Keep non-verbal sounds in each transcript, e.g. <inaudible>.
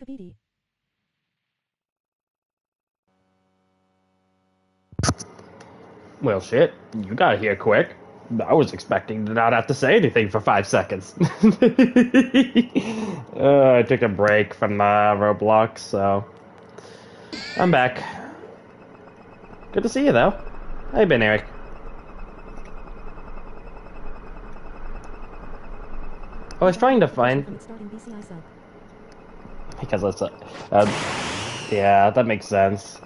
Skibidi. Well, shit, you got here quick. I was expecting to not have to say anything for five seconds. <laughs> uh, I took a break from uh, Roblox, so I'm back. Good to see you, though. How you been, Eric? I was trying to find From starting BCI sub. Because it's a, uh, yeah, that makes sense.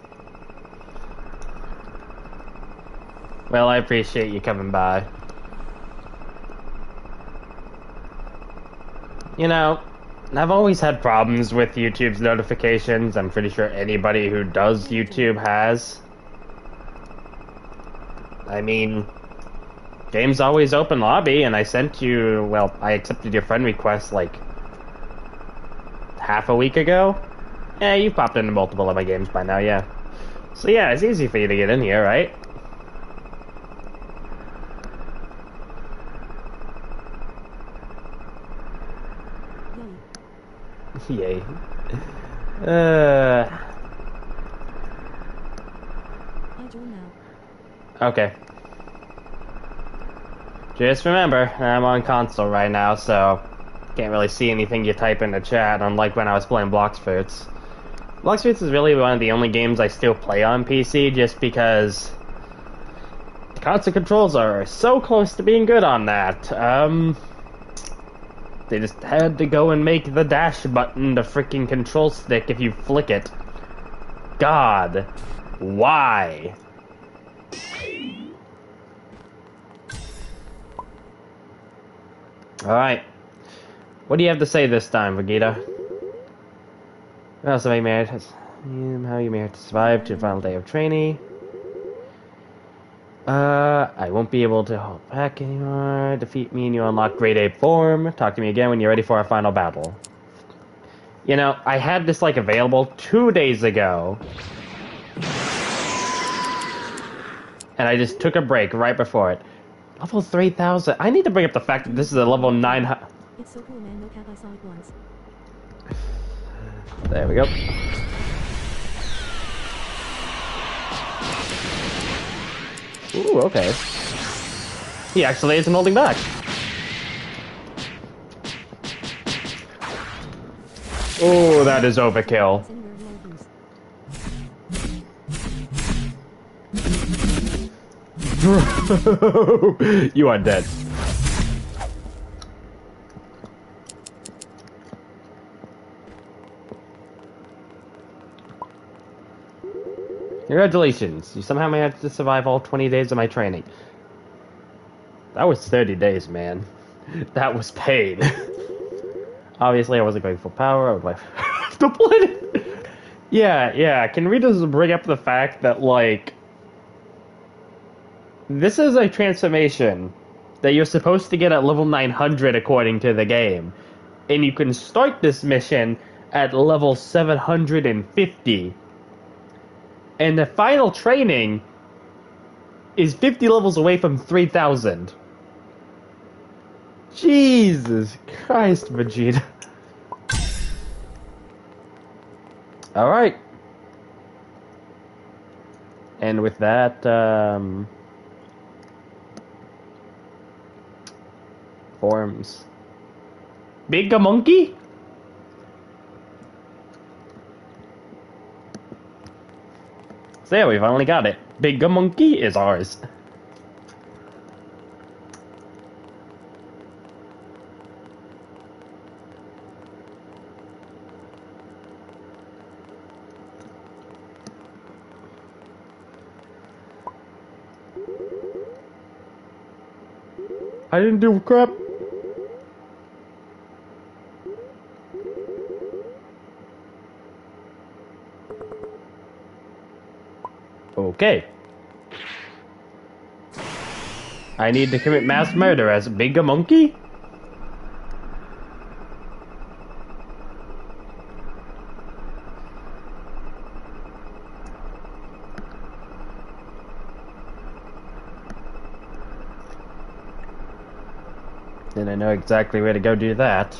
Well, I appreciate you coming by. You know, I've always had problems with YouTube's notifications. I'm pretty sure anybody who does YouTube has. I mean, game's always open lobby, and I sent you, well, I accepted your friend request like half a week ago. Yeah, you've popped into multiple of my games by now, yeah. So yeah, it's easy for you to get in here, right? <laughs> Yay. Uh, okay. Just remember, I'm on console right now, so can't really see anything you type in the chat, unlike when I was playing Blox Fruits. Blox Fruits is really one of the only games I still play on PC, just because the console controls are so close to being good on that. Um, they just had to go and make the dash button the freaking control stick if you flick it. God, why? Alright. What do you have to say this time, Vegeta? What else have I How you managed to survive to the final day of training? Uh, I won't be able to hold back anymore. Defeat me and you unlock Great Ape form. Talk to me again when you're ready for our final battle. You know, I had this like available two days ago. And I just took a break right before it. Level 3000. I need to bring up the fact that this is a level 900. It's so cool, man. I saw it once. There we go. Ooh, okay. He actually isn't holding back. Oh, that is overkill. <laughs> You are dead. Congratulations, you somehow managed to survive all 20 days of my training. That was 30 days, man. <laughs> That was pain. <laughs> Obviously, I wasn't going full power. I would to play it. Yeah, yeah. Can we just bring up the fact that, like, this is a transformation that you're supposed to get at level 900 according to the game. And you can start this mission at level 750. And the final training is 50 levels away from 3000. Jesus Christ, Vegeta. Alright. And with that, um. Forms. Big monkey? So yeah, we finally got it. Big monkey is ours. I didn't do crap. Okay. I need to commit mass murder as Big Monkey? Then I know exactly where to go do that.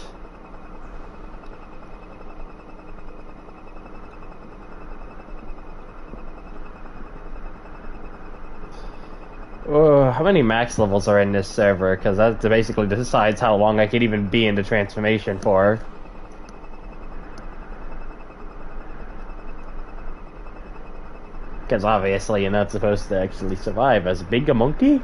How many max levels are in this server, because that basically decides how long I could even be in the transformation for. Because obviously you're not supposed to actually survive as big a monkey.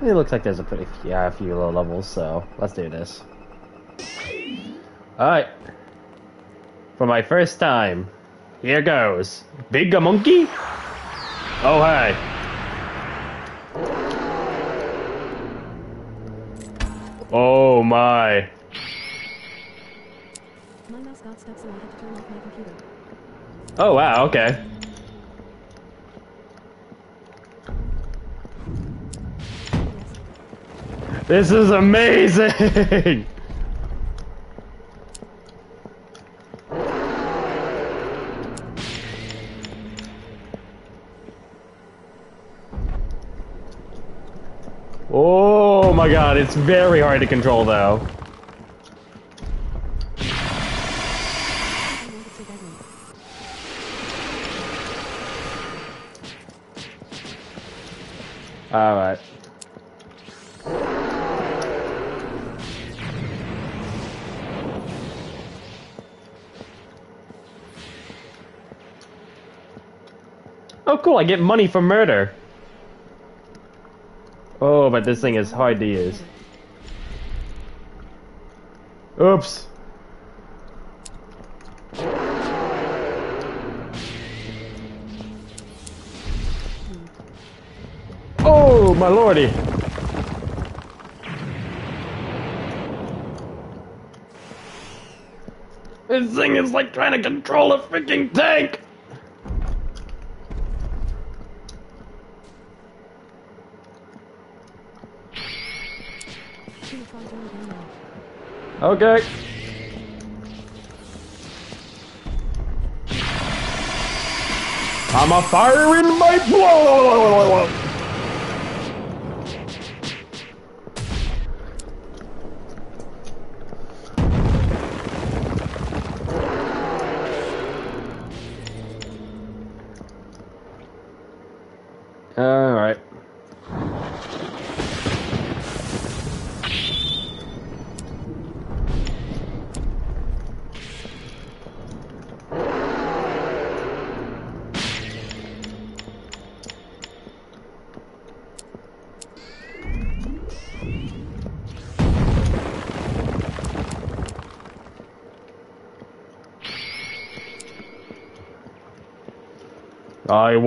It looks like there's a pretty few, yeah, a few low levels, so let's do this. Alright. For my first time, here goes. Big a monkey? Oh, hi. Oh, my. My mouse got stuck, so I had to turn off my computer. Oh, wow, okay. This is amazing! <laughs> my god, it's very hard to control though. Badly. Alright. Oh cool, I get money for murder. Oh, but this thing is hard to use. Oops. Oh, my lordy. This thing is like trying to control a freaking tank. Okay. I'm a fire in my blood.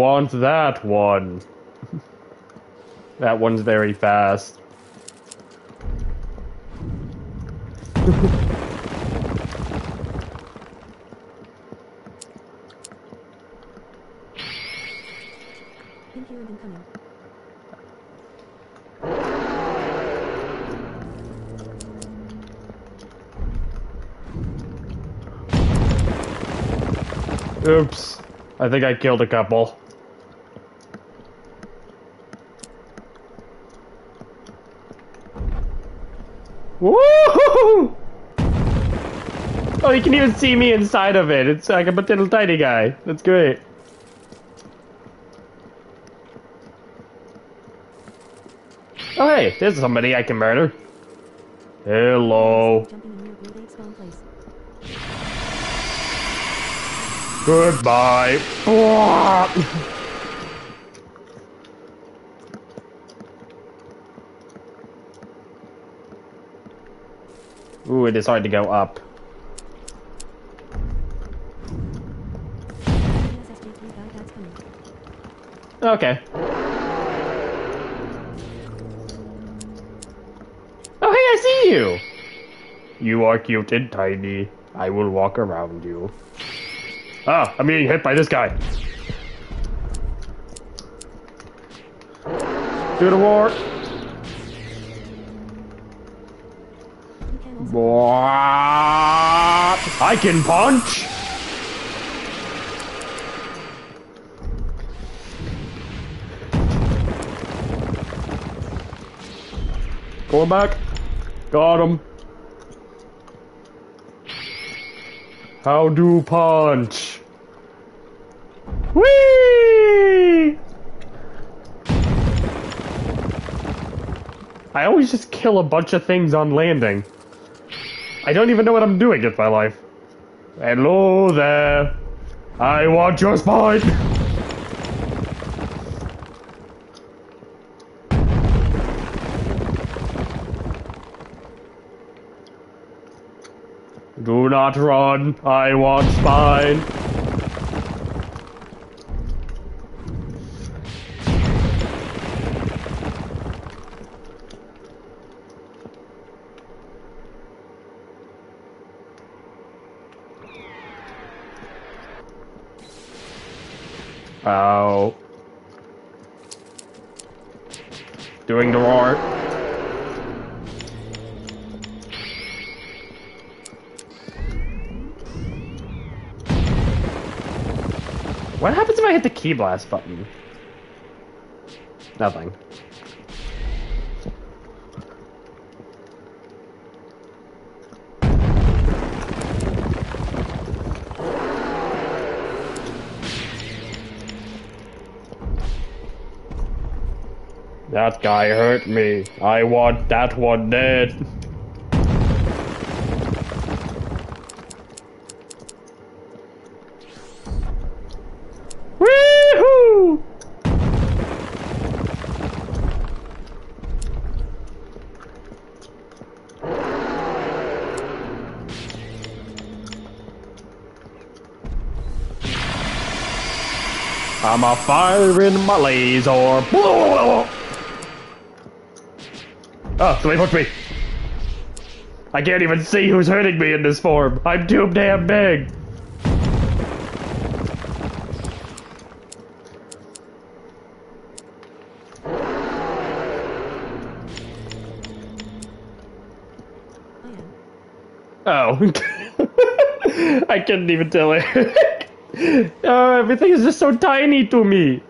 Want that one. that one's very fast. In here and incoming. Oops. I think I killed a couple. Oh, you can even see me inside of it. It's like a little tiny guy. That's great. Oh, hey, there's somebody I can murder. Hello. Goodbye. <laughs> Ooh, it is hard to go up. Okay. Oh, hey, I see you! You are cute and tiny. I will walk around you. Ah, I'm getting hit by this guy. Do the war. I can punch. Going back. Got him. How do punch? Whee! I always just kill a bunch of things on landing. I don't even know what I'm doing with my life. Hello there. I want your spine! Not run. I want spine. Oh. Doing the roar. Hit the key blast button? Nothing. That guy hurt me. I want that one dead. I'm a fire my laser. Oh, somebody hooked me. I can't even see who's hurting me in this form. I'm too damn big. Oh. <laughs> I couldn't even tell it. <laughs> oh, <laughs> everything is just so tiny to me.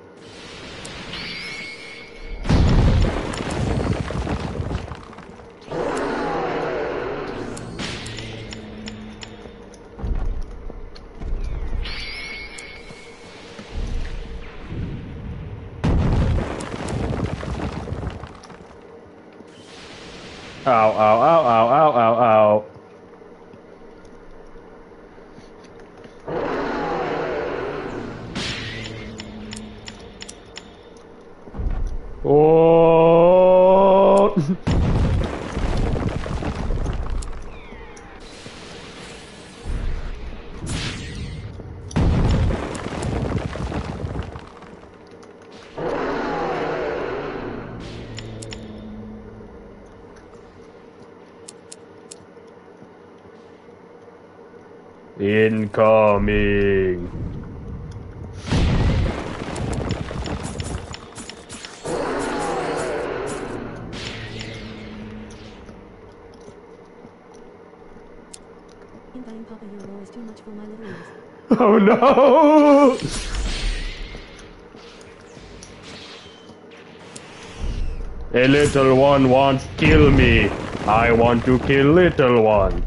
A little one wants kill me. I want to kill little one.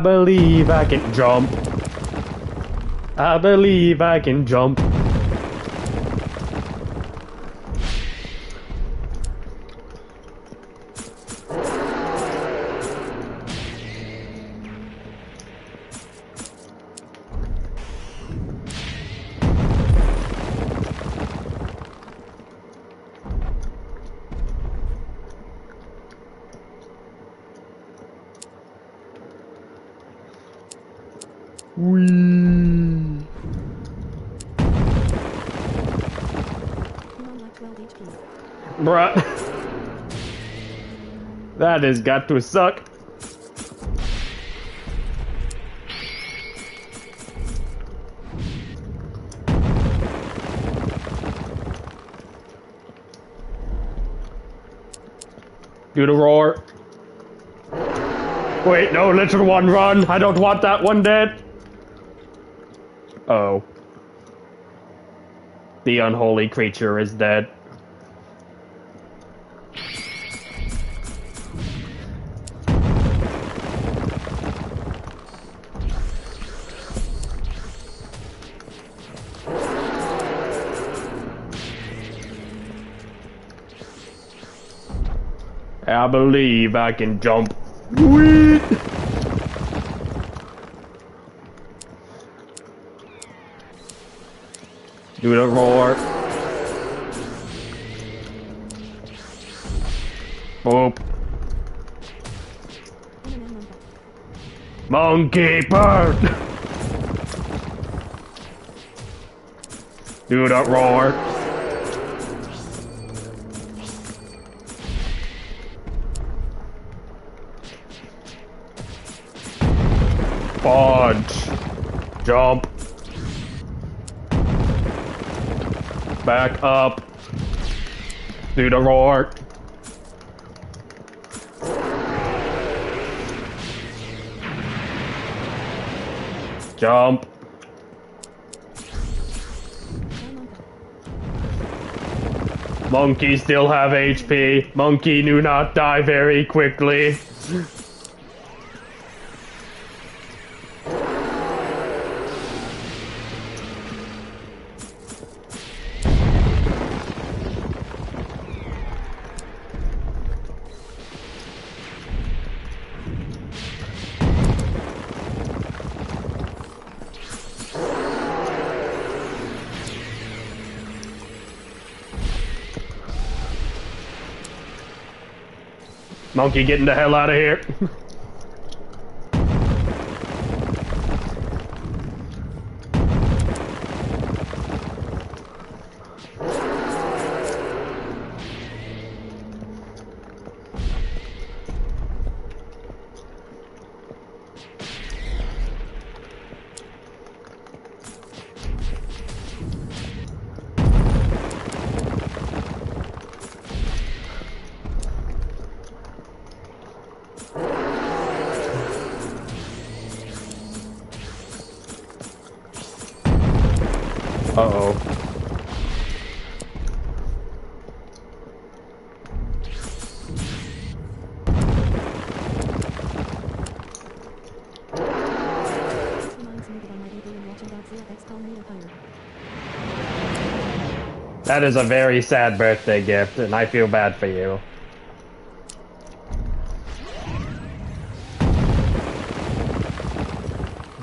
I believe I can jump. I believe I can jump. that has got to suck. Do the roar. Wait, no, little one, run! I don't want that one dead! Oh. The unholy creature is dead. Believe I can jump. Whee! Do the <laughs> roar. Boop. Monkey bird. Do the roar. Jump. Back up. Do the roar. Jump. Monkey still have HP. Monkey do not die very quickly. Monkey getting the hell out of here. <laughs> That is a very sad birthday gift, and I feel bad for you.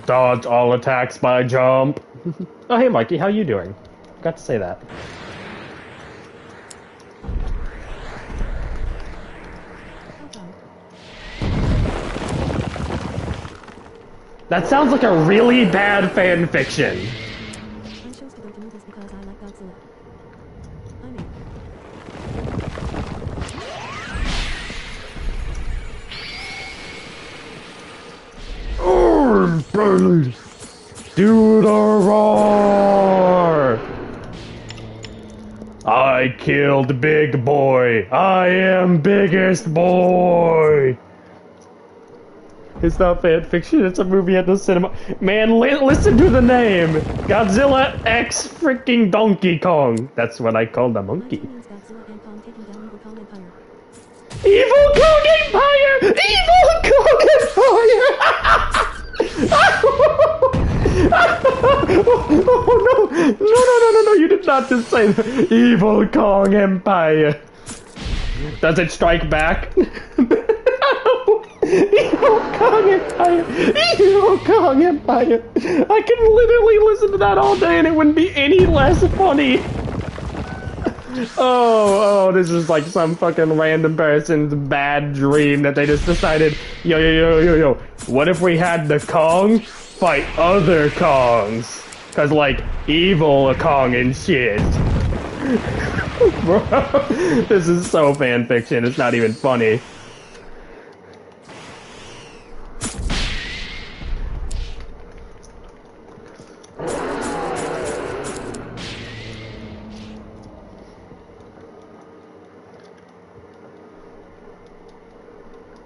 Dodge all attacks by jump. <laughs> oh, hey, Mikey, how you doing? Got to say that. That sounds like a really bad fan fiction. Killed Big Boy. I am biggest boy. It's not fan fiction. It's a movie at the cinema. Man, li- listen to the name. Godzilla X freaking Donkey Kong. That's what I call the monkey. name means Kong taking Evil Kong Empire. Evil Kong Empire! <laughs> <laughs> Oh no! No, no, no, no, no, you did not just say that. Evil Kong Empire. Does it strike back? <laughs> Evil Kong Empire! Evil Kong Empire! I can literally listen to that all day and it wouldn't be any less funny. <laughs> Oh, oh, this is like some fucking random person's bad dream that they just decided, yo, yo, yo, yo, yo, what if we had the Kong fight other Kongs? Cause like, evil Kong and shit. <laughs> Bro, <laughs> this is so fan fiction, it's not even funny.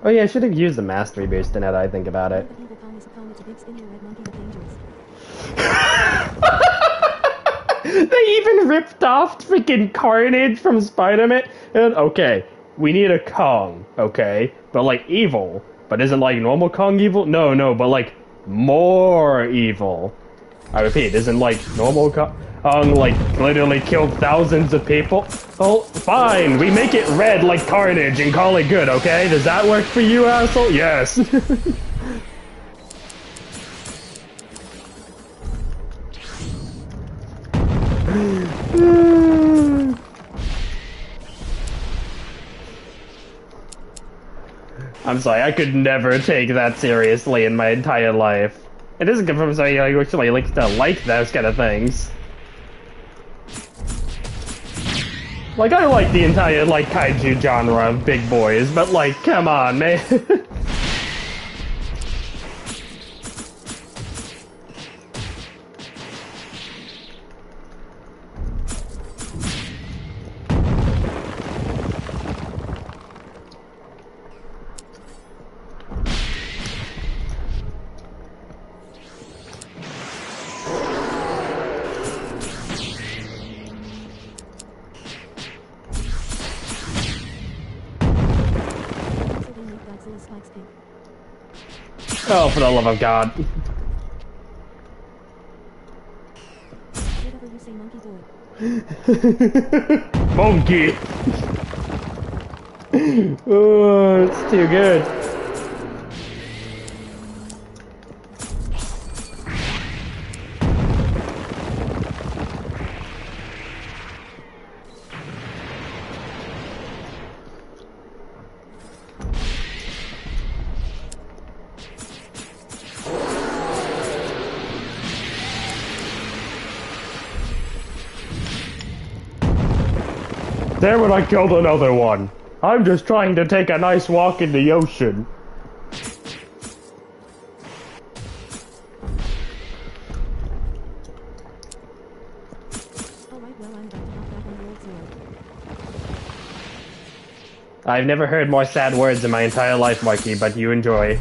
Oh yeah, I should have used the mastery boost now that I think about it. <laughs> They even ripped off freaking Carnage from Spider-Man. And okay, we need a Kong, okay, but like evil. But isn't like normal Kong evil? No, no, but like more evil. I repeat, isn't like normal Kong like literally killed thousands of people? Oh, fine, we make it red like Carnage and call it good, okay? Does that work for you, asshole? Yes. <laughs> I'm sorry, I could never take that seriously in my entire life. It isn't good from somebody who actually likes to like those kind of things. Like, I like the entire, like, kaiju genre of big boys, but, like, come on, man. <laughs> make Godzilla spikes pink. oh, for the love of God. Whatever you say, monkey boy. <laughs> Monkey! <laughs> oh, it's too good. There when I killed another one. I'm just trying to take a nice walk in the ocean. I've never heard more sad words in my entire life, Mikey, but you enjoy.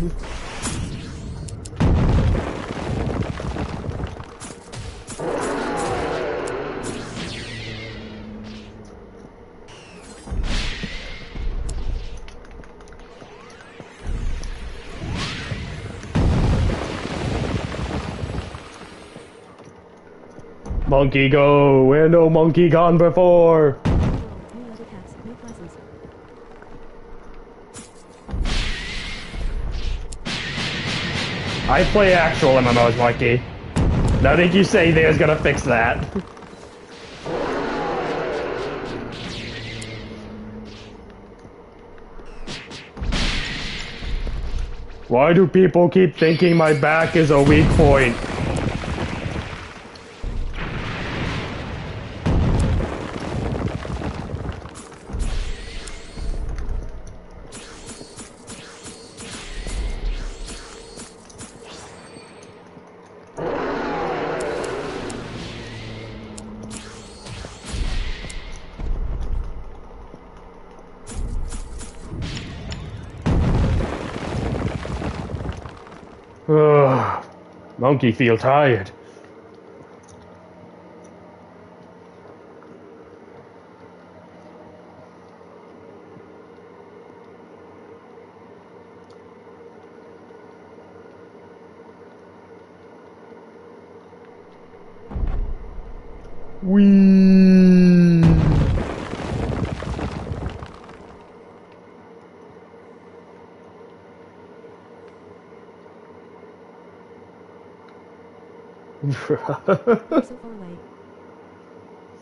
Monkey go, where no monkey gone before. I play actual MMOs, Mikey. Nothing you say there's gonna fix that. Why do people keep thinking my back is a weak point? Monkey feel tired.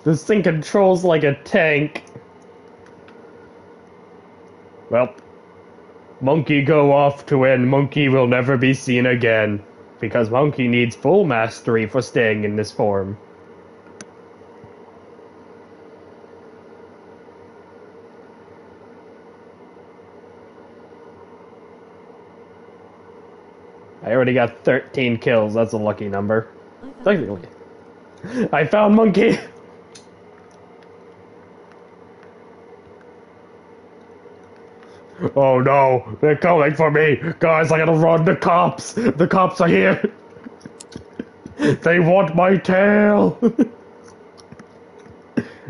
This thing controls like a tank. Well, Monkey go off to end Monkey will never be seen again. Because Monkey needs full mastery for staying in this form. I already got 13 kills, that's a lucky number. I found Technically. I found Monkey! Oh no, they're coming for me. Guys, I gotta run. The cops. The cops are here. They want my tail.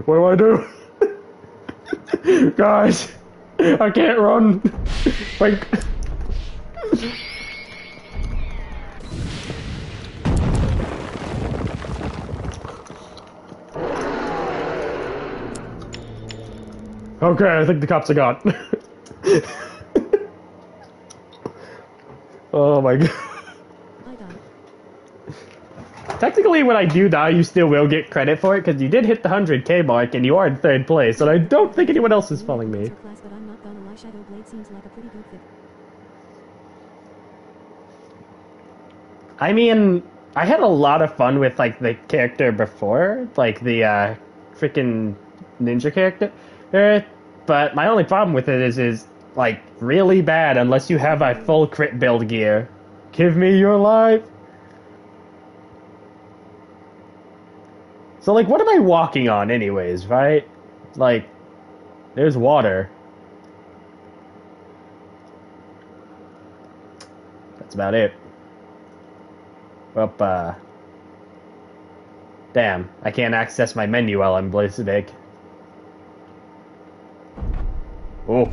what do I do? Guys, I can't run. Wait. Okay, I think the cops are gone. <laughs> oh my god. Technically, when I do die, you still will get credit for it because you did hit the 100k mark and you are in third place, and I don't think anyone else is following me. I mean, I had a lot of fun with like the character before, like the uh, freaking ninja character. Uh, but my only problem with it is, is like really bad unless you have a full crit build gear. Give me your life. So like, what am I walking on, anyways? Right? Like, there's water. That's about it. Well, uh... Damn, I can't access my menu while I'm Blizzard. Oh.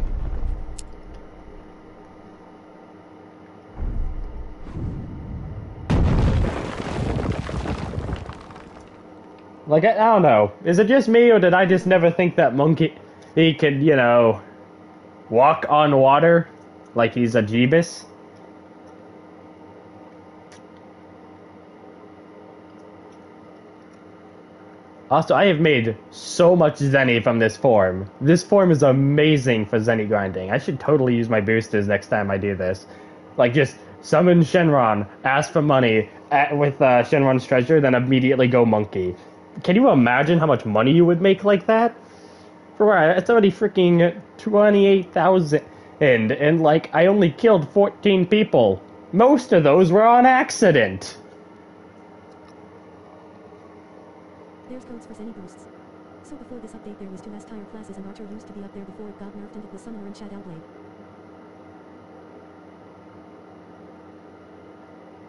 Like, I, I don't know. Is it just me, or did I just never think that monkey... He could, you know... Walk on water? Like he's a Jeebus? Also, I have made so much Zeni from this form. This form is amazing for Zeni grinding. I should totally use my boosters next time I do this. Like, just summon Shenron, ask for money at, with uh, Shenron's treasure, then immediately go monkey. Can you imagine how much money you would make like that? For what? It's already freaking 28,000. And, and, like, I only killed 14 people. Most of those were on accident. There's codes for Zeni boosts. So before this update there was two S tier classes and Archer used to be up there before it got nerfed and it was Summoner and Shadow Blade.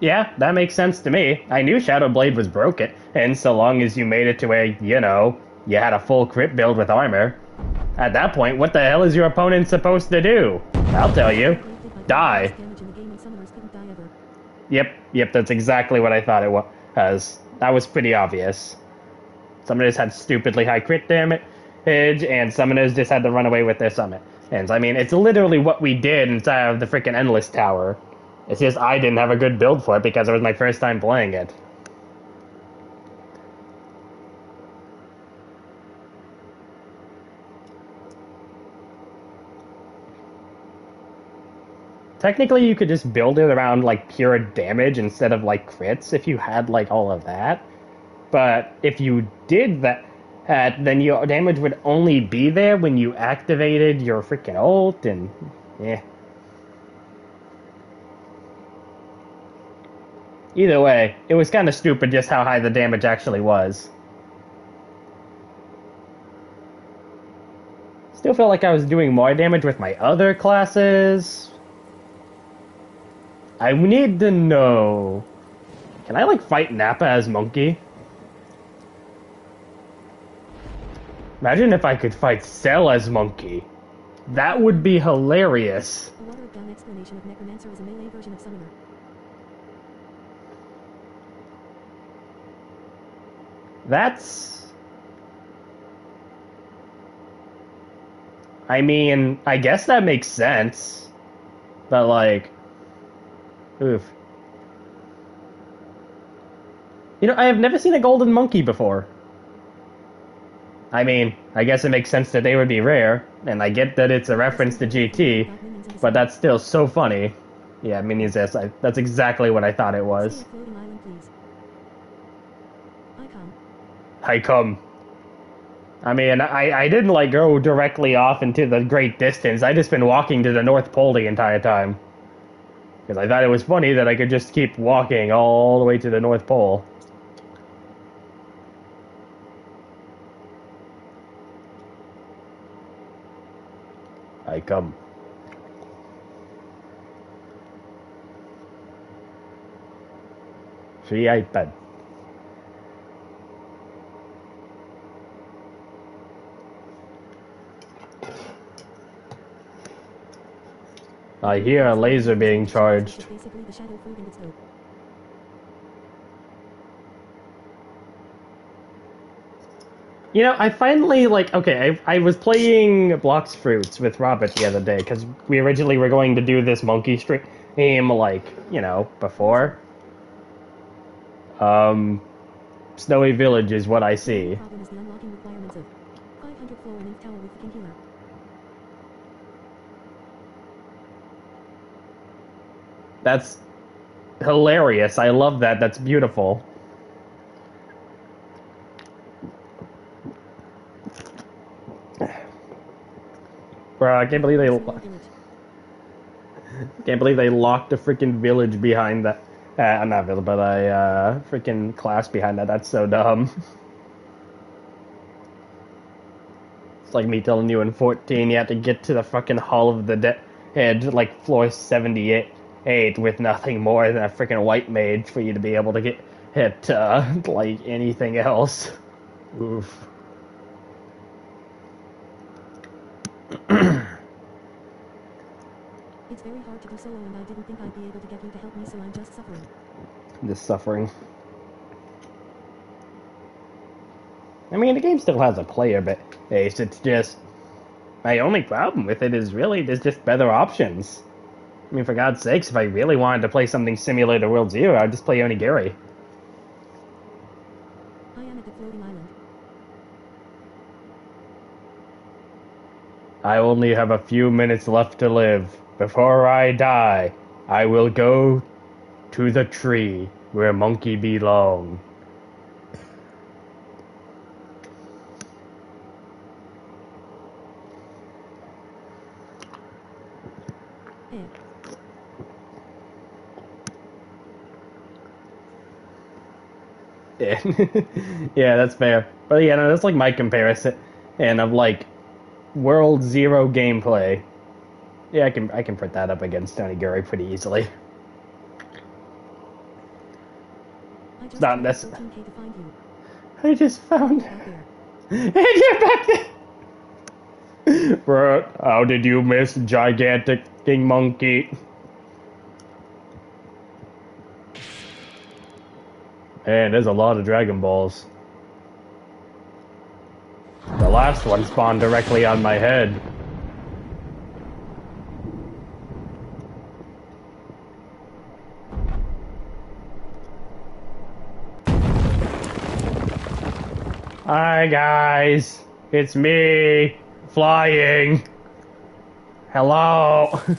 Yeah, that makes sense to me. I knew Shadow Blade was broken, and so long as you made it to a, you know, you had a full crit build with armor. At that point, what the hell is your opponent supposed to do? I'll tell you. Die. Yep, yep, that's exactly what I thought it was. That was pretty obvious. Summoners had stupidly high crit damage, and summoners just had to run away with their summon. And I mean, it's literally what we did inside of the freaking Endless Tower. It's just I didn't have a good build for it because it was my first time playing it. Technically, you could just build it around like pure damage instead of like crits if you had like all of that. But if you did that, uh, then your damage would only be there when you activated your freaking ult, and yeah. Either way, it was kind of stupid just how high the damage actually was. Still felt like I was doing more damage with my other classes. I need to know. Can I like fight Nappa as Monkey? Imagine if I could fight Cell as Monkey. That would be hilarious. A watered down explanation of Necromancer is a melee version of Summoner. That's. I mean, I guess that makes sense. But, like. Oof. You know, I have never seen a golden monkey before. I mean, I guess it makes sense that they would be rare, and I get that it's a reference to GT, but that's still so funny. Yeah, minions S. I, that's exactly what I thought it was. I come. I mean, I, I didn't like go directly off into the great distance. I just been walking to the North Pole the entire time. Because I thought it was funny that I could just keep walking all the way to the North Pole. I come. Free iPad. I hear a laser being charged. You know, I finally like. Okay, I, I was playing Blox Fruits with Robert the other day because we originally were going to do this monkey stream like you know before. Um, Snowy Village is what I see. Problem is the unlocking requirements of 500 floor and tower with the king healer. That's hilarious. I love that. That's beautiful. Bro, I can't believe they Snowy <laughs> can't believe they locked a freaking village behind that. Uh, not village, but a uh, freaking class behind that. That's so dumb. <laughs> It's like me telling you in 14 you have to get to the fucking Hall of the Dead, like floor 78, with nothing more than a freaking white mage for you to be able to get hit, uh, <laughs> like anything else. Oof. <clears throat> It's very hard to do solo and I didn't think I'd be able to get you to help me so I'm just suffering. This suffering. I mean, the game still has a player but base. It's just my only problem with it is really there's just better options. I mean, for God's sakes, if I really wanted to play something similar to World Zero, I'd just play Onigiri. I am at the floating island. I only have a few minutes left to live. Before I die, I will go to the tree where monkey belong. Yeah, <laughs> yeah, that's fair. But yeah, no, that's like my comparison, and I'm like World Zero gameplay. Yeah, I can I can put that up against Onigiri pretty easily. I just not traveled necess- 14k to find you. I just found. And <laughs> you're back there. Bro, how did you miss gigantic king monkey? Man, there's a lot of Dragon Balls. Last one spawned directly on my head. Hi guys, it's me, flying. Hello. <laughs>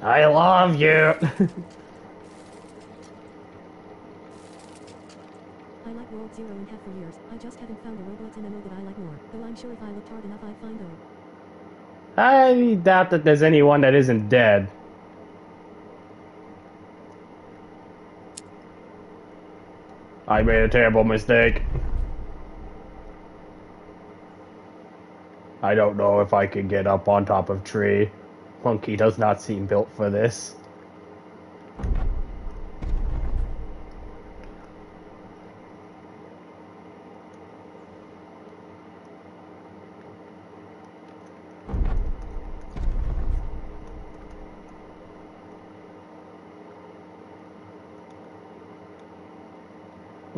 I love you. <laughs> World Zero and have for years. I just haven't found a Roblox MMO that I like more. Though I'm sure if I looked hard enough I'd find though. I doubt that there's anyone that isn't dead. I made a terrible mistake. I don't know if I can get up on top of tree. Monkey does not seem built for this.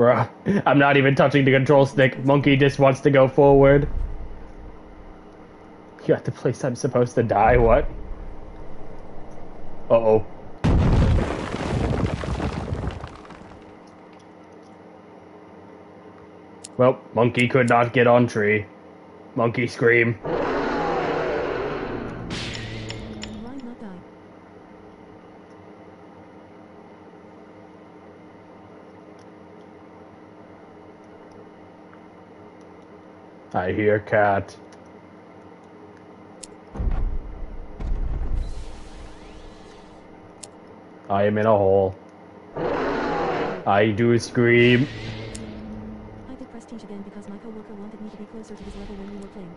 Bruh, I'm not even touching the control stick. Monkey just wants to go forward. You at the place I'm supposed to die, what? Uh oh. Well, monkey could not get on tree. Monkey scream. Why not die? I hear cat. I am in a hole. I do scream. I did prestige again because my coworker wanted me to be closer to his level when we were playing.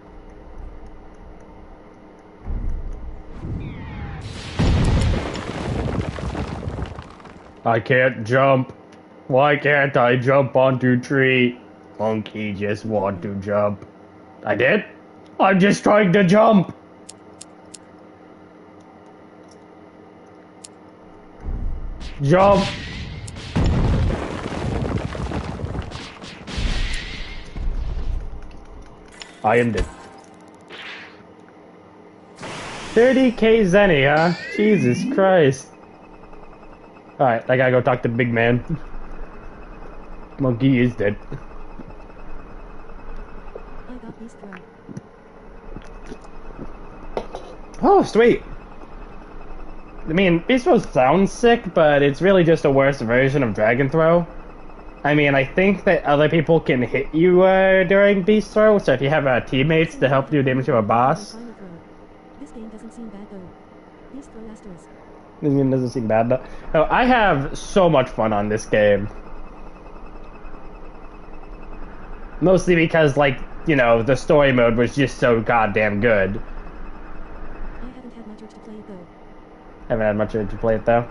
I can't jump. Why can't I jump onto tree? Monkey just want to jump. I did? I'm just trying to jump. Jump. I am dead. 30k Zeni, huh? Jesus Christ. Alright, I gotta go talk to Big Man. <laughs> Monkey is dead. I got beast throw. Oh, sweet. I mean, Beast Throw sounds sick, but it's really just a worse version of Dragon Throw. I mean, I think that other people can hit you uh, during Beast Throw, so if you have uh, teammates to help do damage to a boss. This game doesn't seem bad though. Beast throw asterisk. this game doesn't seem bad. Though. Oh, I have so much fun on this game. Mostly because, like, you know, the story mode was just so goddamn good. I haven't had much to play it though. Haven't had much to play it though.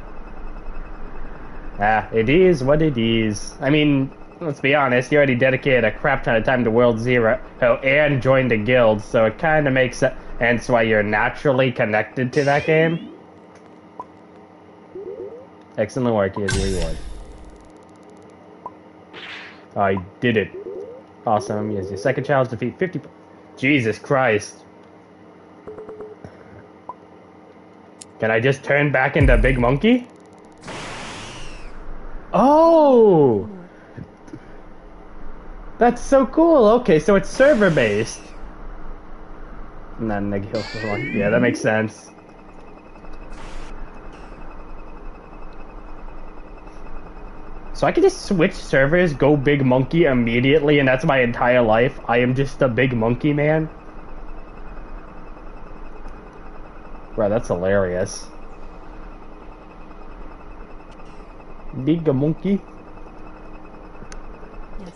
Ah, it is what it is. I mean, let's be honest, you already dedicated a crap ton of time to World Zero oh, and joined a guild, so it kind of makes sense. Hence why you're naturally connected to that game. Excellent work, here's your reward. I did it. Awesome, here's your second challenge, defeat 50... Jesus Christ. Can I just turn back into a Big Monkey? Oh! That's so cool. Okay, so it's server based. Not Neg Hill one. Yeah, that makes sense. So I can just switch servers, go Big Monkey immediately, and that's my entire life. I am just a Big Monkey man. Bro, that's hilarious. Big Monkey. Yes.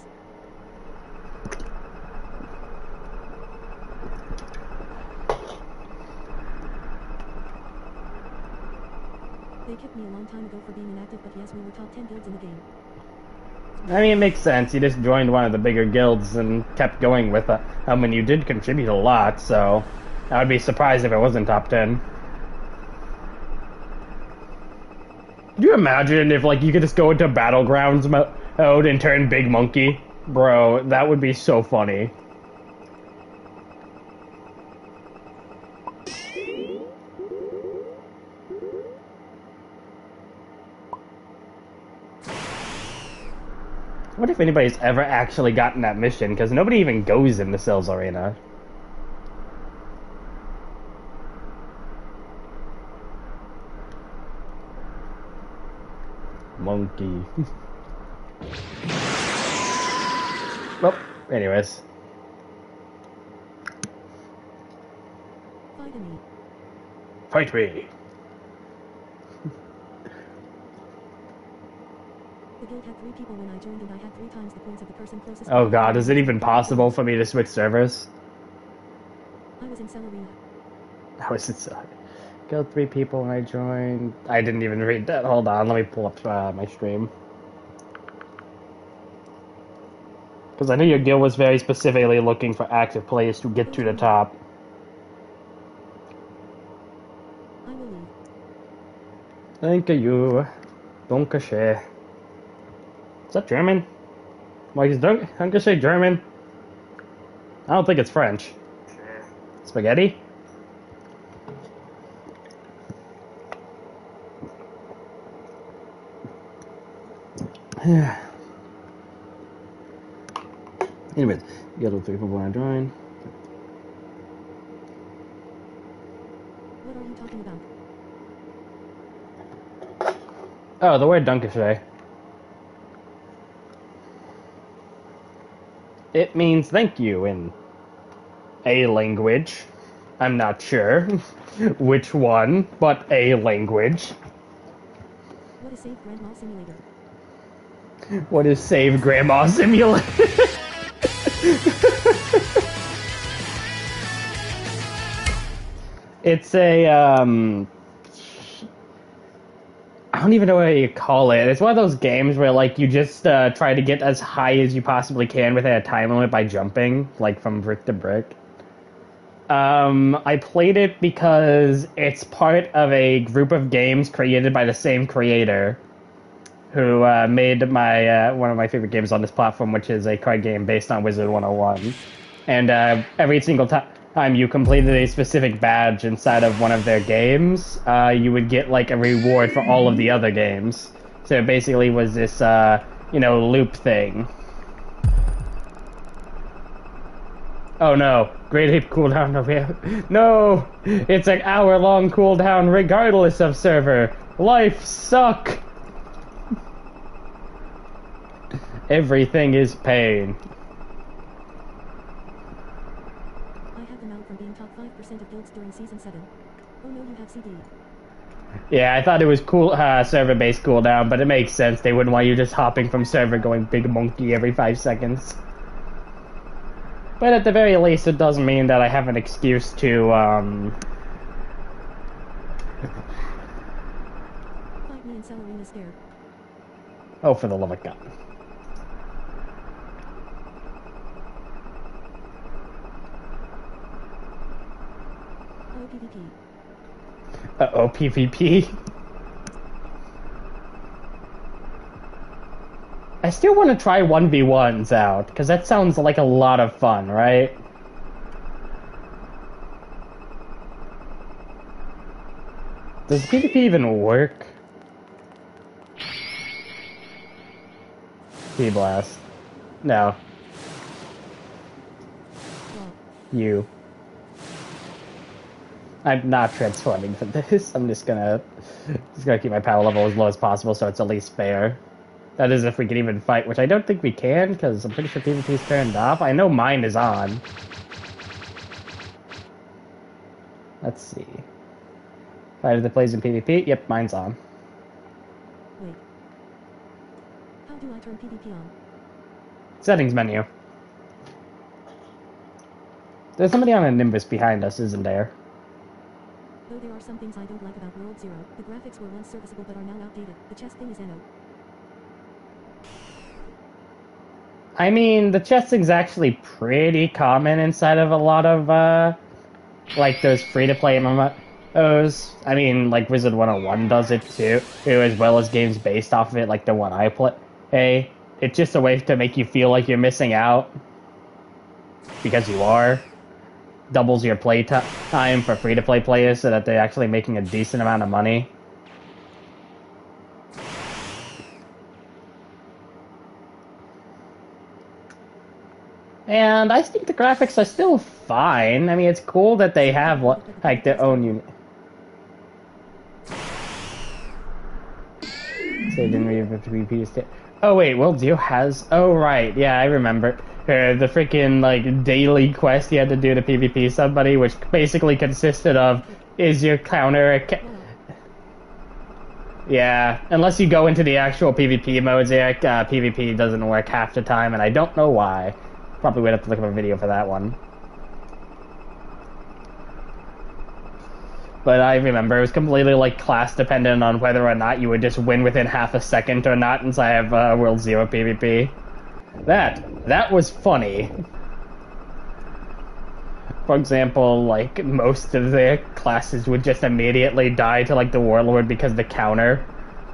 They kicked me a long time ago for being inactive, but yes, we were top 10 guilds in the game. I mean, it makes sense. You just joined one of the bigger guilds and kept going with it. I mean, you did contribute a lot, so I would be surprised if it wasn't top 10. Could you imagine if, like, you could just go into Battlegrounds mode and turn Big Monkey? Bro, that would be so funny. What if anybody's ever actually gotten that mission? Because nobody even goes in the Cells Arena. Monkey. <laughs> well, anyways. Fight me. Fight me. Guild had three people when I joined, and I had three times the points of the person closest. Oh god, is it even possible for me to switch servers? I was in Arena. How is it so? Killed three people when I joined. I didn't even read that. Hold on, let me pull up uh, my stream. Because I know your guild was very specifically looking for active players to get to the top. I. Thank you. Dankeschön. Is that German? Like, is Dun- Dankeschön German? I don't think it's French. Spaghetti? <sighs> Yeah. Anyways, you got three people want to join. What are you talking about? Oh, the word Dankeschön. It means thank you in a language. I'm not sure <laughs> which one, but a language. What is Save Grandma Simulator? What is Save Grandma Simulator? <laughs> it's a um I don't even know what you call it. It's one of those games where like you just uh, try to get as high as you possibly can within a time limit by jumping, like from brick to brick. Um, I played it because it's part of a group of games created by the same creator, who uh, made my uh, one of my favorite games on this platform, which is a card game based on Wizard 101. And uh, every single time you completed a specific badge inside of one of their games, uh, you would get like a reward for all of the other games. So it basically was this, uh, you know, loop thing. Oh no, Great Ape cooldown no, <laughs> no! It's an hour long cooldown regardless of server. Life suck! <laughs> Everything is pain. Season 7. Oh no, you have CD. Yeah, I thought it was cool uh, server based cooldown, but it makes sense. They wouldn't want you just hopping from server going big monkey every five seconds. But at the very least, it doesn't mean that I have an excuse to, um... Fight me in Celerina Stair. Oh, for the love of God. Oh PvP. Uh-oh, PvP. I still want to try 1v1s out, because that sounds like a lot of fun, right? Does PvP even work? P-Blast. No. You. I'm not transforming for this. I'm just gonna just gonna keep my power level as low as possible so it's at least fair. That is if we can even fight, which I don't think we can, because I'm pretty sure PvP's turned off. I know mine is on. Let's see. Fighter that plays in PvP? Yep, mine's on. wait. How do I turn PvP on? Settings menu. There's somebody on a Nimbus behind us, isn't there? Though there are some things I don't like about World Zero, the graphics were once serviceable but are now outdated. The chest thing is Anno. I mean, the chesting's actually pretty common inside of a lot of, uh, like those free-to-play MMOs. I mean, like Wizard 101 does it too, too, as well as games based off of it, like the one I play. Hey, it's just a way to make you feel like you're missing out. Because you are. Doubles your play ti- time for free-to-play players so that they're actually making a decent amount of money. And I think the graphics are still fine. I mean, it's cool that they have like their own unit. So They didn't read the sta- Oh wait, World Zero has. Oh right, yeah, I remember. Uh, the freaking like daily quest you had to do to PvP somebody, which basically consisted of is your counter. Ca- yeah, unless you go into the actual PvP modes, Eric, uh, PvP doesn't work half the time, and I don't know why. Probably would have to look up a video for that one. But I remember it was completely like class dependent on whether or not you would just win within half a second or not inside of uh, World Zero PvP. That that was funny. For example, like most of the classes would just immediately die to like the warlord because the counter.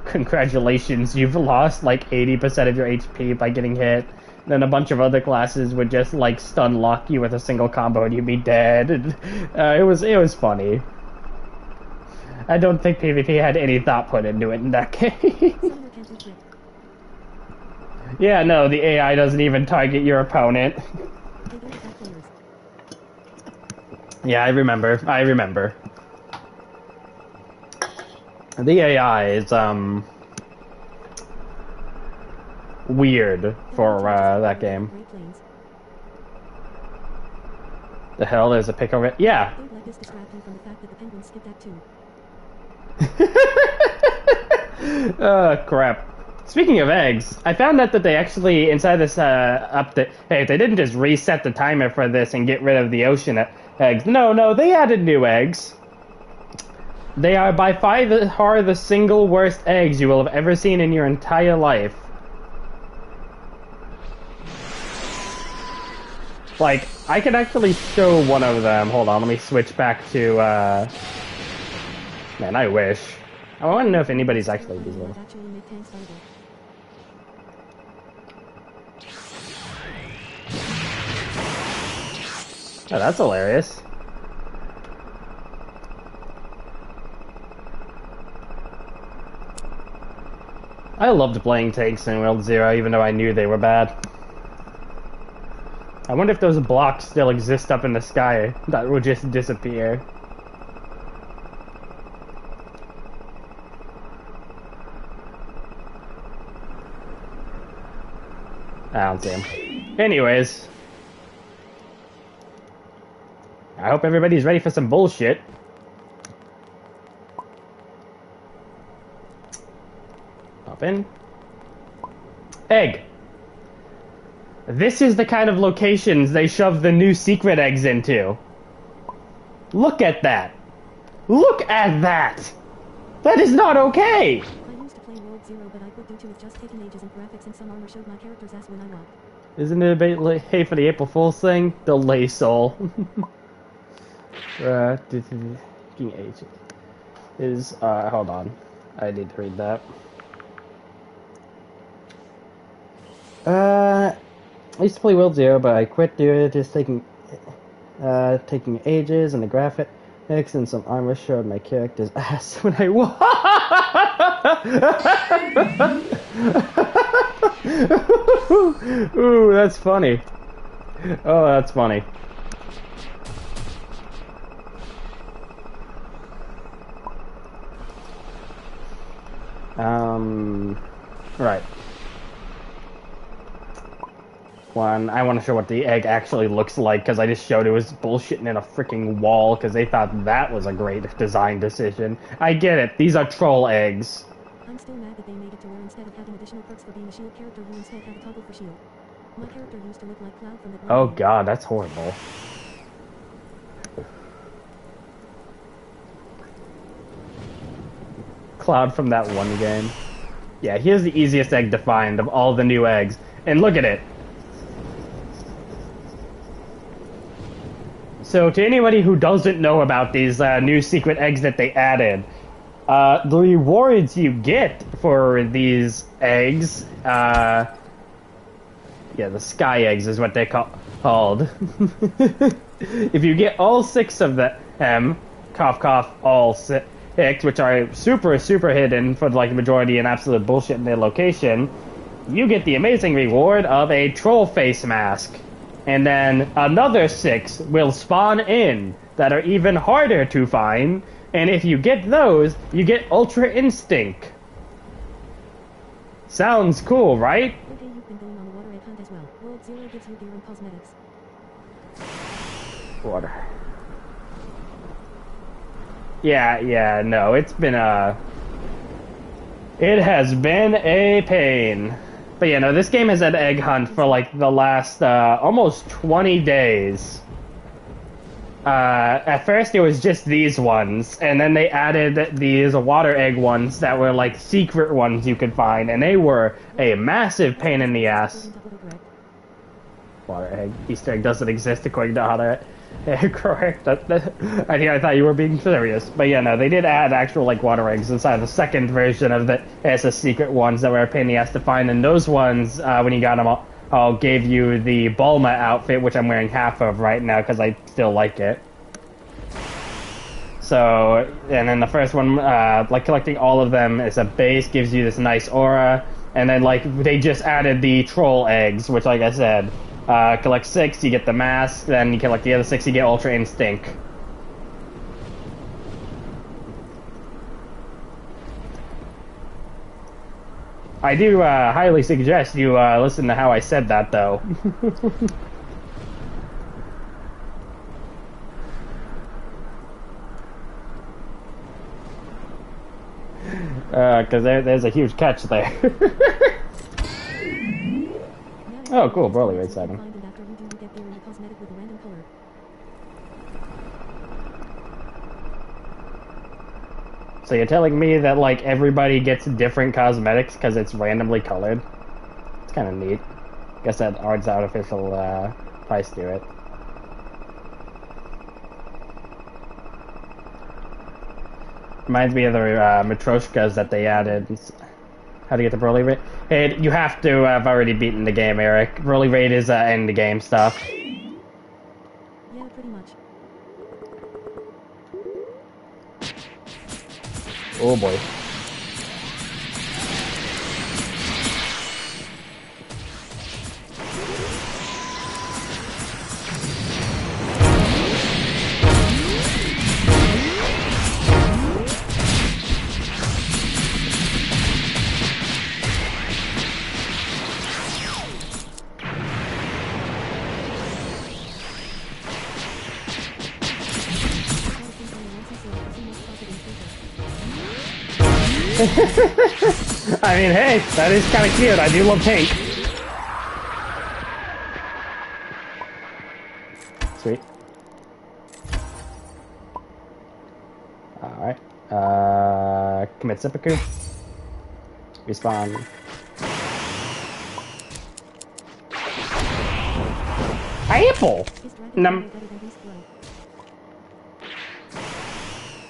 Congratulations, you've lost like 80% of your HP by getting hit. Then a bunch of other classes would just like stun lock you with a single combo and you'd be dead. <laughs> Uh, it was it was funny. I don't think PvP had any thought put into it in that <laughs> case. Yeah, no, the AI doesn't even target your opponent. Yeah, I remember. I remember. The AI is um weird for uh, that game. The hell, there's a pick of it. Yeah, <laughs> oh crap. Speaking of eggs, I found out that they actually inside this uh, update. Hey, they didn't just reset the timer for this and get rid of the ocean eggs. No, no, they added new eggs. They are by far the single worst eggs you will have ever seen in your entire life. Like, I can actually show one of them. Hold on, let me switch back to, uh... Man, I wish. I want to know if anybody's actually tanks viable. Oh, that's hilarious. I loved playing tanks in World Zero, even though I knew they were bad. I wonder if those blocks still exist up in the sky that will just disappear. I don't see them. Anyways. I hope everybody's ready for some bullshit. Hop in. Egg. This is the kind of locations they shove the new secret eggs into. Look at that. Look at that. That is not okay. I used to play World Zero, but I quit due to it just taking ages and graphics and some armor showed my character's ass when I walked. Isn't it a bit like, hey for the April Fool's thing? Delay soul. <laughs> uh, age is uh hold on, I need to read that. Uh, I used to play World Zero, but I quit due to just taking uh taking ages and the graphics and some armor showed my character's <laughs> ass when I walked. <laughs> Ooh, that's funny. Oh, that's funny. Um, right. One, I want to show what the egg actually looks like because I just showed it was bullshitting in a freaking wall because they thought that was a great design decision. I get it. These are troll eggs. I'm still mad that they made it to where instead of having additional perks for being a shield character, you instead have a toggle for shield. My character used to look like Cloud from the Oh god, that's horrible. Cloud from that one game. Yeah, here's the easiest egg to find of all the new eggs. And look at it. So, to anybody who doesn't know about these uh, new secret eggs that they added, uh, the rewards you get for these eggs, uh, yeah, the sky eggs is what they call called. <laughs> if you get all six of them, cough cough, all six, which are super super hidden for like the majority and absolute bullshit in their location, you get the amazing reward of a troll face mask. And then another six will spawn in that are even harder to find. And if you get those, you get Ultra Instinct. Sounds cool, right? Okay, you've been going on a water egg hunt as well. World Zero gives you gear and cosmetics. Water. Yeah, yeah, no, it's been a. It has been a pain. But yeah, no, this game has had egg hunt for like the last uh, almost 20 days. Uh, at first it was just these ones, and then they added these water egg ones that were like secret ones you could find, and they were a massive pain in the ass. Water egg Easter egg doesn't exist according to how <laughs> correct. That, that, I think I thought you were being serious, but yeah, no, they did add actual like water eggs inside the second version of the a secret ones that were a pain in the ass to find, and those ones uh, when you got them all, all gave you the Bulma outfit, which I'm wearing half of right now because I still like it. So, and then the first one, uh, like collecting all of them as a base gives you this nice aura, and then like they just added the troll eggs, which like I said, uh, collect six, you get the mask, then you collect the other six, you get Ultra Instinct. I do uh, highly suggest you uh, listen to how I said that, though. <laughs> Because there, there's a huge catch there. <laughs> Oh, cool, Broly random color. So you're telling me that like everybody gets different cosmetics because it's randomly colored? It's kind of neat. Guess that adds artificial uh, price to it. Reminds me of the uh, Matryoshkas that they added. How to get the Broly Raid? Hey, you have to have already beaten the game, Eric. Broly Raid is uh, end game stuff. Yeah, pretty much. Oh boy. <laughs> I mean, hey, that is kind of cute. I do love pink. Sweet. Alright. Uh, commit seppuku. Respawn. Apple! Is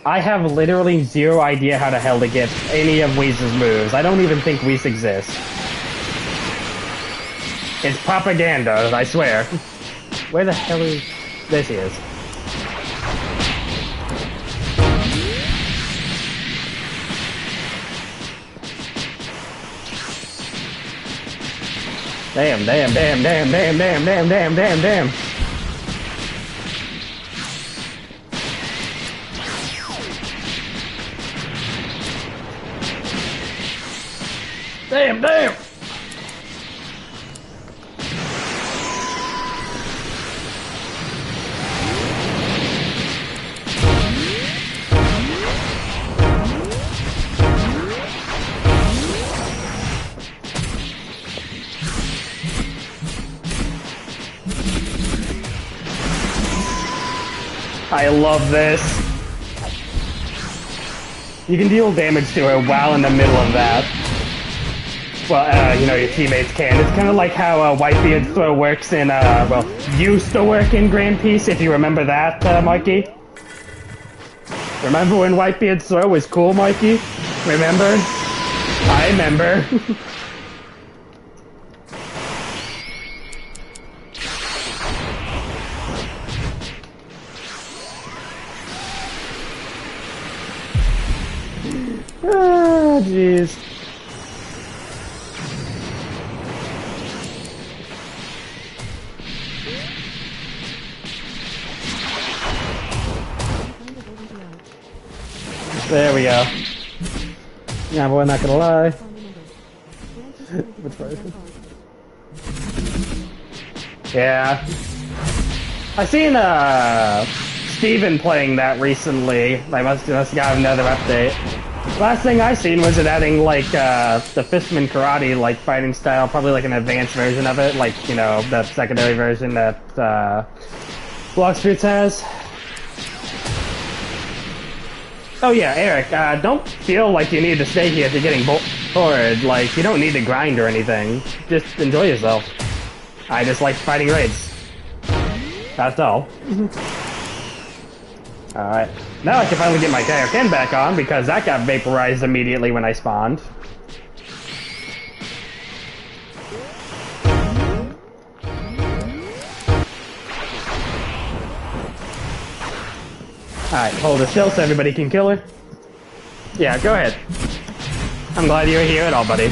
I have literally zero idea how the hell to get any of Whis' moves. I don't even think Whis exists. It's propaganda, I swear. <laughs> Where the hell is... This is. Damn, damn, damn, damn, damn, damn, damn, damn, damn, damn. Damn, damn. I love this. You can deal damage to her while in the middle of that. Well, uh, you know, your teammates can. It's kind of like how uh, Whitebeard's throw works in, uh, well, used to work in Grand Piece, if you remember that, uh, Mikey. Remember when Whitebeard's throw was cool, Mikey? Remember? I remember. <laughs> ah, jeez. There we go. Yeah, boy, not gonna lie. Yeah. I seen uh Steven playing that recently. I must must have got another update. Last thing I seen was it adding like uh the Fistman karate like fighting style, probably like an advanced version of it, like you know the secondary version that uh Blox Fruits has. Oh yeah, Eric, uh, don't feel like you need to stay here if you're getting bo- bored. Like, you don't need to grind or anything. Just enjoy yourself. I just like fighting raids. That's all. Alright. Now I can finally get my Kaioken back on because that got vaporized immediately when I spawned. Alright, hold her still so everybody can kill her. Yeah, go ahead. I'm glad you're here at all, buddy.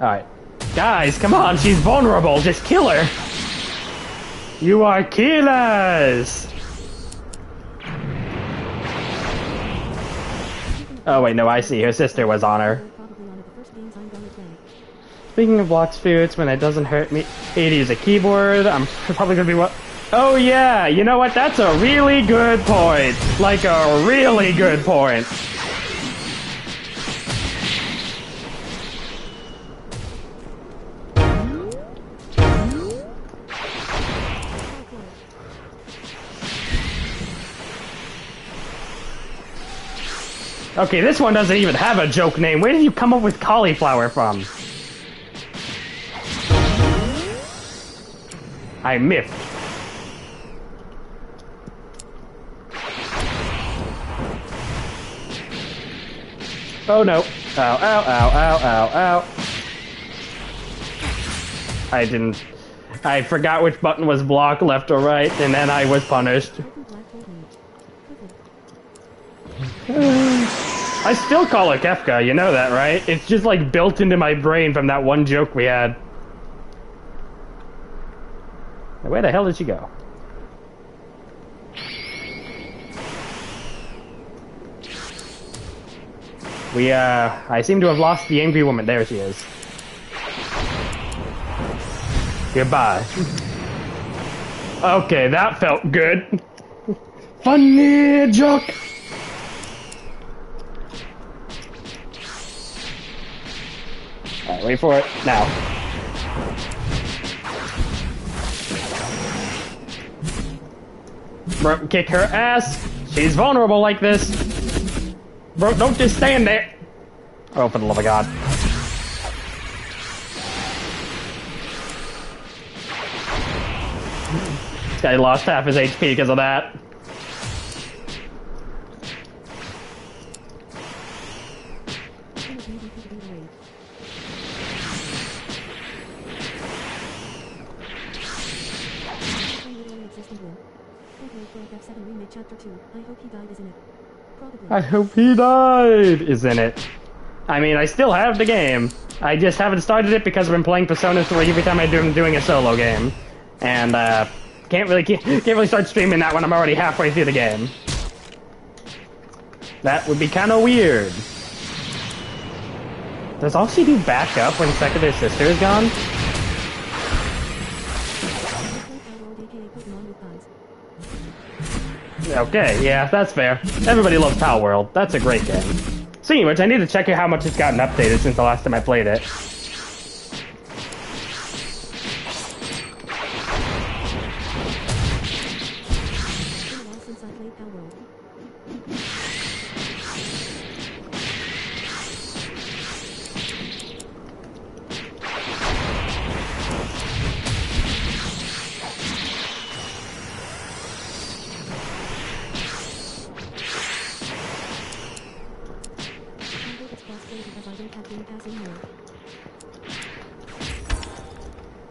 Alright. Guys, come on, she's vulnerable, just kill her! You are killers! Oh wait, no, I see. Her sister was on her. Speaking of block spirits, when it doesn't hurt me, me to use a keyboard, I'm probably gonna be what? Oh yeah, you know what? That's a really good point. Like a really good point. Okay, this one doesn't even have a joke name. Where did you come up with cauliflower from? I missed. Oh no. Ow, ow, ow, ow, ow, ow. I didn't. I forgot which button was block, left or right, and then I was punished. I still call it Kefka, you know that, right? It's just like built into my brain from that one joke we had. Where the hell did she go? We, uh, I seem to have lost the angry woman. There she is. Goodbye. Okay, that felt good. Funny joke. Alright, wait for it. Now. Bro, kick her ass. She's vulnerable like this. Bro, don't just stand there. Oh, for the love of God. This guy lost half his HP because of that. Finish maybe could be the raid. One literally existing win. Okay, for FF7 remake chapter 2. I hope he died is in it. I hope he died is in it. I mean, I still have the game. I just haven't started it because I've been playing Persona 3 every time I do, I'm doing a solo game. And, uh, can't really, can't really start streaming that when I'm already halfway through the game. That would be kind of weird. Does all she do back up when second sister is gone? Okay, yeah, that's fair. Everybody loves Palworld. That's a great game. Of which, I need to check out how much it's gotten updated since the last time I played it.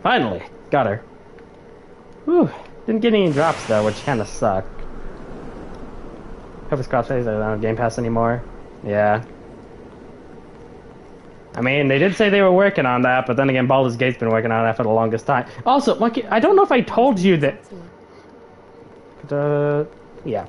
Finally, got her. Whew. Didn't get any drops though, which kind of sucked. It's crossface. I don't have Game Pass anymore. Yeah. I mean, they did say they were working on that, but then again, Baldur's Gate's been working on that for the longest time. Also, Monkey, I don't know if I told you that. Uh, yeah.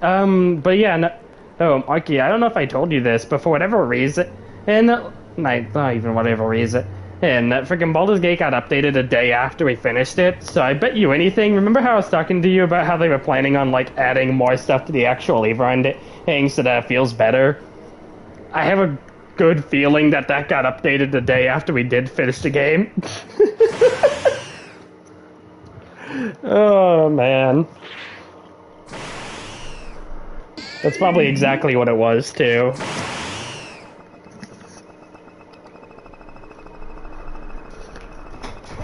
Um, but yeah, no, oh, Marky, I don't know if I told you this, but for whatever reason, and like, not even whatever reason, and that freaking Baldur's Gate got updated a day after we finished it. So I bet you anything. Remember how I was talking to you about how they were planning on like adding more stuff to the actual Evo ending so that it feels better? I have a good feeling that that got updated the day after we did finish the game. <laughs> oh man. That's probably exactly what it was, too.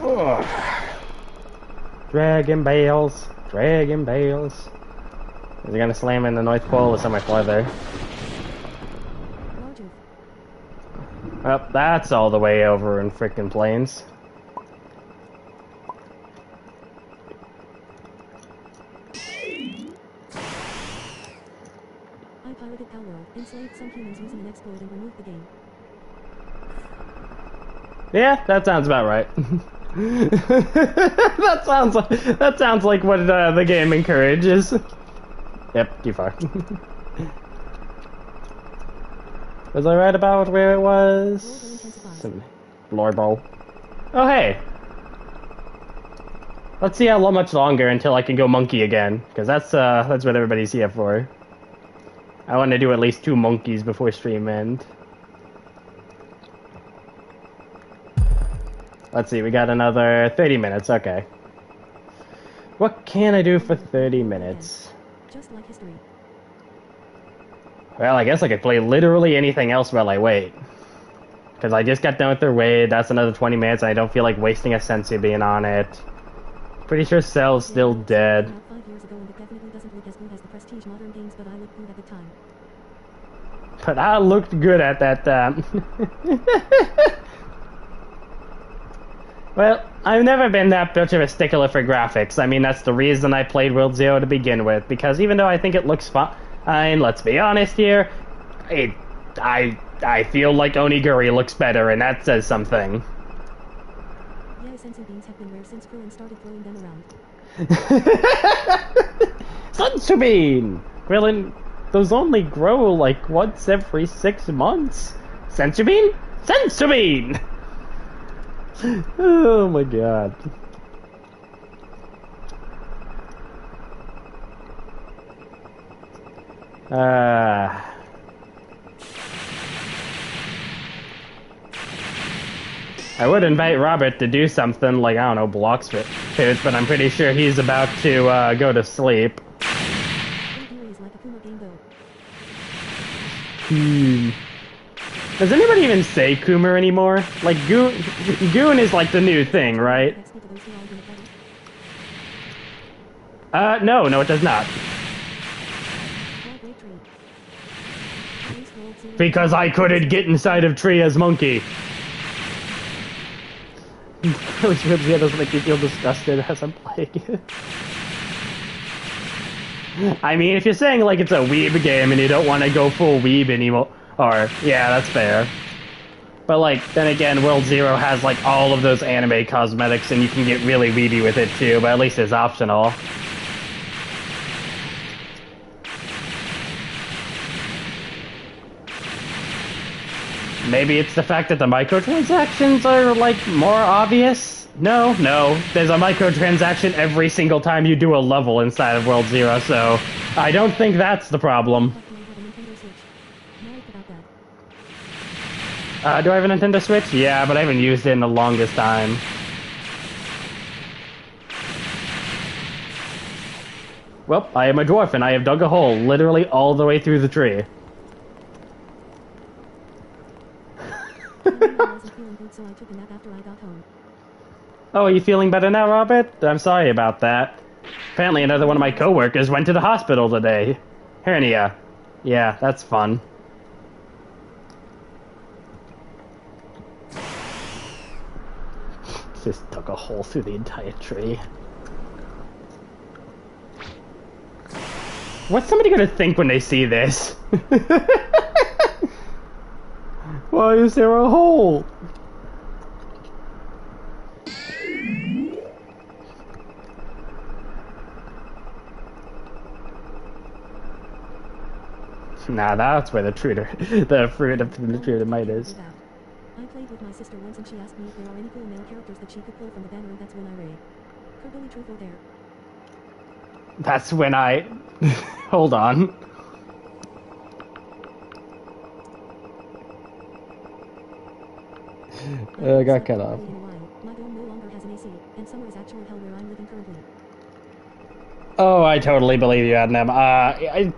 Oh. Dragon Bales, Dragon Bales. Is he gonna slam in the North Pole or somewhere farther? Larger. Well, that's all the way over in frickin' plains. I pirated Palworld, enslaved some humans using an exploit and removed the game. Yeah, that sounds about right. <laughs> <laughs> that sounds like that sounds like what uh, the game encourages. Yep, too far. <laughs> was I right about where it was? Some lore. Oh hey. Let's see how lo- much longer until I can go monkey again, because that's uh that's what everybody's here for. I want to do at least two monkeys before stream end. Let's see, we got another 30 minutes, okay. What can I do for 30 minutes? Just like history. Well, I guess I could play literally anything else while I wait. Because I just got done with the raid, that's another 20 minutes, and I don't feel like wasting a senzu being on it. Pretty sure Cell's still dead. About five years ago and it definitely doesn't look as good as the prestige modern games, but I looked good at the time. But I looked good at that time. Uh, <laughs> well, I've never been that much of a stickler for graphics. I mean, that's the reason I played World Zero to begin with, because even though I think it looks fine, let's be honest here, it, I, I feel like Onigiri looks better, and that says something. Yeah, beans have been rare since Krillin started throwing them around. <laughs> Krillin, those only grow like once every six months. Senzu bean? Sensubin! Oh my god. Uh, I would invite Robert to do something like, I don't know, blocks for foods, but I'm pretty sure he's about to uh, go to sleep. Onigiri is like a Coomer game though. Hmm. Does anybody even say Coomer anymore? Like, Goon, Goon is like the new thing, right? Those. Uh, no, no, it does not. Because I couldn't get inside of Tree as monkey. Which really doesn't make me feel disgusted as I'm playing it. I mean, if you're saying like it's a weeb game and you don't want to go full weeb anymore, or yeah, that's fair. But like, then again, World Zero has like all of those anime cosmetics, and you can get really weeby with it too. But at least it's optional. Maybe it's the fact that the microtransactions are like more obvious. No, no. There's a microtransaction every single time you do a level inside of World Zero, so I don't think that's the problem. Fuck, do you have a Nintendo Switch? Right about that. Uh, do I have a Nintendo Switch? Yeah, but I haven't used it in the longest time. Well, I am a dwarf and I have dug a hole literally all the way through the tree. <laughs> Oh, are you feeling better now, Robert? I'm sorry about that. Apparently, another one of my coworkers went to the hospital today. Hernia. Yeah, that's fun. Just dug a hole through the entire tree. What's somebody gonna think when they see this? <laughs> Why is there a hole? Nah, that's where the traitor, <laughs> the fruit of the traitor might is. That. I played with my sister once and she asked me if there are any cool male characters that she could pull from the banner and that's when I ray. Kurbily truth or dare. That's when I. <laughs> Hold on. Uh, got cut off. In a while, my dome no longer has an AC, and summer is actual hell where I'm living currently. Oh, I totally believe you, Adnam. Uh, I,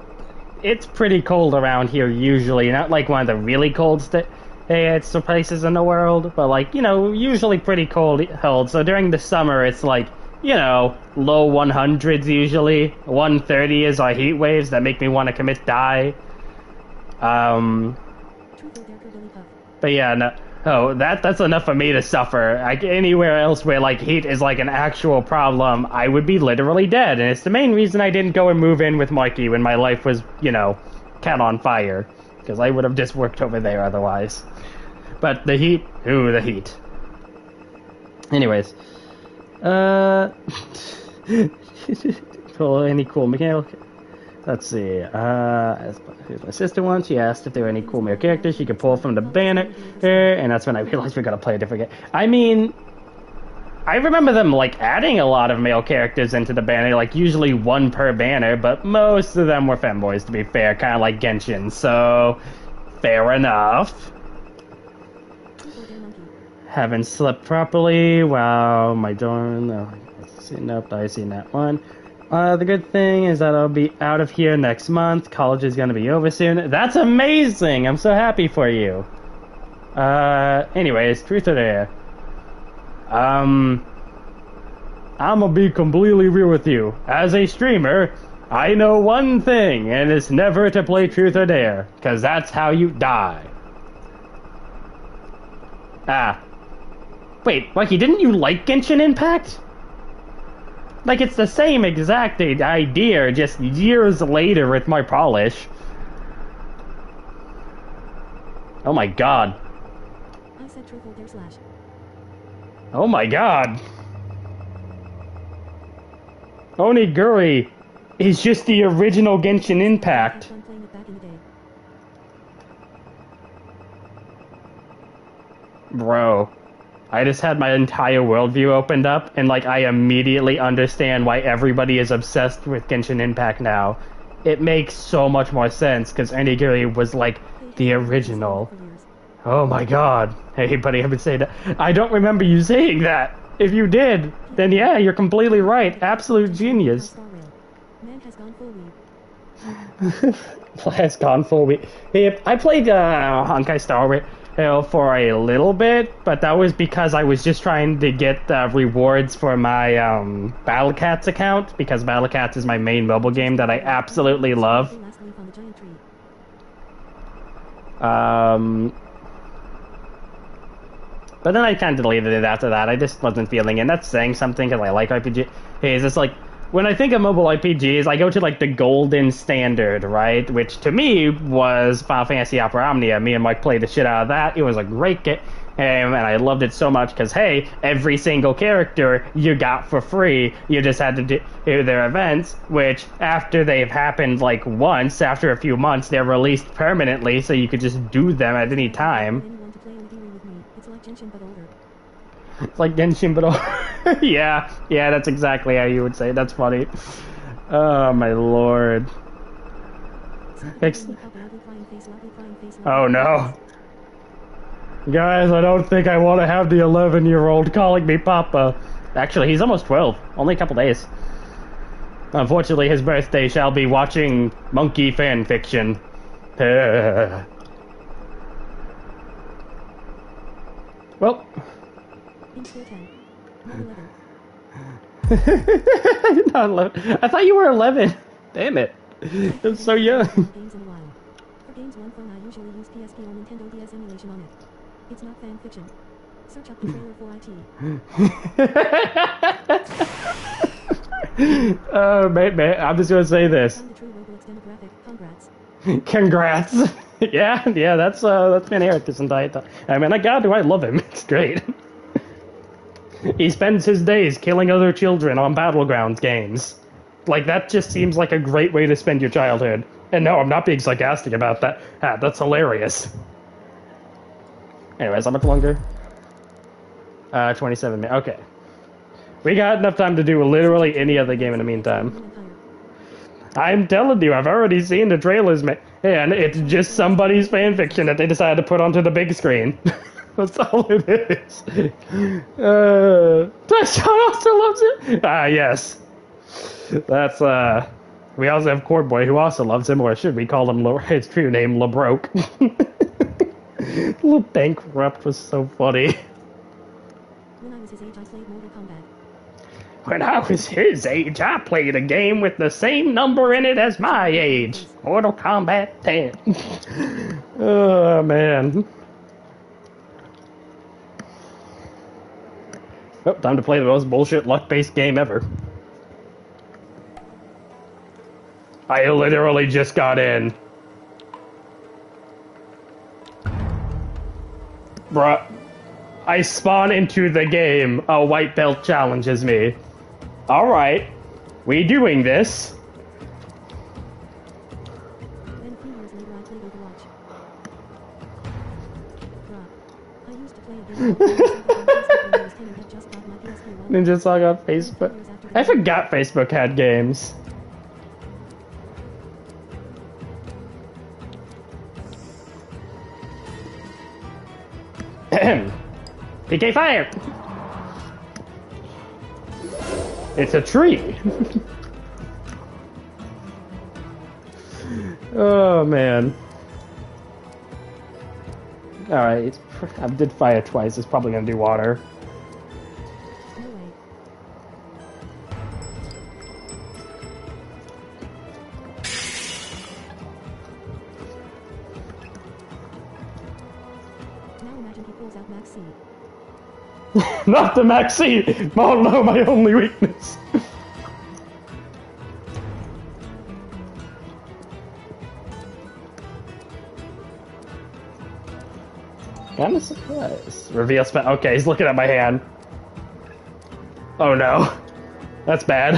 it's pretty cold around here usually. Not like one of the really cold sta- it's the places in the world, but like you know, usually pretty cold held. So during the summer, it's like you know, low 100s usually. 130 is our heat waves that make me want to commit die. Um, but yeah, no. Oh, that that's enough for me to suffer. Like anywhere else where like heat is like an actual problem, I would be literally dead. And it's the main reason I didn't go and move in with Mikey when my life was, you know, cat on fire, because I would have just worked over there otherwise. But the heat, ooh, the heat. Anyways, uh, <laughs> pull any cool mechanical. Let's see. Uh, here's my sister once. She asked if there were any cool male characters she could pull from the banner, and that's when I <laughs> realized we are gonna play a different game. I mean, I remember them like adding a lot of male characters into the banner, like usually one per banner, but most of them were femboys. To be fair, kind of like Genshin. So, fair enough. Truth or dare monkey. Haven't slept properly. Wow, my dorm. See, nope, I seen that one. Uh, the good thing is that I'll be out of here next month. College is gonna be over soon. That's amazing! I'm so happy for you. Uh, anyways, truth or dare? Um, I'm gonna be completely real with you. As a streamer, I know one thing, and it's never to play truth or dare, because that's how you die. Ah. Wait, Lucky, didn't you like Genshin Impact? Like, it's the same exact idea, just years later with my polish. Oh my god. Oh my god. Onigiri is just the original Genshin Impact. Bro, I just had my entire worldview opened up, and like I immediately understand why everybody is obsessed with Genshin Impact now. It makes so much more sense because Onigiri was like the original. Oh my god. Hey, buddy, I've been saying that. I don't remember you saying that. If you did, then yeah, you're completely right. Absolute genius. <laughs> Has gone full weeb. I played uh, Honkai Star Rail for a little bit, but that was because I was just trying to get uh, rewards for my um, Battle Cats account, because Battle Cats is my main mobile game that I absolutely love. Um, but then I kind of deleted it after that. I just wasn't feeling it. And that's saying something because I like RPG. Hey, is this like when I think of mobile RPGs, I go to like the golden standard, right? Which to me was Final Fantasy Opera Omnia. Me and Mike played the shit out of that. It was a great game. And I loved it so much because hey, every single character you got for free. You just had to do their events, which after they've happened like once, after a few months, they're released permanently, so you could just do them at any time. Anyone to play Onigiri with me. It's like Genshin but <laughs> yeah, yeah, that's exactly how you would say. it. That's funny. Oh my lord. Ex- Oh no. Guys, I don't think I want to have the 11 year old calling me Papa. Actually, he's almost 12. Only a couple days. Unfortunately, his birthday shall be watching monkey fan fiction. <laughs> well, In square 10. Not 11. not 11. I thought you were 11. Damn it. I'm so young. games in a while. For games one phone I usually use PSP or Nintendo DS emulation on it. It's not fan fiction. Search up the trailer for IT. Oh, <laughs> man, man, I'm just gonna say this. Find the true Roblox demographic. Congrats. Congrats. <laughs> yeah, yeah, that's uh that's been Eric this entire time. I mean, I God, do I love him? <laughs> It's great. He spends his days killing other children on battlegrounds games. Like that just seems like a great way to spend your childhood. And no, I'm not being sarcastic about that. Ah, that's hilarious. Anyways, how much longer? Uh, 27 minutes. Okay. We got enough time to do literally any other game in the meantime. I'm telling you, I've already seen the trailers, man. And it's just somebody's fanfiction that they decided to put onto the big screen. <laughs> That's all it is. Uh, Sean also loves it. Ah, yes. That's uh. We also have Boy, who also loves him, or should we call him his true name, LeBroke? <laughs> Little bankrupt was so funny. When I was his age, I played Mortal Kombat. When I was his age, I played a game with the same number in it as my age. Mortal Kombat 10. <laughs> oh, man. Oh, time to play the most bullshit luck-based game ever. I literally just got in. Bruh. I spawn into the game. A white belt challenges me. Alright. We doing this. <laughs> <laughs> Ninja Saga Facebook. I forgot Facebook had games. <clears throat> PK fire! It's a tree. <laughs> oh man. All right, I did fire twice. It's probably gonna do water. <laughs> Not the Maxi! Oh no, my only weakness. Kind of surprised. Reveal spell. Okay, he's looking at my hand. Oh no. That's bad.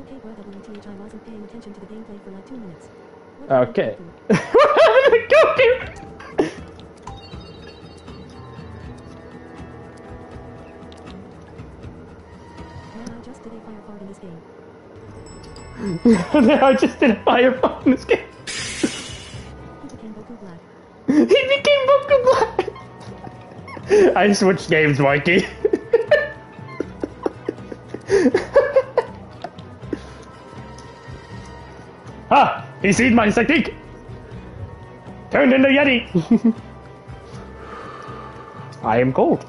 Okay, bro, WTH, I wasn't paying attention to the gameplay for like two minutes. What the hell Okay. <laughs> What happened to <laughs> I just did a fireball in this game. He became became Goku Black. <laughs> I switched games, Mikey. <laughs> ah! He seen my technique! Turned into Yeti! I am cold.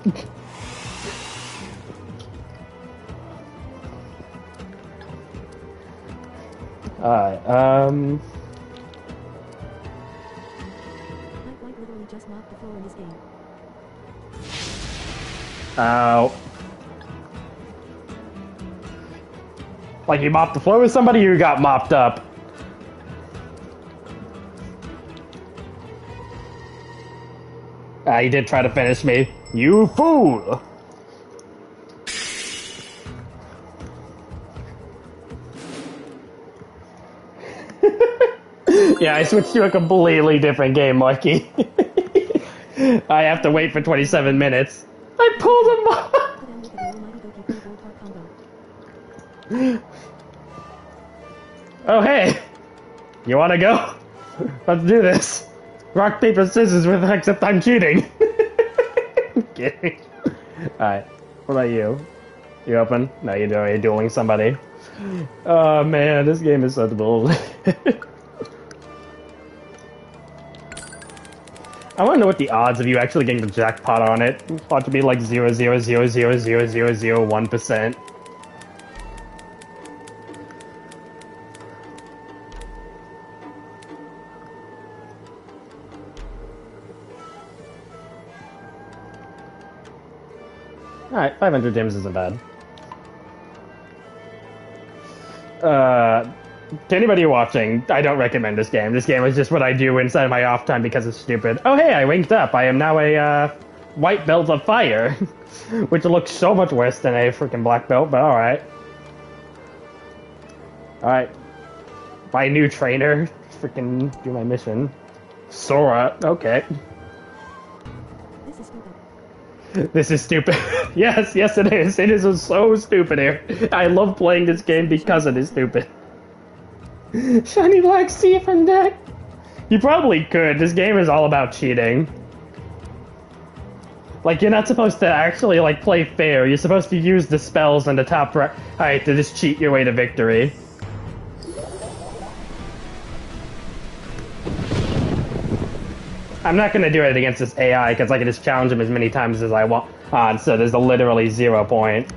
This game. Ow. Like you mopped the floor with somebody, you got mopped up. Ah, you did try to finish me. You fool! <laughs> yeah, I switched to a completely different game, Mikey. <laughs> I have to wait for 27 minutes. I pulled him off! <laughs> Oh, hey! You wanna go? Let's do this. Rock, paper, scissors with except I'm cheating. Kidding. Alright, what about you? You open? No, you're doing, you're dueling somebody. Oh man, this game is such bull. I want to know what the odds of you actually getting the jackpot on it. Ought to be like zero zero zero zero zero zero zero one percent. Alright, 500 gems isn't bad. Uh, to anybody watching, I don't recommend this game. This game is just what I do inside of my off time because it's stupid. Oh hey, I winked up. I am now a uh, white belt of fire, <laughs> which looks so much worse than a freaking black belt, but alright. Alright. My new trainer, freaking do my mission. Sora, okay. This is stupid. This is stupid. <laughs> yes, yes it is. It is so stupid here. I love playing this game because it is stupid. <laughs> Shiny Black Sea from deck. You probably could. This game is all about cheating. Like you're not supposed to actually like play fair. You're supposed to use the spells on the top right, right to just cheat your way to victory. I'm not gonna do it against this AI because I can just challenge him as many times as I want. On so there's a literally zero point.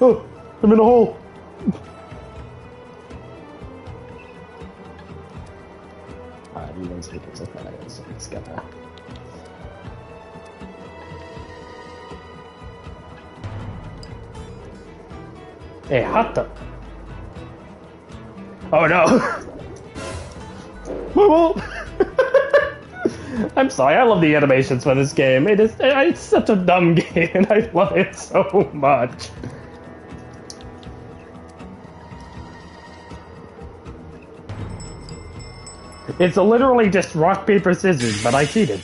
Oh, I'm in a hole. Alright, you guys keep it okay. So it's gonna. Hey, hot the. Oh no! <laughs> Whoa! <laughs> I'm sorry, I love the animations for this game. It is it's such a dumb <laughs> game and I love it so much. It's literally just rock, paper, scissors, but I cheated.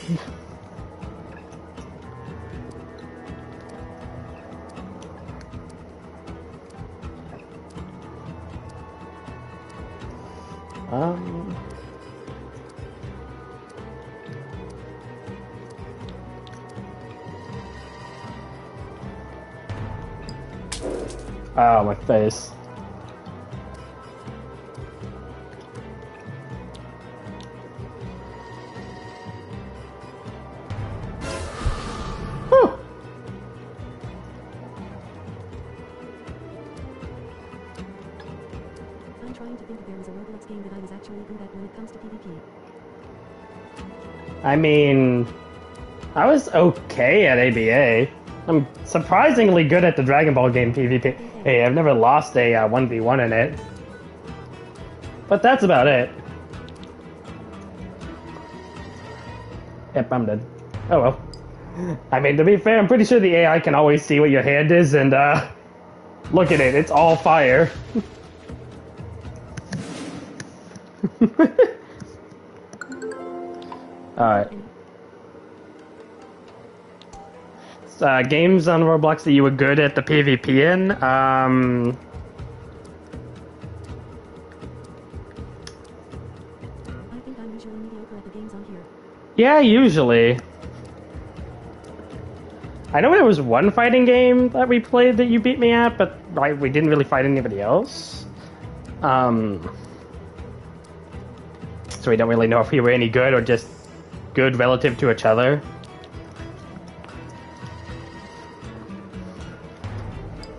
Um. Oh, my face. If there was a Roblox game that I was actually good at when it comes to PvP. I mean, I was okay at ABA. I'm surprisingly good at the Dragon Ball game PvP. Hey, I've never lost a uh, 1v1 in it. But that's about it. Yep, I'm dead. Oh well. I mean, to be fair, I'm pretty sure the AI can always see what your hand is, and uh, look at it, it's all fire. <laughs> <laughs> Alright. Uh, games on Roblox that you were good at the PvP in. Um, I think I'm usually mediocre at the games on here. yeah, usually. I know there was one fighting game that we played that you beat me at, but we didn't really fight anybody else. Um, so we don't really know if we were any good or just good relative to each other.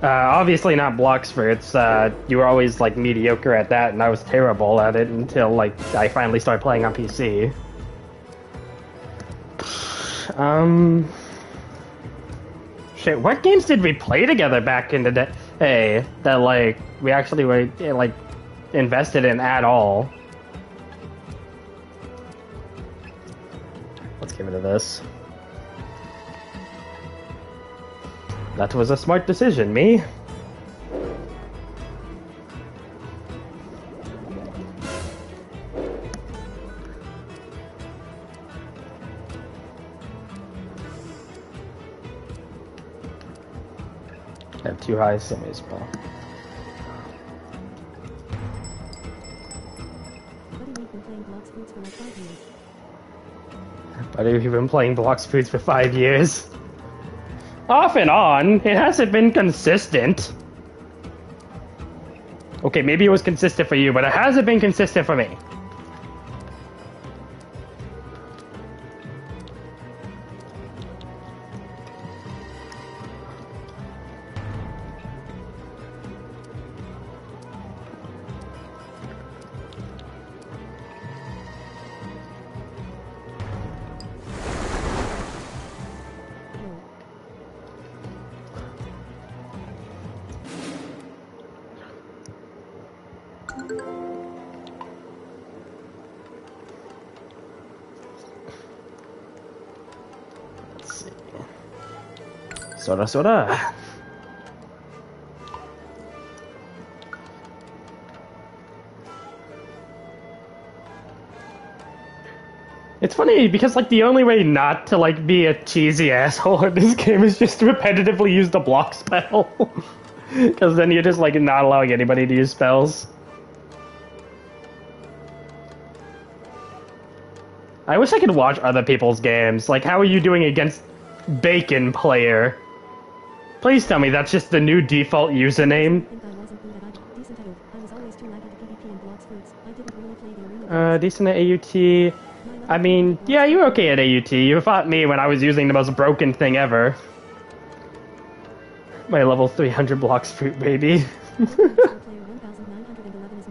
Uh, obviously not Blox Fruits. Uh, you were always like mediocre at that, and I was terrible at it until like I finally started playing on PC. Um, shit, what games did we play together back in the day? Hey, that like we actually were like invested in at all. Give it to this. That was a smart decision, me. Have too high for like five years. But you've been playing Blox Fruits for five years. Off and on, it hasn't been consistent. Okay, maybe it was consistent for you, but it hasn't been consistent for me. Sora Sora. It's funny because like the only way not to like be a cheesy asshole in this game is just to repetitively use the block spell. <laughs> Because then you're just like not allowing anybody to use spells. I wish I could watch other people's games. Like, how are you doing against Bacon Player? Please tell me that's just the new default username. Uh, decent at AUT. I mean, yeah, you were okay at AUT. You fought me when I was using the most broken thing ever. My level 300 Blox Fruit baby. Player <laughs> 1911 is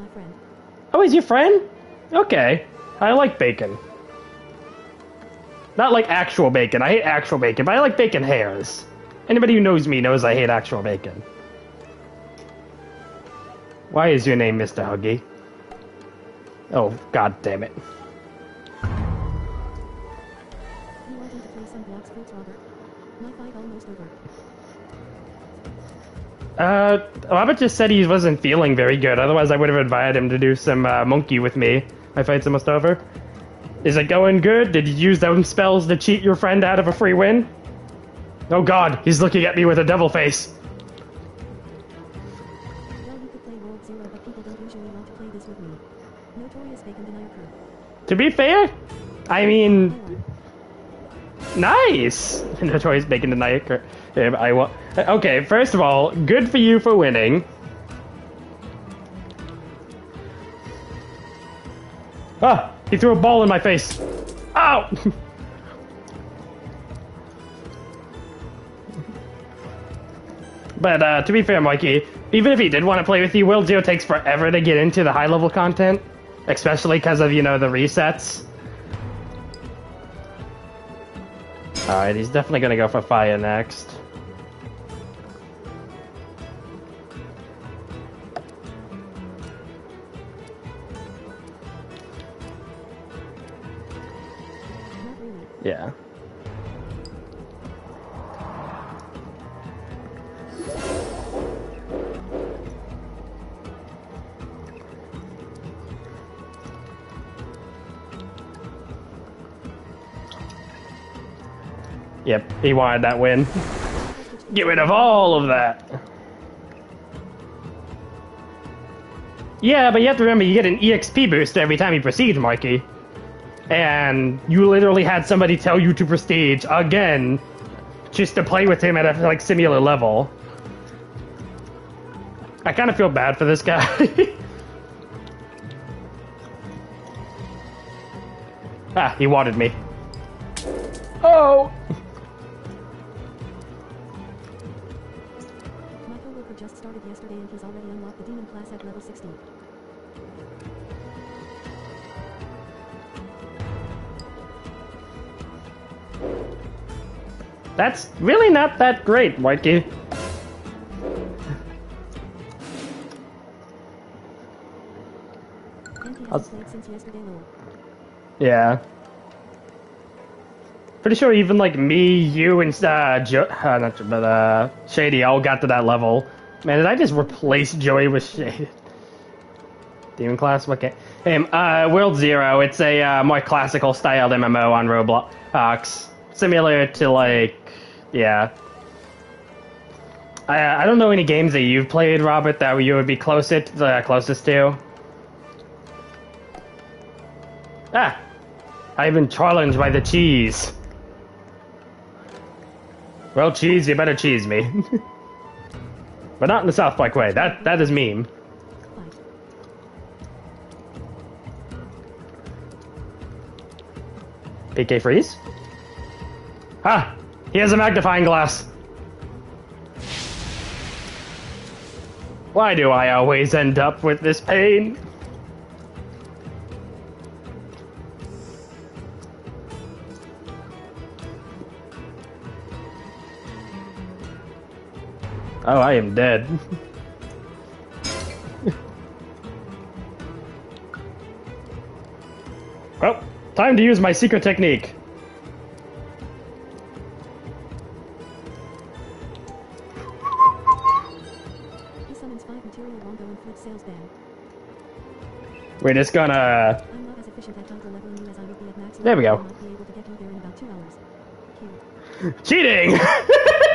oh, he's your friend? Okay. I like bacon. Not like actual bacon. I hate actual bacon, but I like bacon hairs. Anybody who knows me knows I hate actual bacon. Why is your name Mr. Huggy? Oh, god damn it. Uh, Robert just said he wasn't feeling very good. Otherwise, I would have invited him to do some uh, monkey with me. My fight's almost over. Is it going good? Did you use those spells to cheat your friend out of a free win? Oh god, he's looking at me with a devil face. Want to Denier be fair, I mean, nice. <laughs> Notorious Bacon. If I wa- okay, first of all, good for you for winning. Ah, he threw a ball in my face. Ow! <laughs> but uh, to be fair, Mikey, even if he did want to play with you, World Zero takes forever to get into the high level content, especially because of you know the resets. All right, he's definitely gonna go for fire next. Yeah. Yep, he wanted that win. Get rid of all of that. Yeah, but you have to remember you get an EXP boost every time you proceed, Mikey. And you literally had somebody tell you to prestige again just to play with him at a like similar level. I kind of feel bad for this guy. <laughs> ah, he wanted me. Oh! Class at level 60. That's really not that great, Mikey. And he I'll- hasn't played since yesterday lol. Yeah. Pretty sure even like me, you, and uh, jo- uh not, but uh, Shady all got to that level. Man, did I just replace Joey with Shady? Demon class, okay. Um, uh, World Zero. It's a uh, more classical styled MMO on Roblox, similar to like, yeah. I I don't know any games that you've played, Robert, that you would be closest uh, closest to. Ah, I've been challenged by the cheese. Well, cheese, you better cheese me. <laughs> but not in the South Park way. That that is meme. PK freeze. Ah, he has a magnifying glass. Why do I always end up with this pain? Oh, I am dead. <laughs> well, time to use my secret technique. He summons five material Wongo and fruit <laughs> <laughs>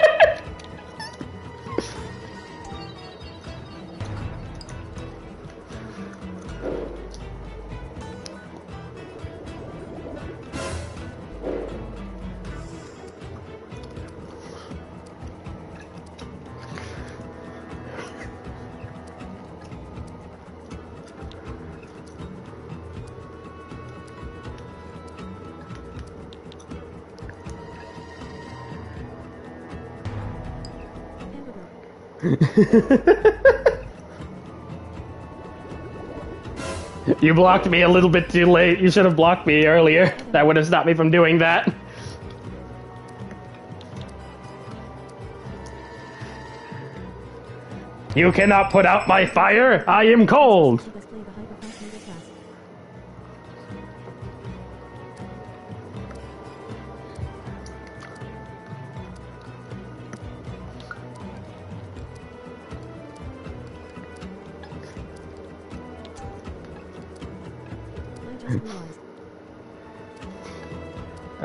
<laughs> you blocked me a little bit too late. You should have blocked me earlier. That would have stopped me from doing that. You cannot put out my fire. I am cold.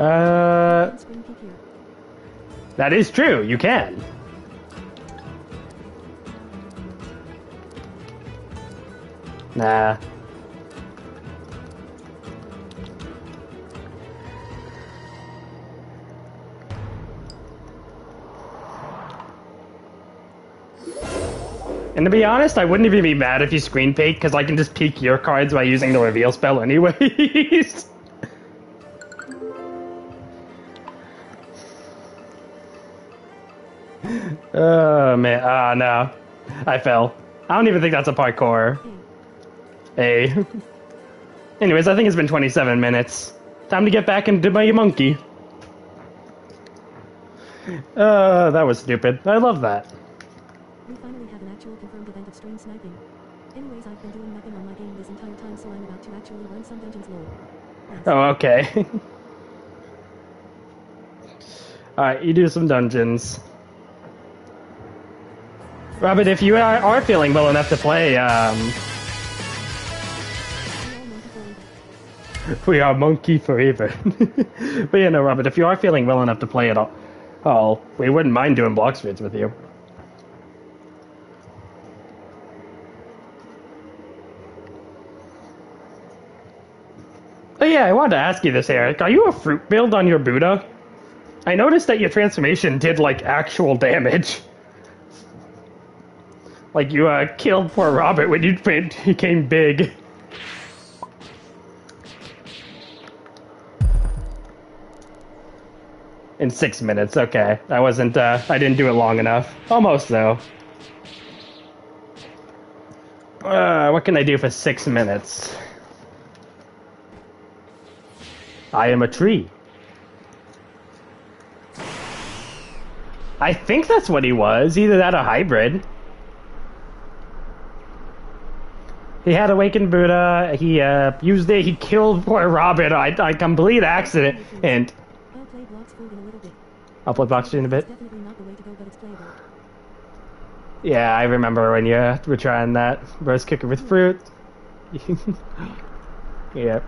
Uh, that is true. You can. Nah. And to be honest, I wouldn't even be mad if you screen peek, because I can just peek your cards by using the reveal spell anyways. <laughs> oh man, ah no. I fell. I don't even think that's a parkour. Hey. <laughs> Anyways, I think it's been 27 minutes. Time to get back into my monkey. Uh, that was stupid. I love that. We finally have an actual confirmed event of stream sniping. Anyways, I've been doing nothing on my game this entire time, so I'm about to actually run some dungeons. Nice. Oh, okay. <laughs> Alright, you do some dungeons. Robert, if you are, feeling well enough to play, um, <laughs> We are monkey forever. <laughs> but yeah, no, Robert, if you are feeling well enough to play at all, we wouldn't mind doing Blox Fruits with you. Oh yeah, I wanted to ask you this, Eric. Are you a fruit build on your Buddha? I noticed that your transformation did like actual damage. <laughs> Like you uh, killed poor Robert when you became big. In six minutes, okay. I wasn't, uh, I didn't do it long enough. Almost, though. Uh, what can I do for six minutes? I am a tree. I think that's what he was. Either that or hybrid. He had awakened Buddha. He uh, used it. He killed poor Robin. I, I complete accident. And I'll play Blox Fruit in a little bit. Box in a bit. Yeah, I remember when you were trying that roast cooker with fruit. <laughs> yeah.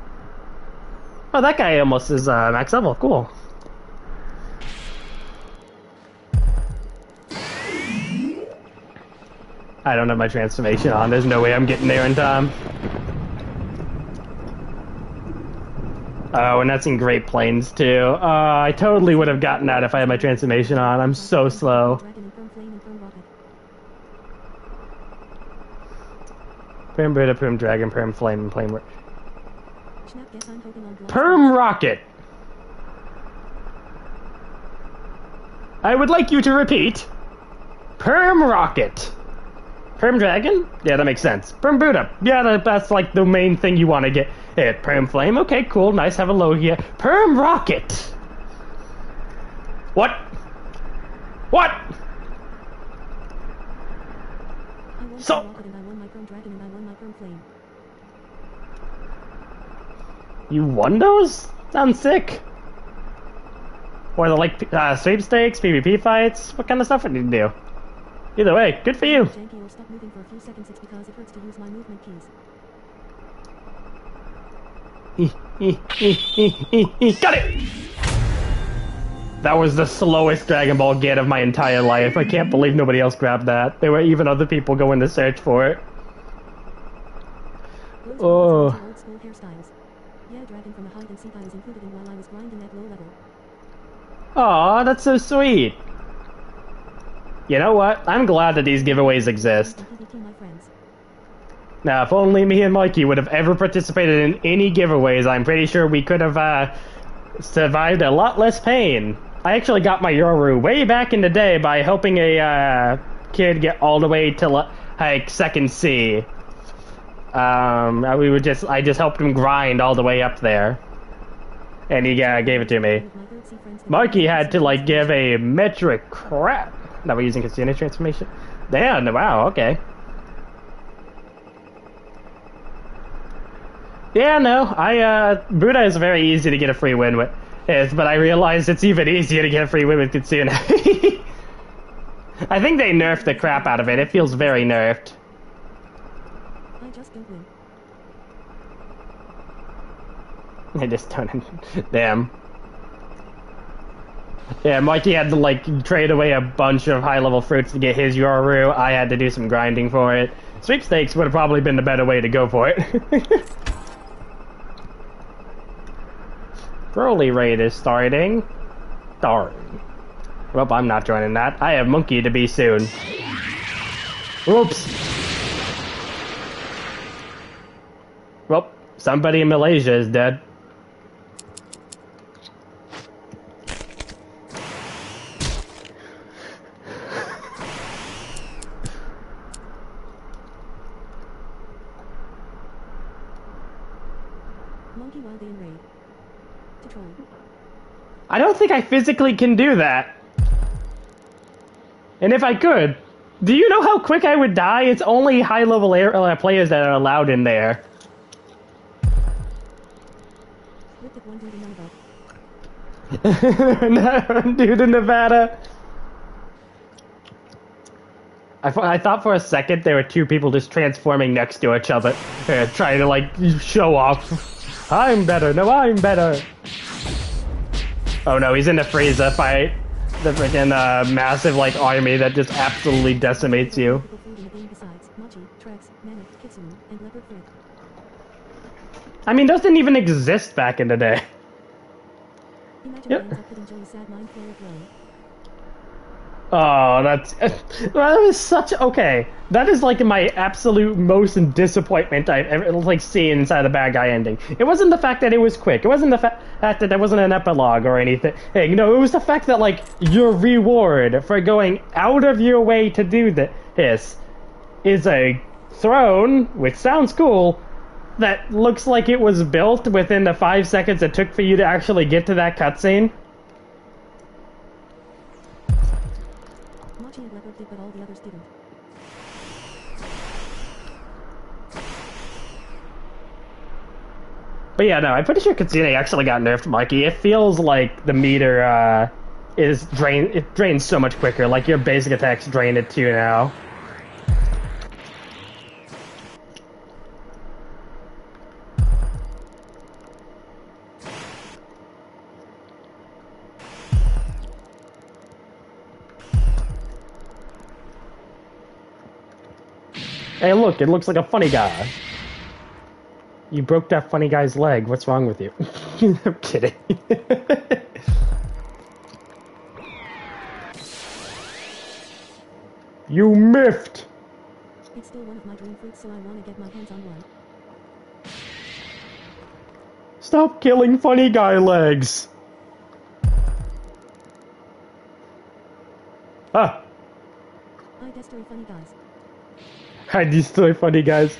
Oh, that guy almost is uh, max level. Cool. I don't have my transformation on. There's no way I'm getting there in time. Oh, and that's in Great Plains too. Uh, I totally would have gotten that if I had my transformation on. I'm so slow. Perm Buddha, Perm Dragon, Perm Flame, and Flame. Perm Rocket! I would like you to repeat. Perm Rocket. Perm Dragon? Yeah, that makes sense. Perm Buddha. Yeah, that, that's like the main thing you want to get. Hit. Perm Flame. Okay, cool. Nice. Have a Logia. Perm Rocket. What? What? So-. You won those? Sounds sick. Or the like uh, sweepstakes, PvP fights. What kind of stuff would you do? Either way, good for you. Janky will stop moving for a few seconds. It's because it hurts to use my movement keys. <laughs> Got it! That was the slowest Dragon Ball get of my entire life. I can't believe nobody else grabbed that. There were even other people going to search for it. Oh. has old school hairstyles. Yeah, dragon from the hide and seek I was included in while I was grinding at low level. Aw, that's so sweet. You know what? I'm glad that these giveaways exist. Now, if only me and Mikey would have ever participated in any giveaways, I'm pretty sure we could have uh, survived a lot less pain. I actually got my Yoru way back in the day by helping a uh, kid get all the way to like Second Sea. Um, we would just I just helped him grind all the way up there, and he uh, gave it to me. Mikey had to like give a metric crap. Now we're using casino transformation. Damn! Wow. Okay. Yeah, no, I uh Buddha is very easy to get a free win with. Is, but I realized it's even easier to get a free win with Kitsune. <laughs> I think they nerfed the crap out of it. It feels very nerfed. I just don't. I just don't. Damn. Yeah, Mikey had to like trade away a bunch of high level fruits to get his Yoru. I had to do some grinding for it. Sweepstakes would have probably been the better way to go for it. <laughs> Broly raid is starting. Darn. Well, I'm not joining that. I have Monkey to be soon. Oops. Well, somebody in Malaysia is dead. Monkey wildly in raid. To troll. I don't think I physically can do that. And if I could, do you know how quick I would die? It's only high level air, uh, players that are allowed in there. <laughs> Dude in Nevada. I, I thought for a second there were two people just transforming next to each other, uh, <laughs> trying to like show off. <laughs> I'm better. No, I'm better. Oh no, he's in the Frieza fight. The freaking uh, massive like army that just absolutely decimates you. Typical food in the game besides mochi, Trex, Manic, Kitsune, and leopard frick. I mean, those didn't even exist back in the day. Yep. yep. ends up hitting Joey's sad mind flare blow. Oh, that's that is such okay. That is like my absolute most disappointment I've ever like seen inside a bad guy ending. It wasn't the fact that it was quick. It wasn't the fa- fact that there wasn't an epilogue or anything. Hey, know, it was the fact that like your reward for going out of your way to do this is a throne, which sounds cool. That looks like it was built within the five seconds it took for you to actually get to that cutscene. But all the others didn't. But yeah, no, I'm pretty sure Kitsune actually got nerfed, Mikey. It feels like the meter uh, is drain. It drains so much quicker. Like your basic attacks drain it too now. Hey, look! It looks like a funny guy. You broke that funny guy's leg. What's wrong with you? <laughs> I'm kidding. <laughs> you miffed. It's still one of my dream fruits, so I want to get my hands on one. Stop killing funny guy legs. Ah, I destroy funny guys. I destroy funny guys.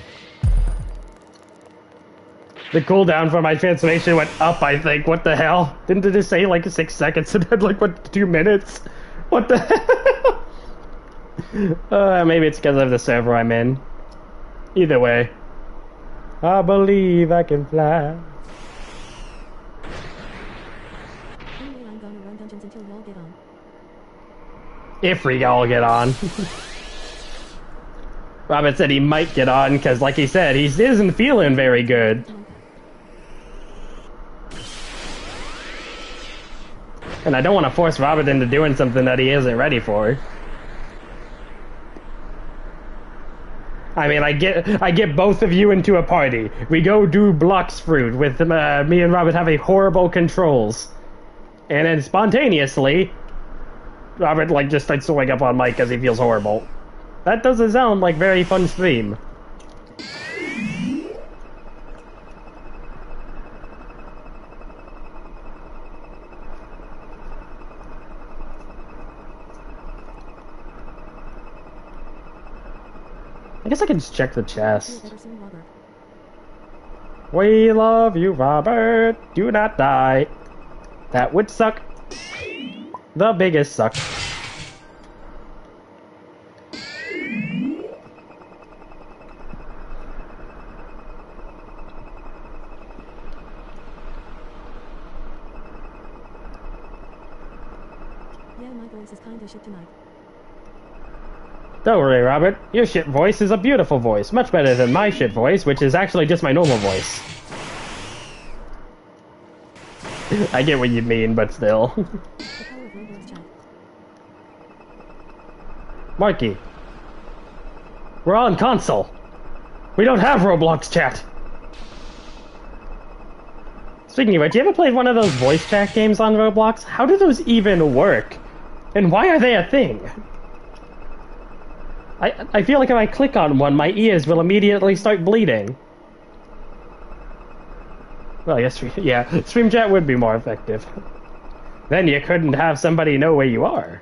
The cooldown for my transformation went up, I think. What the hell? Didn't it just say like six seconds and <laughs> then like what two minutes? What the hell? <laughs> uh, maybe it's because of the server I'm in. Either way. I believe I can fly. Anyway, I'm gonna run dungeons until y'all get on. If we all get on. <laughs> Robert said he might get on because, like he said, he isn't feeling very good. And I don't want to force Robert into doing something that he isn't ready for. I mean, I get I get both of you into a party. We go do Blox Fruit with uh, me and Robert having horrible controls, and then spontaneously, Robert like just starts throwing up on Mike because he feels horrible. That doesn't sound like very fun stream. I guess I can just check the chest. We love you, Robert. Do not die. That would suck. The biggest suck. Shit tonight. Don't worry, Robert. Your shit voice is a beautiful voice. Much better than my shit voice, which is actually just my normal voice. <laughs> I get what you mean, but still. <laughs> Marky. We're on console. We don't have Roblox chat. Speaking of which, you ever played one of those voice chat games on Roblox? How do those even work? And why are they a thing? I, I feel like if I click on one, my ears will immediately start bleeding. Well, yes, <laughs> yeah, stream chat would be more effective. Then you couldn't have somebody know where you are.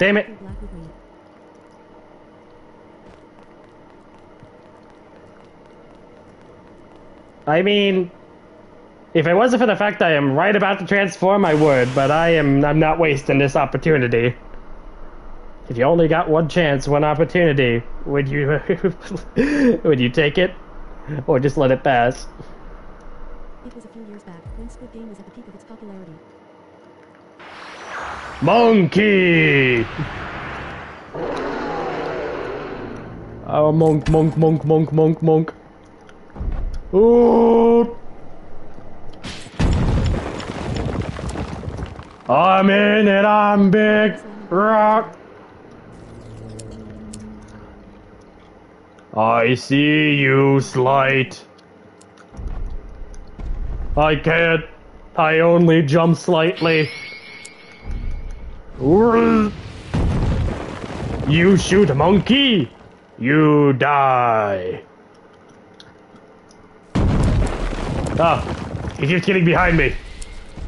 Damn it. I mean, if it wasn't for the fact I am right about to transform, I would, but I am I'm not wasting this opportunity. If you only got one chance, one opportunity, would you <laughs> would you take it? Or just let it pass? It was a few years back when Squid Game was at the peak of its popularity. Monkey! Oh, monk, monk, monk, monk, monk, monk. Ooh! I'm in it, I'm big rock. I see you, Slight. I can't. I only jump slightly. You shoot a monkey, you die. Ah, he keeps getting behind me.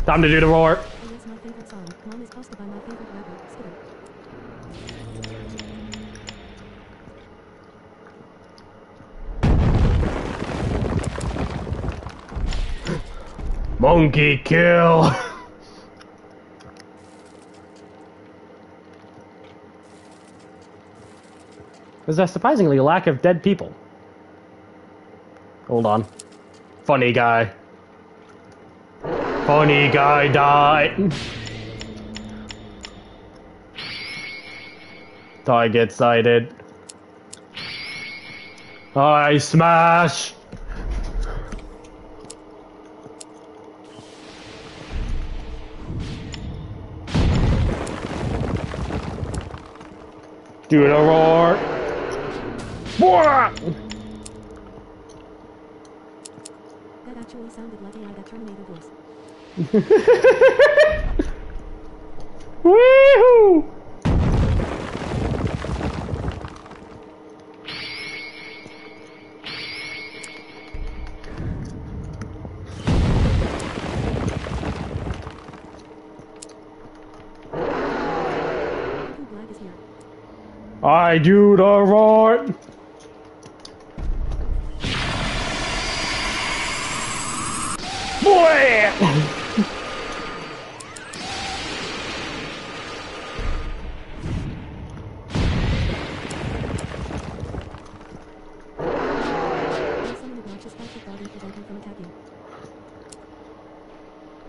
Time to do the roar. Monkey yes, <laughs> my favorite song. Mom is hosted by my favorite rapper, Skitter. Monkey kill. There's a surprisingly lack of dead people. Hold on. Funny guy. Funny guy died. Target sighted. I smash. Do the roar. That actually sounded like AI that Terminator voice. <laughs> Woohoo! I do the roar. Boy!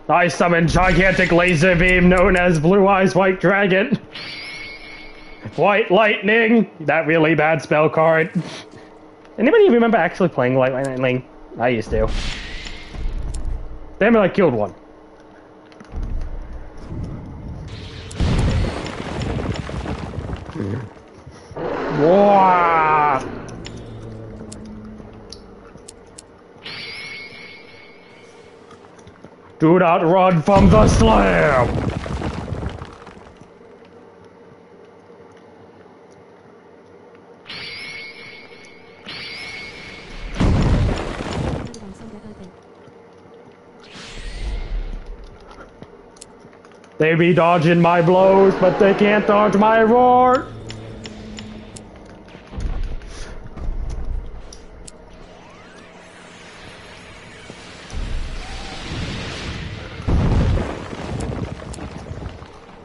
I summon gigantic laser beam known as Blue Eyes White Dragon. White Lightning! That really bad spell card. Anybody remember actually playing White Lightning? I used to. Damn it, I killed one. Do not run from the slam! They be dodging my blows, but they can't dodge my roar!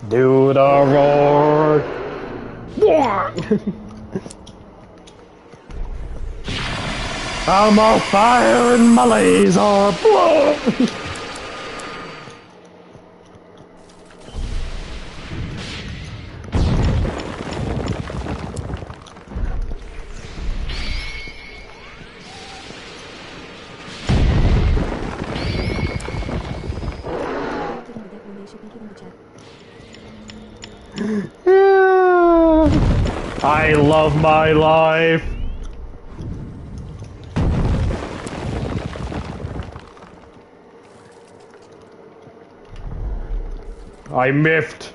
Do the roar! <laughs> I'm on fire and my laser. <laughs> I love my life. I miffed.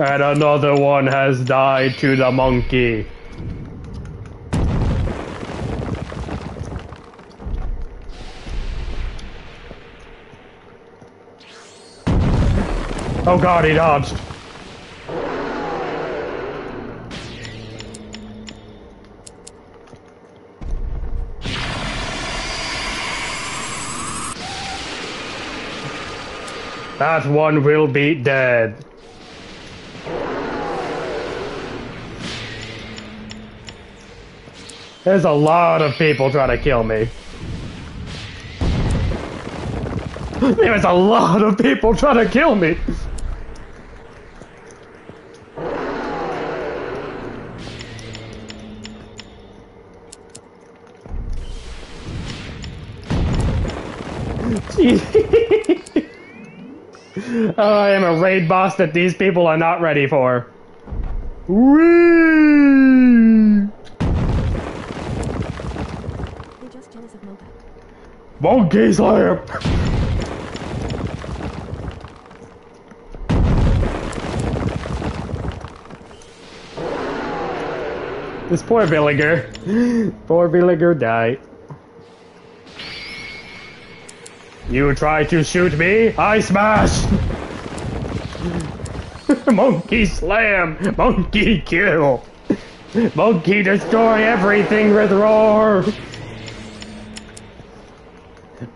And another one has died to the monkey. Oh god, he dodged. That one will be dead. There's a lot of people trying to kill me. There's a lot of people trying to kill me. <laughs> oh, I am a raid boss that these people are not ready for. Whee! They're just jealous of Mopat. Monkey Slam! This poor villager. <gasps> Poor villager died. You try to shoot me, I smash! <laughs> Monkey slam! Monkey kill! Monkey destroy everything with roar!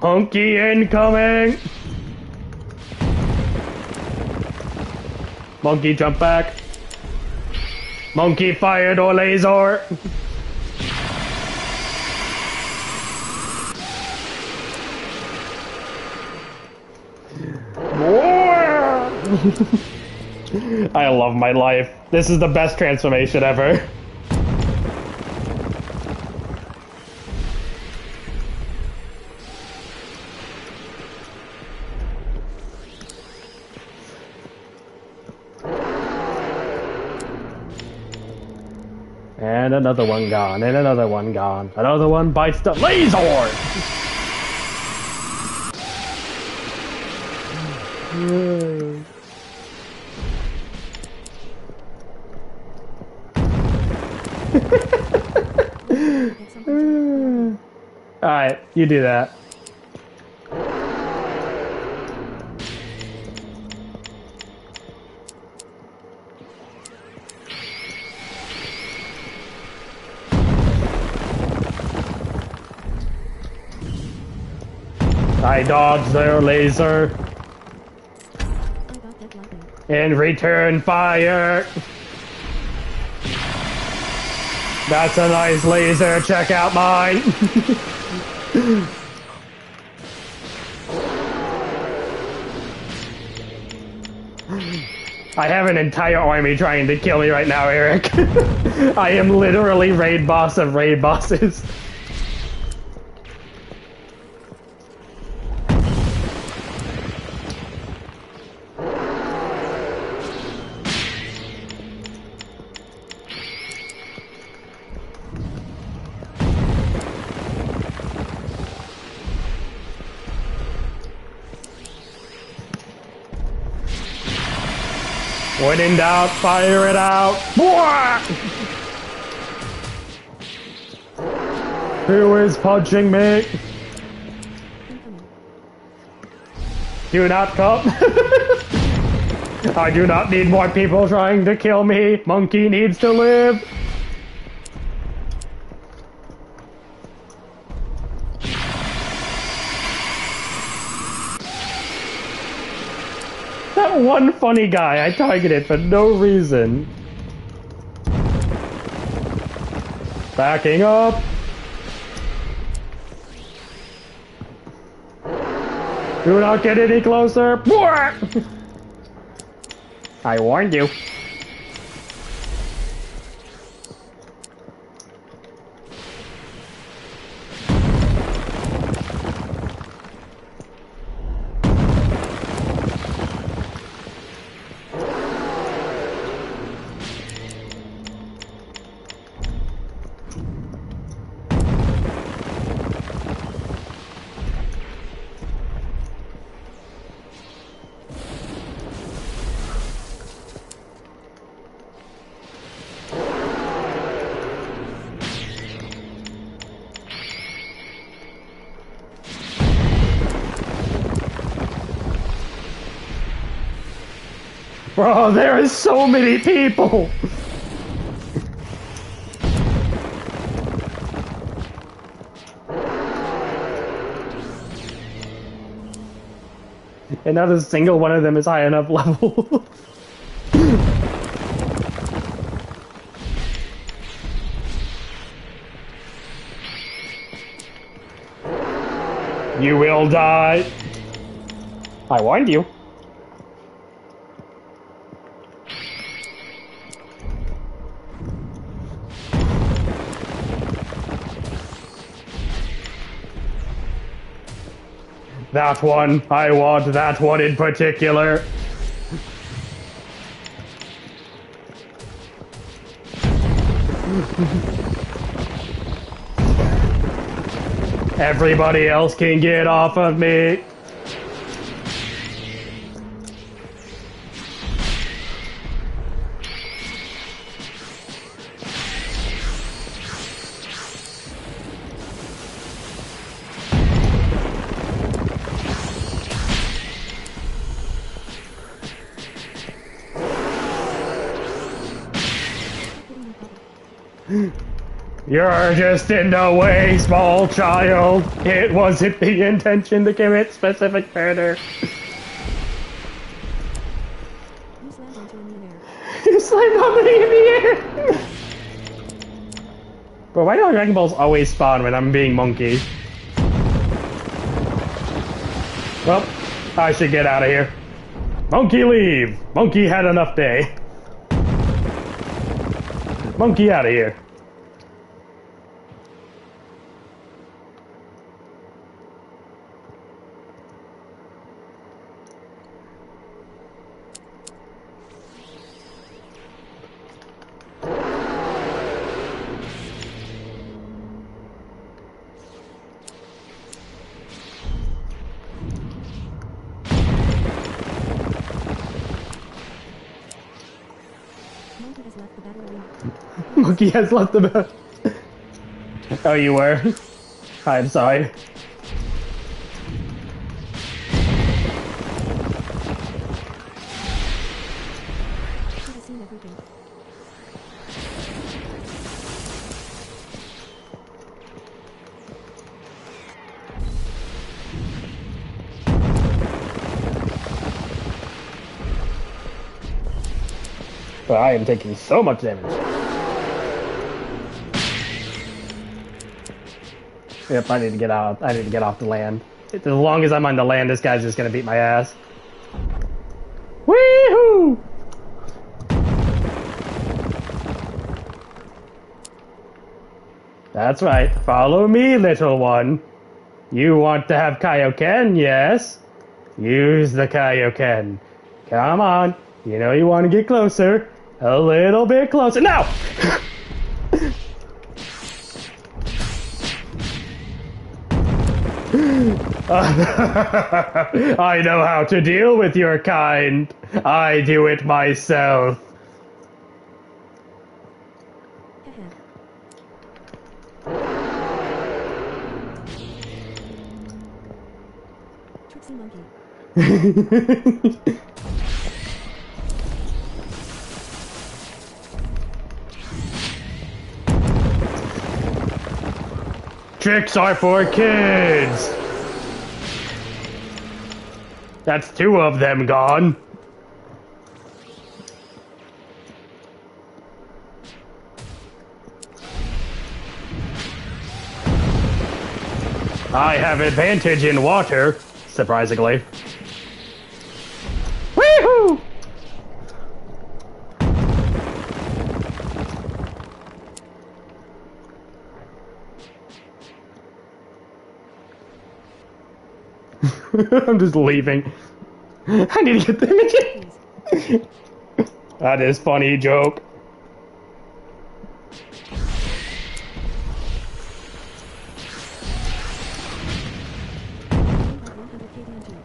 Monkey incoming! Monkey jump back. Monkey fired or laser. <laughs> I love my life. This is the best transformation ever. And another one gone, and another one gone. Another one bites the laser! Get something <laughs> to Alright, you do that. I dodged their laser and return fire. That's a nice laser. Check out mine. <laughs> I have an entire army trying to kill me right now, Eric. <laughs> I am literally raid boss of raid bosses. When in doubt, fire it out. Who is punching me? Do not come. <laughs> I do not need more people trying to kill me. Monkey needs to live. One funny guy I targeted for no reason. Backing up. Do not get any closer. <laughs> I warned you. Bro, there is so many people. and not a single one of them is high enough level. <laughs> you will die. I warned you. That one. I want that one in particular. Everybody else can get off of me. You're just in the way, small child. It wasn't the intention to commit specific murder. You slammed me in air. You slammed on me in the air. But why do Dragon Balls always spawn when I'm being monkey? Well, I should get out of here. Monkey leave. Monkey had enough day. Monkey out of here. Monkey has left. Oh, you were? I'm sorry. But I am taking so much damage. Yep, I need to get out. I need to get off the land. As long as I'm on the land, this guy's just gonna beat my ass. Wee-hoo! That's right. Follow me, little one. You want to have Kaioken, yes? Use the Kaioken. Come on. You know you want to get closer. A little bit closer. Now! <laughs> <laughs> I know how to deal with your kind. I do it myself. <laughs> Tricks are for kids! That's two of them gone. I have advantage in water, surprisingly. Woohoo! <laughs> I'm just leaving. I need to get the image. that is funny joke. By 100 kDNG.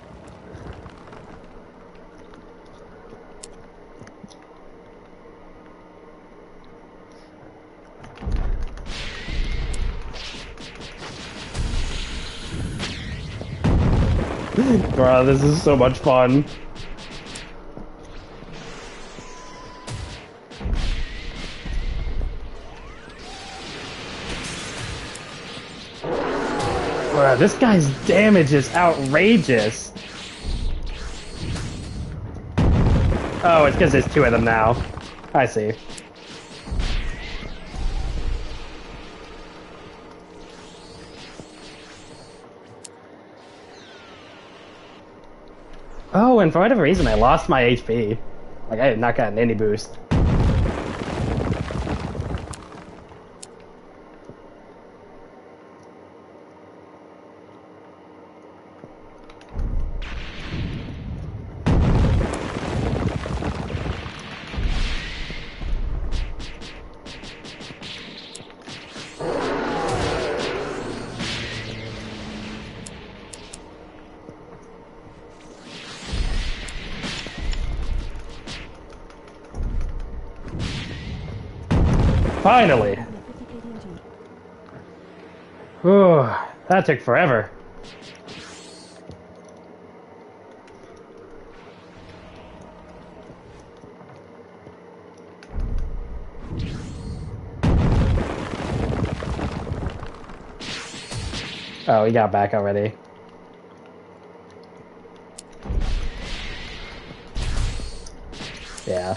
Bro, this is so much fun. Bro, this guy's damage is outrageous. Oh, it's because there's two of them now. I see. Oh, and for whatever reason, I lost my HP. Like, I had not gotten any boost. Finally! At 50 kDNG. Whew, that took forever. Oh, he got back already. Yeah.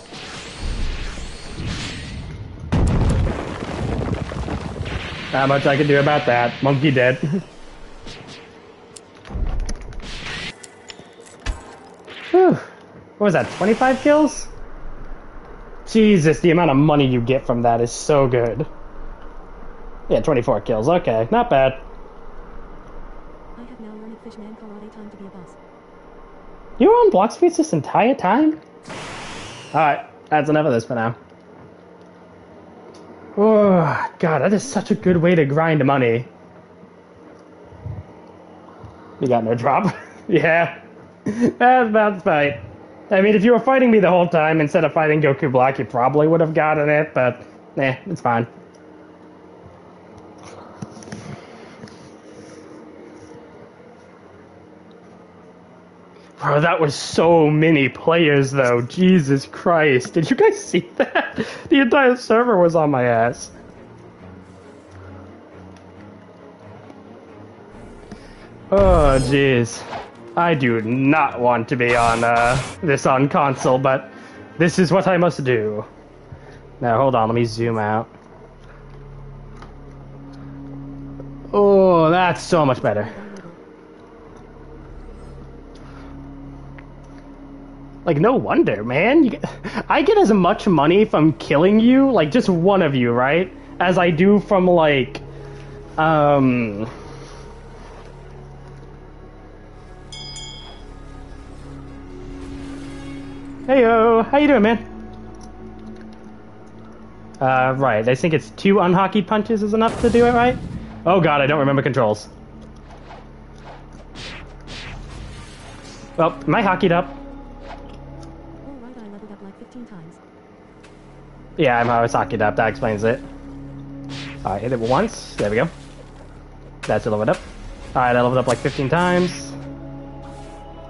Not much I can do about that. Monkey dead. Whew. What was that, 25 kills? Jesus, the amount of money you get from that is so good. Yeah, 24 kills. Okay, not bad. I have now learned Fishman Karate time to be a boss. You were on block speeds this entire time? Alright, that's enough of this for now. Oh, God, that is such a good way to grind money. You got no drop? <laughs> yeah. That's about right. I mean, if you were fighting me the whole time instead of fighting Goku Black, you probably would have gotten it, but eh, it's fine. Bro, that was so many players, though. Jesus Christ. Did you guys see <laughs> that? The entire server was on my ass. Oh, jeez. I do not want to be on uh, this on console, but this is what I must do. Now, hold on, let me zoom out. Oh, that's so much better. Like, no wonder, man. You get, I get as much money from killing you, like just one of you, right? As I do from like, um. Heyo, how you doing, man? Uh, right. I think it's two unhockey punches is enough to do it, right? Oh god, I don't remember controls. Well, am I Haki'd up? Alright, I leveled up like 15 times. Yeah, I'm Haki'd up. That explains it. Alright, hit it once. There we go. That's a leveled up. Alright, I leveled up like 15 times.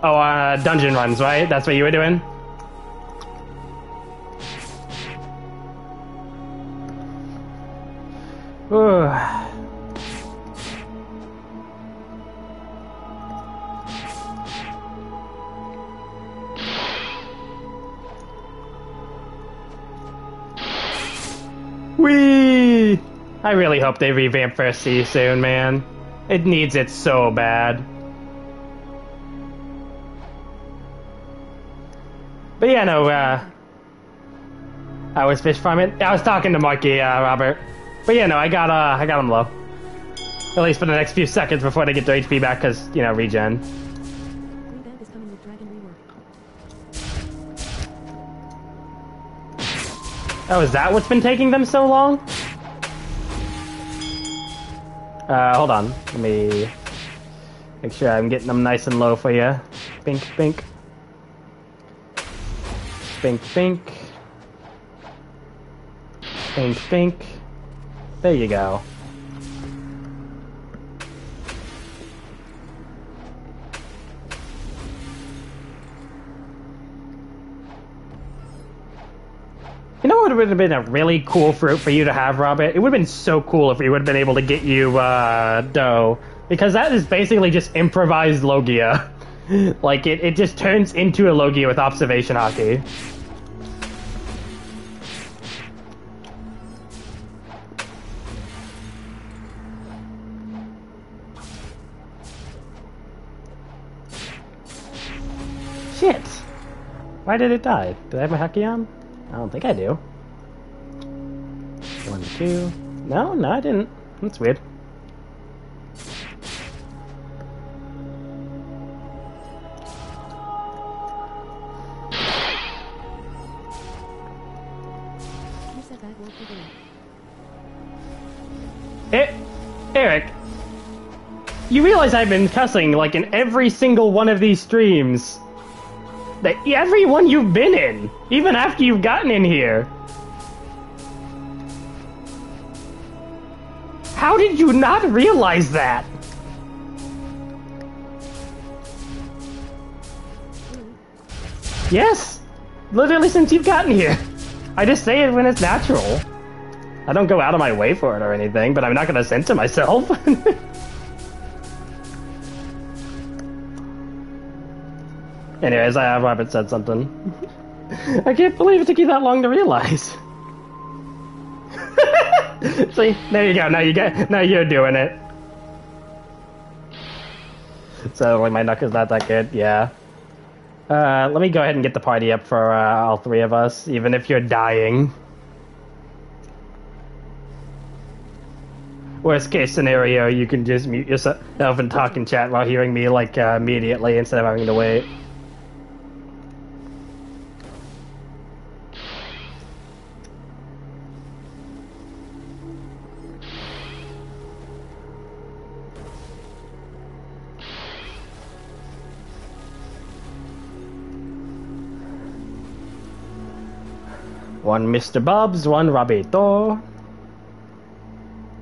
Oh, uh, dungeon runs, right? That's what you were doing? Ooh. Whee! I really hope they revamp First Sea soon, man. It needs it so bad. But yeah, no, uh, I was fish farming. I was talking to Marky, uh, Robert. But yeah, no, I got, uh, I got him low. At least for the next few seconds before they get their HP back, because, you know, regen. Oh, is that what's been taking them so long? Uh, hold on. Let me make sure I'm getting them nice and low for you. Bink, bink. Bink, bink. Bink, bink. There you go. You know what would have been a really cool fruit for you to have, Robert? It would have been so cool if we would have been able to get you uh, dough. Because that is basically just improvised Logia. <laughs> like, it, it just turns into a Logia with observation Haki. Shit! Why did it die? Did I have my Haki on? I don't think I do. One, two. No, no, I didn't. That's weird. Eh, Eric, you realize I've been cussing like in every single one of these streams. That every one you've been in, even after you've gotten in here. How did you not realize that? Yes, literally since you've gotten here. <laughs> I just say it when it's natural. I don't go out of my way for it or anything, but I'm not gonna censor myself. <laughs> Anyways, I Robert said something. <laughs> I can't believe it took you that long to realize. <laughs> See, there you go. Now you get. Now you're doing it. So like my knuck is not that good. Yeah. Uh, let me go ahead and get the party up for uh, all three of us, even if you're dying. Worst case scenario, you can just mute yourself and talk in chat while hearing me like uh, immediately instead of having to wait. One Mr. Bob's, one Rabito.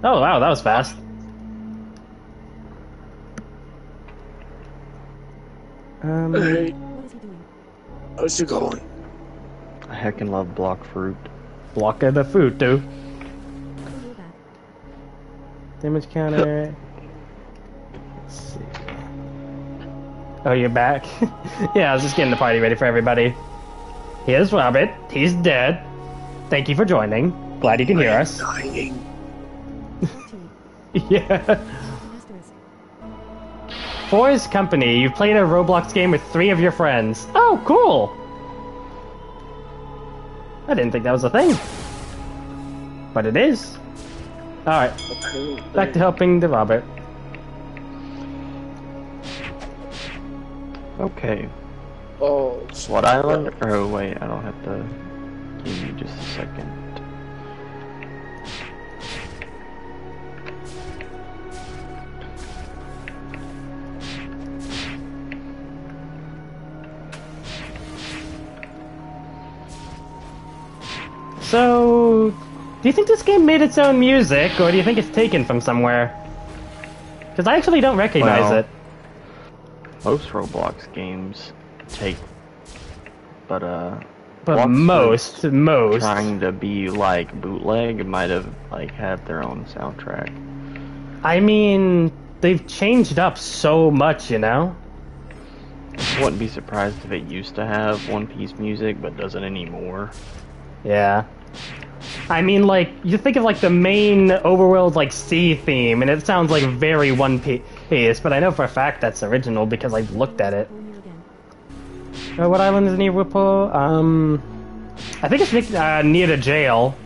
Oh wow, that was fast. Um, Hey, What is he doing? how's it going? I heckin' love Blox Fruit. block of the food, too. You're back. Damage counter. Let's see. Oh, you're back? <laughs> yeah, I was just getting the party ready for everybody. Here's Robert. He's dead. Thank you for joining. Glad you can hear us. Dying. <laughs> Yeah. Asterisk. For his company, you've played a Roblox game with three of your friends. Oh, cool! I didn't think that was a thing. But it is. Alright, back to helping the Robert. Okay. Oh, What island? Oh wait, I don't have to. Give me just a second. So, do you think this game made its own music, or do you think it's taken from somewhere? Because I actually don't recognize Well- it. most Roblox games take, but uh, But most, most. trying to be like bootleg might have like had their own soundtrack. I mean, they've changed up so much, you know? I wouldn't be surprised if it used to have One Piece music, but doesn't anymore. Yeah. I mean, like, you think of, like, the main overworld, like, sea theme, and it sounds like very One Piece, but I know for a fact that's original because I've looked at it. Or near again. Uh, what island is near Whipple? Um, I think it's uh, near the jail.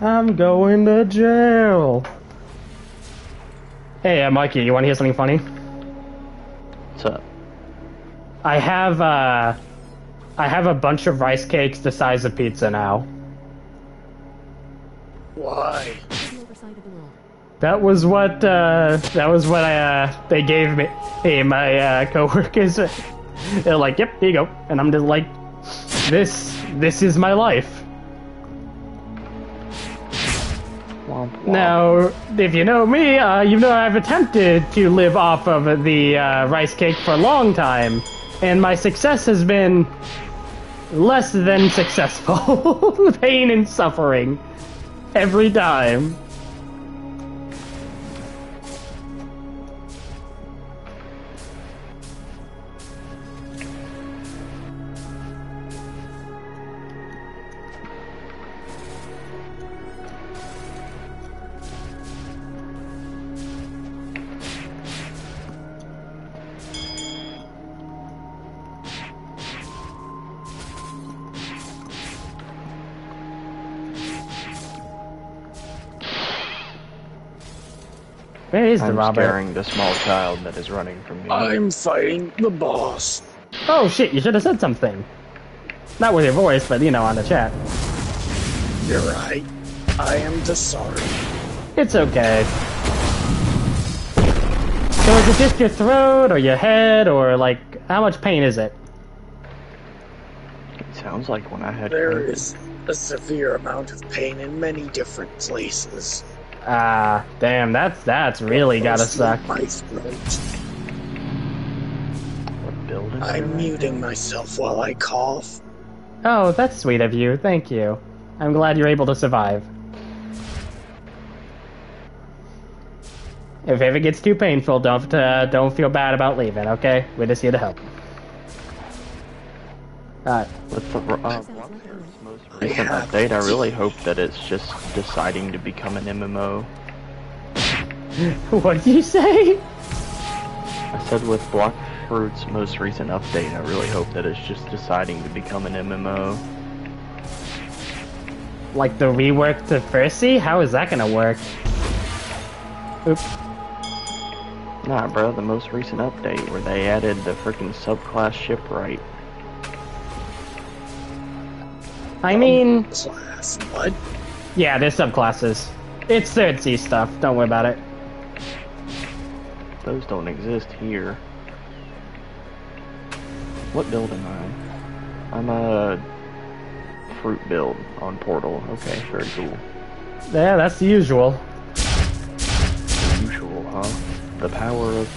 I'm going to jail. Hey, uh, Mikey, you want to hear something funny? What's up? I have uh, I have a bunch of rice cakes the size of pizza now. Why? The oversight of the world. That was what uh, that was what I, uh, they gave me. Hey, my uh, coworkers, <laughs> they're like, "Yep, here you go," and I'm just like, "This, this is my life." Womp womp. Now, if you know me, uh, you know I've attempted to live off of the uh, rice cake for a long time, and my success has been less than successful. <laughs> Pain and suffering every time. Where is the I'm Robert? scaring the small child that is running from me. I'm fighting the boss. Oh shit! You should have said something. Not with your voice, but you know, on the chat. You're right. I am the sorry. It's okay. So is it just your throat or your head or like how much pain is it? It sounds like when I had There COVID. is a severe amount of pain in many different places. Ah, damn, that's that's really gotta suck. My throat. What building? I'm muting myself while I cough. Oh, that's sweet of you. Thank you. I'm glad you're able to survive. If ever gets too painful, don't uh, don't feel bad about leaving. Okay, we're just here to help. Alright. With the uh, recent have update, I really hope that it's just deciding to become an MMO. <laughs> What did you say? I said with Blox Fruit's most recent update, I really hope that it's just deciding to become an MMO. Like the rework to Percy? How is that gonna work? Oop. Nah, bro, the most recent update where they added the freaking subclass shipwright. I mean, Class. What? yeah, there's subclasses. It's third sea stuff. Don't worry about it. Those don't exist here. What build am I? I'm a fruit build on Portal. Okay, very cool. Yeah, that's the usual. Usual, huh? The power of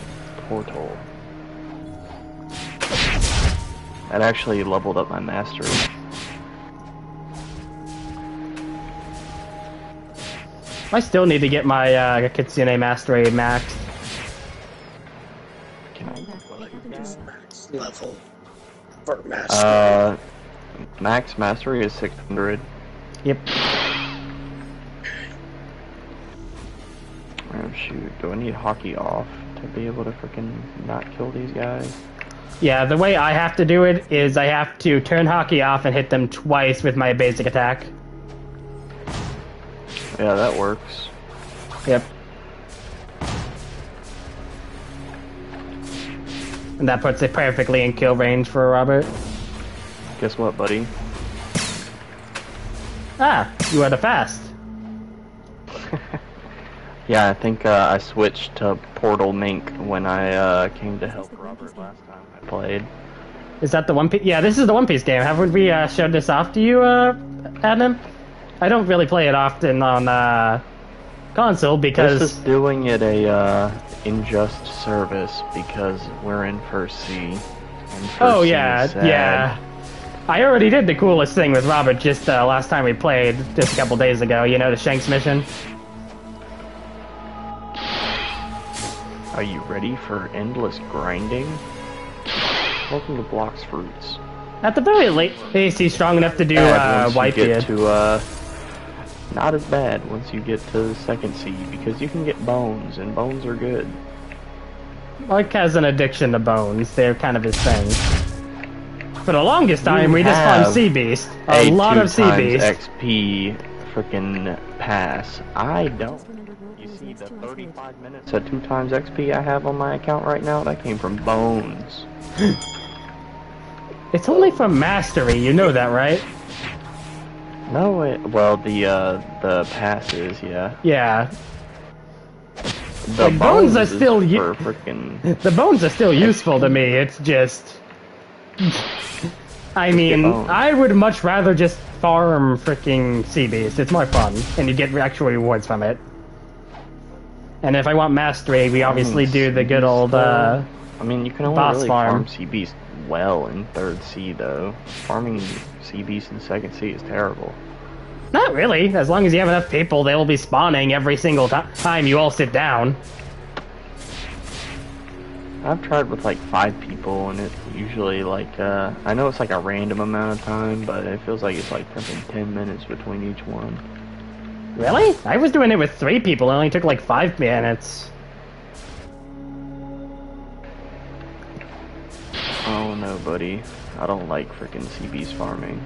Portal. That actually leveled up my mastery. I still need to get my uh, Kitsune Mastery maxed. Can I? And that, what Max level. For master. Uh, max mastery is 600. Yep. Oh shoot, do I need Haki off to be able to freaking not kill these guys? Yeah, the way I have to do it is I have to turn Haki off and hit them twice with my basic attack. Yeah, that works. Yep. And that puts it perfectly in kill range for Robert. Guess what, buddy? Ah, you are the fast. <laughs> Yeah, I think uh, I switched to Portal Mink when I uh, came to help Robert last time I played. Is that the One Piece? Yeah, this is the One Piece game. Haven't we uh, showed this off to you, uh, Adam? I don't really play it often on uh, console This because is doing it a uh, unjust service because we're in first Sea. and first oh yeah, yeah. I already did the coolest thing with Robert just uh, last time we played, just a couple days ago. You know the Shanks mission. Are you ready for endless grinding? Welcome to Blox Fruits. At the very least, he's strong enough to do uh, wipe you get you. to uh, not as bad once you get to the second Sea because you can get bones and bones are good. Mike has an addiction to bones. They're kind of his thing. For the longest time, we just farmed Sea Beast. A lot of Sea Beast. XP freaking pass. I don't. Just remember world You see the 35 minutes at two times XP I have on my account right now? That came from bones. <gasps> It's only from mastery, you know that, right? No, it, well the uh the passes, yeah. Yeah. The Like, bones are still freaking. <laughs> The bones are still useful to me. It's just. I mean. I would much rather just farm freaking sea beast. It's more fun, and you get actual rewards from it. And if I want mastery, we obviously do the good old. uh... I mean, you can only boss really farm. farm sea beast well in third Sea though. Farming sea beast in second Sea is terrible. Not really. As long as you have enough people, they will be spawning every single ti time you all sit down. I've tried with like five people, and it's usually like uh, I know it's like a random amount of time, but it feels like it's like freaking ten minutes between each one. Really? I was doing it with three people. It only took like five minutes. Oh no, buddy, I don't like freaking sea beast farming.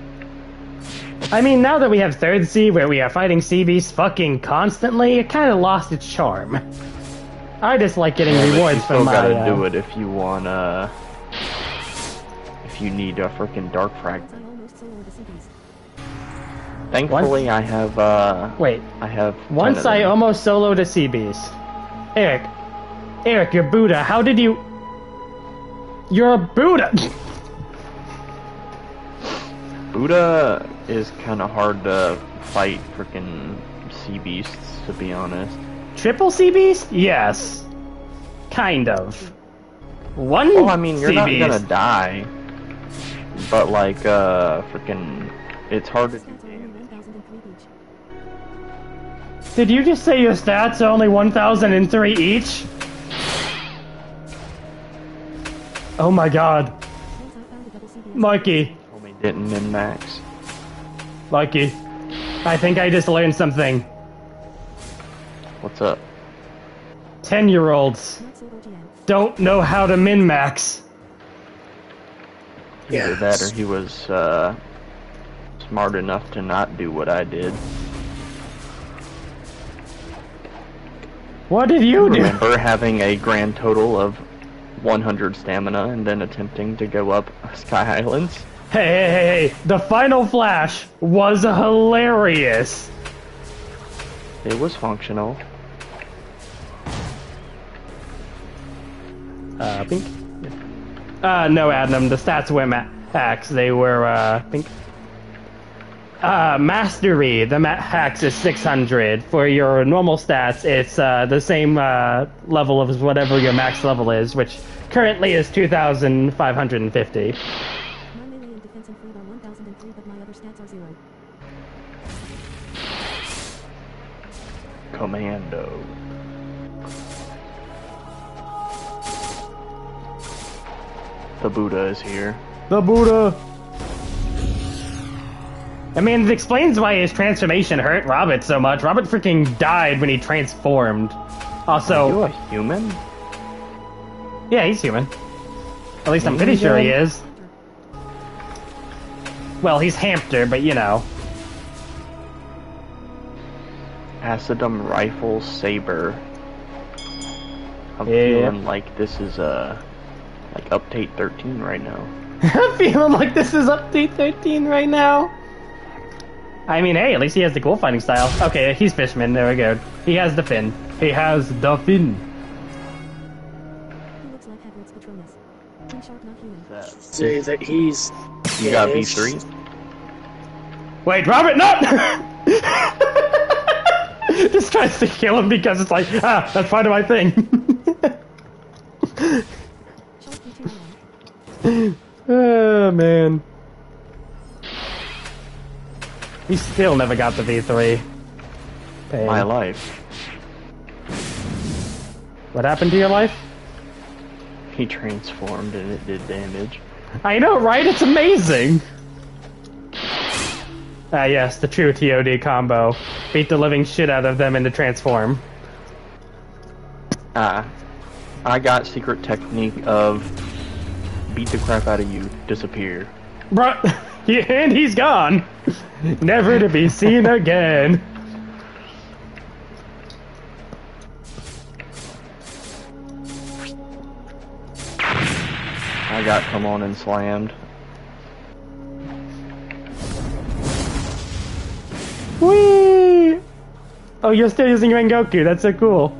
I mean, now that we have Third Sea, where we are fighting sea beasts fucking constantly, it kind of lost its charm. I just like getting Yeah, but rewards you still from my. gotta uh, do it if you wanna. if you need a freaking dark fragment. I almost soloed the sea beast. Thankfully, I have uh, Wait, I have. once I almost soloed a sea beast. Eric, Eric, you're Buddha. How did you? You're a Buddha. <laughs> Buddha is kind of hard to fight freaking sea beasts, to be honest. Triple sea beast? Yes. Kind of. One Well, I mean, you're sea not beast. gonna die, but like, uh, freaking, it's hard to do damage. Did you just say your stats are only 1,003 each? Oh my god. Once I found a double sea beast. Mikey. Only didn't min max. Lucky. I think I just learned something. What's up? 10 year olds Not so OGN. don't know how to min max. Either that or he was uh, smart enough to not do what I did. What did you do? Remember having a grand total of 100 stamina and then attempting to go up Sky Islands? Hey, hey, hey, hey. The final flash was hilarious. It was functional. Uh, pink. Uh, no, Adam. The stats were ma- hacks. They were, uh, pink. Uh, mastery. The ma- hacks is 600. For your normal stats, it's, uh, the same, uh, level of whatever your max level is, which currently is 2,550. Commando. The Buddha is here. The Buddha. I mean, it explains why his transformation hurt Robert so much. Robert freaking died when he transformed. Are you Also, a human? yeah, he's human. At least I'm pretty sure he is. Well, he's hamster, but you know. Acidum rifle saber. I'm Yeah. feeling like this is uh like update 13 right now. <laughs> I'm feeling like this is update 13 right now. I mean, hey, at least he has the cool finding style. Okay, he's Fishman. There we go. He has the fin. He has the fin. He looks like Hagrid's Patronus. King Shark not human. Say that he's. You got Yes. V3? Wait, Robert, not! <laughs> <laughs> <laughs> this tries to kill him because it's like, ah, that's part of my thing. Oh man. He still never got the V3. Pain. My life. What happened to your life? He transformed and it did damage. I know, right? It's amazing. Ah, yes, the true TOD combo. Beat the living shit out of them into transform. Ah, I got secret technique of beat the crap out of you, disappear. Bruh, <laughs> he- and he's gone. Never to be seen again. I got come on and slammed. Whee! Oh, you're still using Rengoku. That's so cool.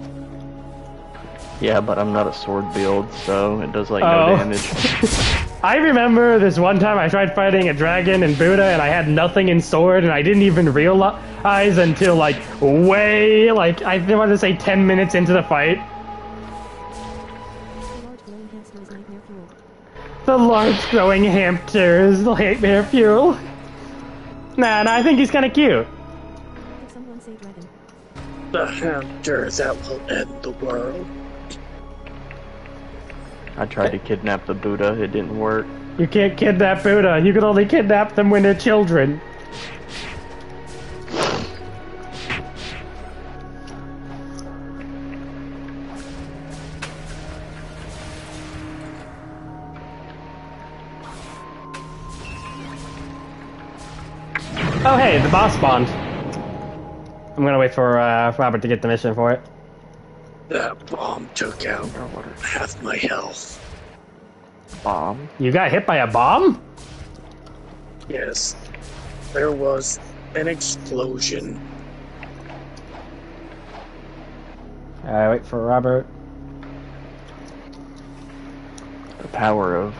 Yeah, but I'm not a sword build, so it does like Oh. no damage. <laughs> I remember this one time I tried fighting a dragon in Buddha and I had nothing in sword and I didn't even realize until like way like I want to say 10 minutes into the fight. The large glowing hamster is. The large growing hamster is nightmare fuel. Nah, nah, I think he's kind of cute. The hamster that will end the world. I tried to kidnap the Buddha, it didn't work. You can't kidnap Buddha. You can only kidnap them when they're children. Oh hey, the boss spawned. I'm gonna wait for uh, Robert to get the mission for it. That bomb took out half my health. Bomb. You got hit by a bomb? Yes, there was an explosion. Uh, wait for Robert. The power of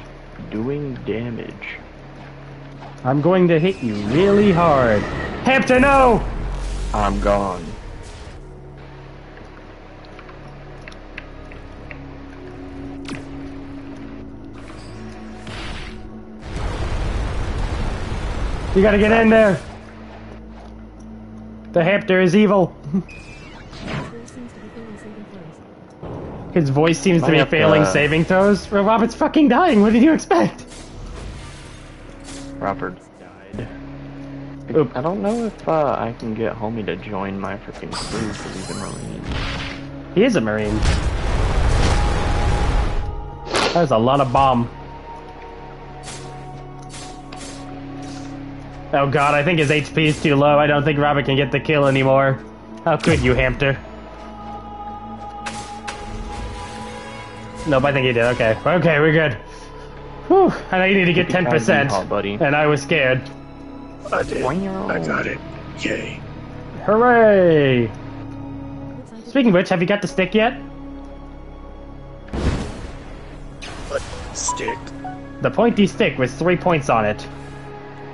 doing damage. I'm going to hit you really hard. Hampton, no! I'm gone. You gotta get in there. The Hampton is evil. His voice seems to be His voice seems to be failing uh, saving throws. Might have to- failing saving throws. Robert's fucking dying. What did you expect? Robert. Oop. I don't know if uh, I can get homie to join my freaking crew because he's a marine. He is a marine. There's a lot of bomb. Oh god, I think his HP is too low. I don't think Robert can get the kill anymore. How could you, Hampter? Nope, I think he did. Okay. Okay, we're good. Whew. I know you need to get Keep your time, 10%. yeehaw, buddy. And I was scared. I did. Wow. I got it. Yay. Hooray! Speaking of which, have you got the stick yet? But stick. The pointy stick with three points on it.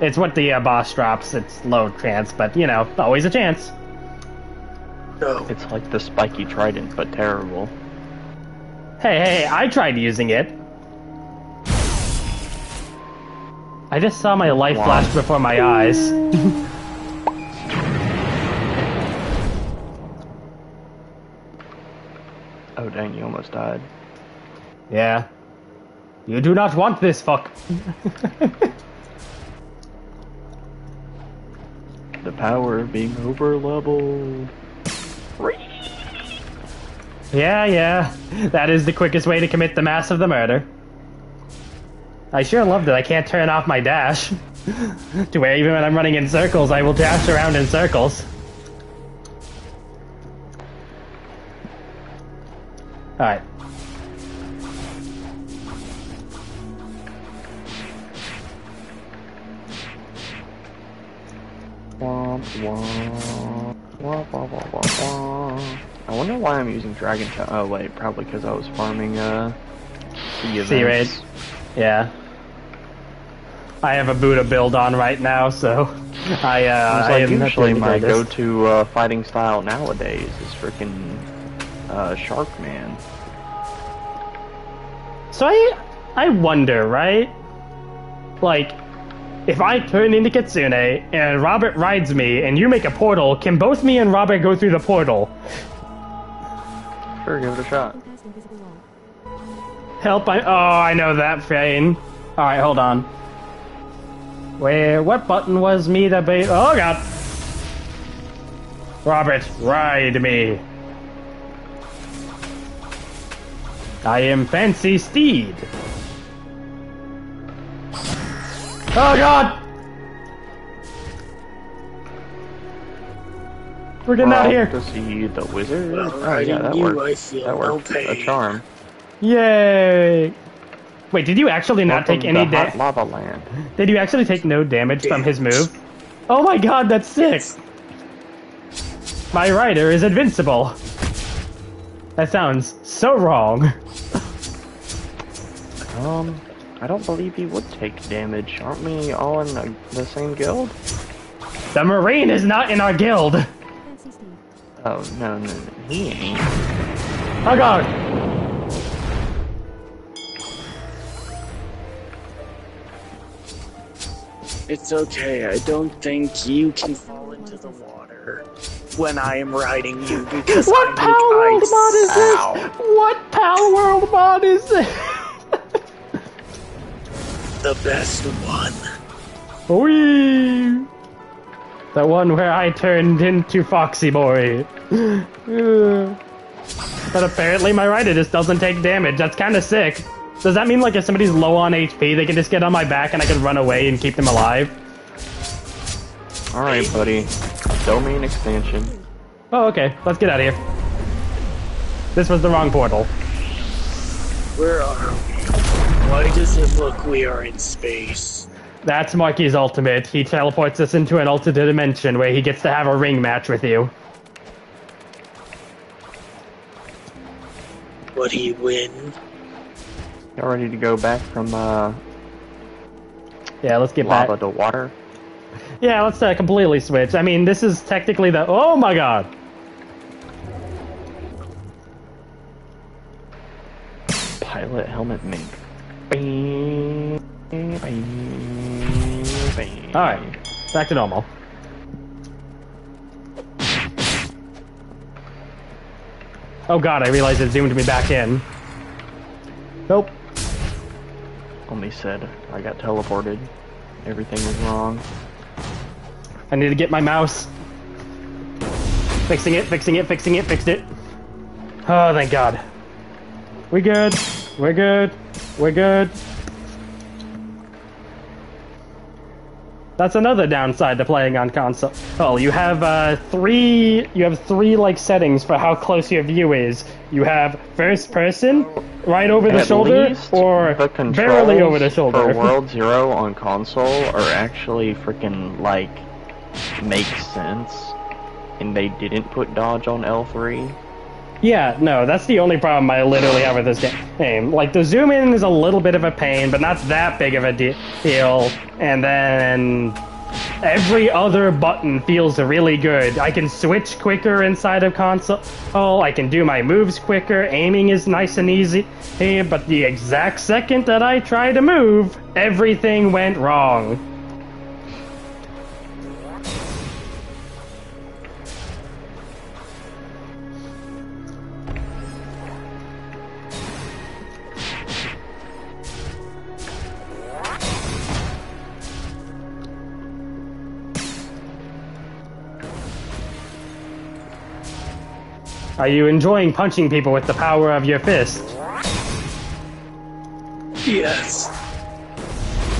It's what the uh, boss drops. It's low chance, but you know, always a chance. No. It's like the spiky trident, but terrible. Hey, hey, hey, I tried using it. I just saw my life Wow. flash before my eyes. <laughs> Oh dang, you almost died. yeah. You do not want this, fuck. <laughs> The power of being over leveled. yeah, yeah. That is the quickest way to commit the mass of the murder. I sure love that I can't turn off my dash. <laughs> to where even when I'm running in circles, I will dash around in circles. Alright. I wonder why I'm using Dragon Shot. Oh wait, probably because I was farming uh sea. Sea raid. Yeah. I have a Buddha build on right now, so I, uh, I like am usually my go-to uh, fighting style nowadays is freaking uh, Shark Man. So I, I wonder, right? Like, if I turn into Kitsune and Robert rides me and you make a portal, can both me and Robert go through the portal? Sure, give it a shot. Go past invisible wall. Help! I oh, I know that Fane. All right, hold on. Where? What button was me to be? Oh God! Robert, ride me. I am Fancy Steed. Oh God! We're getting out of We're here. To see the wizard. Well, oh yeah, that you, worked. I feel that no worked. A charm. Yay! Wait, did you actually not Welcome take any damage? lava land. Did you actually take no damage from his move? Oh my god, that's sick! My rider is invincible! That sounds so wrong. Um, I don't believe he would take damage. Aren't we all in the, the same guild? The Marine is not in our guild! Oh no, no, no, he ain't. Oh god! It's okay. I don't think you can fall into the water when I am riding you because What I Power World mod is this? Ow. What Palworld mod is this? The best one. Whee! The one where I turned into Foxy Boy. <sighs> But apparently my rider just doesn't take damage. That's kind of sick. Does that mean like if somebody's low on HP, they can just get on my back and I can run away and keep them alive? Alright, buddy. Domain expansion. Oh, okay. Let's get out of here. This was the wrong portal. Where are we? Why does it look we are in space? That's Marky's ultimate. He teleports us into an alternate dimension where he gets to have a ring match with you. Would he win? Y'all ready to go back from uh, Yeah, let's get lava back. to water? Yeah, let's uh, completely switch. I mean, this is technically the. Oh my god! Pilot helmet mink. Bing, bing, bing. Alright, back to normal. Oh god, I realized it zoomed me back in. Nope. Only said I got teleported. Everything was wrong. I need to get my mouse. Fixing it, fixing it, fixing it, fixed it. Oh, thank god. We good. We're good. We're good. That's another downside to playing on console. Oh, you have uh, three. You have three like settings for how close your view is. You have first person, right over the At shoulder, or the barely over the shoulder. For <laughs> World Zero on console are actually freaking like make sense, and they didn't put dodge on L three. Yeah, no, that's the only problem I literally have with this game. Like, the zoom in is a little bit of a pain, but not that big of a de- deal. And then every other button feels really good. I can switch quicker inside of console. Oh, I can do my moves quicker. Aiming is nice and easy. But the exact second that I try to move, everything went wrong. Are you enjoying punching people with the power of your fist? Yes.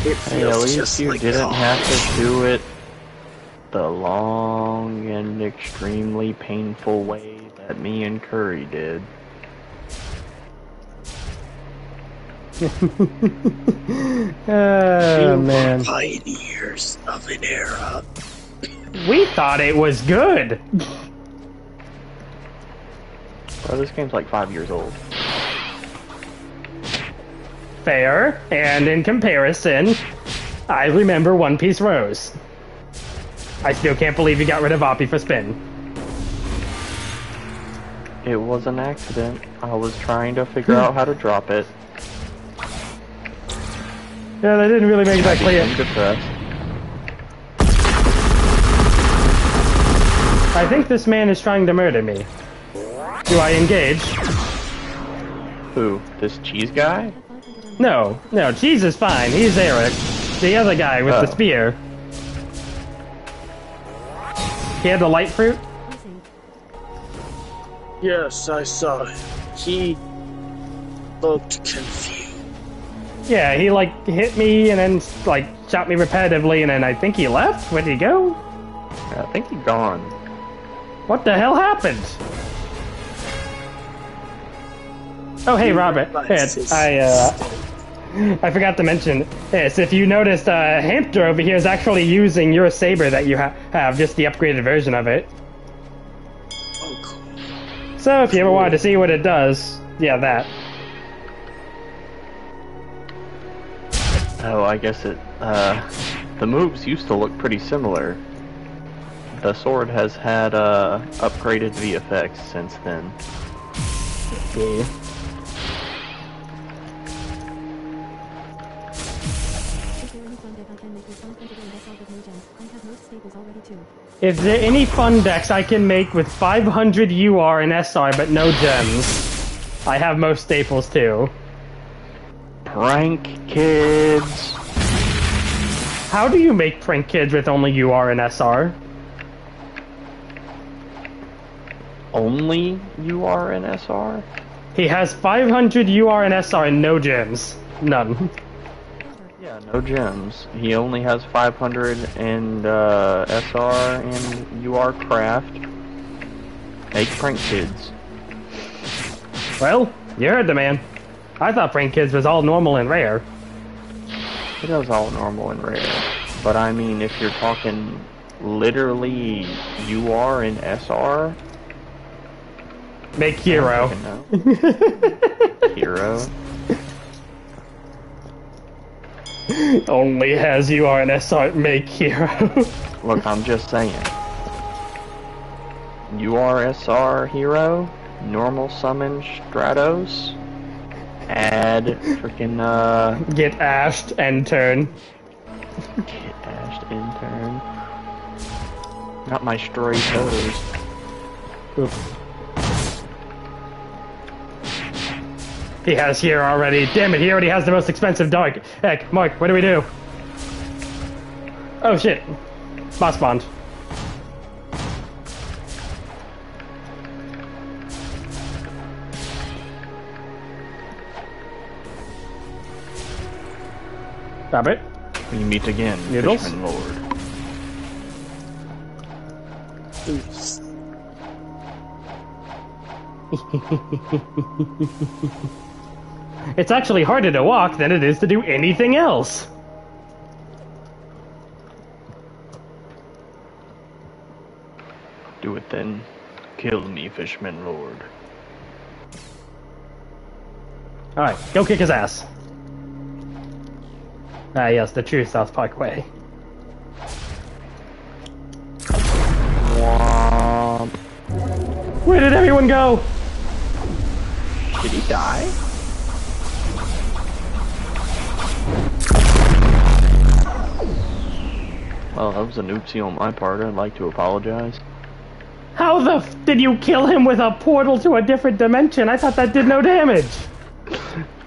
It Hey, at least just you like didn't God. have to do it the long and extremely painful way that me and Curry did. <laughs> Oh man. pioneers of an era. We thought it was good. <laughs> Bro, this game's like five years old. Fair, and in comparison, I remember One Piece Rose. I still can't believe you got rid of Oppie for spin. It was an accident. I was trying to figure out how to drop it. Yeah, they didn't really make that clear. I think this man is trying to murder me. Do I engage? Who? This cheese guy? Have 500 ammo. No, no, Cheese is fine. He's Eric. The other guy with the Oh. spear. He had the light fruit? Yes, I saw him. He looked confused. Yeah, he like hit me and then like shot me repetitively and then I think he left? Where'd he go? I think he's gone. What the hell happened? Oh, hey, Robert. realized Yes, his I, uh, I forgot to mention this. If you noticed, uh, Hamster over here is actually using your saber that you ha- have, just the upgraded version of it. Oh, cool. So if you ever wanted to see what it does, yeah, that. Oh, I guess it, uh, the moves used to look pretty similar. The sword has had, uh, upgraded VFX since then. Yeah. Is there any fun decks I can make with 500 UR and SR but no gems? I have most staples too. Prank kids! How do you make prank kids with only UR and SR? Only UR and SR? He has 500 UR and SR and no gems. None. <laughs> Yeah, no gems. He only has 500 and, uh, SR and UR craft. Make prank kids. Well, you heard the man. I thought prank kids was all normal and rare. It is all normal and rare. But I mean, if you're talking literally UR and SR, Make hero. <laughs> Hero. <laughs> Only has UR and SR. Make hero. <laughs> Look, I'm just saying. URSR hero, normal summon Stratos, add freaking uh Get ashed and turn. Get ashed intern. Not my stray toes. <laughs> Oops. He has here already. Damn it, he already has the most expensive dog. Heck, Mark, what do we do? Oh shit. Boss bond. Rabbit. We meet again, Noodles? Lord. Oops. <laughs> It's actually harder to walk than it is to do anything else. Do it then. Kill me, Fishman Lord. Alright, go kick his ass. Ah, yes, the true South Park way. Womp. Where did everyone go? Did he die? Well, that was an oopsie on my part. I'd like to apologize. How the f did you kill him with a portal to a different dimension? I thought that did no damage. <laughs>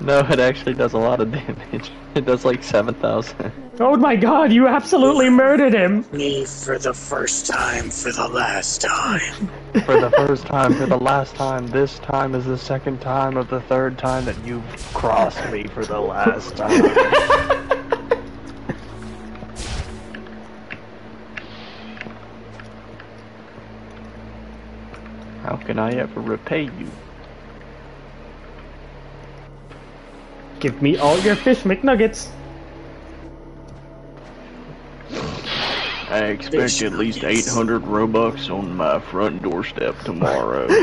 No, it actually does a lot of <laughs> damage. It does like 7,000. Oh my god, you absolutely murdered him. Me for the first time, for the last time. for the first time, for the last time, this time is the second time of the third time that you've crossed me for the last time. <laughs> How can I ever repay you? Give me all your fish McNuggets. I expect at least 800 Robux on my front doorstep tomorrow. <laughs>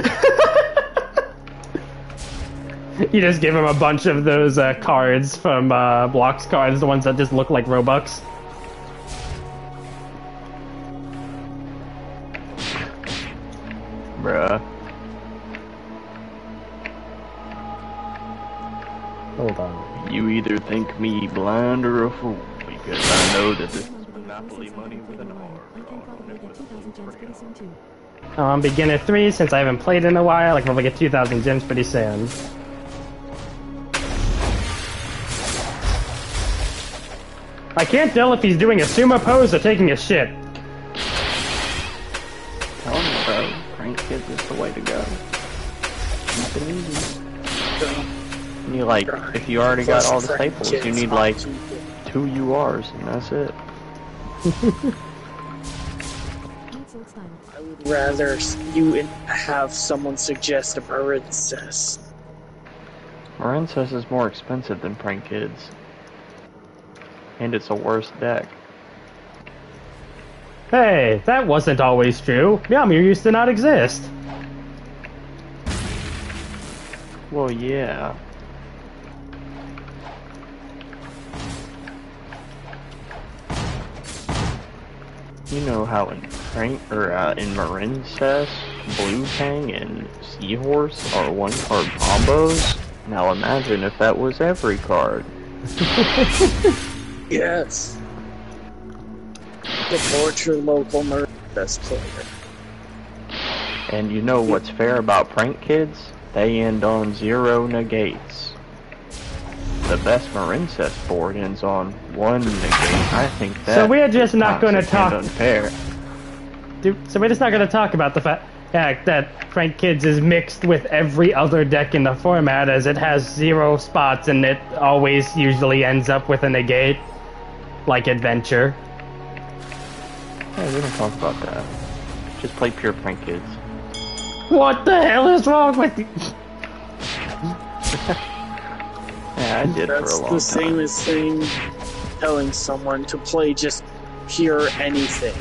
You just give him a bunch of those uh, cards from uh, Blocks cards, the ones that just look like Robux. Bruh. Hold on. You either think me blind or a fool, because I know that this is Monopoly money with an R. I can probably get 2,000 gems pretty soon too. Oh, I'm beginner three since I haven't played in a while. I can probably get 2,000 gems pretty soon. I can't tell if he's doing a sumo pose or taking a shit. Kids is the way to go. Keep it easy. You like, if you already got all the staples, you need like two URs, and that's it. Meat sword style. I would rather you have someone suggest a princess. Princess is more expensive than Prank Kids. And it's a worse deck. Hey, that wasn't always true. Meowmew used to not exist. Well, yeah. You know how in Prank or uh, in Marincess, Blue Tang and Seahorse are one card combos? Now imagine if that was every card. <laughs> Yes. The torture local murder best player. And you know what's fair about Prank Kids? They end on zero negates. The best Marincess board ends on one negate. I think that So we're just not gonna talk- unfair. Dude, so we're just not going to talk about the fact fact that Prank Kids is mixed with every other deck in the format as it has zero spots and it always usually ends up with a negate, like Adventure. Hey, we don't talk about that. Just play pure Prank Kids. What the hell is wrong with you? <laughs> Yeah, I did for a long time. That's the same as saying telling someone to play just pure anything.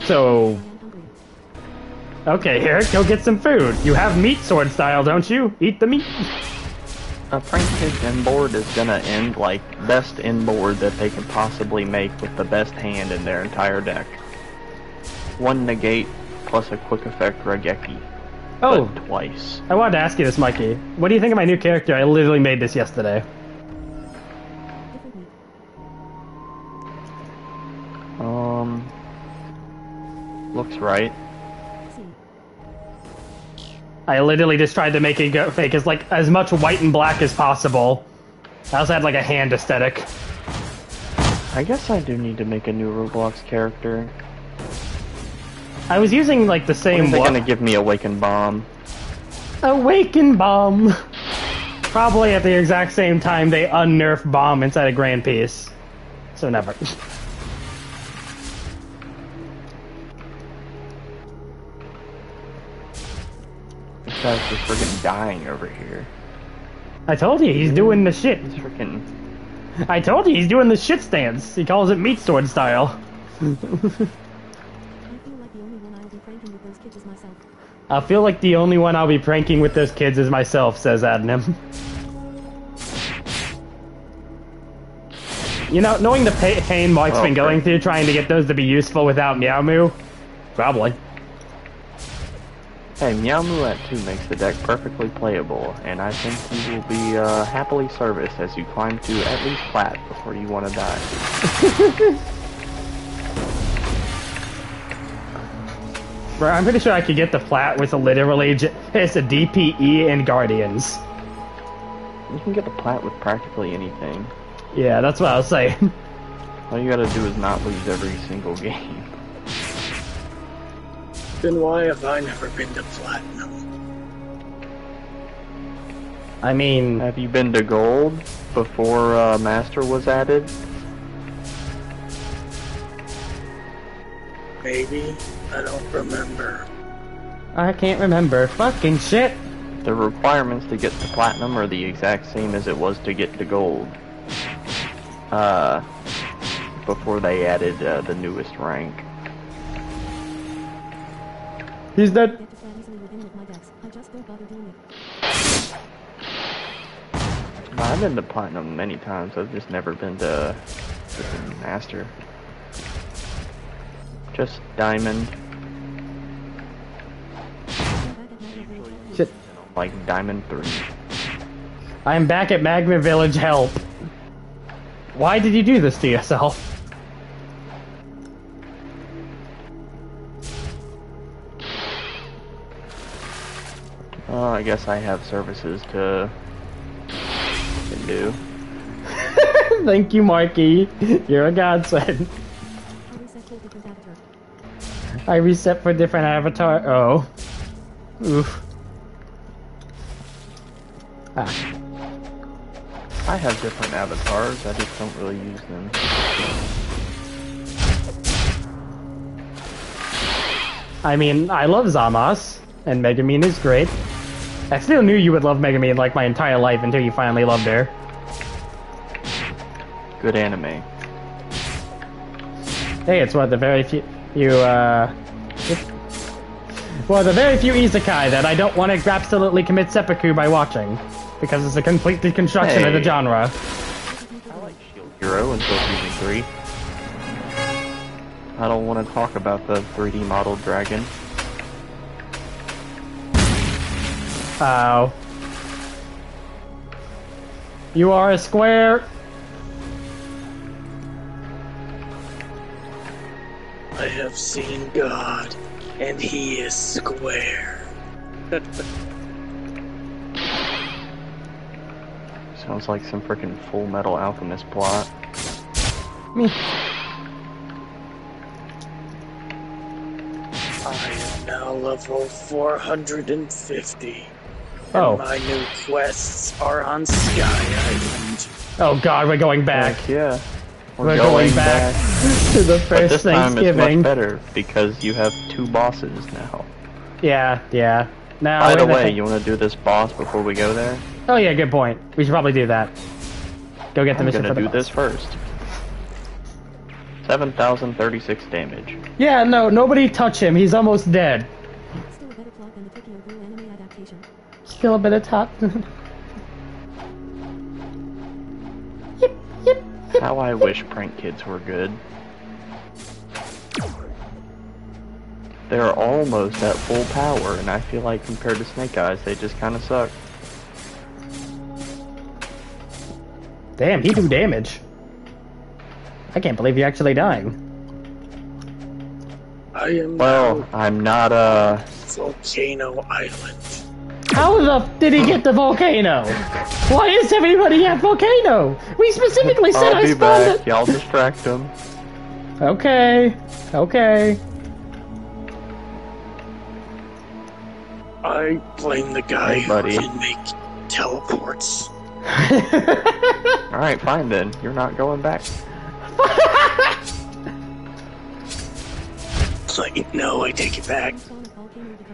So, I am hungry. okay, Eric, go get some food. You have meat sword style, don't you? Eat the meat. A Prank Kids inboard is gonna end like best inboard that they can possibly make with the best hand in their entire deck. One negate plus a quick effect Regeki. Oh, But twice. I wanted to ask you this, Mikey. What do you think of my new character? I literally made this yesterday. Um, looks right. I literally just tried to make it go fake as like as much white and black as possible. I also had like a hand aesthetic. I guess I do need to make a new Roblox character. I was using like the same are they wa- gonna give me Awaken Bomb? Awaken Bomb. Probably at the exact same time they unnerf Bomb inside a Grand Piece. So never. <laughs> guy's just freaking dying over here. I told you he's doing the shit. He's freaking. I told you he's doing the shit stance. He calls it meat sword style. I feel like the only one I'll be pranking with those kids <laughs> is myself. I feel like the only one I'll be pranking with those kids is myself, says Adnim. You know, knowing the pain Mike's Oh, been going through trying to get those to be useful without Meow Moo, probably. Hey, Meow Moo at 2 makes the deck perfectly playable, and I think you will be uh, happily serviced as you climb to at least plat before you want to die. <laughs> Bro, I'm pretty sure I could get the plat with a literally j- it's a DPE and Guardians. You can get the plat with practically anything. Yeah, that's what I was saying. <laughs> All you gotta do is not lose every single <laughs> game. Then why have I never been to platinum? I mean, Have you been to gold before uh, Master was added? Maybe I don't remember. I can't remember. Fucking shit. The requirements to get to platinum are the exact same as it was to get to gold. Uh, before they added uh, the newest rank. He's dead. I've been to Platinum many times. I've just never been to, Master. Just Diamond. Shit. Like Diamond 3. I'm back at Magma Village, help. Why did you do this to yourself? Oh, I guess I have services to, to do. <laughs> Thank you, Marky. You're a godsend. I reset to a different avatar. I reset for different avatar. Oh. Oof. Ah. I have different avatars, I just don't really use them. I mean, I love Zamas, and Megumin is great. I still knew you would love Megumin like my entire life until you finally loved her. Good anime. Hey, it's one of the very few, you, uh... Well, the very few isekai that I don't want to absolutely commit seppuku by watching. Because it's a complete deconstruction of the genre. I like Shield Hero until season 3. I don't want to talk about the 3D modeled dragon. Oh. You are a square. I have seen God, and he is square. <laughs> Sounds like some freaking Full Metal Alchemist plot. Me. I am now level 450. Oh. And my new quests are on Sky Island. Oh god, we're going back. Heck yeah. We're, going, back, <laughs> to the But first this time it's much better because you have two bosses now. Yeah, yeah. Now, By the way, sec- you want to do this boss before we go there? Oh yeah, good point. We should probably do that. Go get the I'm mission gonna for the do boss. this first. 7,036 damage. Yeah, no, nobody touch him. He's almost dead. Still a better plot than the Tokyo Ghoul anime adaptation. Still a bit of top. <laughs> yep, yep, yep. How I wish prank kids were good. They're almost at full power, and I feel like compared to Snake Eyes, they just kind of suck. Damn, he do damage. I can't believe you're actually dying. I am Well, now I'm not, a Volcano Island. How the f did he get the volcano? Why is everybody at volcano? We specifically said I'll I be spawned back. Y'all distract them. it. Okay, okay. I blame the guy Hey, buddy. who can make teleports. <laughs> Alright, fine then. You're not going back. Like, no, I take it back.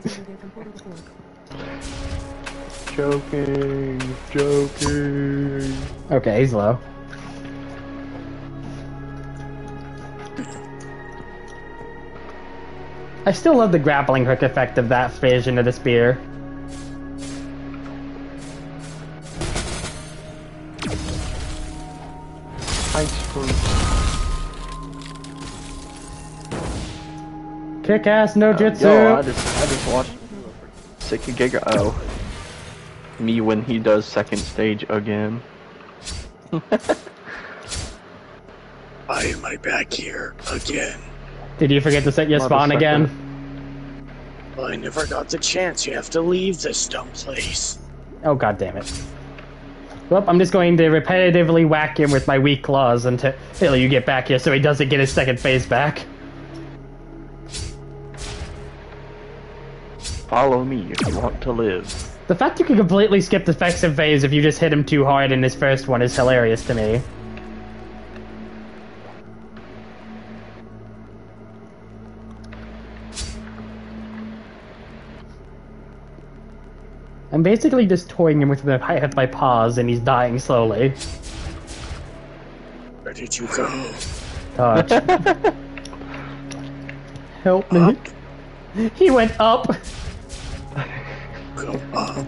<laughs> Spawn a volcano because we were there from Portal before. Joking. Joking. okay, he's low. I still love the grappling hook effect of that version of the spear. Ice fruit. Kick ass no jutsu. Yo, I just, I just watched Giga. Oh. Me when he does second stage again. <laughs> Why am I back here again? Did you forget to set your spawn again? Well, I never got the chance. You have to leave this dumb place. Oh god damn it. Well, I'm just going to repetitively whack him with my weak claws until until you get back here so he doesn't get his second phase back. Follow me if you want to live. The fact you can completely skip the defensive phase if you just hit him too hard in his first one is hilarious to me. I'm basically just toying him with my, with my paws and he's dying slowly. Where did you go? Touch. <laughs> Help me. Up? He went up. Go up.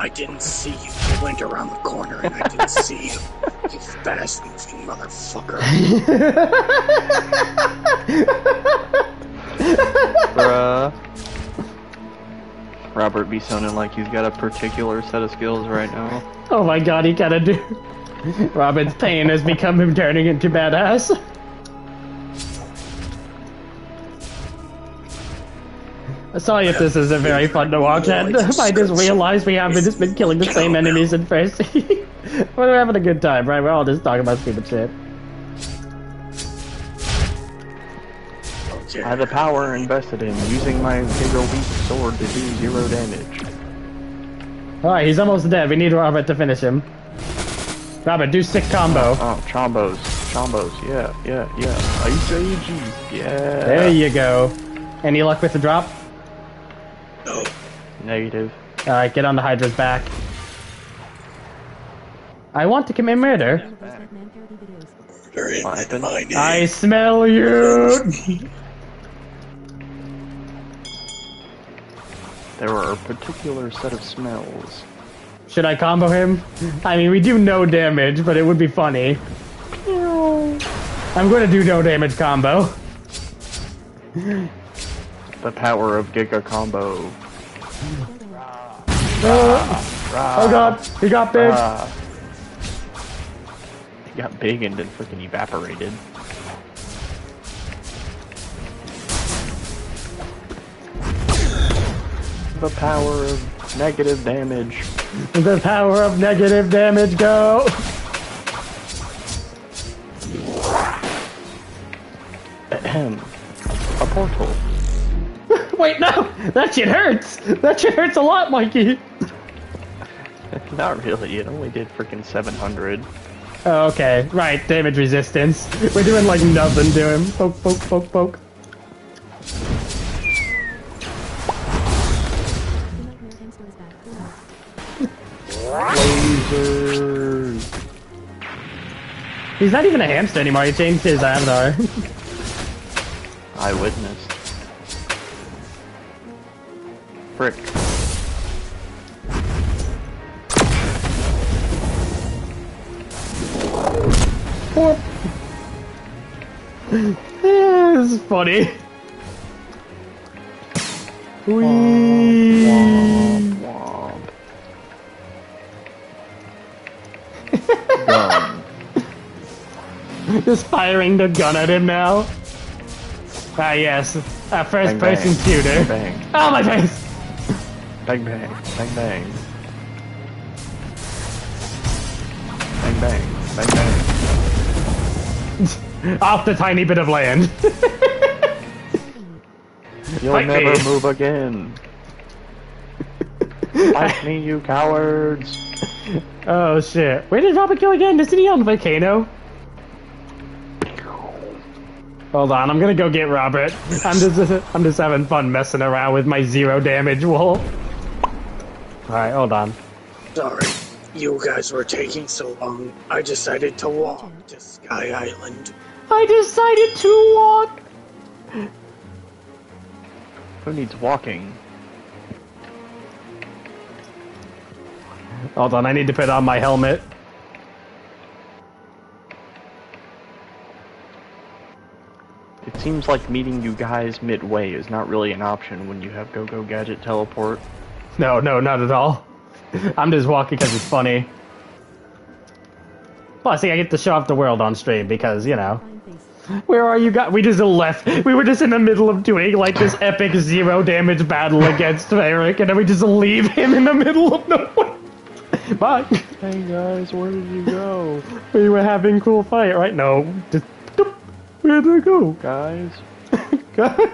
I didn't see you. You went around the corner and I didn't see you. <laughs> You fast moving motherfucker. Bruh. Robert be sounding like he's got a particular set of skills right now. Oh my god, he kinda do. Robin's pain has become him turning into badass. Sorry if this isn't very fun to watch, and <laughs> I just realized we haven't just been killing the same enemies in first. <laughs> We're having a good time, right? We're all just talking about stupid shit. I have the power invested in using my Giga Weak sword to do zero damage. Alright, he's almost dead. We need Robert to finish him. Robert, do sick combo. Oh, chombos. Chombos, yeah, yeah, yeah. Ice Age, yeah. There you go. Any luck with the drop? No. Negative. Alright, get on the Hydra's back. I want to commit murder. One of those Batman parody videos. Murder in What happened? my name. I smell you! There are a particular set of smells. Should I combo him? I mean, we do no damage, but it would be funny. I'm going to do no damage combo. The power of Giga Combo. Oh god, he got big. Ah. He got big and then freaking evaporated. The power of negative damage. The power of negative damage go. Ahem. A portal. Wait, no! That shit hurts! That shit hurts a lot, Mikey! <laughs> Not really, it only did freaking 700. Oh, okay. Right, damage resistance. We're doing like nothing to him. Poke, poke, poke, poke. The nightmare hamster is back. No. Lasers! He's not even a hamster anymore, he changed his avatar. <laughs> I witnessed. Frick. <laughs> this is funny. Whee! Womp, womp. <laughs> Just firing the gun at him now. Ah, yes. A first Bang, person bang. shooter. Bang, Oh, my face! Bang, bang, bang, bang. Bang, bang, bang, bang. <laughs> Off the tiny bit of land. <laughs> You'll Fight never me. move again. <laughs> Fight me, you cowards. oh, shit. Where did Robert go again? Isn't he on the volcano? Hold on, I'm gonna go get Robert. I'm just I'm just having fun messing around with my zero damage wall. Alright, hold on. Sorry. You guys were taking so long. I decided to walk to Sky Island. I decided to walk! Who needs walking? Hold on, I need to put on my helmet. It seems like meeting you guys midway is not really an option when you have Go Go Gadget teleport. No, no, not at all. I'm just walking because it's funny. Plus, see, I get to show off the world on stream because, you know. Where are you guys? We just left. We were just in the middle of doing like this epic zero damage battle against Eric, and then we just leave him in the middle of nowhere. Bye. Hey guys, where did you go? We were having cool fight, right? No. Just, where'd they go? Guys. <laughs> Guys?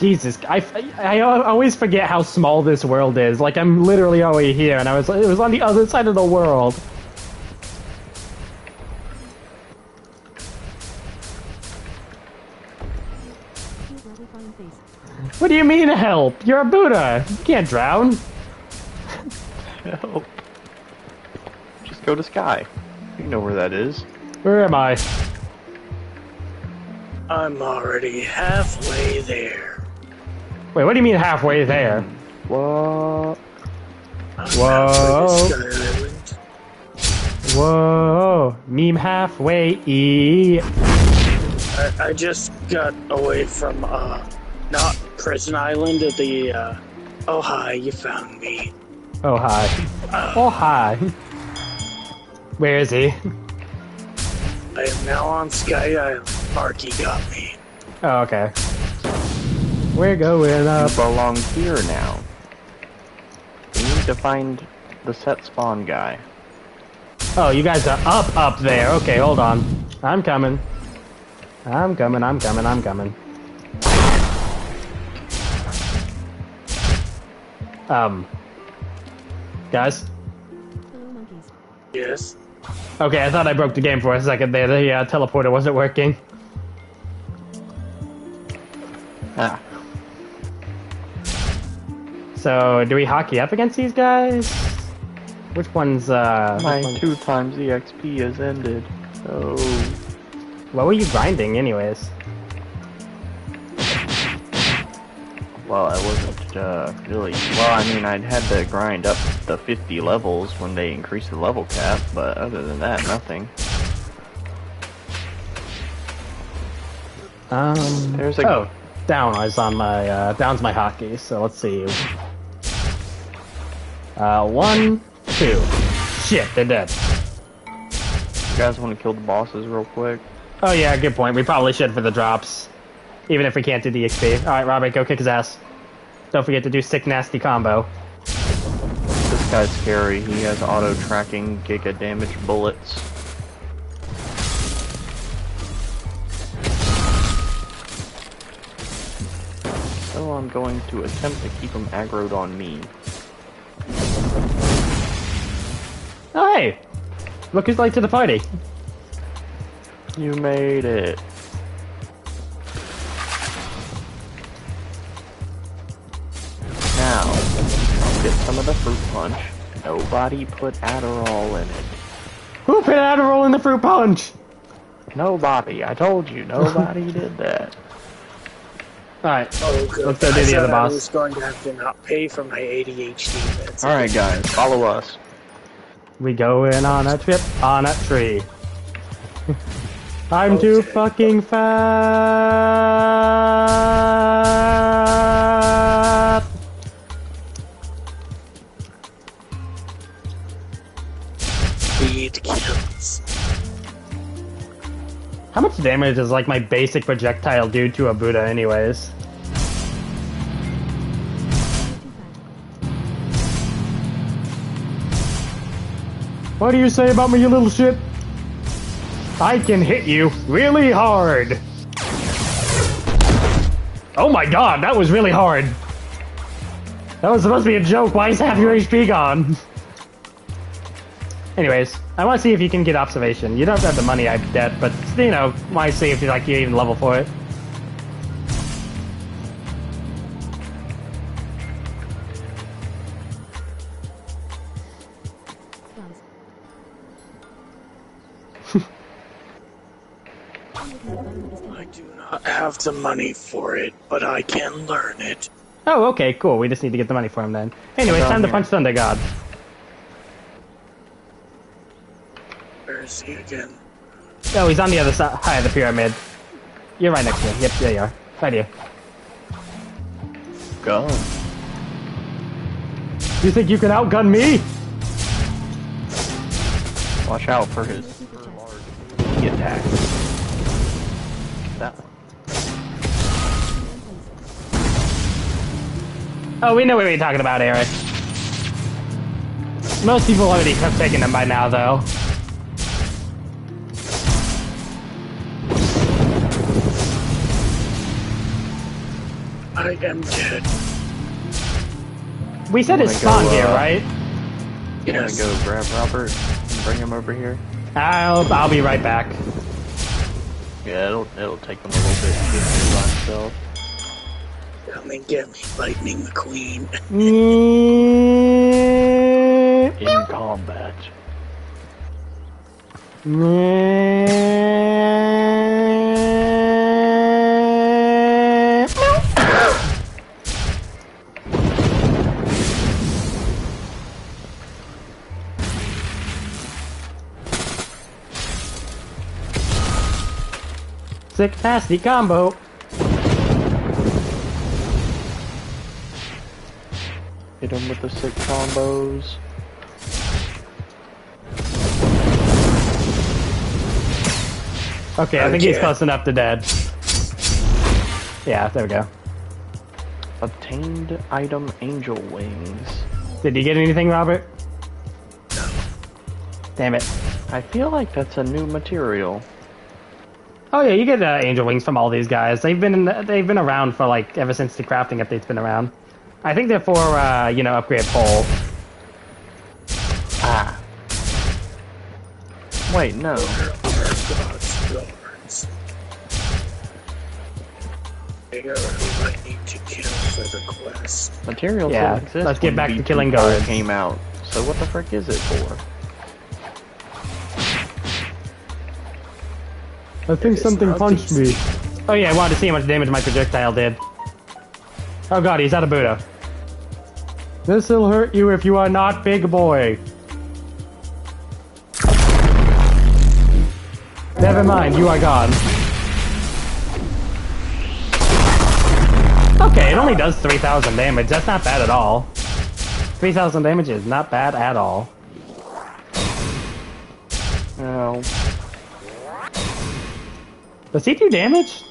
Jesus, I, I, I always forget how small this world is. Like I'm literally already here, and I was it was on the other side of the world. Cute lovely fine face. What do you mean help? You're a Buddha. You can't drown. Help. Just go to Sky. You know where that is. Where am I? I'm already halfway there. Wait, what do you mean halfway there? Whoa. Whoa. halfway to Sky Island. Whoa, meme halfway. E. I, I just got away from uh Not Prison Island of the, uh... Oh, hi, you found me. Oh hi. Oh hi. Where is he? I am now on Sky Island. Marky got me. Oh okay. We're going You up. belong here now. We need to find the set spawn guy. Oh, you guys are up up there. Okay, hold on. I'm coming. I'm coming. I'm coming. I'm coming. Um. Guys. Hello, monkeys. Yes? Okay, I thought I broke the game for a second there. The uh, teleporter wasn't working. Ah, So, do we Haki up against these guys? Which one's, uh... my which one- two times EXP has ended. Oh, What were you grinding, anyways? well, I wasn't uh, really. Well, I mean, I'd had to grind up the 50 levels when they increased the level cap, but other than that, nothing. Um... There's a- Oh, down is on my, uh, down's my Haki, so let's see. Uh, one, two. Shit, they're dead. You guys want to kill the bosses real quick? Oh yeah, good point. We probably should for the drops. Even if we can't do the XP. Alright, Robert, go kick his ass. Don't forget to do sick nasty combo. This guy's scary. He has auto tracking giga damage bullets. So I'm going to attempt to keep him aggroed on me. Oh hey! Look who's late to the party. You made it. Now, I'll get some of the fruit punch. Nobody put Adderall in it. Who put Adderall in the fruit punch? Nobody. I told you, nobody did that. Alright, Oh, good. Let's go do I the thought other I boss. was going to have to not pay for my ADHD meds. Alright, guys, follow us. we going on a trip on a tree. <laughs> I'm too fucking fat. How much damage does like my basic projectile do to a Buddha anyways? What do you say about me, you little shit? I can hit you really hard. Oh my god, that was really hard. That was supposed to be a joke. Why is half your HP gone? Anyways, I want to see if you can get observation. You don't have the money, I bet, but you know, want to see if you like you even level for it. I'm looking at the bottom of this I temple. do not have the money for it, but I can learn it. Oh, okay, cool. We just need to get the money for him then. Anyway, Down time to punch Thunder God. Where is he again? Oh, he's on the other side, high of the pyramid. You're right next to him. Yep, there you are. Right here. Go. You think you can outgun me? Watch out for his Secret he attack. That one. Oh, we know what you're talking about, Eric. Most people already have taken them by now, though. I am dead. We said You it's wanna spawn go, here, uh, right? You Yes. gonna go grab Robert and bring him over here? I'll, I'll be right back. Yeah, it'll it'll take him a little bit to get here by himself. Come and get me, Lightning McQueen. <laughs> In combat. <laughs> Sick nasty combo. Hit him with the sick combos. Okay, I think he's close enough to dead. Yeah, there we go. Obtained item Angel Wings. Did you get anything, Robert? No. Damn it. I feel like that's a new material. Oh yeah, you get uh, angel wings from all these guys. They've been in, they've been around for like ever since the crafting update's been around. I think they're for uh, you know upgrade pole. Ah. Wait, no. Where are God's lords? They are who I need to kill for the quest. Materials Yeah, exist let's get back to killing Pole guards. came out. So what the frick is it for? I think something punched me. Oh yeah, I wanted to see how much damage my projectile did. Oh god, he's out of Buddha. This'll hurt you if you are not big boy. Never mind, you are gone. Okay, it only does 3,000 damage. That's not bad at all. 3,000 damage is not bad at all. No. Does he do damage?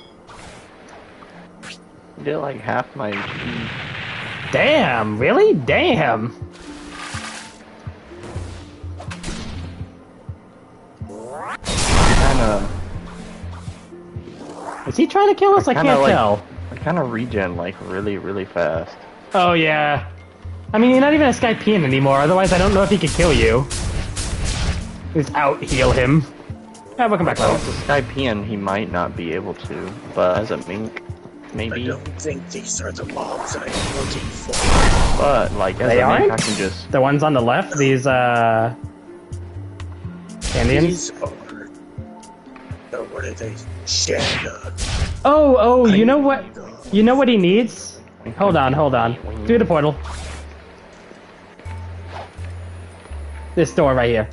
Did like half my HP. Damn, really? Damn. Kinda Is he trying to kill us? I, kinda can't like- tell. I kinda regen like really, really fast. Oh yeah. I mean, you're not even a Skypiean anymore. Otherwise, I don't know if he could kill you. Just out heal him. Yeah, welcome back, Well, Level. as a he might not be able to, but as a mink, maybe. I maybe. don't think these are the mobs I'm looking for. But like as They a mink, I aren't? can just The ones on the left, these uh, Indians. These are. No, what are they? Shadow. Oh, oh, you know what? I You know what he needs? Hold on, hold on. Do the portal. This door right here.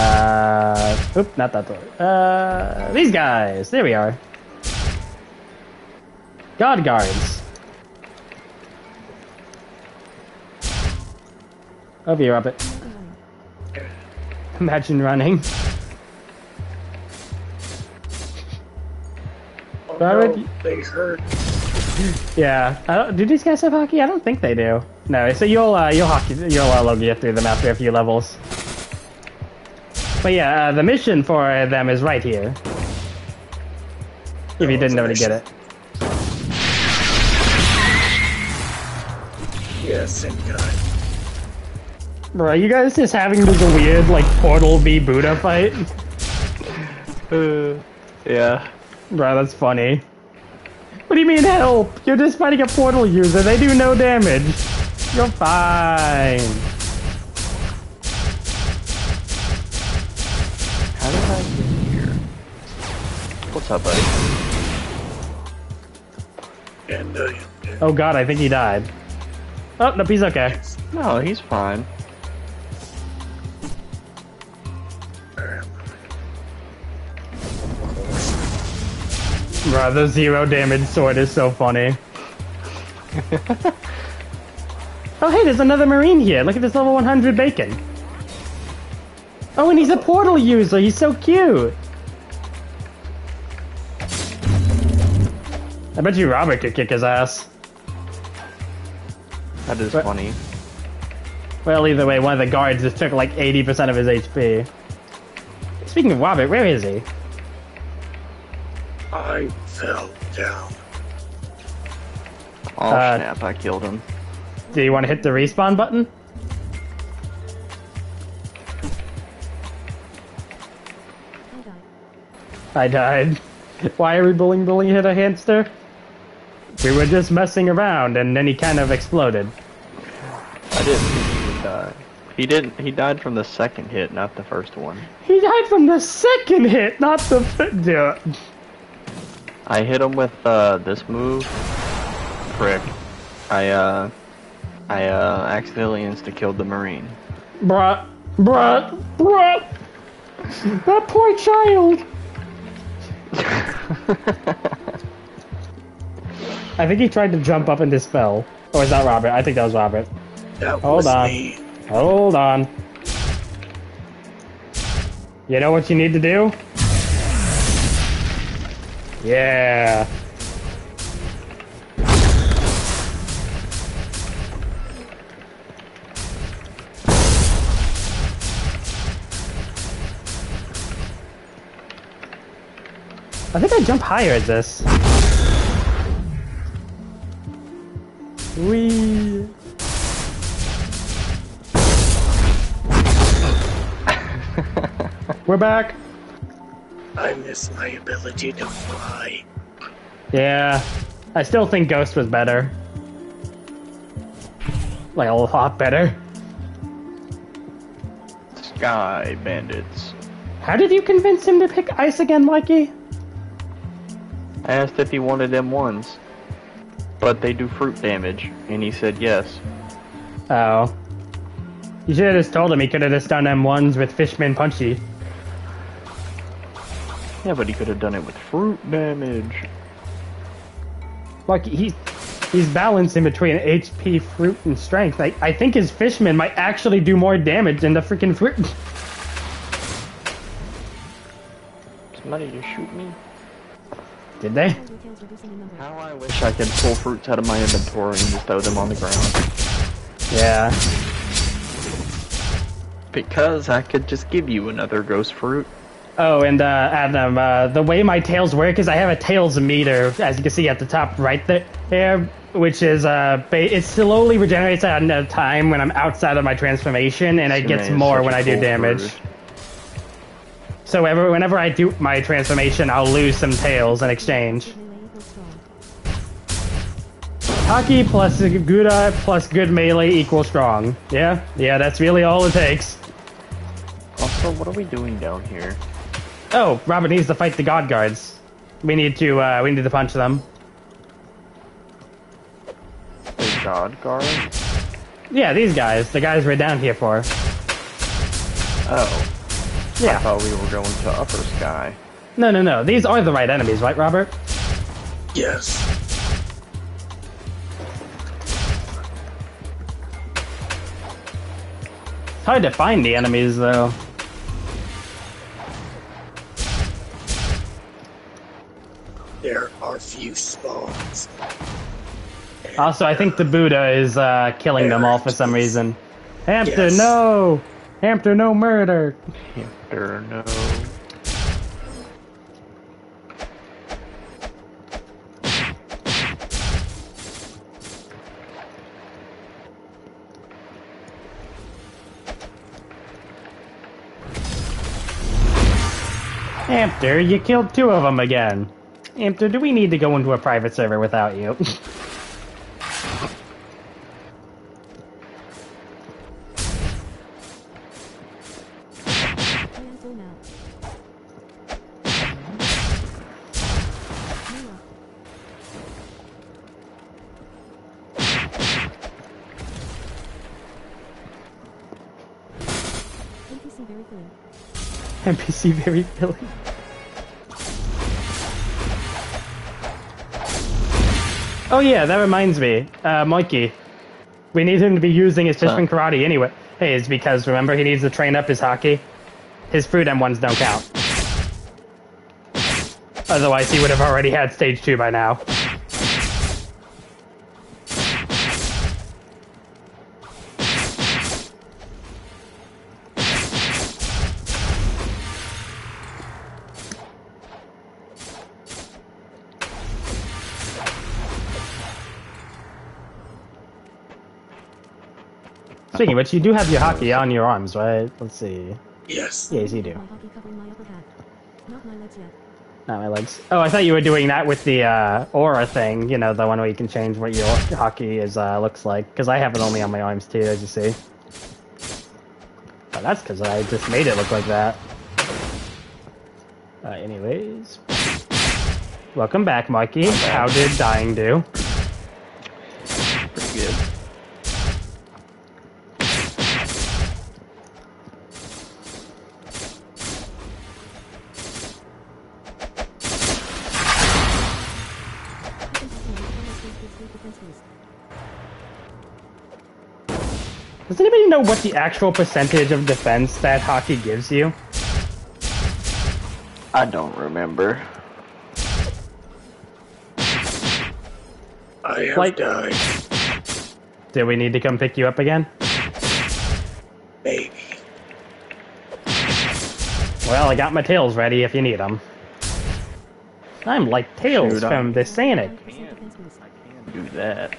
Uh, oop, not that door. Uh, these guys. There we are. God guards. Over here, Robert. Imagine running. Oh, Robert, no, they hurt. Yeah. I don't, do these guys have Haki? I don't think they do. No. So you'll uh, you'll Haki you'll uh, get through them after a few levels. But yeah, uh, the mission for them is right here. If you didn't already get it. Yes, and God. Bro, you guys just having this weird like Portal v Buddha fight? Uh, yeah. Bro, that's funny. What do you mean help? You're just fighting a Portal user. They do no damage. You're fine. What's up, buddy? And, uh, Oh god, I think he died. Oh, nope, he's okay. No, he's fine. where Bro, the zero damage sword is so funny. <laughs> oh, hey, there's another marine here. Look at this level 100 bacon. Oh, and he's a portal user. He's so cute. I bet you Robert could kick his ass. That is But- funny. Well, either way, one of the guards just took like 80% of his HP. Speaking of Robert, where is he? I fell down. Oh Uh, snap! I killed him. Do you want to hit the respawn button? I died. I died. Why are we bullying bully hit a hamster? We were just messing around and then he kind of exploded. I didn't think he would die. He didn't. He died from the second hit, not the first one. He died from the second hit, not the. Yeah. I hit him with uh, this move. Frick. I uh, I uh, accidentally insta killed the marine. Bruh, bruh, bruh. That poor child. <laughs> I think he tried to jump up and dispel. Or is that Robert? I think that was Robert. That Hold was on. me. Hold on. You know what you need to do? Yeah. I think I jump higher at this. Wee. We're back. I miss my ability to fly. Yeah, I still think Ghost was better. Like a lot better. Sky Bandits. How did you convince him to pick Ice again, Mikey? I asked if he wanted M1s, but they do fruit damage, and he said yes. Oh. You should have just told him he could have just done M1s with Fishman Punchy. Yeah, but he could have done it with fruit damage. Like, he, he's balanced in between HP, fruit, and strength. I, I think his Fishman might actually do more damage than the freaking fruit. Somebody just shoot me. Did they? Your tails reducing in number. How I wish I could pull fruits out of my inventory and just throw them on the ground. Yeah. Because I could just give you another ghost fruit. Oh, and uh, Adam, uh, the way my tails work is I have a tails meter, as you can see at the top right there, which is uh, it slowly regenerates at a time when I'm outside of my transformation, and it gets man more when I do damage. for- So ever, whenever I do my transformation, I'll lose some tails in exchange. Good melee equals strong. Plus Gouda plus good melee equals strong. Yeah, yeah, that's really all it takes. Also, what are we doing down here? Oh, Robert needs to fight the God Guards. We need to, uh, we need to punch them. The God Guard? Yeah, these guys, the guys we're down here for. Oh, I thought we were going to Upper Sky. No, no, no. These are the right enemies, right, Robert? Yes. It's hard to find the enemies, though. There are few spawns. Also, I think the Buddha is uh, killing them all for some reason. Hamster, Yes. no! Hamster, no murder! Hamster, no. You killed two of them again. Hamster, do we need to go into a private server without you? <laughs> NPC very filling. Oh yeah, that reminds me. Uh, Mikey. We need him to be using his Fishman Karate anyway. Hey, it's because, remember, he needs to train up his Haki? His fruit M1s don't count. Otherwise, he would have already had stage 2 by now. Speaking of which, you do have your Haki on your arms, right? Let's see. Yes. Yes, you do. My Haki covering my upper hat. Not my legs yet. Not my legs. Oh, I thought you were doing that with the uh, aura thing. You know, the one where you can change what your Haki is uh, looks like. Because I have it only on my arms too, as you see. Oh, that's because I just made it look like that. Uh, anyways, welcome back, Mikey. How did dying do? Does know what the actual percentage of defense that Haki gives you? I don't remember. I have Like- died. Do we need to come pick you up again? Maybe. Well, I got my tails ready if you need them. I'm like Tails Shoot, from I'm- the Sonic. 5% defense boost. Do that.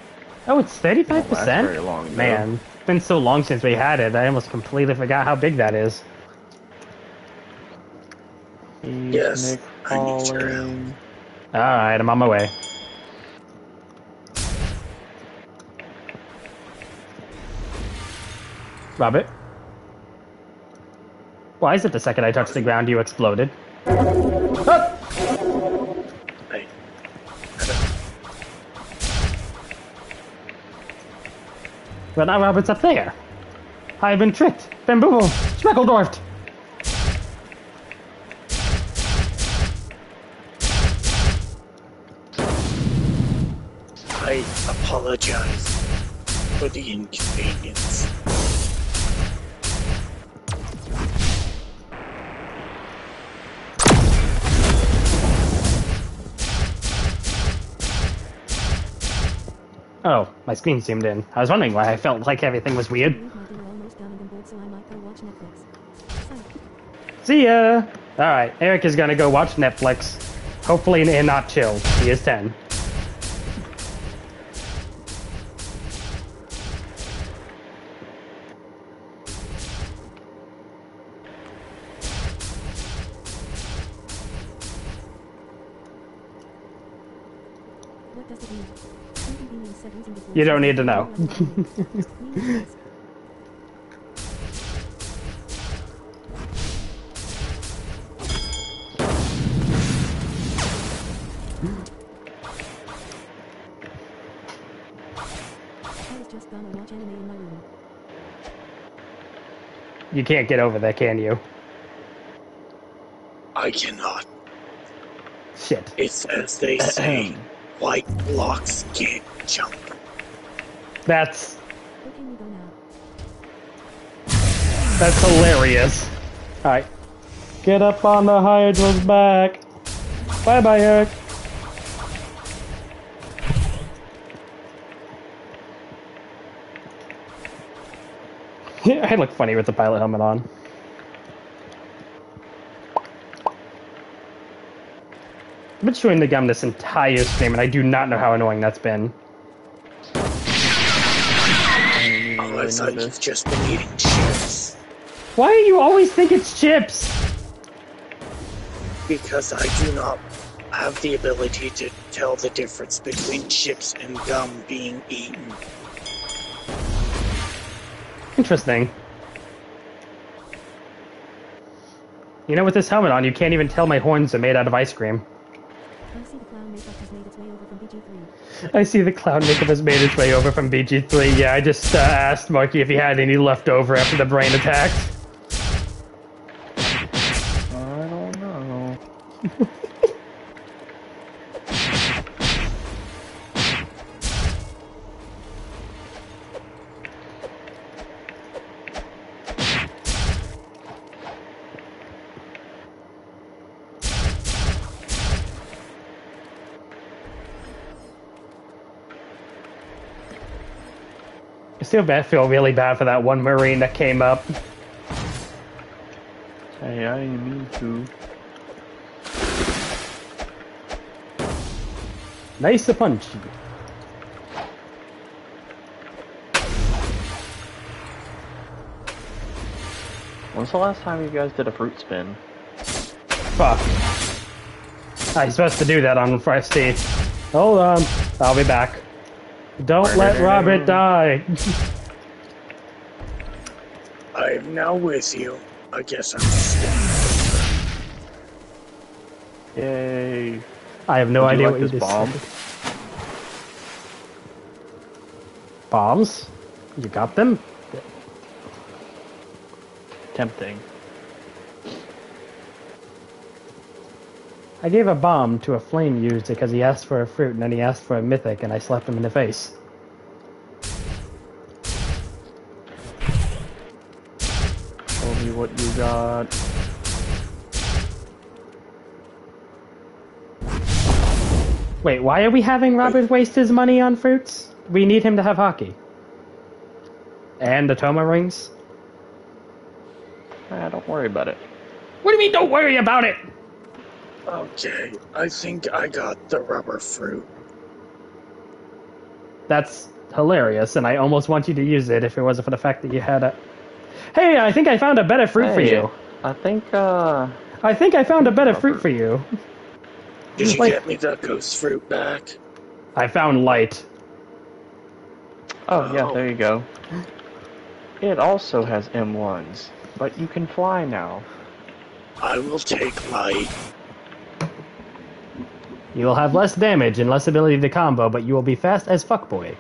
Oh, it's thirty-five Won't last very percent. long, though. Man, it's been so long since we had it. I almost completely forgot how big that is. He's Yes, Nick I need your help. calling. All right, I'm on my way. Robert. Why is it the second I touched the ground you exploded? Ah! But now Robert's up there. I've been tricked, bamboozled, schmeckledorfed. I apologize for the inconvenience. Oh, my screen zoomed in. I was wondering why I felt like everything was weird. See ya! Alright, Eric is gonna go watch Netflix. Hopefully and not chill. He is 10. You don't need to know. Meaning is- I was just gonna watch anime in my room. You can't get over there, can you? I cannot. Shit. It's as they uh, uh, say, white blocks can't jump. That's Where can we go now? that's hilarious. Alright. Get up on the Hydra's back. Bye bye, Eric. <laughs> I look funny with the pilot helmet on. I've been chewing the gum this entire stream, and I do not know how annoying that's been. I thought you've just been eating chips. Why do you always think it's chips? Because I do not have the ability to tell the difference between chips and gum being eaten. Interesting. You know, with this helmet on, you can't even tell my horns are made out of ice cream. I see the clown makeup has made its way over from BG3. I see the clown makeup has made its way over from BG3. Yeah, I just uh, asked Marky if he had any left over after the brain attack. I don't know. I still bad, feel really bad for that one Marine that came up. Hey, I didn't mean to. Nice to punch. When's the last time you guys did a fruit spin? Fuck. I'm supposed to do that on Friday. Hold on. I'll be back. Don't let Robert die. I am now with you. I guess I'm. Yay. I have no Would you idea like what you this just bomb? said. Bombs? You got them? Tempting. I gave a bomb to a flame user because he asked for a fruit and then he asked for a mythic and I slapped him in the face. Show me what you got. Wait, why are we having Robert waste his money on fruits? We need him to have Haki. And the Tomoe rings? Ah, don't worry about it. What do you mean don't worry about it? Okay, I think I got the rubber fruit. That's hilarious, and I almost want you to use it if it wasn't for the fact that you had a. Hey, I think I found a better fruit for you. I think, uh, I think I found a better fruit for you. Did you Like- get me the ghost fruit back? I found light. oh yeah, Oh. there you go. It also has M1s, but you can fly now. I will take light. You will have less damage and less ability to combo, but you will be fast as fuckboy.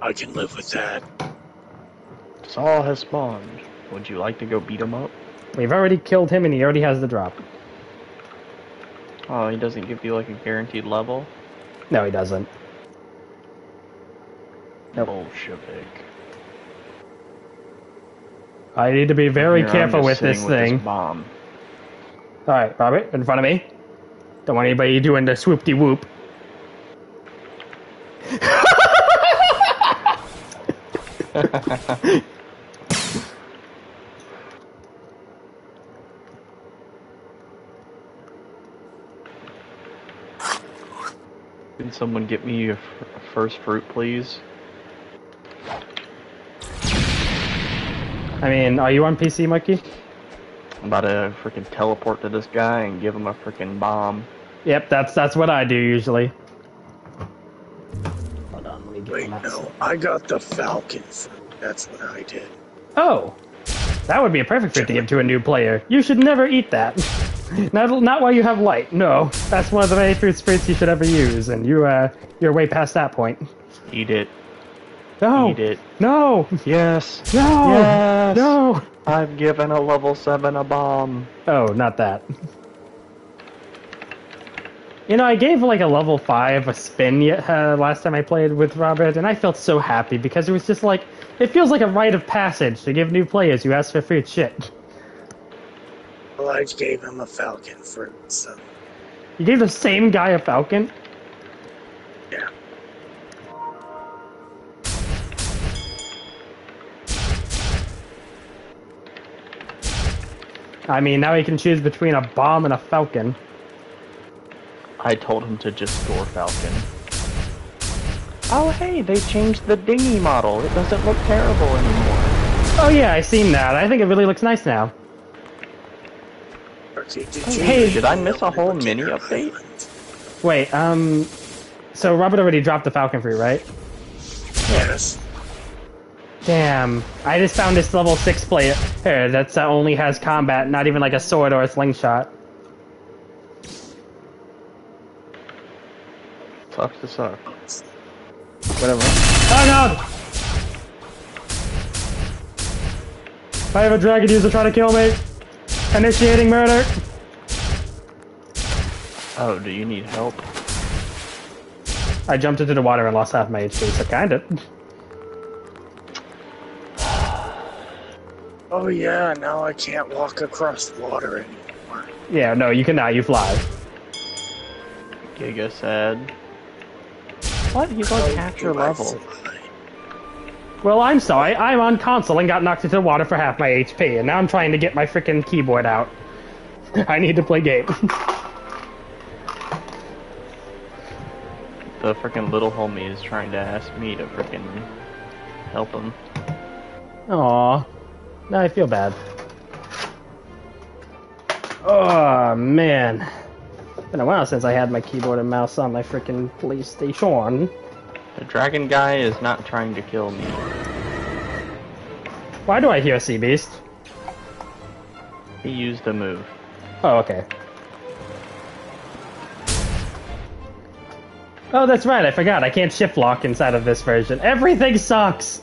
I can live with that. Saul has spawned. Would you like to go beat him up? We've already killed him and he already has the drop. Oh, he doesn't give you like a guaranteed level? No, he doesn't. Nope. Bolshevik. I need to be very Here, I'm careful with this sitting thing. bomb. Alright, Robert, in front of me. Don't want anybody doing the swoop de whoop. Can someone get me a, f- a first fruit, please? I mean, are you on PC, Mikey? I'm about to freaking teleport to this guy and give him a freaking bomb. Yep, that's that's what I do usually. Hold on, let me get Wait, no, I got the falcon fruit. That's what I did. Oh, that would be a perfect fruit to give to a new player. You should never eat that. <laughs> not not while you have light. No, that's one of the many fruits fruits you should ever use, and you uh you're way past that point. Eat it. No, Eat it. no, Yes. no, Yes. no. I've given a level 7 a bomb. Oh, not that. You know, I gave like a level five a spin uh, last time I played with Robert, and I felt so happy because it was just like it feels like a rite of passage to give new players who ask for free shit. Well, I gave him a falcon fruit, so You gave the same guy a falcon. yeah. I mean, now he can choose between a bomb and a falcon. I told him to just store Falcon. Oh, hey, they changed the dinghy model. It doesn't look terrible anymore. Oh yeah, I seen that. I think it really looks nice now. Did hey, did I miss a whole mini update? Wait, um, so Robert already dropped the falcon fruit, right? Yes. Damn, I just found this level 6 player here that's uh, only has combat, not even like a sword or a slingshot. Sucks to suck. Whatever. Oh no! I have a dragon user trying to kill me. Initiating murder. Oh, do you need help? I jumped into the water and lost half my HP, so kinda. Oh yeah, now I can't walk across water anymore. Yeah, no, you cannot, you fly. Giga said. What? He's How like half your level. Well, I'm sorry, I'm on console and got knocked into the water for half my HP, and now I'm trying to get my freaking keyboard out. <laughs> I need to play game. <laughs> The freaking little homie is trying to ask me to freaking help him. Aw. Now I feel bad. Oh, man. It's Been a while since I had my keyboard and mouse on my freaking PlayStation. The dragon guy is not trying to kill me. Why do I hear Sea Beast? He used a move. Oh, okay. Oh, that's right, I forgot. I can't shift lock inside of this version. Everything sucks!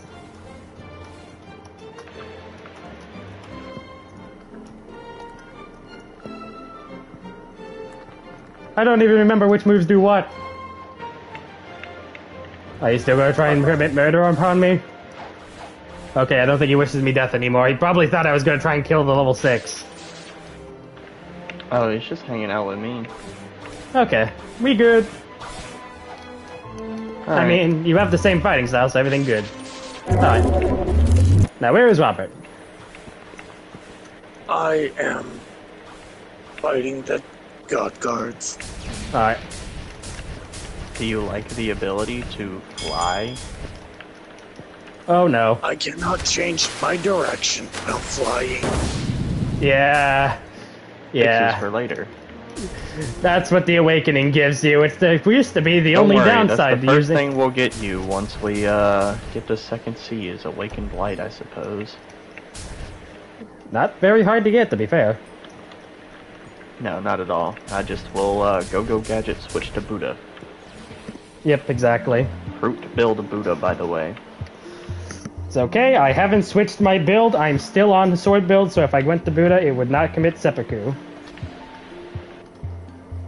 I don't even remember which moves do what. Are you still gonna try and commit murder upon me? Okay, I don't think he wishes me death anymore. He probably thought I was gonna try and kill the level 6. Oh, he's just hanging out with me. Okay, we good. I Alright. mean, you have the same fighting style, so everything good. Alright. Now, where is Robert? I am fighting the god guards. Alright. do you like the ability to fly? Oh no. I cannot change my direction while flying. Yeah. Fixes Yeah. for later. That's what the awakening gives you. It's the, it used to be the Don't only worry, downside That's to the first using. thing we'll get you once we uh get the second Sea is awakened light, I suppose. Not very hard to get, to be fair. No, not at all. I just will uh, go go gadget switch to Buddha. Yep, exactly. Fruit build Buddha, by the way. It's okay. I haven't switched my build. I'm still on the sword build, so if I went to Buddha, it would not commit seppuku.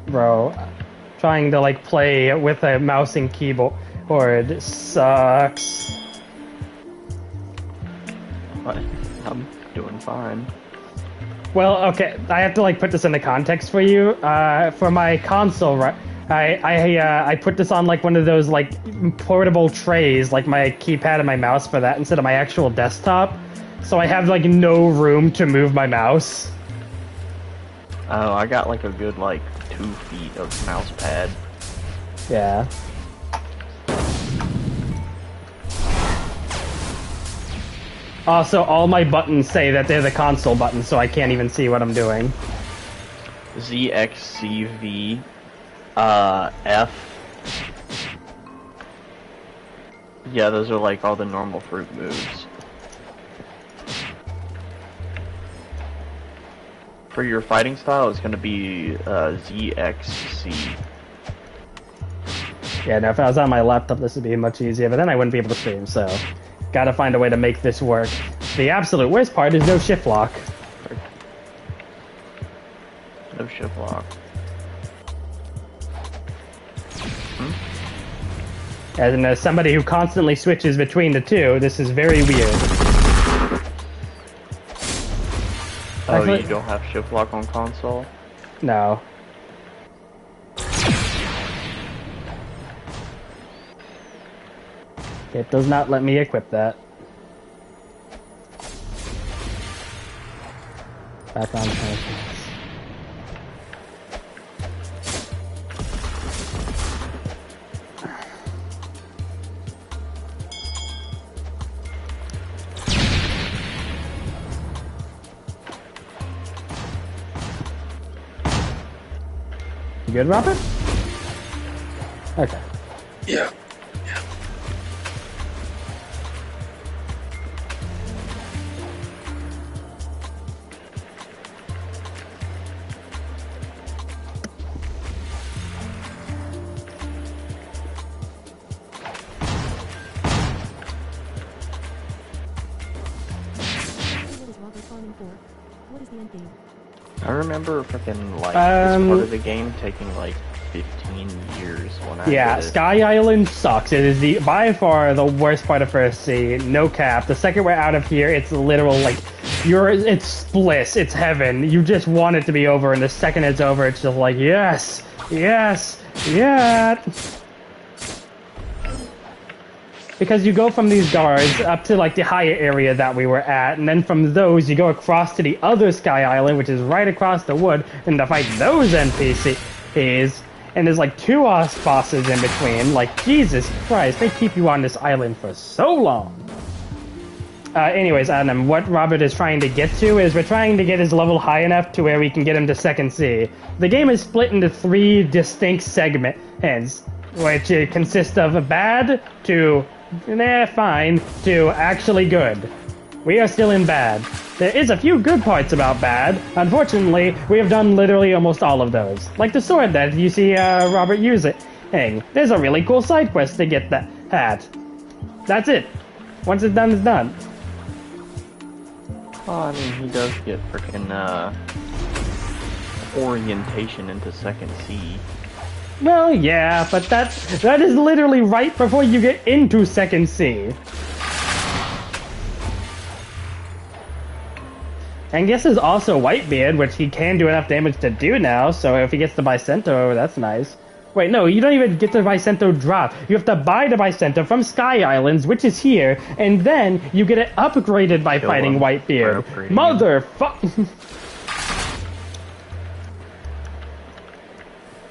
Bro, trying to like play with a mouse and keyboard sucks. But I'm doing fine. Well, okay, I have to like put this into context for you. Uh, for my console, right? I I uh, I put this on like one of those like portable trays, like my keypad and my mouse for that instead of my actual desktop. So I have like no room to move my mouse. Oh, I got like a good like two feet of mouse pad. Yeah. Also, all my buttons say that they're the console buttons, so I can't even see what I'm doing. ZXCV uh F. Yeah, those are like all the normal fruit moves. For your fighting style, it's gonna be uh, ZXC. Yeah, now if I was on my laptop, this would be much easier, but then I wouldn't be able to stream, so gotta find a way to make this work. The absolute worst part is no shift lock. No shift lock. Hmm? And as somebody who constantly switches between the two, this is very weird. Oh, Actually- you don't have shift lock on console? No. It does not let me equip that. Back on punishments. You good, Robert? Okay. Freaking like Um, this part of the game taking like 15 years when I Yeah. Sky Island sucks. It is the by far the worst part of First Sea. No cap. The second we're out of here, it's literal like you're. It's bliss. It's heaven. You just want it to be over, and the second it's over, it's just like yes, yes, yeah. Because you go from these guards up to like the higher area that we were at, and then from those you go across to the other Sky Island, which is right across the wood, and to fight those NPCs. And there's like two boss bosses in between. Like Jesus Christ, they keep you on this island for so long. Uh, anyways, Adam, what Robert is trying to get to is we're trying to get his level high enough to where we can get him to second Sea. The game is split into three distinct segments, which consist of a bad to nah, fine to actually good. We are still in bad. There is a few good parts about bad. Unfortunately, we have done literally almost all of those. Like the sword that you see uh, Robert use it. Hang. There's a really cool side quest to get that hat. That's it. Once it's done, it's done. Well, I mean, he does get freaking uh, orientation into second Sea. Well, yeah, but that that is literally right before you get into second Sea. And guess is also Whitebeard, which he can do enough damage to do now, so if he gets the Bisento, oh, that's nice. Wait, no, you don't even get the Bisento drop. You have to buy the Bisento from Sky Islands, which is here, and then you get it upgraded by Kill fighting him. Whitebeard. By upgrading. Motherfuck! <laughs>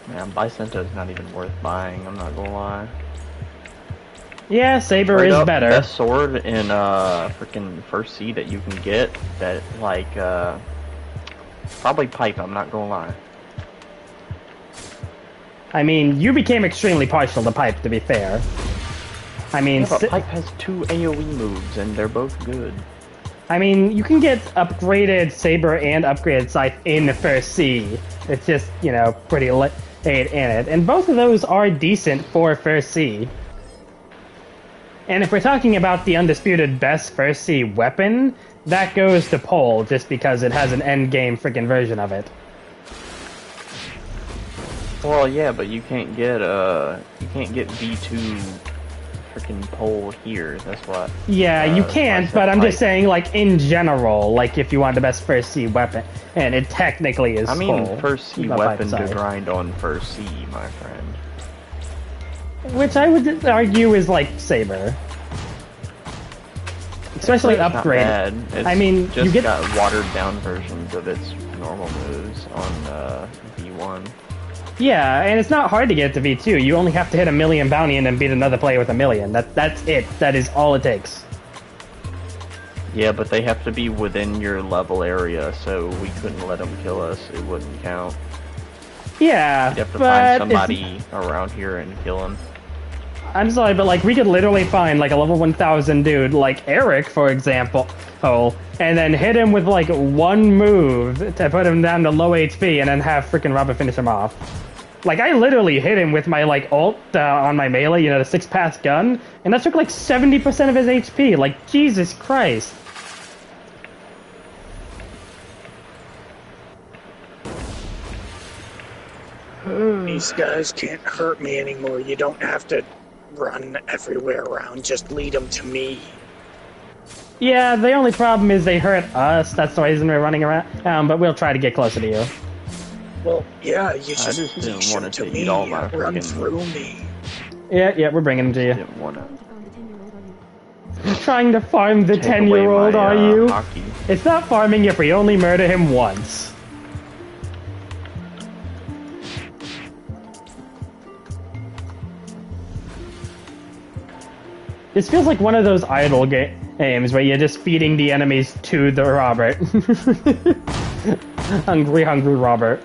Man, Bisento's not even worth buying, I'm not gonna lie. yeah, Saber Straight is up, better. Best sword in uh freaking first Sea that you can get that like uh probably pipe, I'm not gonna lie. I mean, you became extremely partial to Pipe, to be fair. I mean, Yeah, pipe has two AoE moves and they're both good. I mean, you can get upgraded Saber and upgraded Scythe in the first Sea. It's just, you know, pretty late in it. And both of those are decent for first Sea. And if we're talking about the undisputed best first Sea weapon, that goes to Pole just because it has an end game freaking version of it. Well, yeah, but you can't get uh you can't get V2 freaking pole here. That's what. Yeah, you Uh, can't, but I'm just saying, like, in general, like, if you want the best first Sea weapon, and it technically is I mean, first Sea weapon to grind on first Sea, my friend. Which I would argue is like Saber. Especially It's not upgrade. bad. It's I mean, just you get- watered down versions of its normal moves on uh, V1. Yeah, and it's not hard to get to V2. You only have to hit a million bounty and then beat another player with a million. That that's it. That is all it takes. Yeah, but they have to be within your level area, so we couldn't let them kill us. It wouldn't count. Yeah, You have to find it's- somebody around here and kill him. I'm sorry, but like we could literally find like a level 1000 dude, like Eric, for example, oh, and then hit him with like one move to put him down to low HP, and then have freaking Robert finish him off. Like I literally hit him with my like ult uh, on my melee, you know, the six pass gun, and that took like 70% of his HP. Like Jesus Christ. These guys can't hurt me anymore. You don't have to run everywhere around. Just lead them to me. Yeah, the only problem is they hurt us. That's the reason we're running around. Um, but we'll try to get closer to you. Well, yeah, you just, just didn't leash want 'em it to to me. eat all my run frickin- through me. Yeah, yeah, we're bringing him to you. Didn't want to Farm the 10-year-old are? Trying to farm the take ten-year-old, my, are uh, you? Haki. It's not farming if we only murder him once. This feels like one of those idle ga- games where you're just feeding the enemies to the Robert. <laughs> hungry, hungry Robert.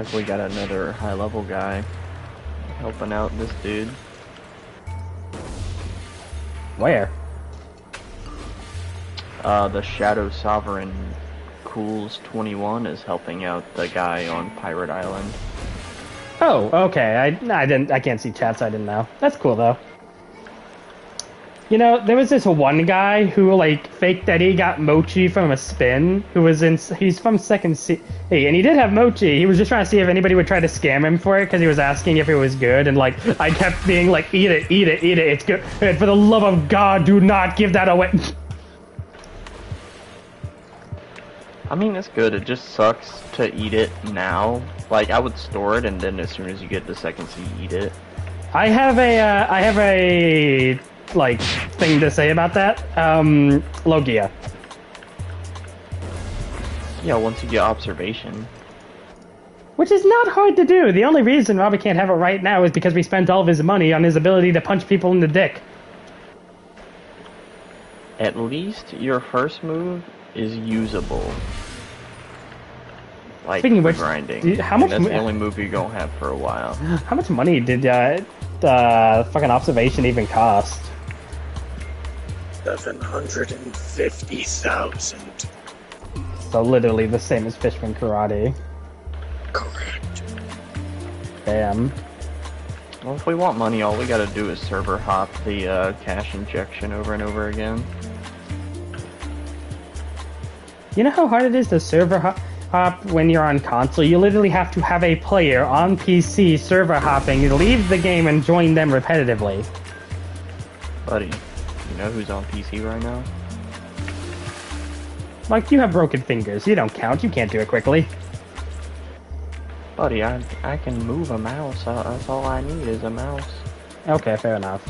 Like we got another high level guy helping out this dude. Where? Uh, the Shadow Sovereign Cools 21 is helping out the guy on Pirate Island. Oh, okay. I I didn't. I can't see chats. I didn't know. That's cool though. You know, there was this one guy who like faked that he got mochi from a spin. Who was in? He's from Second Sea, hey, and he did have mochi. He was just trying to see if anybody would try to scam him for it because he was asking if it was good. And like, I kept being like, "Eat it, eat it, eat it. It's good." And for the love of God, do not give that away. <laughs> I mean, it's good. It just sucks to eat it now. Like, I would store it, and then as soon as you get the second seed, eat it. I have a uh, I have a like thing to say about that. Um, Logia. Yeah, once you get observation. Which is not hard to do. The only reason Robbie can't have it right now is because we spent all of his money on his ability to punch people in the dick. At least your first move is usable. Like Speaking of which, grinding. you- how And much That's the only move you're gonna have for a while. How much money did uh, uh fucking observation even cost? Seven hundred and fifty thousand. So literally the same as Fishman Karate. Correct. Damn. Well, if we want money, all we gotta do is server hop the uh, cash injection over and over again. You know how hard it is to server ho- hop when you're on console? You literally have to have a player on PC server hopping, leave the game, and join them repetitively. Buddy, you know who's on PC right now? Like, you have broken fingers. You don't count. You can't do it quickly. Buddy, I, I can move a mouse. Uh, that's all I need is a mouse. Okay, fair enough.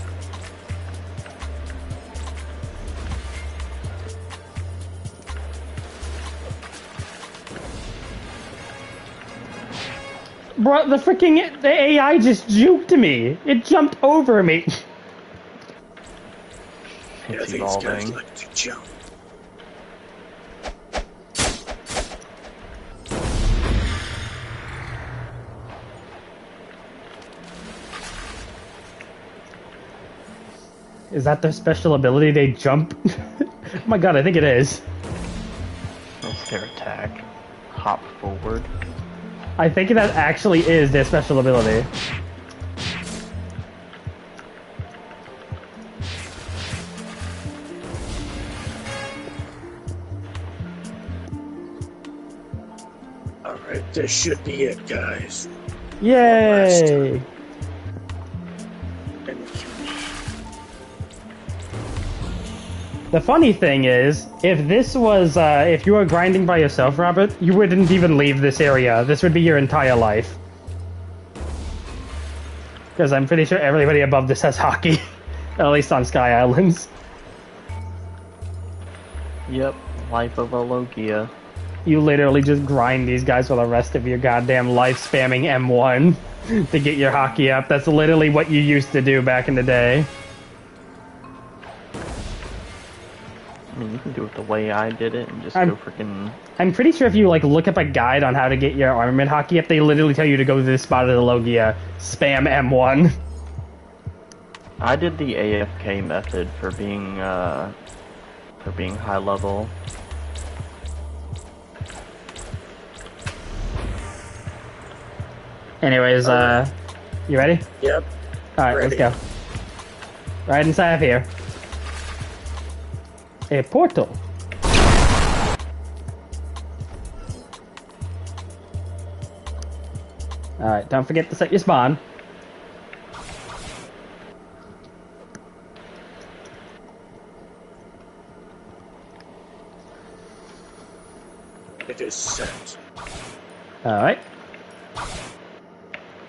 Bro, the freaking the AI just juked me. It jumped over me. <laughs> I It's think evolving. like to jump. Is that their special ability? They jump. <laughs> oh my god, I think it is. That's their attack. Hop forward. I think that actually is their special ability. Alright, this should be it, guys. Yay! The funny thing is, if this was, uh, if you were grinding by yourself, Robert, you wouldn't even leave this area. This would be your entire life. Because I'm pretty sure everybody above this has Haki. <laughs> At least on Sky Islands. Yep, life of a Logia. You literally just grind these guys for the rest of your goddamn life spamming M1 <laughs> to get your Haki up. That's literally what you used to do back in the day. I mean, you can do it the way I did it and just I'm- go freaking. I'm pretty sure if you like look up a guide on how to get your armament Haki up, they literally tell you to go to this spot of the Logia, spam M1. I did the AFK method for being uh for being high level. Anyways, uh, you ready? yep, All right, let's go. Right inside of here. A portal. All right, don't forget to set your spawn. it is set. All right.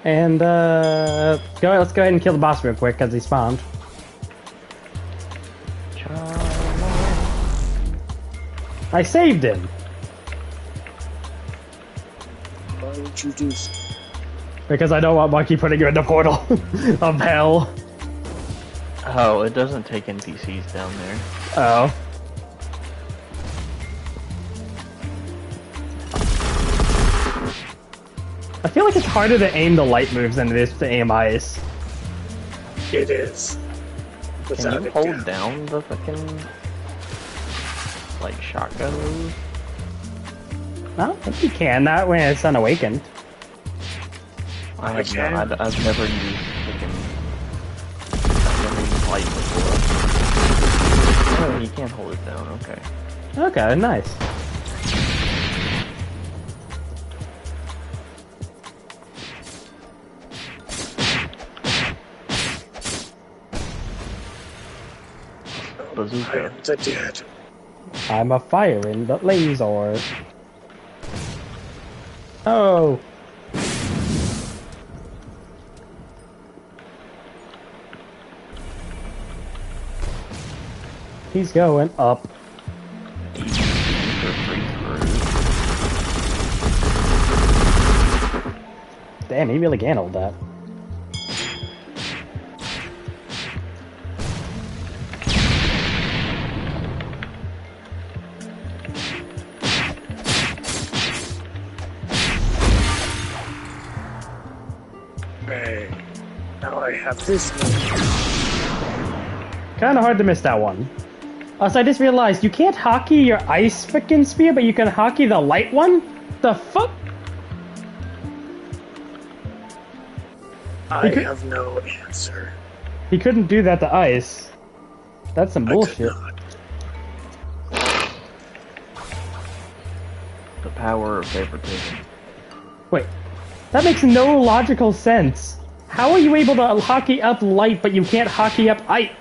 And uh, go. Let's go ahead and kill the boss real quick because he spawned. I saved him Why would you do so? because I don't want Monkey putting you in the portal <laughs> of hell. Oh, it doesn't take NPCs down there. Oh. I feel like it's harder to aim the light moves than it is to aim ice. It is. Can you hold doubt. down the fucking like shotgun move? I don't think you can. Not when it's unawakened. I I have can. not. I've, I've never used fucking. I've never used light before. Oh, you can't hold it down. Okay. Okay, nice. Bazooka. I'm a firing the laser. Oh. He's going up. Damn, he really can hold that. Now have this one. Kind of hard to miss that one. Also, I just realized you can't Haki your ice frickin' spear, but you can Haki the light one? The fuck? I could- have no answer. He couldn't do that to ice. That's some I could bullshit. not. The power of favoritism. Wait, that makes no logical sense. How are you able to Haki up light, but you can't Haki up ice?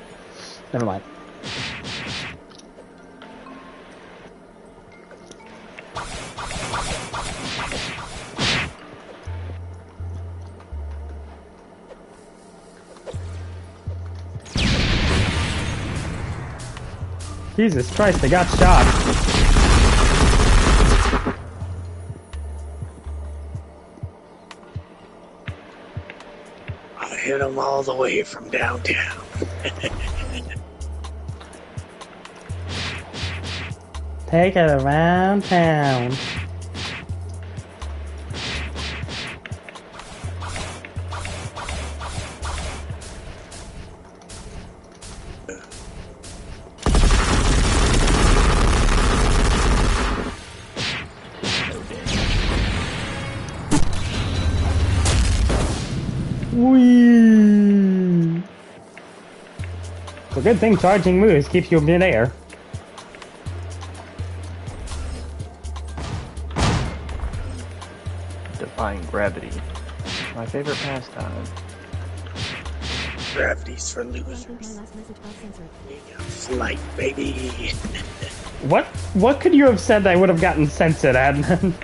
Never mind. Jesus Christ, I got shot. All the way from downtown. Take it around town. Good thing charging moves keeps you in midair. Defying gravity. My favorite pastime. Gravity's for I think my losers. last message got censored. Flight, baby. What what could you have said that I would have gotten censored, Adnan?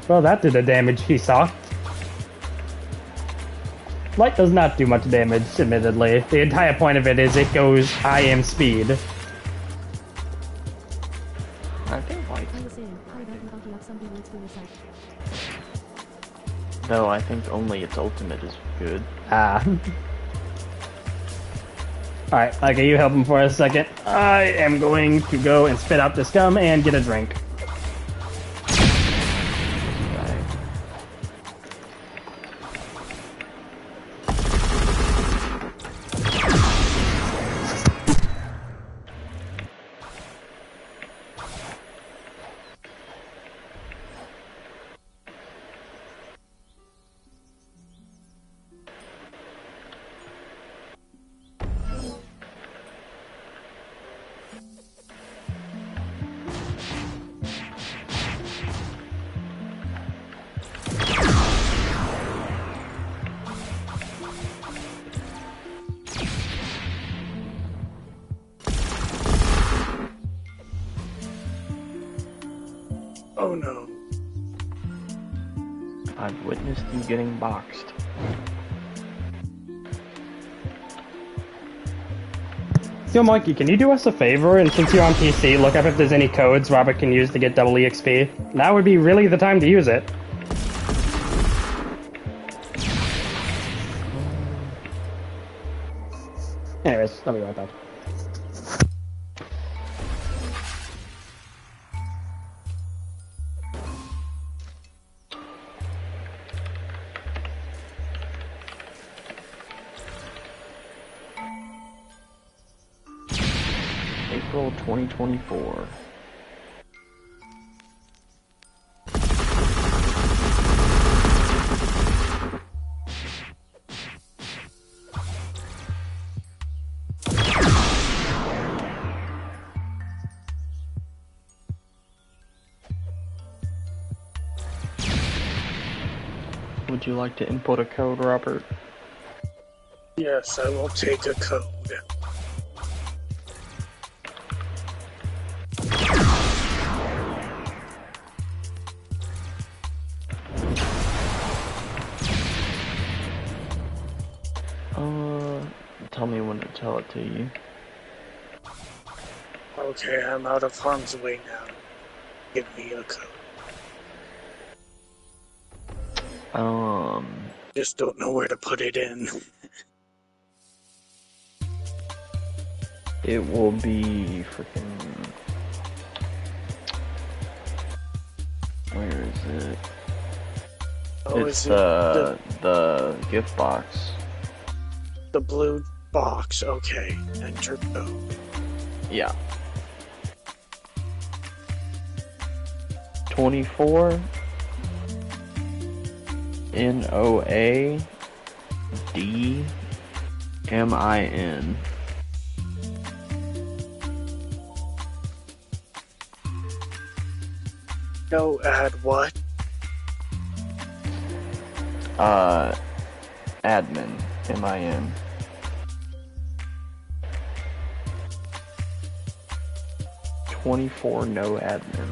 <laughs> well, that did the damage he saw. Light does not do much damage, admittedly. The entire point of it is it goes high in speed. I think like I was saying, how about you Haki up some bullets for yourself? no, I think only its ultimate is good. Ah. <laughs> Alright, okay, you help him for a second. I am going to go and spit out this gum and get a drink. Yo, Monkey, can you do us a favor? And since you're on PC, look up if there's any codes Robert can use to get double EXP. Now would be really the time to use it. Anyways, I'll be right back. April 2024. Would you like to input a code, Robert? Yes, I will take a code. Tell it to you. Okay, I'm out of harm's way now. Give me a code. Um, Just don't know where to put it in. it will be freaking. Where is it? Oh, it's is it uh, the gift box. the, the blue box? Okay, enter code. Yeah. 24 N O A D M I N. No ad what? Uh, admin. M I N. Twenty-four no admin.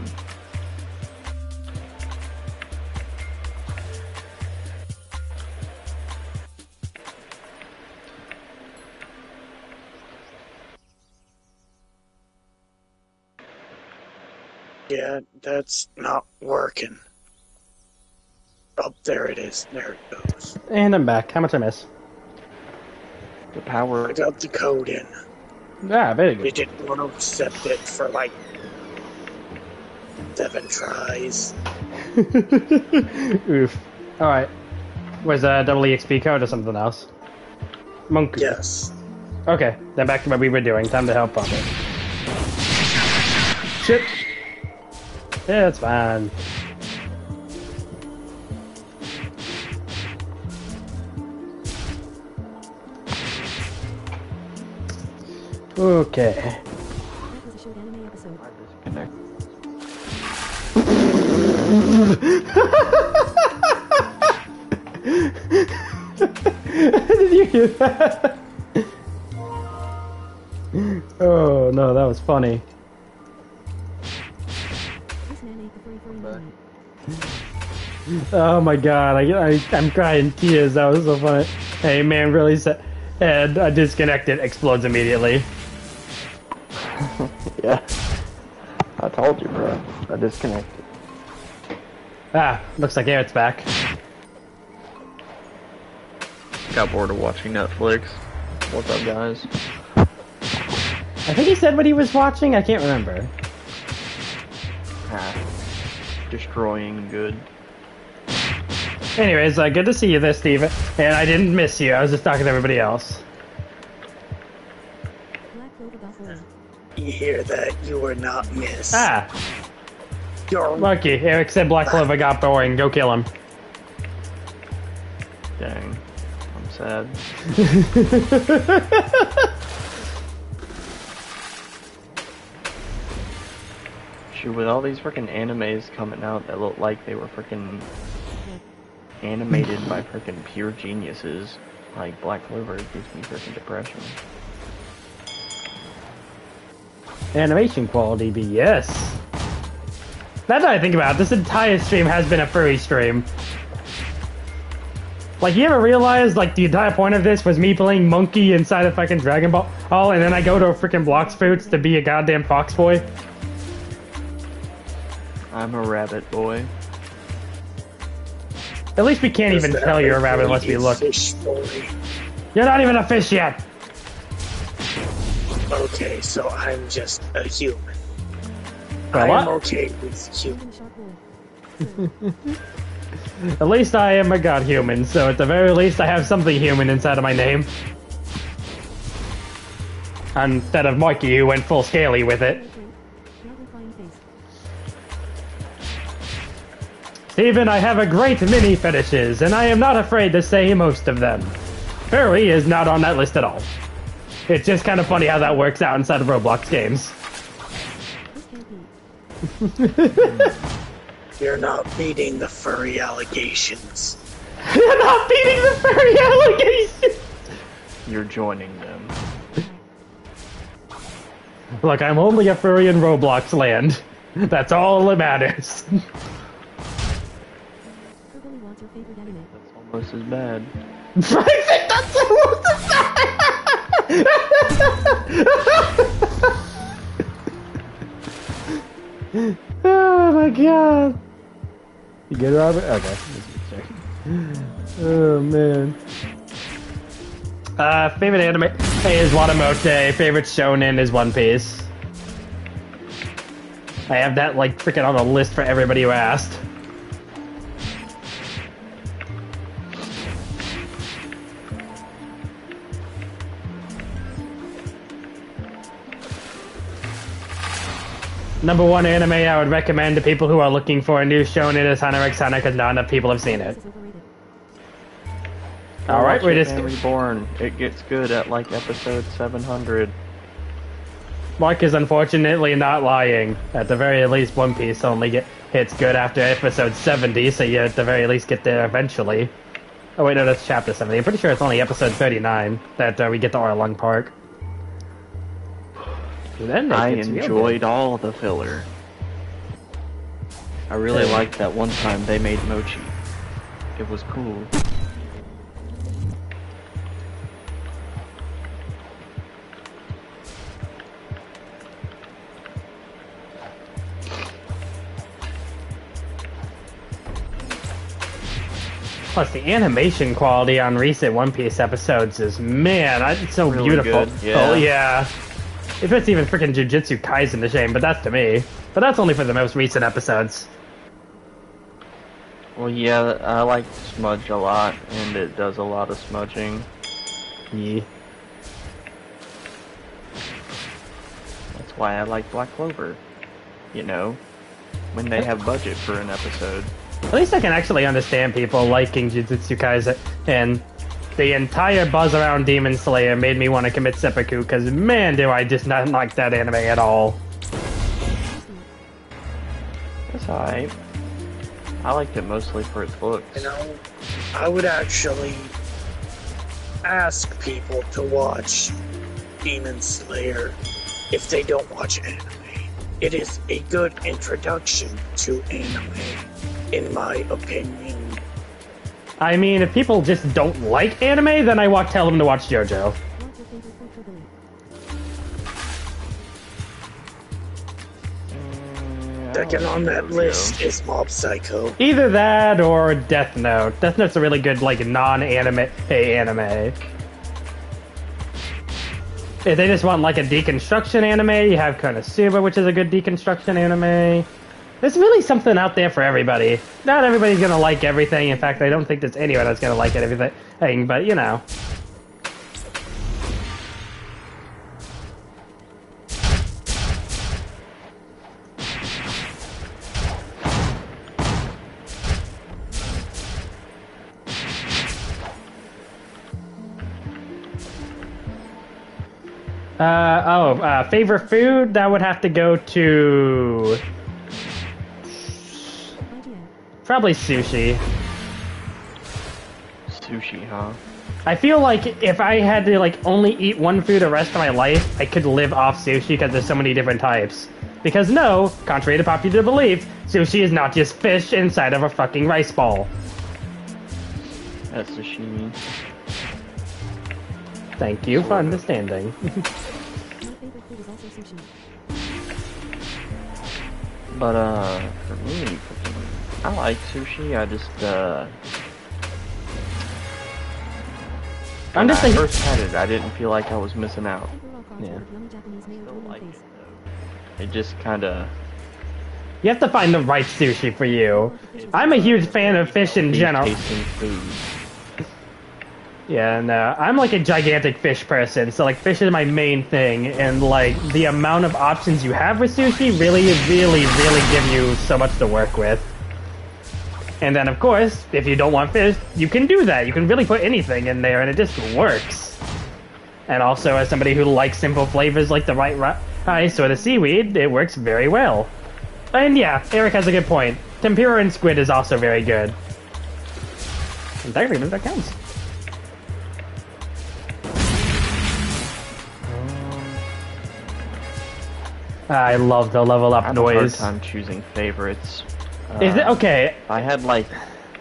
Yeah, that's not working. Oh, there it is. There it goes. And I'm back. How much I miss? The power. I got the code in. Ah, very We didn't want to accept it for like seven tries. <laughs> Oof. Alright. Was a double EXP code or something else? Monkey. Yes. Okay, then back to what we were doing. Time to help on it. Shit. Yeah, it's fine. Okay. <laughs> Did you hear that? oh no, that was funny. Oh my god, I, I, I'm crying tears. That was so funny. Hey man, really said. And uh, disconnected explodes immediately. <laughs> Yeah. I told you, bro. I disconnected. Ah, looks like Eric's back. Got bored of watching Netflix. What's up, guys? I think he said what he was watching. I can't remember. Ah. Destroying good. Anyways, uh, good to see you there, Steven. And I didn't miss you. I was just talking to everybody else. You hear that? You were not missed. Ah, You're lucky. Eric said Black Clover got boring. Go kill him. Dang. I'm sad. <laughs> Shoot, with all these freaking animes coming out that look like they were freaking animated by freaking pure geniuses, like Black Clover, it gives me freaking depression. Animation quality, but yes. Now that I think about it, this entire stream has been a furry stream. Like, you ever realize, like, the entire point of this was me playing Monkey inside of fucking Dragon Ball, oh, and then I go to a freaking Blox Fruits to be a goddamn fox boy? I'm a rabbit boy. At least we can't even tell you're a rabbit unless we look. Fish story. You're not even a fish yet! Okay, so I'm just a human. A I'm okay with human. Even a shark boy. At least I am a god human, so at the very least I have something human inside of my name. Instead of Mikey who went full scaly with it. Not with flying face. Steven, I have a great many fetishes, and I am not afraid to say most of them. Furry is not on that list at all. <laughs> It's just kind of funny how that works out inside of Roblox games. This can't be. You're not beating the furry allegations. <laughs> You're not beating the furry allegation! You're joining them. Look, I'm only a furry in Roblox land. <laughs> That's all that matters. Herb wants her favorite anime. That's almost as bad. I think that's oh my god. You good, Robert? Okay. Just check. Oh man. Uh, favorite anime is Watamote. Favorite shonen is One Piece. I have that like freaking on the list for everybody who asked. Number one anime I would recommend to people who are looking for a new shonen is Hunter x Hunter because not enough people have seen it. This is overrated. All right, we're just reborn. It gets good at like episode 700. Mark is unfortunately not lying. At the very least, One Piece only get, hits good after episode 70, so you at the very least get there eventually. Oh wait, no, that's chapter 70. I'm pretty sure it's only episode 39 that uh, we get to Arlong Park. Then I enjoyed all the filler. I really Hey. liked that one time they made mochi. It was cool. Plus, the animation quality on recent One Piece episodes is man, it's so Really beautiful. good, yeah. Oh yeah. If it's even freaking Jujutsu Kaisen to shame, but that's to me. But that's only for the most recent episodes. Well, yeah, I like Smudge a lot, and it does a lot of smudging. Yeah. That's why I like Black Clover. You know, when they have budget for an episode. At least I can actually understand people liking Jujutsu Kaisen, and the entire buzz around Demon Slayer made me want to commit seppuku, because man, do I just not like that anime at all. That's alright. I liked it mostly for its looks. You know, I would actually ask people to watch Demon Slayer if they don't watch anime. It is a good introduction to anime, in my opinion. I mean, if people just don't like anime, then I walk tell them to watch JoJo. What's your favorite cultural belief? Mm, I Second on that JoJo. list is Mob Psycho. Either that or Death Note. Death Note's a really good, like, non-anime hey, anime. If they just want, like, a deconstruction anime, you have Konosuba, which is a good deconstruction anime. There's really something out there for everybody. Not everybody's gonna like everything. In fact, I don't think there's anyone that's gonna like everything, but, you know. Uh, oh, uh, favorite food? That would have to go to. Probably sushi. Sushi, huh? I feel like if I had to like only eat one food the rest of my life, I could live off sushi because there's so many different types. Because no, contrary to popular belief, sushi is not just fish inside of a fucking rice ball. That's sashimi. Thank you for understanding. My favorite food is also sushi. But, uh, for me, freaking- I like sushi, I just, uh... I'm when just I thinking. first had it, I didn't feel like I was missing out. Yeah. with yummy Japanese mayo Still on my like it, It just kinda... You have to find the right sushi for you. I'm a huge fan of fish in general. Yeah, no, I'm like a gigantic fish person, so like fish is my main thing, and like the amount of options you have with sushi really, really, really give you so much to work with. And then, of course, if you don't want fish, you can do that. You can really put anything in there, and it just works. And also, as somebody who likes simple flavors like the right rice or the seaweed, it works very well. And yeah, Eric has a good point. Tempura and squid is also very good. And technically, that counts. I love the level I up have a hard noise. time choosing favorites. Is it Uh, okay? I had like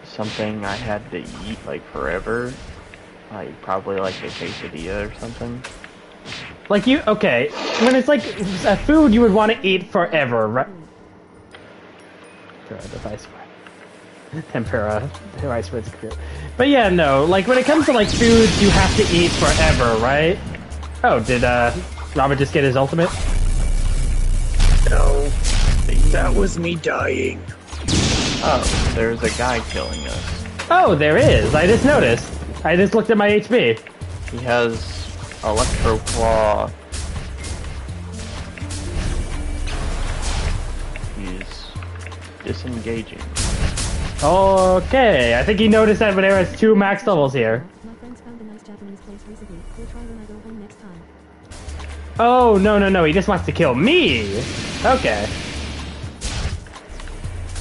something I had to eat like forever, like probably like a quesadilla or something. Like you okay? When it's like a food you would want to eat forever, right? Tempura, the rice squid. Tempura, the rice squid's good. But yeah, no. Like when it comes to like foods you have to eat forever, right? Oh, did uh Robert just get his ultimate? No, that was me dying. Oh, there's a guy killing us. Oh, there is. I just noticed. I just looked at my HP. He has electro claw. He's disengaging. Okay, I think he noticed that, but there was two max levels here. My friend friends found a nice Japanese place recently. We'll try when I go home next time. Oh, no, no, no, he just wants to kill me! Okay.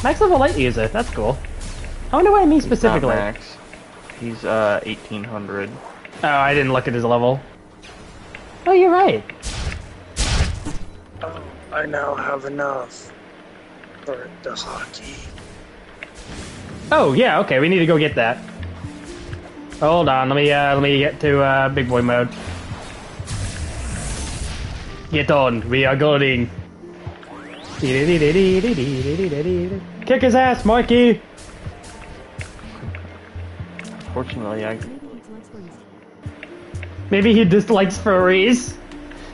Max level light user, that's cool. I wonder what I mean He's not specifically. max. He's uh 1800. Oh, I didn't look at his level. Oh, you're right. Oh, I now have enough for the Haki. Oh, yeah, okay, we need to go get that. Hold on, let me, uh, let me get to, uh, big boy mode. Get on, we are going. Kick his ass, Marky! Fortunately, I Maybe he likes furries. Maybe he dislikes furries.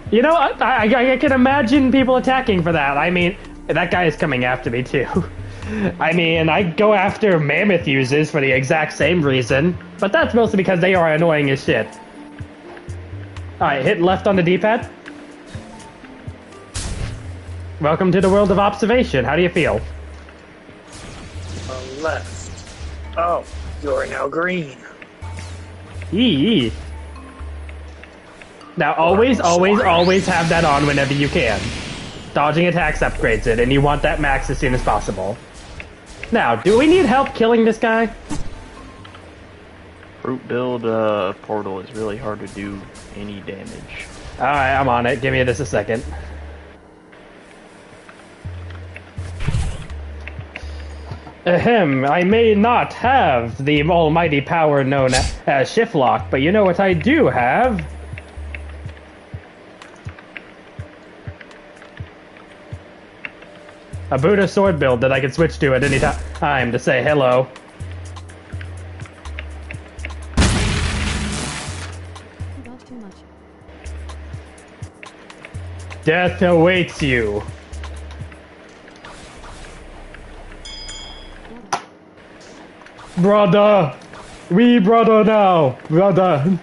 You know, I, I, I can imagine people attacking for that. I mean, that guy is coming after me too. <laughs> I mean, I go after mammoth users for the exact same reason, but that's mostly because they are annoying as shit. Alright, hit left on the D-pad. Welcome to the world of observation. How do you feel? Left. Oh, you are now green. Yee. Now, always, always, always have that on whenever you can. Dodging attacks upgrades it, and you want that max as soon as possible. Now, do we need help killing this guy? fruit build uh portal is really hard to do any damage. Alright, I'm on it. Give me just a second. Ahem, I may not have the almighty power known as Shiftlock, but you know what I do have? A Buddha sword build that I can switch to at any ti- time to say hello. Too much. Death awaits you. Brother. We brother now! Brother!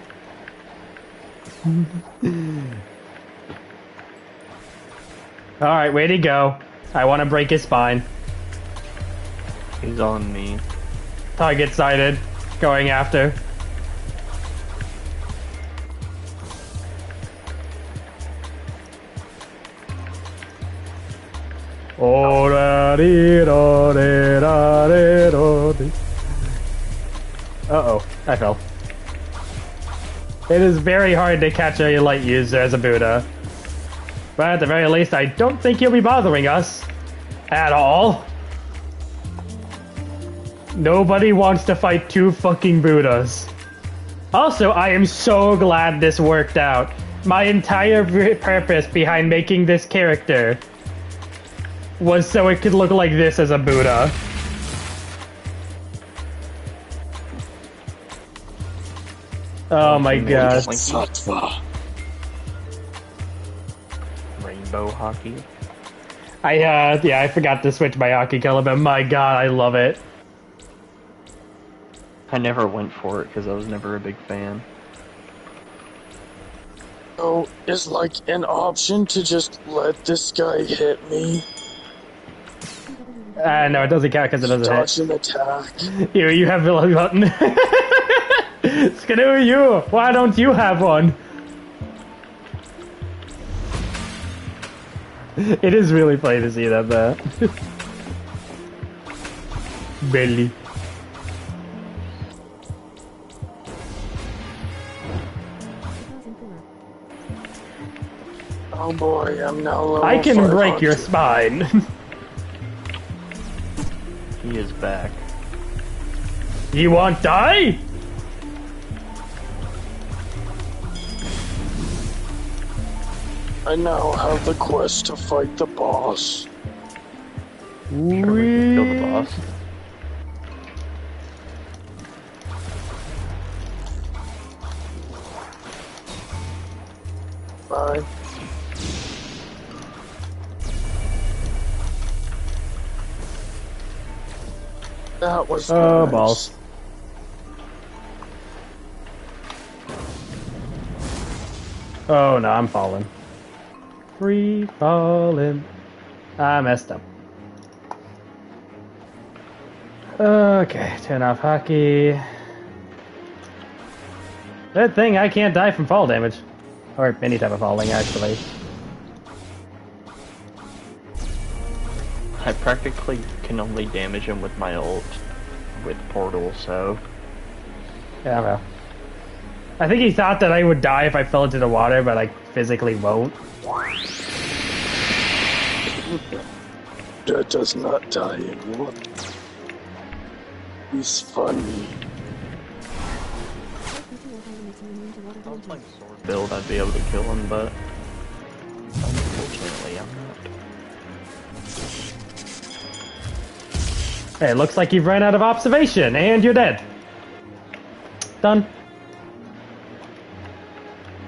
Alright, way to go. I want to break his spine. He's on me. Target sighted. Going after. Oh, da dee da dee da dee da dee. Uh-oh, I fell. It is very hard to catch a light user as a Buddha. But at the very least, I don't think he'll be bothering us. At all. Nobody wants to fight two fucking Buddhas. Also, I am so glad this worked out. My entire purpose behind making this character was so it could look like this as a Buddha. Oh my god. Slinky Sattva. Rainbow Haki. I, uh, yeah, I forgot to switch my Haki color, but my god, I love it. I never went for it because I was never a big fan. Oh, is like an option to just let this guy hit me? Uh, no, it doesn't count because it doesn't hit. Dodge an attack. You, you have a button. <laughs> Screw you! Why don't you have one? It is really funny to see that, though. <laughs> Belly. Because in cooler. Oh boy, I'm now level I can break 500. your spine. He is back. you want die? I now have the quest to fight the boss. Sure, we can kill the boss. Bye. That was Oh, nice. balls. Oh no, I'm falling. Free falling. I messed up. Okay, turn off Haki. Good thing I can't die from fall damage. Or any type of falling, actually. I practically can only damage him with my ult with portal, so Yeah, well. I think he thought that I would die if I fell into the water, but I physically won't. That does not die anyone. He's funny. B2 or higher makes you immune to water damage. sword build I'd be able to kill him, but unfortunately I'm not. Hey, it looks like you've ran out of observation, and you're dead. Done.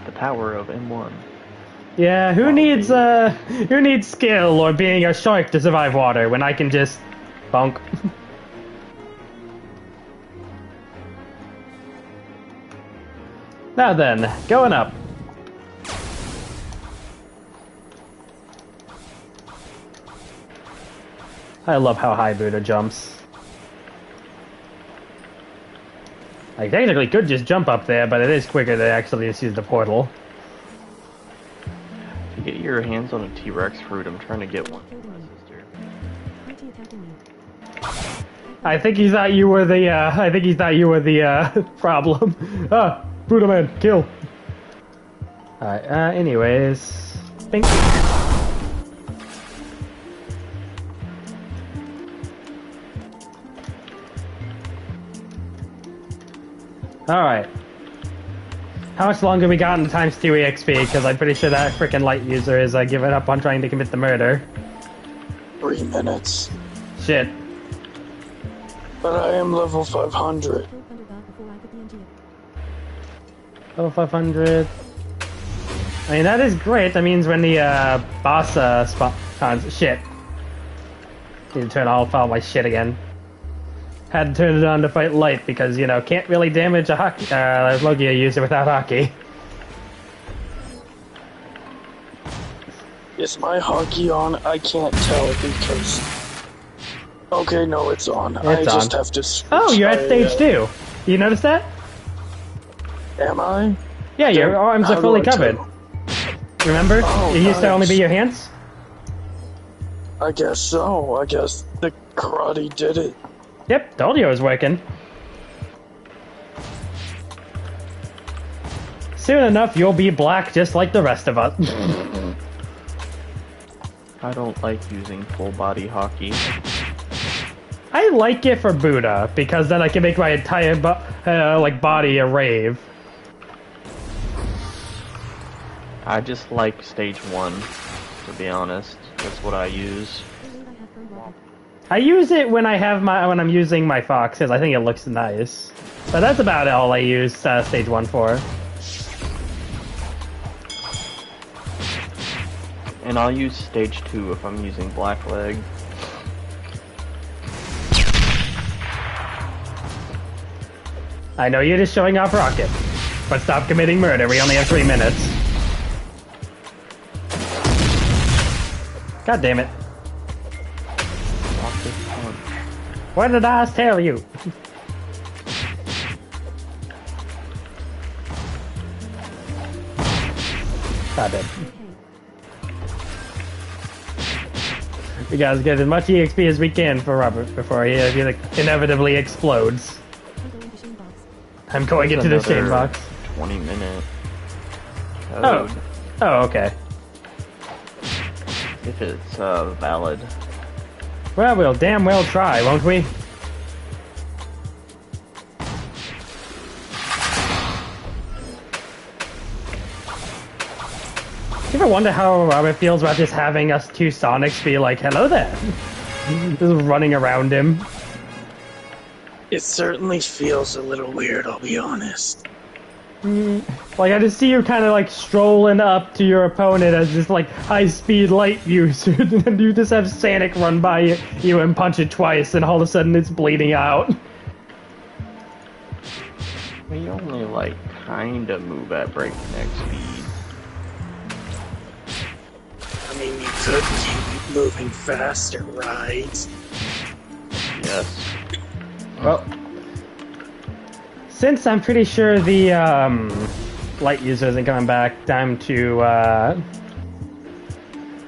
The power of M1. Yeah, who needs uh who needs skill or being a shark to survive water when I can just bonk? now then, going up. I love how high Buddha jumps. I technically could just jump up there, but it is quicker to actually just use the portal. To get your hands on a T-Rex fruit, I'm trying to get one. for my sister. IT attacking me. I think he thought you were the. Uh, I think he thought you were the uh, <laughs> problem. ah, Buddha man, kill. Alright. Uh, anyways, Bink. All right. How much longer we got in the times two exp? Because I'm pretty sure that freaking light user is uh, giving up on trying to commit the murder. Three minutes. Shit. But I am level 500. Killed Thunder God before I could DMG it. Level 500. I mean, that is great. That means when the uh, boss uh, spawns. Shit. Need to turn off all my shit again. Had to turn it on to fight light because, you know, can't really damage a Haki, uh, Logia user without Haki. Is my Haki on? I can't tell because. Okay, no, it's on. It's I It's just have to. switch. Oh, you're at stage uh, two. You notice that? Am I? Yeah, your arms are fully covered. Remember? Oh, it used to only be your hands? I guess so. I guess the karate did it. Yep, the audio is working. Soon enough, you'll be black just like the rest of us. <laughs> I don't like using full body Haki. I like it for Buddha because then I can make my entire bo- uh, like body a rave. I just like stage one, to be honest. That's what I use. Believe I have firm blooded. I use it when I have my when I'm using my fox because I think it looks nice. But that's about all I use uh, stage one for. And I'll use stage two if I'm using black leg. I know you're just showing off rocket, but stop committing murder. We only have three minutes. God damn it! What did I tell you? Damn. Okay. We gotta get as much EXP as we can for Robert before he, he like, inevitably explodes. I'm going to Shane box. I'm going into the shame box. 20 minute Oh. Oh, okay. If it's uh, valid. Well, we'll damn well try, won't we? You ever wonder how Robert feels about just having us two Sonics be like, hello there? <laughs> just running around him. It certainly feels a little weird, I'll be honest. Mm, like, I just see you kind of like strolling up to your opponent as this like high speed light user, <laughs> and you just have Sonic run by you, you and punch it twice, and all of a sudden it's bleeding out. We only like kinda move at breakneck speed. I mean, you could keep moving faster, right? Yes. Well, since I'm pretty sure the um, light user isn't coming back, time to uh,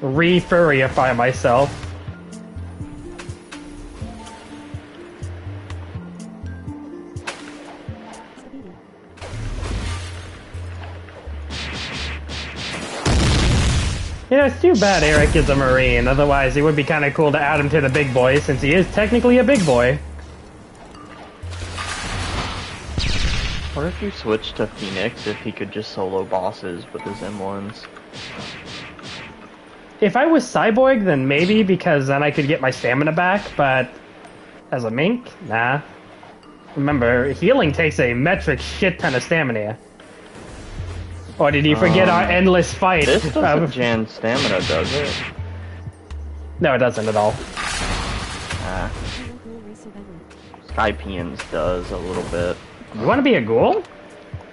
re-furryify myself. You know, it's too bad Eric is a Marine, otherwise it would be kind of cool to add him to the big boys, since he is technically a big boy. What if you switch to Phoenix if he could just solo bosses with his M1s? If I was Cyborg, then maybe, because then I could get my stamina back, but as a Mink, nah. Remember, healing takes a metric shit ton of stamina. Or did you forget Um, our endless fight? This doesn't Jan stamina, does it? no, it doesn't at all. Ah, I want Ghoul Race so badly. Skypieans does a little bit. You want to be a ghoul?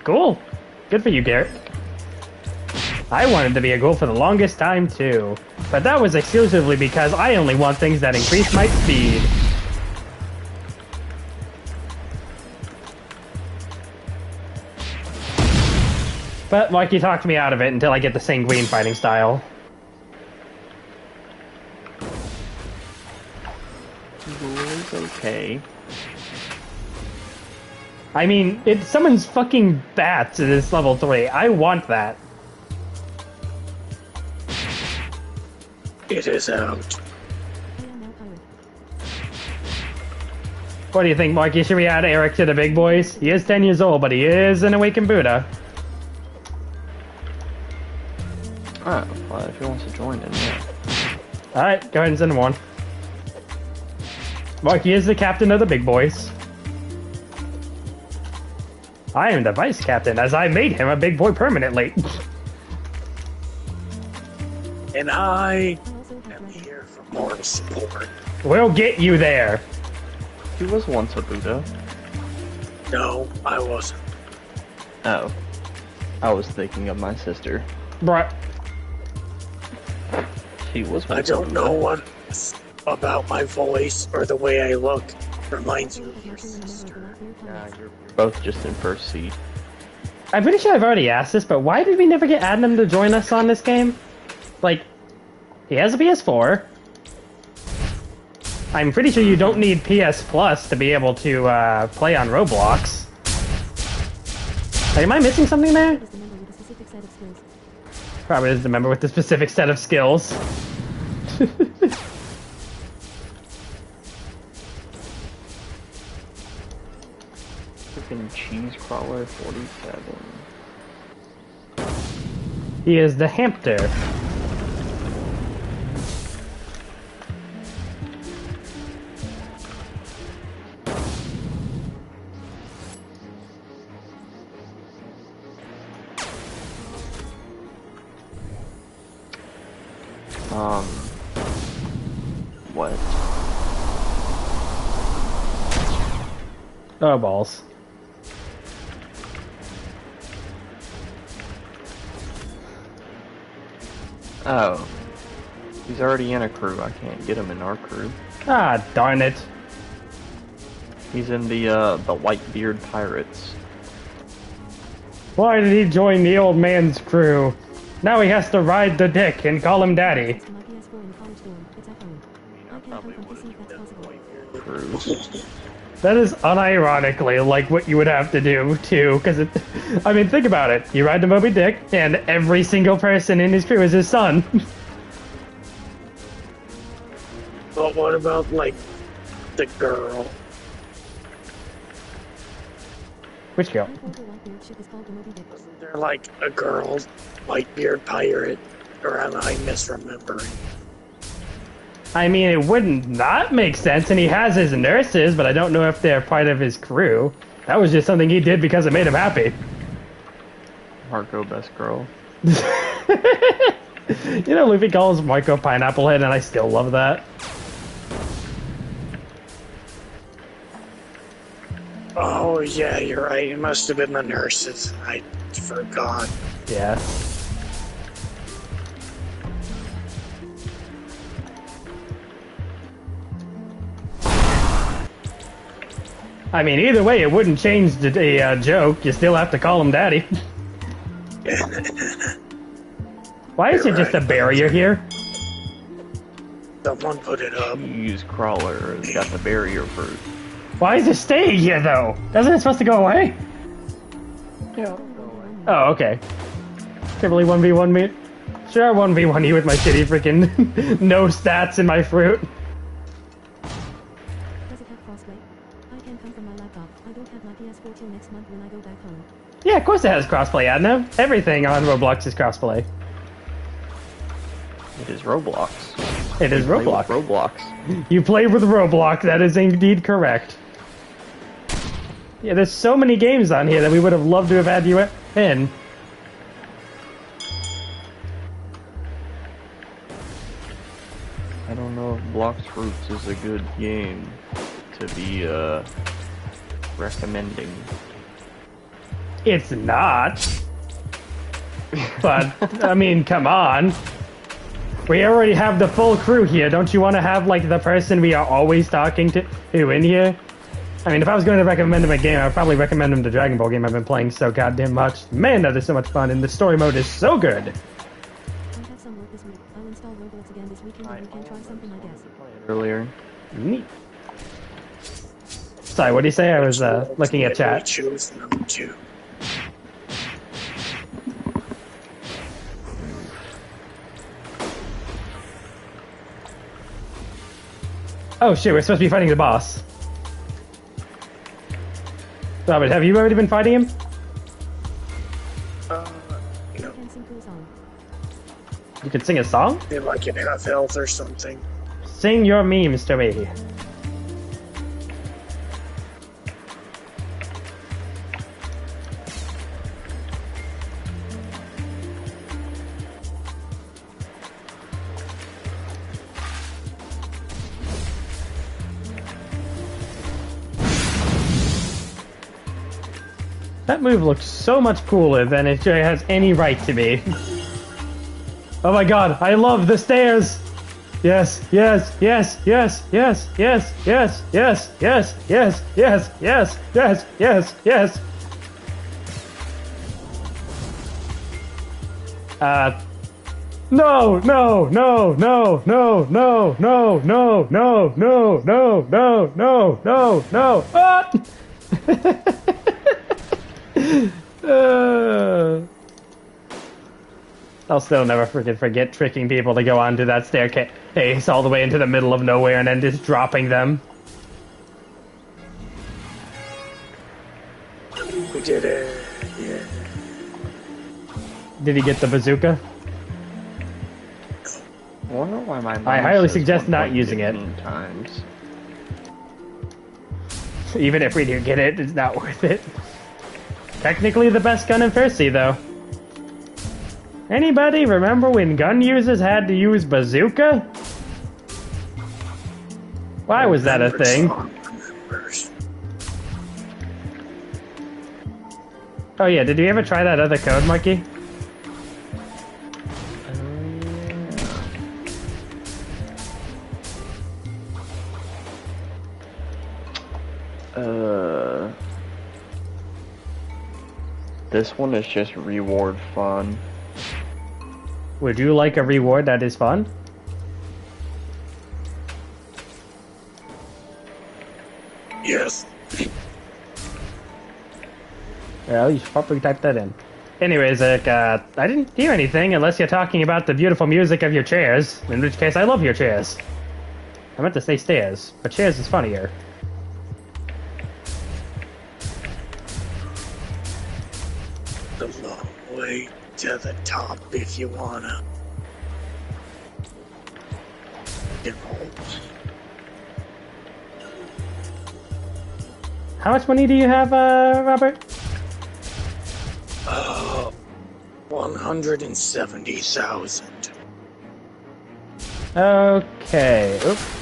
Cool. Good for you, Garrett. I wanted to be a ghoul for the longest time, too. But that was exclusively because I only want things that increase my speed. But Mikey talked me out of it until I get the sanguine fighting style. Ghoul is okay. I mean, it summons fucking bats at this level 3. I want that. It is out. I am now pirate. What do you think, Mikey? Should we add Eric to the big boys? He is 10 years old, but he is an awakened Buddha. Alright, well, if he wants to join, then yeah. Alright, go ahead and send him one. Mikey is the captain of the big boys. I am the vice captain, as I made him a big boy permanently. And I I also have am here for moral support. we'll get you there. He was once a Buddha. No, I wasn't. Oh. I was thinking of my sister. Bruh. She was I once a don't Buddha. know what about my voice or the way I look reminds you of your naturally remembered the sister. Blackbeard Nah, you're both just in first seat. I'm pretty sure I've already asked this, but why did we never get Adam to join us on this game? Like, he has a PS4. I'm pretty sure you don't need PS Plus to be able to uh, play on Roblox. Like, am I missing something there? Probably is the member with the specific set of skills. <laughs> Freaking cheese crawler 47. he is the Hampter. Um. What? Oh, balls. Oh. He's already in a crew. I can't get him in our crew. Ah, darn it. He's in the uh the Whitebeard Pirates. Why did he join the old man's crew? Now he has to ride the dick and call him daddy. It's to my PS4 in the college dorm. It's. I can come from PC if that's possible. Crew. That is unironically like what you would have to do too, because it. <laughs> I mean, think about it. You ride the Moby Dick, and every single person in his crew is his son. <laughs> But what about like the girl? Which girl? My portable Whitebeard ship is called the Moby Dick. Wasn't there like a girl, Whitebeard pirate? Or am I misremembering? I mean, it wouldn't not make sense, and he has his nurses, but I don't know if they're part of his crew. That was just something he did because it made him happy. Marco best girl. <laughs> you know, Luffy calls Marco Pineapple Head, and I still love that. Oh yeah, you're right. It must have been the nurses. I forgot. Yeah. I mean, either way, it wouldn't change the, the uh, joke. You still have to call him daddy. <laughs> Why is You're it just a right. barrier here? Someone put it up. You use crawler. It's got the barrier fruit. Why is it staying here though? Doesn't it supposed to go away? Yeah. Oh, okay. Kurbily 1v1 me. Sure, 1v1 you with my shitty freaking <laughs> no stats in my fruit. Yeah, of course it has crossplay, Adna. Everything on Roblox is crossplay. It is Roblox. It is with Roblox. Roblox. You play with Roblox, that is indeed correct. Yeah, there's so many games on here that we would have loved to have had you in. I don't know if Blox Fruits is a good game to be uh recommending. It's not. But, I mean, come on. We already have the full crew here. Don't you want to have, like, the person we are always talking to who in here? I mean, if I was going to recommend him a game, I'd probably recommend him the Dragon Ball game I've been playing so goddamn much. Man, that is so much fun, and the story mode is so good. I have some work this week. I'll install Roblox again this weekend and we can try something, I guess. Earlier. Neat. Sorry, what do you say? I was uh, looking at We chat. Choose number two. Oh shit, we're supposed to be fighting the boss. Robert, have you already been fighting him? Uh, no, can sing cool song. You can sing a song? if I can have health or something. Sing your memes to me. That move looks so much cooler than it has any right to be. oh my god, I love the stairs! Yes, yes, yes, yes, yes, yes, yes, yes, yes, yes, yes, yes, yes, yes, yes. Uh, no, no, no, no, no, no, no, no, no, no, no, no, no, no, no. Ah! Uh. I'll still never freaking forget tricking people to go onto that staircase all the way into the middle of nowhere and then just dropping them. We did it. Yeah. Did he get the bazooka? I wonder why my I highly suggest not using it. Times. Even if we do get it, it's not worth it. Technically the best gun in Percy, though. Anybody remember when gun users had to use bazooka? Why was that a thing? Oh yeah, did you ever try that other code, Monkey? This one is just reward fun. Would you like a reward that is fun? Yes. Well, you should probably type that in. Anyways, like, uh, I didn't hear anything unless you're talking about the beautiful music of your chairs, in which case I love your chairs. I meant to say stairs, but chairs is funnier. to the top if you wanna. It rolls. How much money do you have, uh, Robert? Uh, 170,000. Okay. Oops.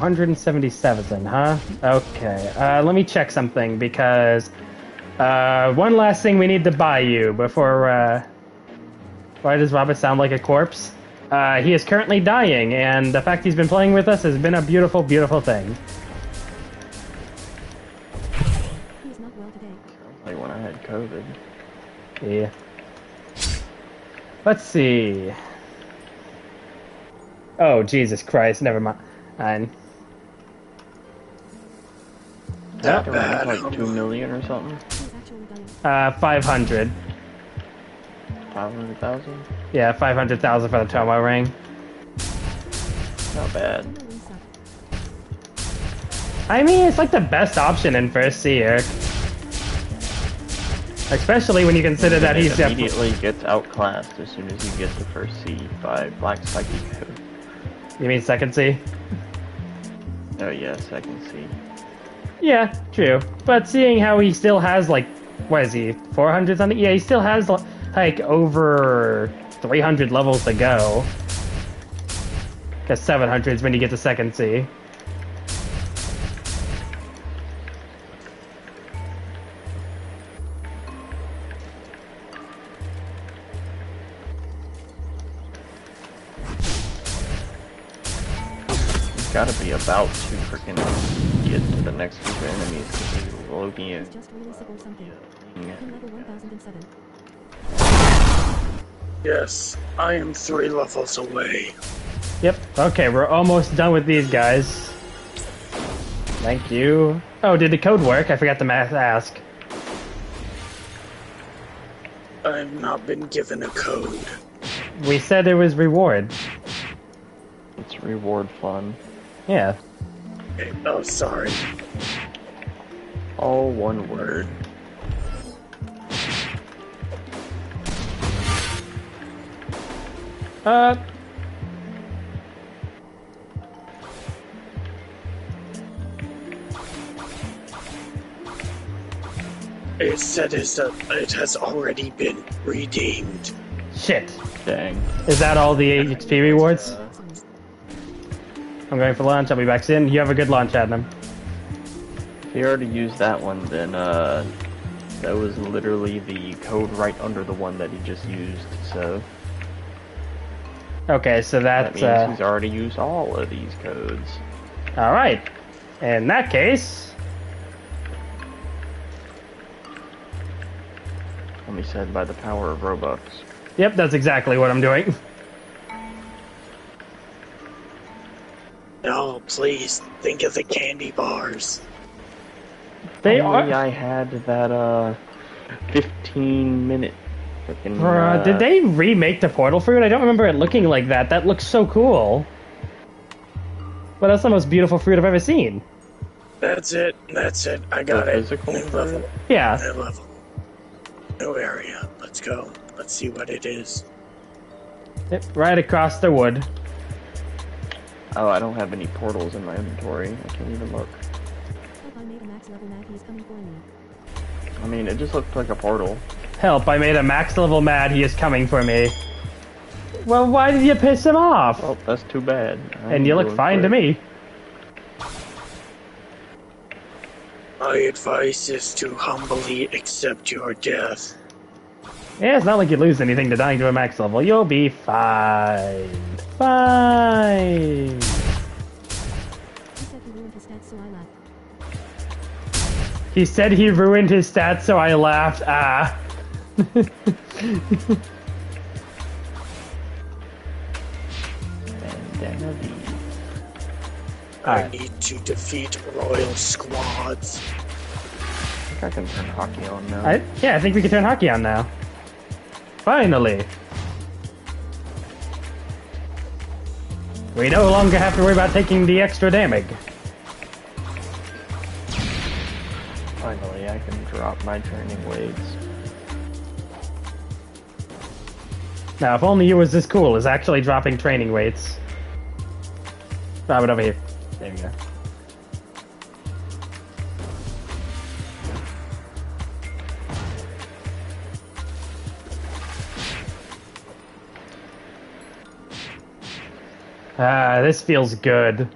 177, huh? Okay. Uh, let me check something because uh, one last thing we need to buy you before. Uh, why does Robert sound like a corpse? Uh, he is currently dying, and the fact he's been playing with us has been a beautiful, beautiful thing. He's not well today. Like when I had COVID. Yeah. Let's see. Oh, Jesus Christ, never mind. That After bad, like huh? two million or something. He is actually dying. Uh, 500. Five hundred thousand. Yeah, 500,000 for the Tomoe ring. Not bad. Tomoe rings suck. I mean, it's like the best option in first Sea, Eric. Especially when you consider that It he's immediately gets outclassed as soon as he gets to first Sea by Black Spikey Coat. You mean second Sea? Oh yeah, second Sea. Yeah, true. But seeing how he still has like, what is he, 400 something? Yeah, he still has like over 300 levels to go. Guess 700s when you get to second Sea. He's gotta be about to freaking get the next group of enemies because he's looking He's at. just really or something. Pin level 1007. Yes, I am three levels away. Yep. Okay, we're almost done with these guys. Thank you. Oh, did the code work? I forgot to ask. I have not been given a code. We said it was reward. It's reward fun. Yeah. Okay, Oh, sorry. All one word. Uh, It said it's a, it has already been redeemed. shit. Dang. Is that all the XP rewards? I'm going for lunch. I'll be back soon. You have a good lunch, Adam. If you already used that one, then uh, that was literally the code right under the one that he just used. So Okay, so that means uh, he's already used all of these codes. all right. In that case, Let me said by the power of Robux. yep, that's exactly what I'm doing. <laughs> No, please think of the candy bars. They Only are. I had that uh, 15 minute freaking. Bruh, uh, did they remake the portal fruit? I don't remember it looking like that. That looks so cool. But that's the most beautiful fruit I've ever seen. That's it. That's it. I got The it. physical New fruit? level. Yeah. New level. New area. Let's go. Let's see what it is. Yep, right across the wood. Oh, I don't have any portals in my inventory. I can't even look. I made a max level mad. He is coming for me. I mean, it just looked like a portal. Help, I made a max level mad. He is coming for me. Well, why did you piss him off? Oh, that's too bad. I'm and you look doing fine to me. My advice is to humbly accept your death. Yeah, it's not like you lose anything to dying to a max level. You'll be fine. Fine. He said he ruined his stats, so I laughed. He said he ruined his stats, so I laughed. Ah. Bandana V. I Alright. need to defeat royal squads. I think I can turn Haki on now. I, yeah, I think we can turn Haki on now. Finally. We no longer have to worry about taking the extra damage. Finally, I can drop my training weights. Now, if only you was this cool as actually dropping training weights. Drop it over here. There you go. Ah, uh, this feels good.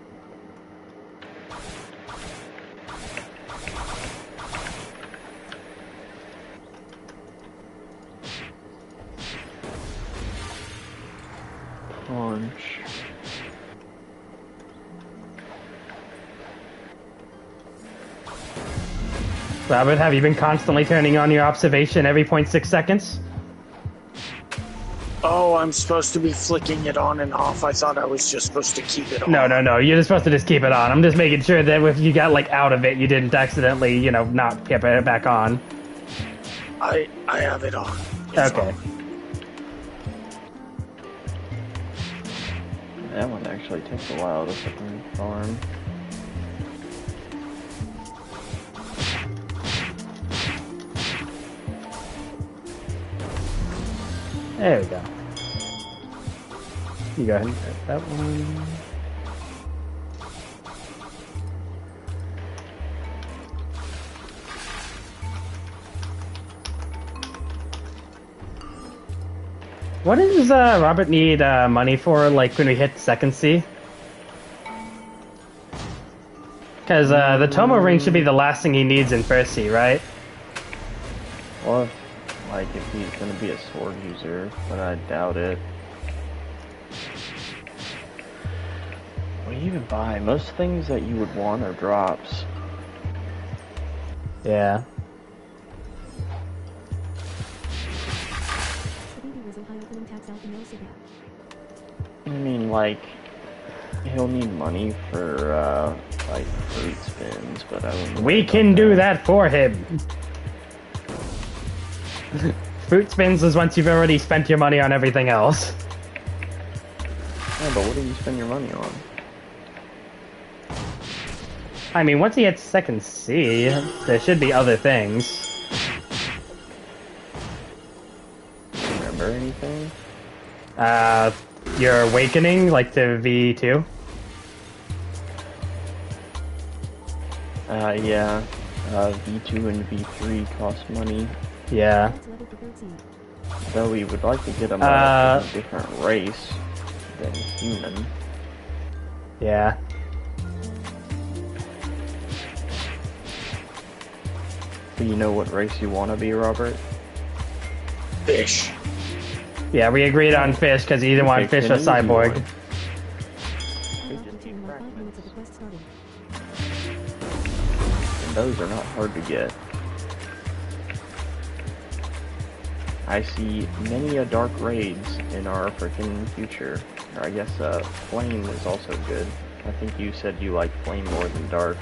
Robert, have you been constantly turning on your observation every 0.6 seconds? Oh, I'm supposed to be flicking it on and off. I thought I was just supposed to keep it on. No, no, no. You're just supposed to just keep it on. I'm just making sure that if you got like out of it, you didn't accidentally, you know, not keep it back on. I I have it on. It's Okay. on. That one actually takes a while to fucking farm. There we go. You go ahead and grab that one. What does uh, Robert need uh, money for, like, when we hit second Sea? Because uh, the Tomoe ring should be the last thing he needs in first Sea, right? Well, like if he's gonna be a sword user, but I doubt it. Do you even buy? Most things that you would want are drops. Yeah. The baby was Ohio filling tax out the no cigarette. I mean, like, he'll need money for, uh, like, fruit spins, but I wouldn't. We can do that for him. Fruit spins is once you've already spent your money on everything else. Yeah, but what do you spend your money on? I mean, once he hits second Sea, there should be other things. Remember anything? Uh, your awakening, like to V2. Uh, yeah. Uh, V2 and V3 cost money. Yeah. Next level for third seed. Though we would like to get them uh, a different race than human. Yeah. Do you know what race you want to be, Robert? Fish. Yeah, we agreed on fish because he either wanted Okay, fish or can you do cyborg. one? Unlock routine while five minutes of the quest started. And those are not hard to get. I see many a dark raids in our freaking future. Or I guess uh, flame is also good. I think you said you like flame more than dark.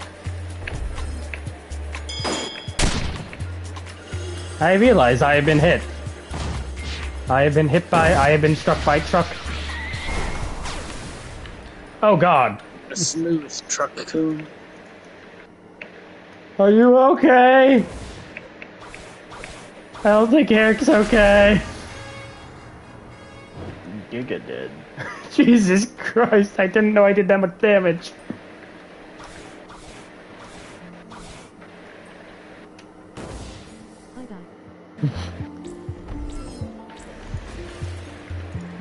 I realize I have been hit. I have been hit by. I have been struck by truck. Oh God. A smooth truck coon. Are you okay? I don't think Eric's okay. Giga dead. <laughs> Jesus Christ, I didn't know I did that much damage.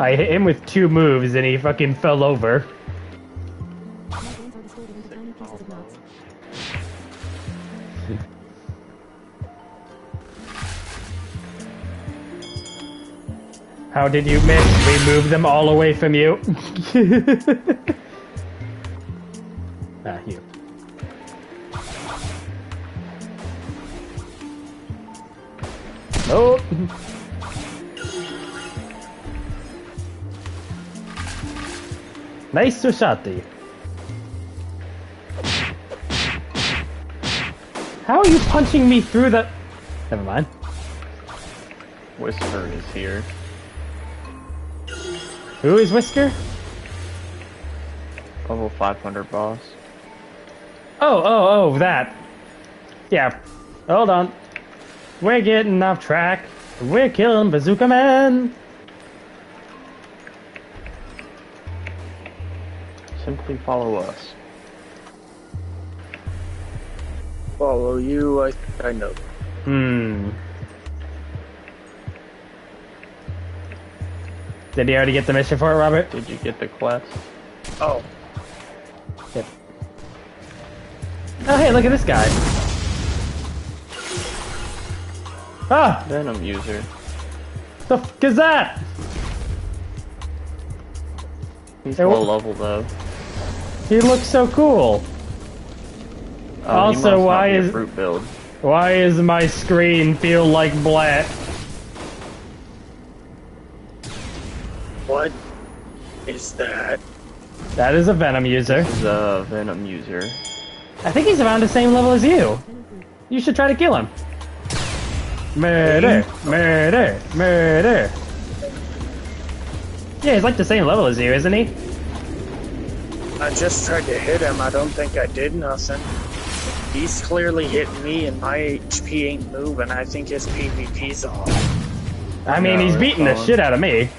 I hit him with two moves and he fucking fell over. How did you miss? We moved them all away from you. <laughs> ah, you. Oh. <laughs> nice Sushati. How are you punching me through the... Never mind. Whisper is here. Who is Whisker? Level 500 boss. Oh, oh, oh, that. Yeah. Hold on. We're getting off track. We're killing Bazooka Man. Simply follow us. Follow you. I I know. Hmm. Did he already get the mission for it, Robert? Did you get the quest? Oh, Yep. Oh, hey, look at this guy. Ah, Venom user. the fuck is that? He's Hey, low level though. He looks so cool. Oh, Also, why is- fruit build? Why is my screen feel like black? What is that? That is a Venom user. This is a Venom user. I think he's around the same level as you. You should try to kill him. Murder, murder, murder. Yeah, he's like the same level as you, isn't he? I just tried to hit him. I don't think I did nothing. He's clearly hitting me, and my HP ain't moving. I think his PvP's off. I mean, No, he's it's beating the shit out of me.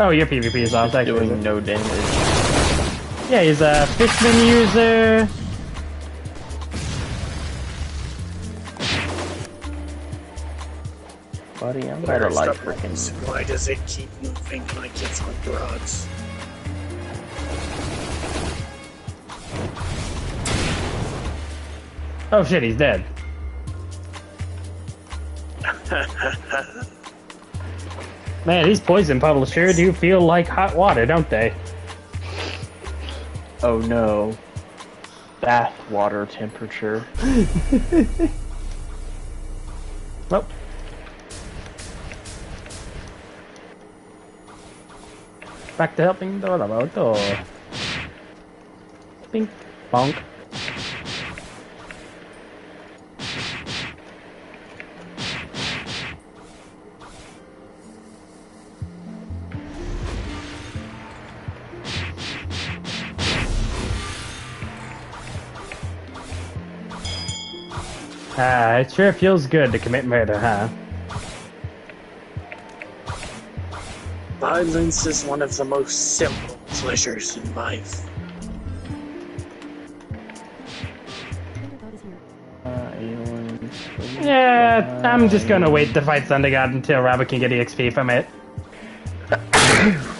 Oh, your PvP is off. That Doing no damage. Yeah, he's a Fishman user. Buddy, I'm better Where's like freaking. Why does it keep moving like it's on drugs? Oh shit, he's dead. <laughs> Man, these poison puddles sure do feel like hot water, don't they? Oh no. Bath water temperature. <laughs> nope. Back to helping the Roboto. Pink. Bonk. Ah, it sure feels good to commit murder, huh? Violence is one of the most simple pleasures in life. Thunder God is here. Uh, aliens. Yeah, I'm just gonna wait to fight Thunder God until Rabbit can get EXP from it. <coughs>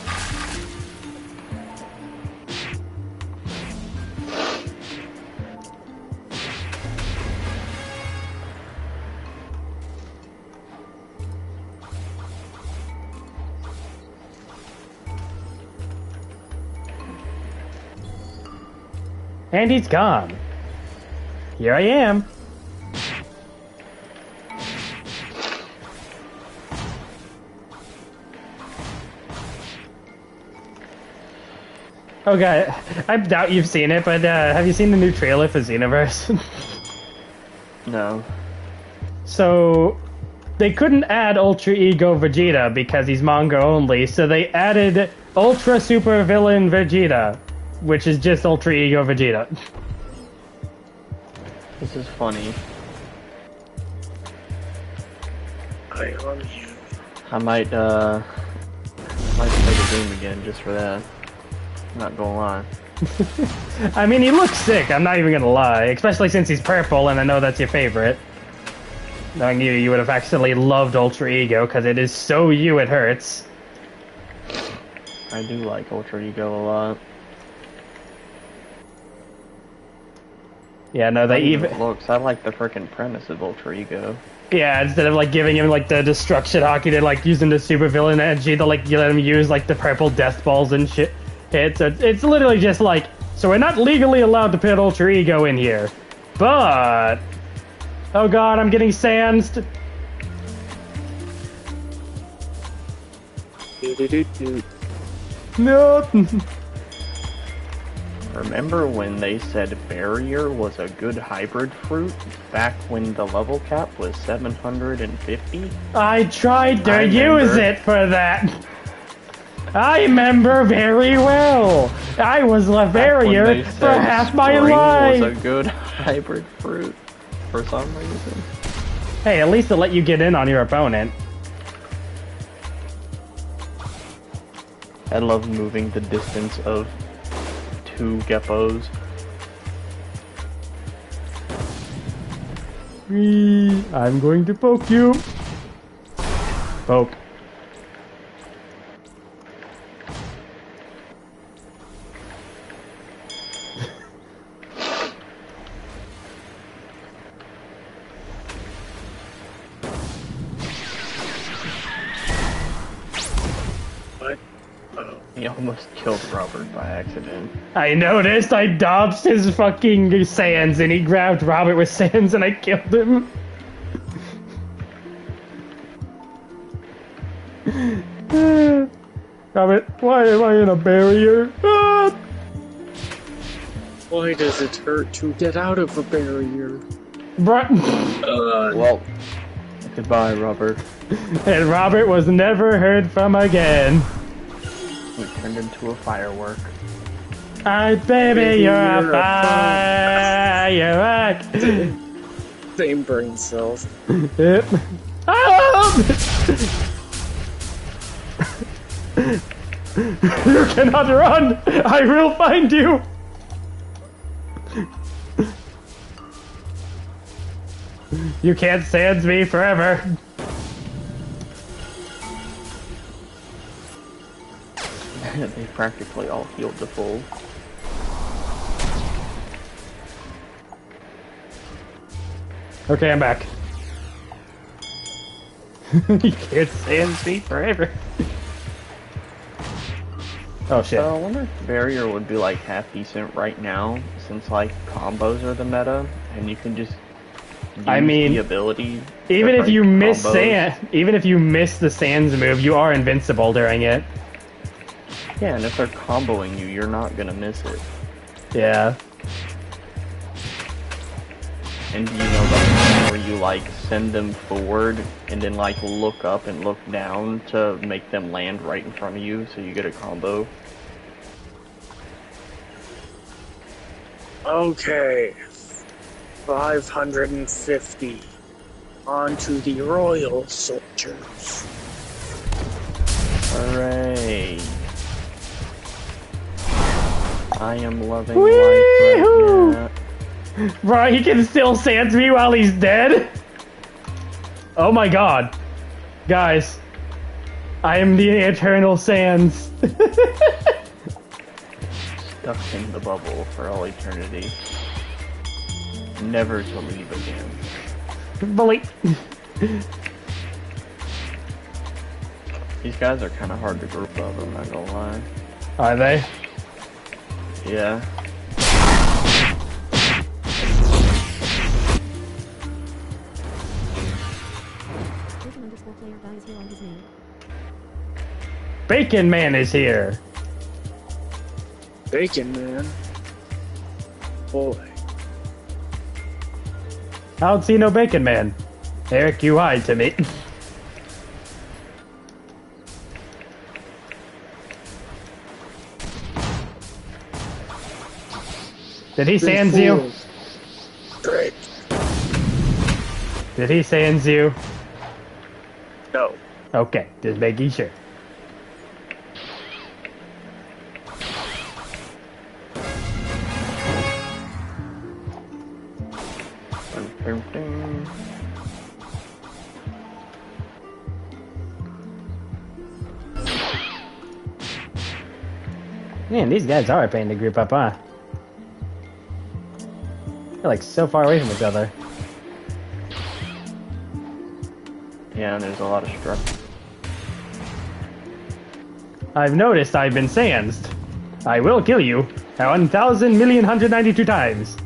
And he's gone. Here I am. Oh god, I doubt you've seen it, but uh, have you seen the new trailer for Xenoverse? <laughs> No. so they couldn't add Ultra Ego Vegeta because he's manga only, so they added Ultra Super Villain Vegeta, which is just Ultra Ego Vegeta. This is funny. I own you. I might, uh. might play the game again just for that. Not gonna lie. <laughs> I mean, he looks sick, I'm not even gonna lie, especially since he's purple and I know that's your favorite. Knowing you, you would have actually loved Ultra Ego because it is so you it hurts. I do like Ultra Ego a lot. Yeah, no, they even. looks. I like the freaking premise of Ultra Ego. Yeah, instead of like giving him like the destruction hockey, they're like using the supervillain energy to like you let him use like the purple death balls and shit. It's a, it's literally just like so we're not legally allowed to put Ultra Ego in here, but oh god, I'm getting sansed. No. <laughs> Remember when they said Barrier was a good hybrid fruit back when the level cap was 750? I tried to I use it for that. I remember very well. I was a barrier for half my life. was a good <laughs> hybrid fruit for some reason. Hey, at least it let you get in on your opponent. I love moving the distance of two geppos. I'm going to poke you. Poke. almost killed Robert by accident. I noticed I dodged his fucking sands and he grabbed Robert with sands and I killed him. <laughs> Robert, why am I in a barrier? Ah! <laughs> Why does it hurt to get out of a barrier? Bru <laughs> uh, well, goodbye, Robert. and Robert was never heard from again. We turned into a firework. I baby, Baby, you're, a you're a firework. <laughs> same brain cells. Yep. You cannot run! I will find you! You can't sans me forever. <laughs> they practically all healed to full. Okay, I'm back. <laughs> you can't sans me forever. Oh shit. So I wonder if barrier would be like half decent right now, since like combos are the meta, and you can just. Use I mean, the ability. even if you miss combos. sand, even if you miss the sands move, you are invincible during it. Yeah, and if they're comboing you, you're not gonna miss it. Yeah. And you know the one where you like send them forward and then like look up and look down to make them land right in front of you, so you get a combo. Okay. 550. On to the Royal Soldiers. Hooray! I am loving life right now. Bro, he can still sans me while he's dead? Oh my god. Guys. I am the eternal sands. Stuck in the bubble for all eternity. Never to leave again. Bully. These guys are kind of hard to group up, I'm not gonna lie. Are they? Name. Bacon Man is here. Bacon Man. Boy. I don't see no Bacon Man. Eric, you lied to me. <laughs> Did he sans you? Great. Did he sans you? No. Okay, just making sure. Man, these guys are a pain to group up, huh? They're like so far away from each other. Yeah, and there's a lot of structure. I've noticed I've been sansed. I will kill you 1,000 million hundred ninety-two times.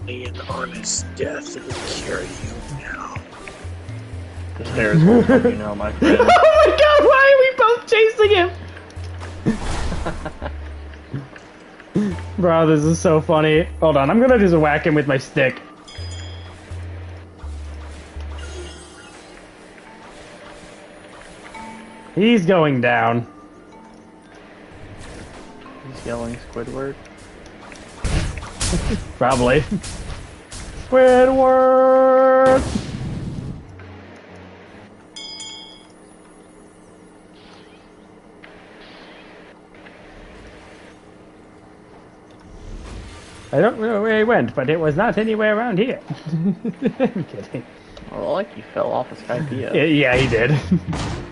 Only an honest death will carry you now. The stairs will help you now, my <laughs> friend. Oh my god, why are we both chasing him? Bro, this is so funny. Hold on, I'm gonna just whack him with my stick. He's going down. He's yelling Squidward. Probably. <laughs> Squidward! I don't know where he went, but it was not anywhere around here. <laughs> I'm kidding. Well, like he fell off of Skypiea. Yeah, yeah, he did. <laughs>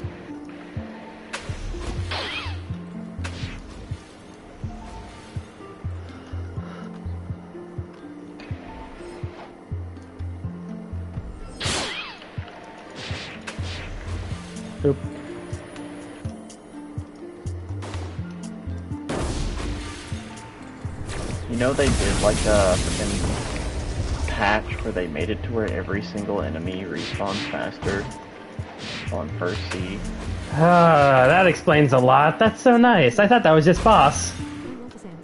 they made it to where every single enemy respawns faster on first Sea. Ah, that explains a lot. That's so nice. I thought that was just boss. I roll to sand.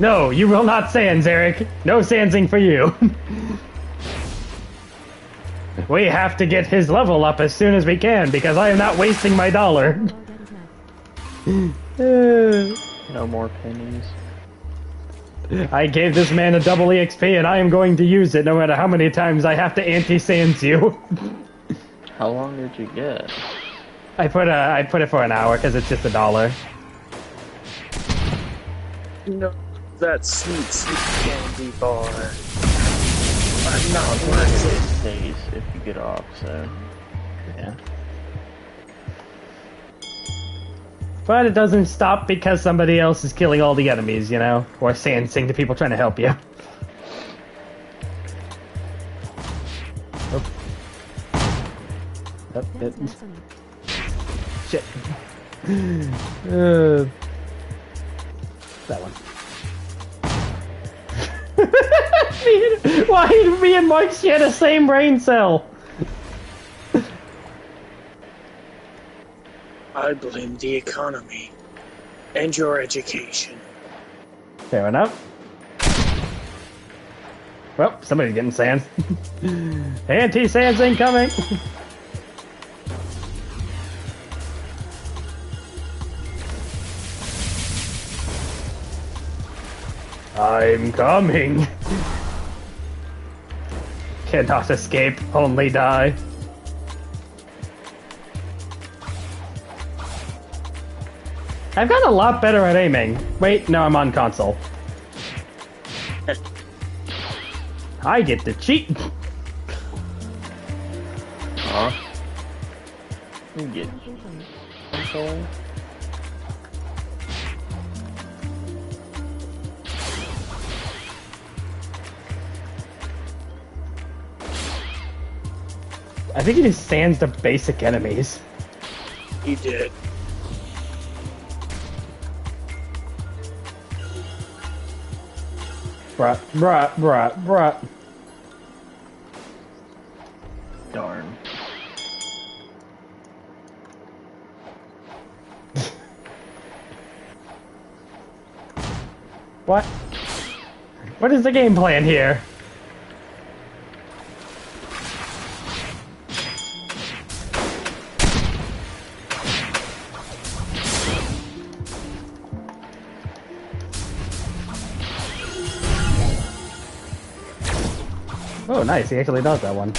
No, you will not sans, Eric. No sansing for you. <laughs> we have to get his level up as soon as we can because I am not wasting my dollar. Bar daddy's math. Uh, No more pennies. I gave this man a double EXP and I am going to use it no matter how many times I have to anti-sans you. <laughs> How long did you get? I put a, I put it for an hour because it's just a dollar. No, that sweet, sweet candy bar. I'm not worth it. Days if you get off, so But it doesn't stop because somebody else is killing all the enemies, you know? Or sansing the people trying to help you. Oh. Oh, it- shit. Uh, that one. <laughs> Me and- Why did me and Mike share the same brain cell? I blame the economy and your education. Fair enough. Well, somebody's getting <laughs> sands. Anti-sands incoming! I'm coming! <laughs> Cannot escape, only die. I've gotten a lot better at aiming. Wait, no, I'm on console. I get to cheat. huh? You get console. I think he just sands the basic enemies. He did. Bruh, bruh, bruh, bruh. Darn. What? What is the game plan here? Nice. He actually does that one.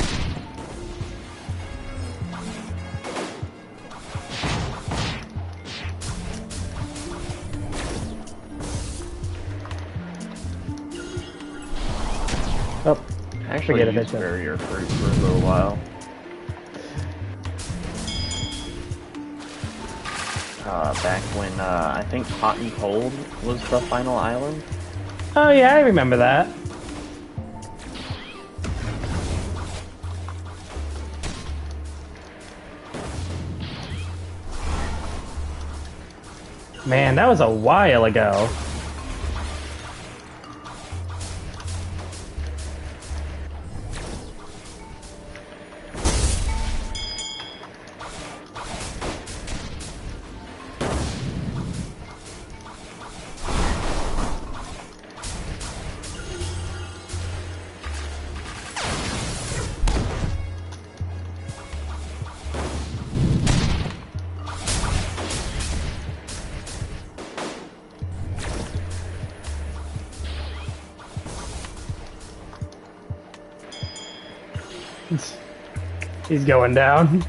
Oh, actually Forget it, used barrier fruit for a little while. Uh, back when uh, I think Hot and Cold was the final island. oh yeah, I remember that. Man, that was a while ago. He's going down.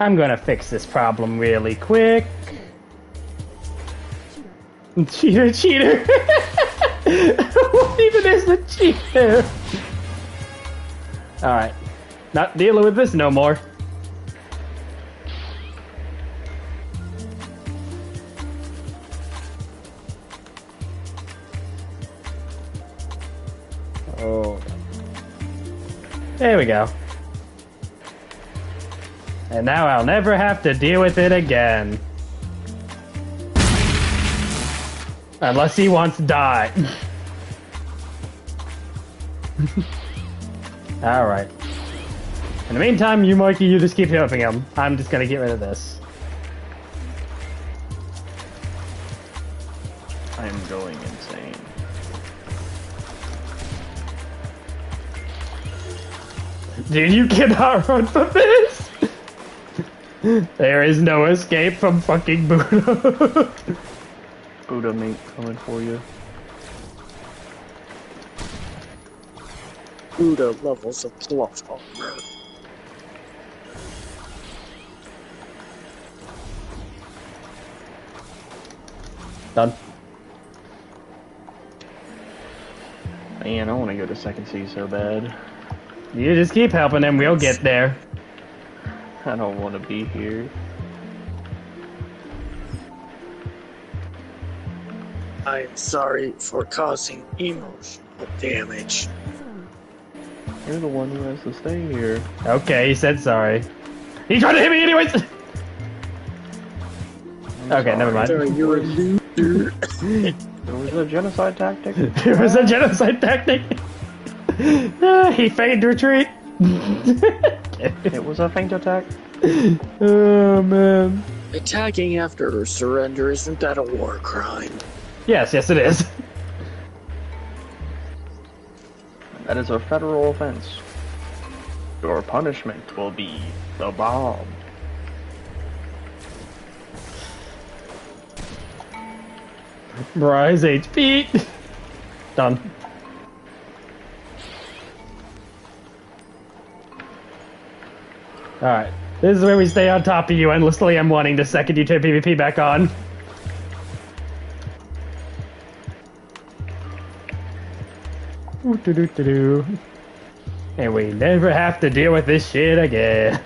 I'm gonna fix this problem really quick. Cheater, cheater! <laughs> what even is the cheater? Alright. Not dealing with this no more. Oh. There we go. And now I'll never have to deal with it again. Unless he wants to die. <laughs> Alright. In the meantime, you Mikey, you just keep helping him. I'm just gonna get rid of this. I'm going insane. Dude, you cannot <laughs> run from this! There is no escape from fucking Buddha. Buddha mate coming for you. Buddha levels of plot armor. Done. Man, I want to go to second sea so bad. You just keep helping him, we'll get there. <laughs> I don't want to be here. I am sorry for causing emotional damage. You're the one who has to stay here. Okay, he said sorry. He tried to hit me anyways! I'm Okay, never mind. Sorry, you're a loser. <laughs> It was a genocide tactic. <laughs> it was a genocide tactic. He feigned retreat. <laughs> It was a feint attack. <laughs> oh man. Attacking after surrender, isn't that a war crime? Yes, yes it is. <laughs> That is a federal offense. Your punishment will be the bomb. Rise HP. Done. Alright. This is where we stay on top of you endlessly. I'm wanting to second you turn PvP back on. Ooh-doo-doo-doo-doo. And we never have to deal with this shit again.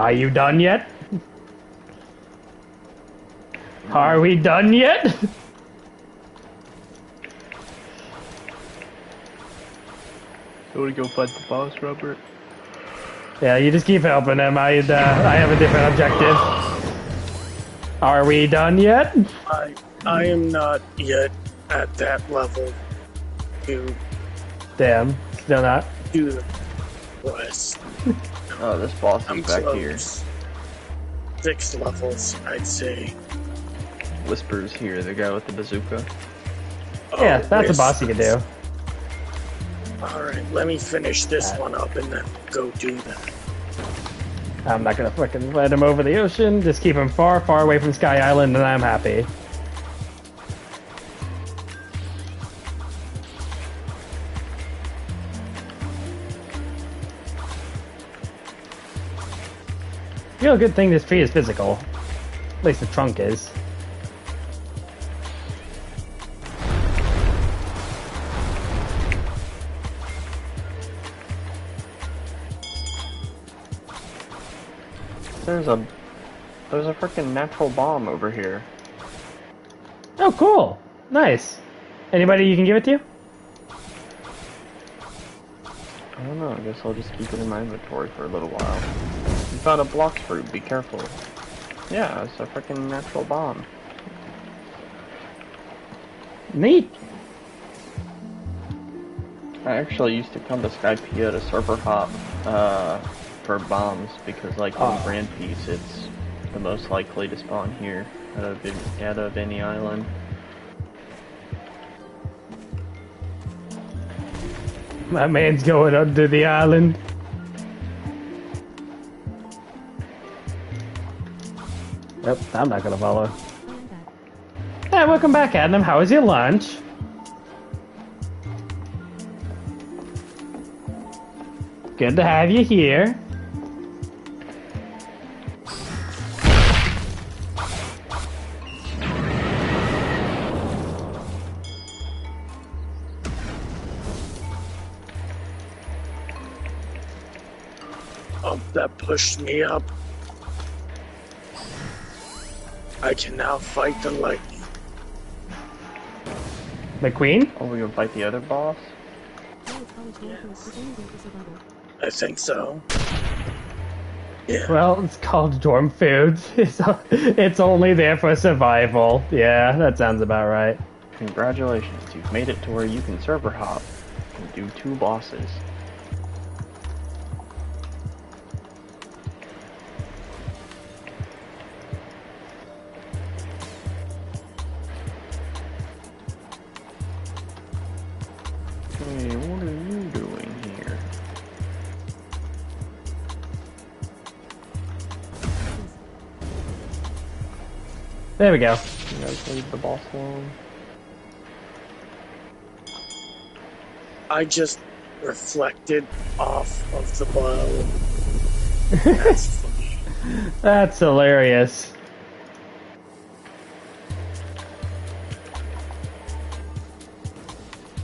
Are you done yet? Are we done yet? You wanna go fight the boss, Robert? Yeah, you just keep helping him. I uh, I have a different objective. Are we done yet? I I am not yet at that level to Damn, still not. do the quest. <laughs> Oh, this boss I'm is back here. Six levels, I'd say. Whispers here, the guy with the bazooka. Oh, yeah, Oh, that's a boss you can do. Alright, let me finish this one up and then go do that. I'm not gonna fucking let him over the ocean. Just keep him far, far away from Sky Island, and I'm happy. You know, a good thing this tree is physical. At least the trunk is. There's a there's a freaking natural bomb over here. Oh, cool. Nice. Anybody you can give it to? I don't know, I guess I'll just keep it in my inventory for a little while. You found a Blox Fruit, be careful. Yeah, it's a freaking natural bomb. Neat. I actually used to come to Skypiea to server hop uh, for bombs because, like, Oh. in Grand Piece, it's the most likely to spawn here out of out of any island. My man's going under the island. Yep, I'm not gonna follow. Hey, welcome back, Adam. How was your lunch? Good to have you here. Oh, that pushed me up. I can now fight the lightning. The queen? Oh, we gonna fight the other boss? College college dorm foods. It's only there for survival. I think so. Yeah. Well, it's called dorm food. <laughs> It's, it's only there for survival. Yeah, that sounds about right. Congratulations, you've made it to where you can server hop and do two bosses. There we go. You guys leave the boss alone? I just reflected off of the blow. <laughs> That's funny. That's hilarious.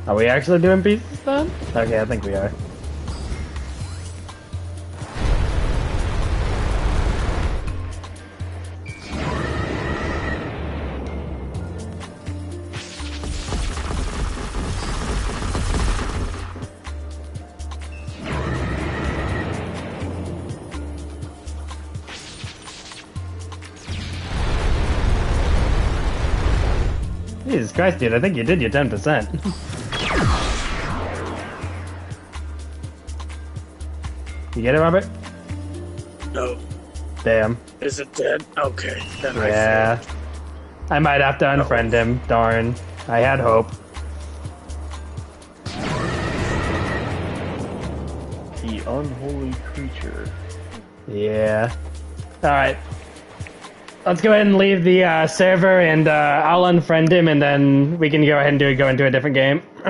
Are we actually doing pieces then? Okay, I think we are. Christ, dude, I think you did your 10%. you get it, Robert? No. Damn. Is it dead? Okay. Then I Yeah. failed. I might have to unfriend him. Darn. I had hope. The unholy creature. Yeah. Alright. Let's go ahead and leave the uh, server and uh, I'll unfriend him and then we can go ahead and do go into a different game. <sighs>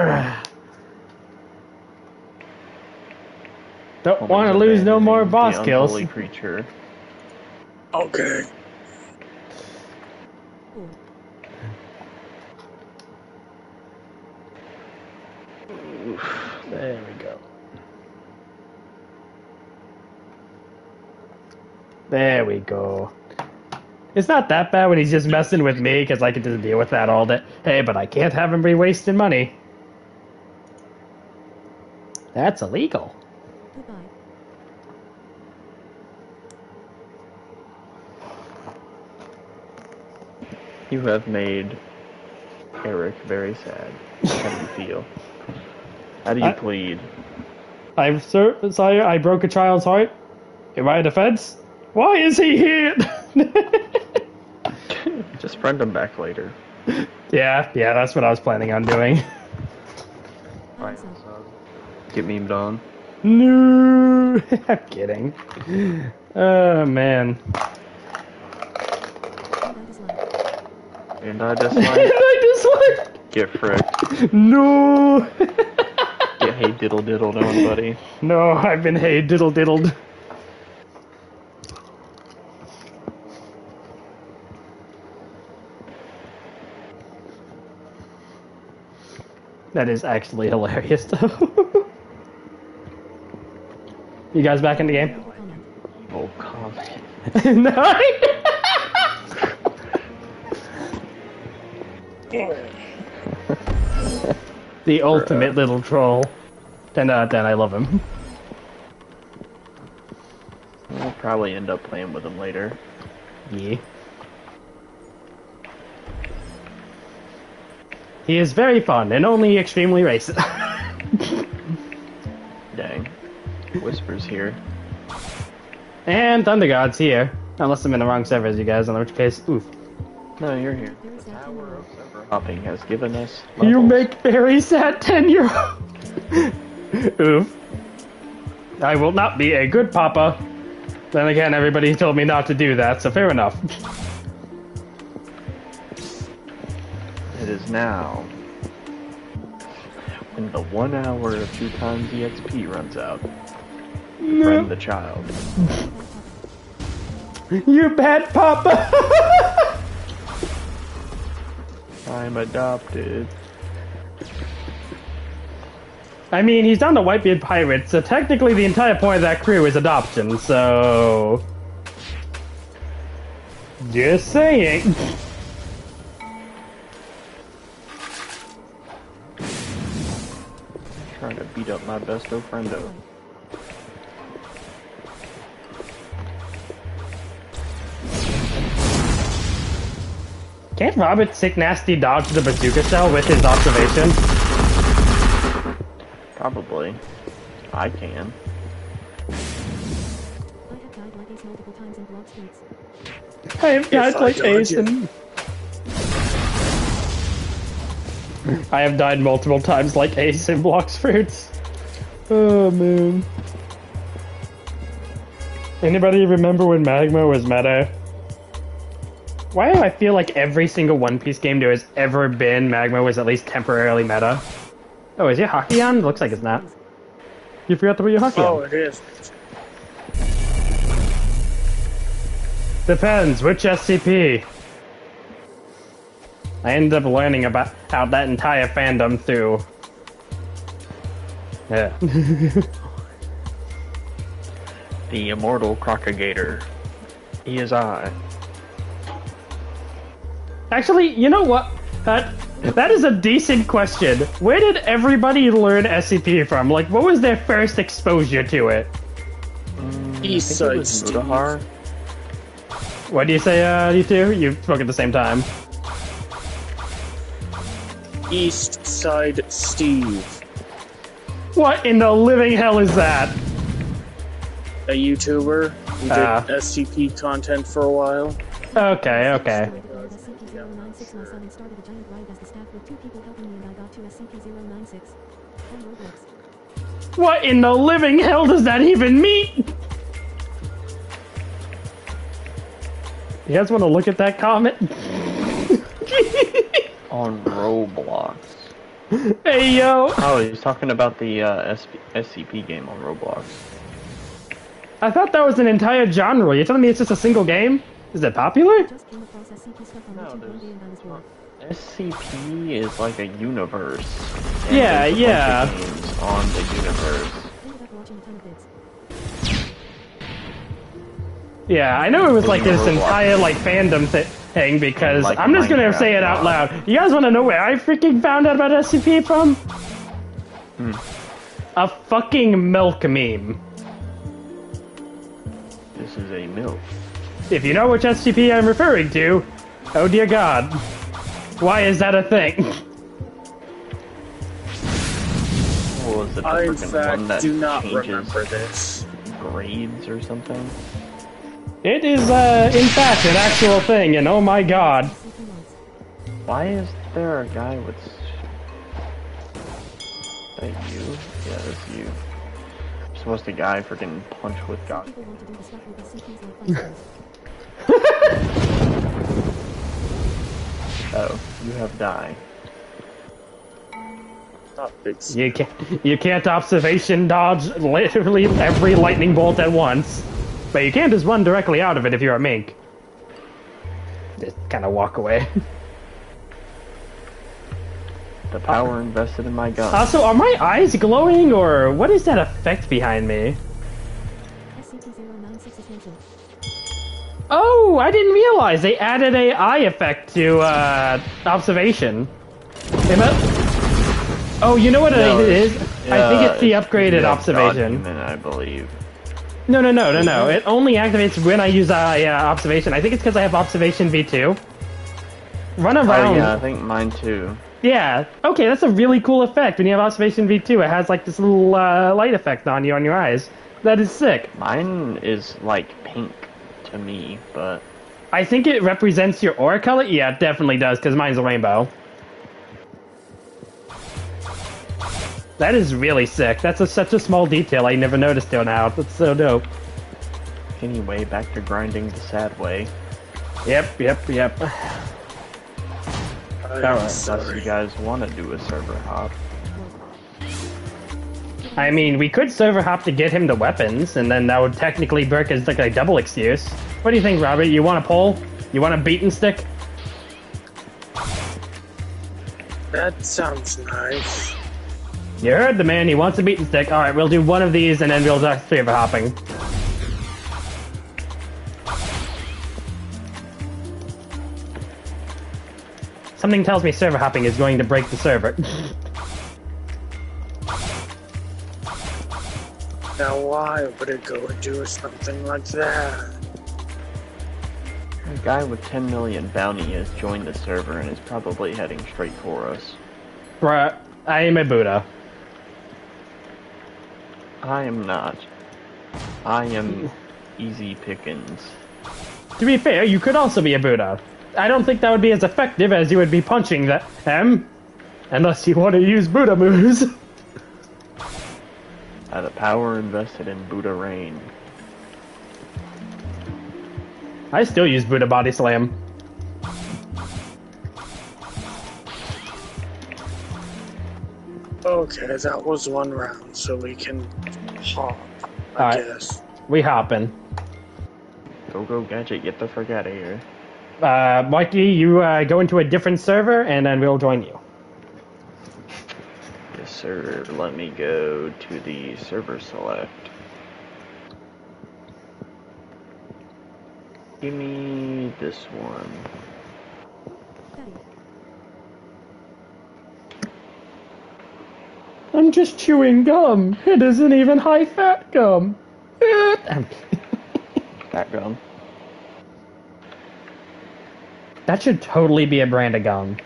Don't Holy want to lose no more boss kills. Creature. Okay. Cool. <sighs> There we go. There we go. It's not that bad when he's just messing with me because I can just deal with that all day. Hey, but I can't have him be wasting money. That's illegal. Goodbye. You have made Eric very sad. How do you feel? How do you I- plead? I'm sir, sire, I broke a child's heart. In my defense, why is he here? <laughs> <laughs> Just friend him back later. yeah, yeah, that's what I was planning on doing. <laughs> So. Get memed on. No, <laughs> I'm kidding. Oh man. And I dislike. And I dislike. I dislike. Get fricked. No. Get hey diddle diddle on, buddy. no, I've been hey diddle diddled. That is actually hilarious, though. <laughs> you guys back in the game? Oh, comment. <laughs> no. the ultimate little troll. Out of ten. I love him. We'll probably end up playing with him later. Yeah. He is very fun and only extremely racist. <laughs> Dang. Whispers here. and Thunder God's here. Unless I'm in the wrong servers, you guys, in which case, oof. No, you're here. Sad ten year old. Hopping has given us. You make very sad 10 year old. <laughs> oof. I will not be a good papa. Then again, everybody told me not to do that, so fair enough. It is now. When the one hour of two times EXP runs out. No. Friend the child. <laughs> You bad papa. <laughs> I'm adopted. I mean, he's down to Whitebeard Pirate, so technically the entire point of that crew is adoption, so. Just saying. <laughs> beat up my best besto friendo. Can't Robert Sick Nasty dodge the bazooka shell with his observation? Probably. I can. I have died like ace multiple I have died multiple times like Ace in Blox Fruits. Oh man. Anybody remember when Magma was meta? Why do I feel like every single One Piece game there has ever been Magma was at least temporarily meta? Oh, is your Haki on? Looks like it's not. You forgot to put your Haki Oh, on. it is. Depends, which SCP? I ended up learning about how that entire fandom through. Yeah. <laughs> The immortal Crocagator. He is I. Actually, you know what? That that is a decent question. Where did everybody learn SCP from? Like, what was their first exposure to it? East I think Side was What do you say, uh, you two? You spoke at the same time. East Side Steve. What in the living hell is that? A YouTuber who did Ah. SCP content for a while. Okay, okay. SCP-096 my son and started a giant riot as the staff with two people helping me and I got SCP-096. What in the living hell does that even mean? You guys want to look at that comment? <laughs> On Roblox. hey yo, Oh, he's talking about the uh, SP- SCP game on Roblox. I thought that was an entire genre. You're telling me it's just a single game? Is it popular? Just came across SCP No, there's- day and I was bored. SCP is like a universe. Yeah, yeah. games on the universe. Ended up watching a ton of vids. Yeah, I know it was like this entire like fandom thi- thing because Like I'm just gonna say it out loud. You guys want to know where I freaking found out about SCP from? Hmm. A fucking milk meme. This is a milk. If you know which SCP I'm referring to, oh dear God, why is that a thing? Or it the I, in freaking one that fact, do not changes remember this. grades or something? It is, uh, in fact, an actual thing, and oh my God. Why is there a guy with... s- Is that you? Yeah, that's you. You're supposed to guy freaking punch with God. People want to do the stuff with SCPs like fun things. Oh, you have die. Not. You can't, you can't observation dodge literally <laughs> every lightning bolt at once, but you can't just run directly out of it if you're a mink. Just kind of walk away. <laughs> The power invested in my gun. Also, are my eyes glowing, or what is that effect behind me? SCP-096 is mentioned. Oh, I didn't realize they added a eye effect to uh, observation. Oh, you know what No, it's- is? I think it's the it's upgraded the observation. document, I believe. No, no, no, no, no. It only activates when I use uh, yeah, observation. I think it's because I have observation V2. Run Oh around. yeah, I think mine too. Yeah. Okay, that's a really cool effect. When you have observation V2, it has like this little uh, light effect on you on your eyes. That is sick. Mine is like pink to me, but I think it represents your aura color. Yeah, it definitely does because mine's a rainbow. That is really sick. That's a, such a small detail I never noticed till now. That's so dope. anyway, back to grinding the sad way. Yep, yep, yep. I'm Alright, Unless you guys want to do a server hop. I I mean, we could server hop to get him the weapons, and then that would technically work as like a double excuse. What do you think, Robert? You want a pole? You want a beaten stick? That sounds nice. You heard the man. He wants a beaten stick. All right, we'll do one of these, and then we'll do server hopping. Something tells me server hopping is going to break the server. <laughs> Now why would it go and do something like that? A guy with 10 million bounty has joined the server and is probably heading straight for us. Bruh, I am a Buddha. I am not. I am easy pickings. To be fair, you could also be a Buddha. I don't think that would be as effective as you would be punching that them, unless you want to use Buddha moves. <laughs> By the power invested in Buddha Rain. I still use Buddha Body Slam. Okay, that was one round, so we can hop, I Alright. guess. We hopping. Go go gadget, get the frick out of here. Uh, Mikey, you uh, go into a different server, and then we'll join you. Yes sir, let me go to the server select. Give me this one. I'm just chewing gum. It isn't even high fat gum. <laughs> That gum. that should totally be a brand of gum.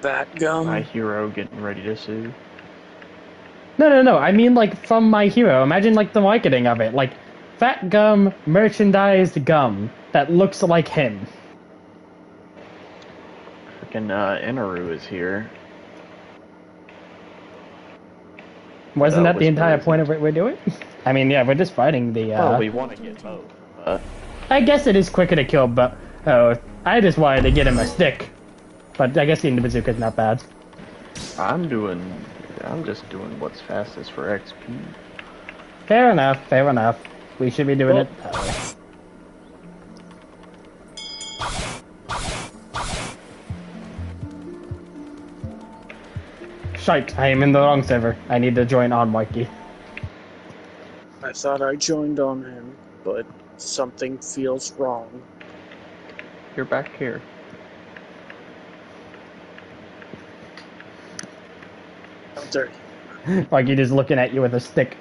That gum? My hero getting ready to sue. No, no, no. I mean, like from My Hero. Imagine like the marketing of it, like fat gum, merchandised gum that looks like him. Freaking uh, Eneru is here. Wasn't Uh, that the entire Whisper point of what we're doing? I mean, yeah, we're just fighting the. Uh, Well, we want to get both. But I guess it is quicker to kill, but oh, I just wanted to get him a stick. But I guess getting the bazooka's not bad. I'm doing. I'm just doing what's fastest for XP. Fair enough. Fair enough. We should be doing Well- it. Shite, I am in the wrong server. I need to join on Mikey. I thought I joined on him, but something feels wrong. You're back here. Oh, there. <laughs> Mikey just looking at you with a stick.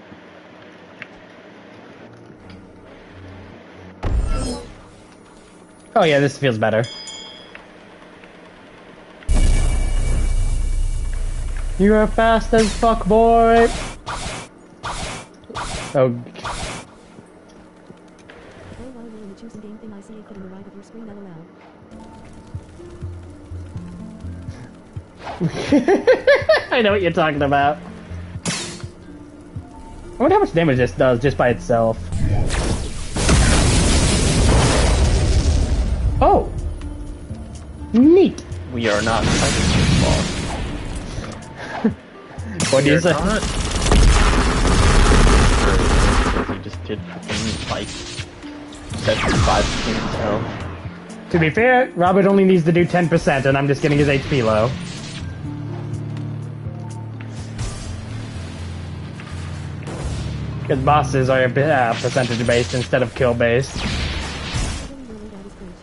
Oh yeah, this feels better. You are fast as fuck, boy. Oh. <laughs> I know what you're talking about. I wonder how much damage this does just by itself. Oh! Neat! We are not fighting this boss. What do you say? not? He just did like 75 percent health. To be fair, Robert only needs to do 10%, and I'm just getting his HP low. Because bosses are uh, percentage based instead of kill based. Suddenly your dad is cringe.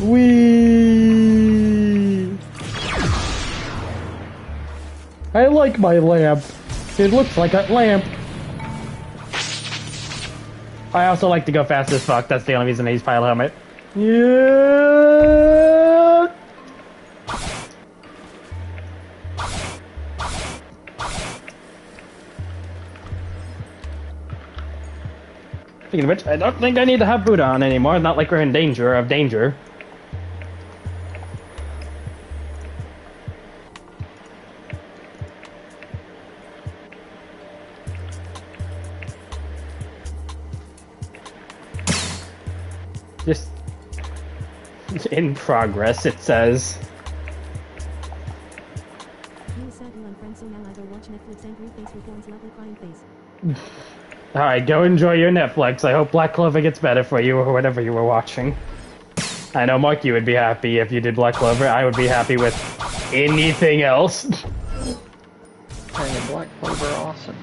Wee. I like my lamp. It looks like a lamp. I also like to go fast as fuck. That's the only reason I use pile helmet. Yeah. Speaking of which, I don't think I need to have Buddha on anymore. Not like we're in danger of danger. <laughs> in progress, it says. He is sad you unfriend so now watch Netflix angry face records lovely crying face. Alright, go enjoy your Netflix. I hope Black Clover gets better for you or whatever you were watching. I know Mark, you would be happy if you did Black Clover. I would be happy with anything else. Hey, Black Clover, awesome.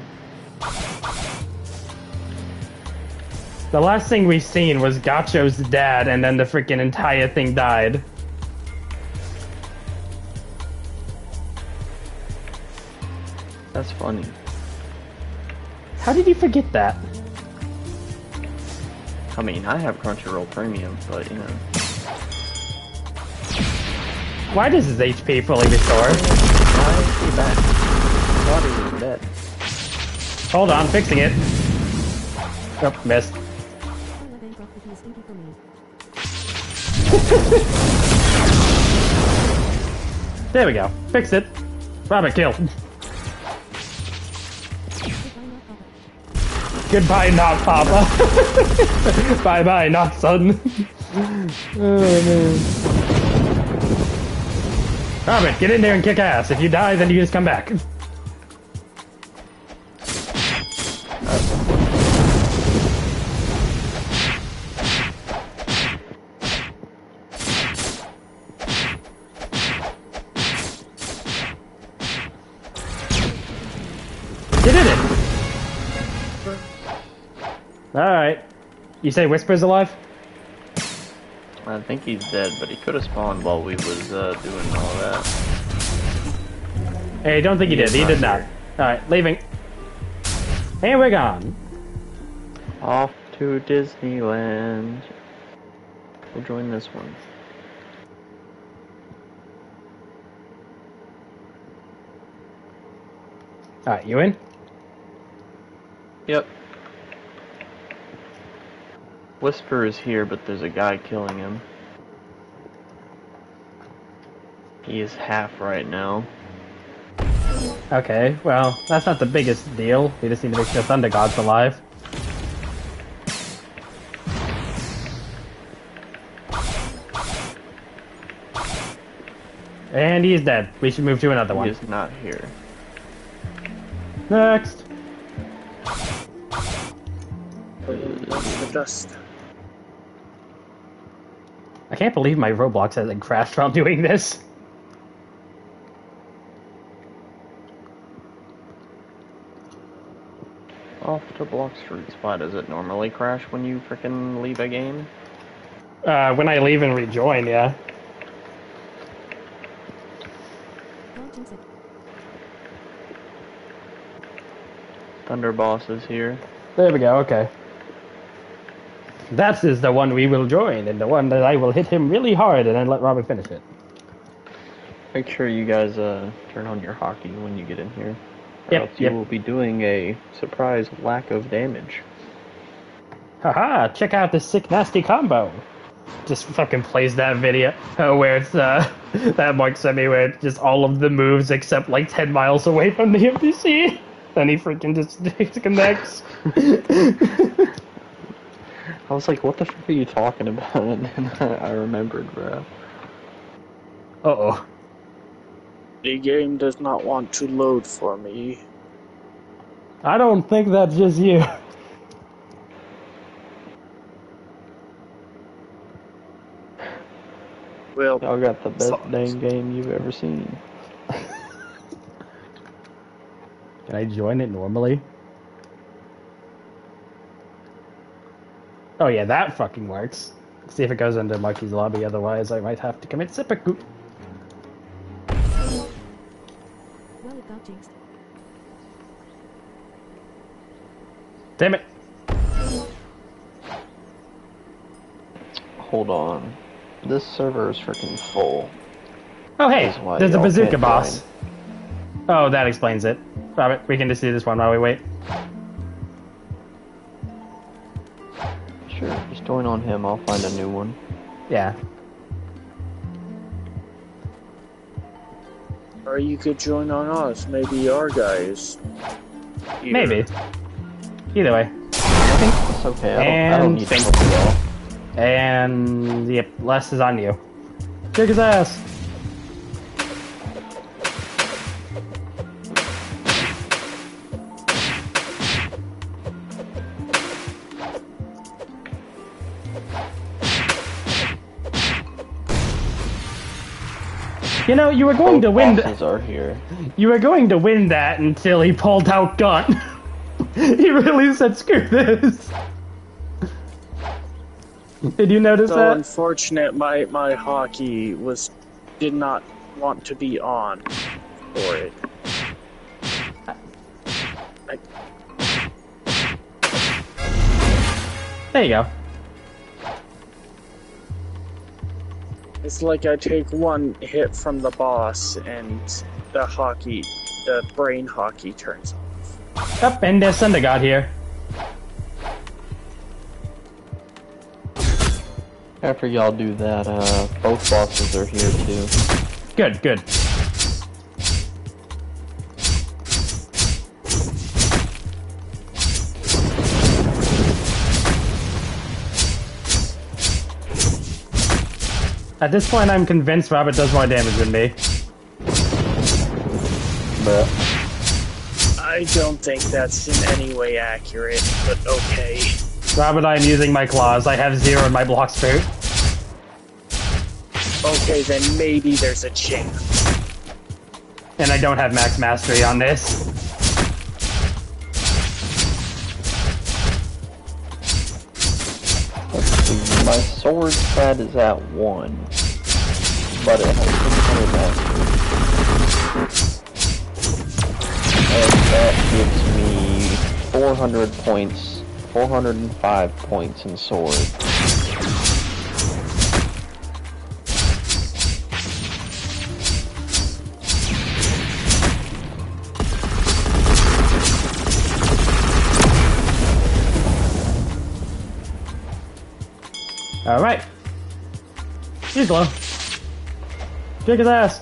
The last thing we seen was Gacho's dad, and then the freaking entire thing died. That's funny. How did you forget that? I mean, I have Crunchyroll Premium, but you know. Why does his HP fully restore? Why is he back? I thought he was dead. Hold on, fixing it. Oh, missed. There we go. Fixed it. Rabbit kill. Goodbye, not Papa. Goodbye, not Papa. bye bye, not son. oh man. Rabbit, get in there and kick ass. If you die, then you just come back. Alright. You say Whisper's alive? I think he's dead, but he could have spawned while we was uh, doing all that. Hey, don't think he He did. He did not. Alright, leaving. And we're gone. Off to Disneyland. We'll join this one. Alright, you in? Yep. Whisper is here, but there's a guy killing him. He is half right now. Okay, well, that's not the biggest deal. We just need to make sure Thunder God's alive. And he's dead. We should move to another He one. is not here. Next. The dust. I can't believe my Roblox hasn't crashed while doing this. Off to Block Street. Why does it normally crash when you frickin' leave a game? Uh, when I leave and rejoin, yeah. Don't jinx it. Thunder Boss is here. There we go, okay. That is the one we will join, and the one that I will hit him really hard and then let Robin finish it. Make sure you guys uh, turn on your Haki when you get in here. Or Yep, else you yep. will be doing a surprise lack of damage. Haha, check out this sick nasty combo. Just fucking plays that video uh, where it's uh <laughs> that Mark sent me where it's just all of the moves except like ten miles away from the NPC. <laughs> Then he freaking just <laughs> disconnects. I was like, what the fuck are you talking about? <laughs> And then I remembered, bro. uh oh. The game does not want to load for me. I don't think that's just you. <laughs> Well, Y'all got the best Sucks. dang game you've ever seen. <laughs> Can I join it normally? Oh yeah, that fucking works. See if it goes into Monkey's lobby, otherwise I might have to commit seppuku. Well, it got jinxed. Damn it. Hold on. This server is freaking full. Oh hey, there's a bazooka boss. join. Oh, that explains it. Robert, we can just do this one while we wait. Sure, just join on him. I'll find a new one. Yeah. or you could join on us. Maybe our guys. Either. Maybe. Either way. It's okay. I don't, I don't And need thank help. And yep, less is on you. Kick his ass. You know, you were going to win. bosses are here. <laughs> You were going to win that until he pulled out gun. <laughs> he really said, "Screw this." <laughs> Did you notice So that? unfortunate, my my Haki was did not want to be on for it. I, There you go. It's like I take one hit from the boss and the Haki, the brain Haki turns off. Up and there's Thunder God here. After y'all do that, uh, both bosses are here too. Good, good. At this point, I'm convinced Robert does more damage than me. But I don't think that's in any way accurate, but okay. Robert, I'm using my claws. I have zero in my block spirit. Okay, then maybe there's a chance. And I don't have max mastery on this. My sword stat is at one, but it has 600 mastery. And that gives me 400 points, 405 points in sword. Alright. He's low. Kick his ass.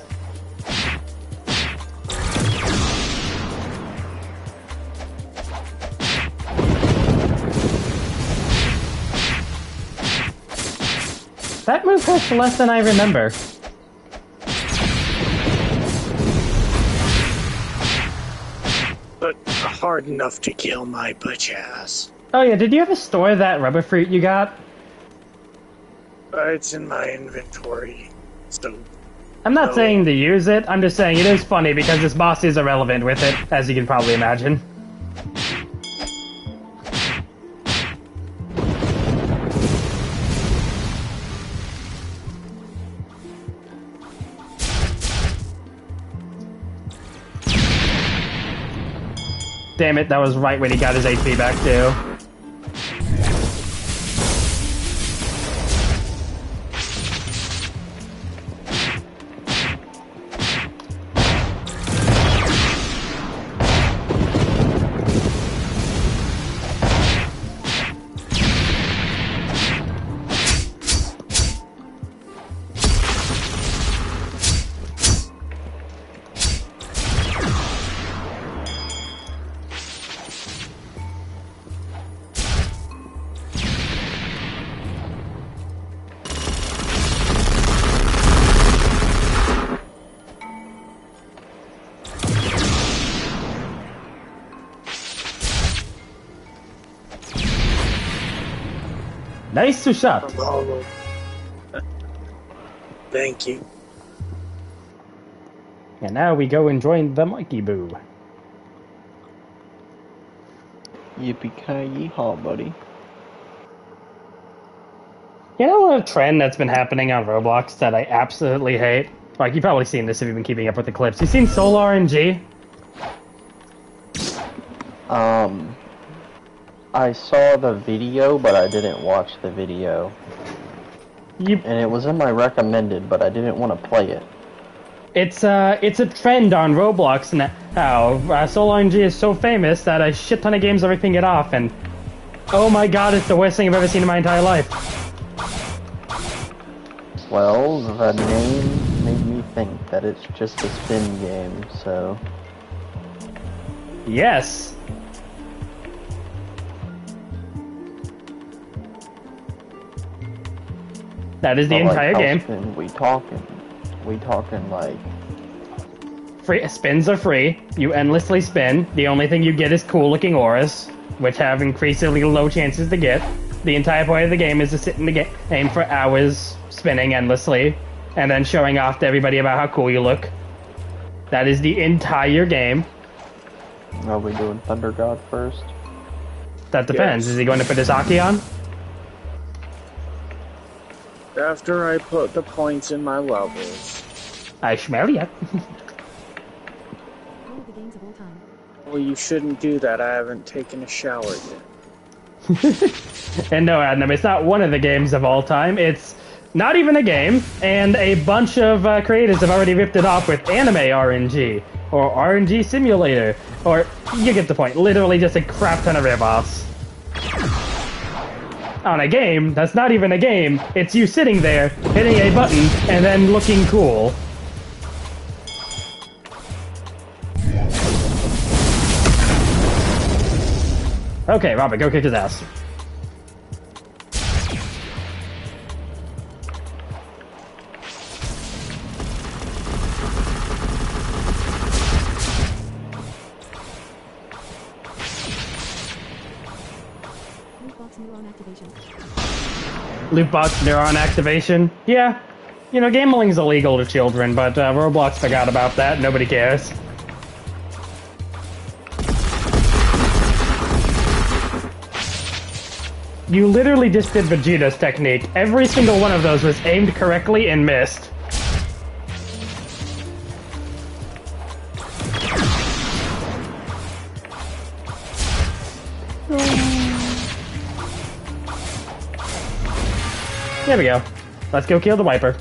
That move hurts less than I remember. But hard enough to kill my butch ass. Oh yeah, did you ever store that rubber fruit you got? Uh, it's in my inventory. So, I'm not No. saying to use it, I'm just saying it is funny because this boss is irrelevant with it, as you can probably imagine. Damn it, that was right when he got his HP back too. Nice to shot. from all over. Thank you. And now we go and join the Monkey Boo. Yippee-ki-yee haw, buddy. You know a trend that's been happening on Roblox that I absolutely hate? Like, you've probably seen this if you've been keeping up with the clips. You've seen Soul RNG? Um, I saw the video, but I didn't watch the video. You, And it was in my recommended, but I didn't want to play it. it's, uh, it's a trend on Roblox now. Uh, Soul RNG is so famous that a shit ton of games are ripping it off, and oh my god, it's the worst thing I've ever seen in my entire life. Well, the name made me think that it's just a spin game, so... Yes. That is the but, like, entire how game. Spin we talking? We talking like... Free spins are free. You endlessly spin. The only thing you get is cool looking auras, which have increasingly low chances to get. The entire point of the game is to sit in the ga- game for hours spinning endlessly. and then showing off to everybody about how cool you look. That is the entire game. Are we doing Thunder God first? That depends. Yes. Is he going to put his Haki on? After I put the points in my levels. I smell ya. <laughs> All of the games of all time. Well, you shouldn't do that. I haven't taken a shower yet. <laughs> and no, Adam, it's not one of the games of all time. It's not even a game, and a bunch of uh, creators have already ripped it off with anime RNG or RNG Simulator, or you get the point. Literally, just a crap ton of ripoffs. On a game that's not even a game, it's you sitting there, hitting a button, and then looking cool. Okay, Robert, go kick his ass. Loot box neuron activation. Yeah, you know, gambling's illegal to children, but uh, Roblox forgot about that. Nobody cares. You literally just did Vegeta's technique. Every single one of those was aimed correctly and missed. There we go. Let's go kill the wiper.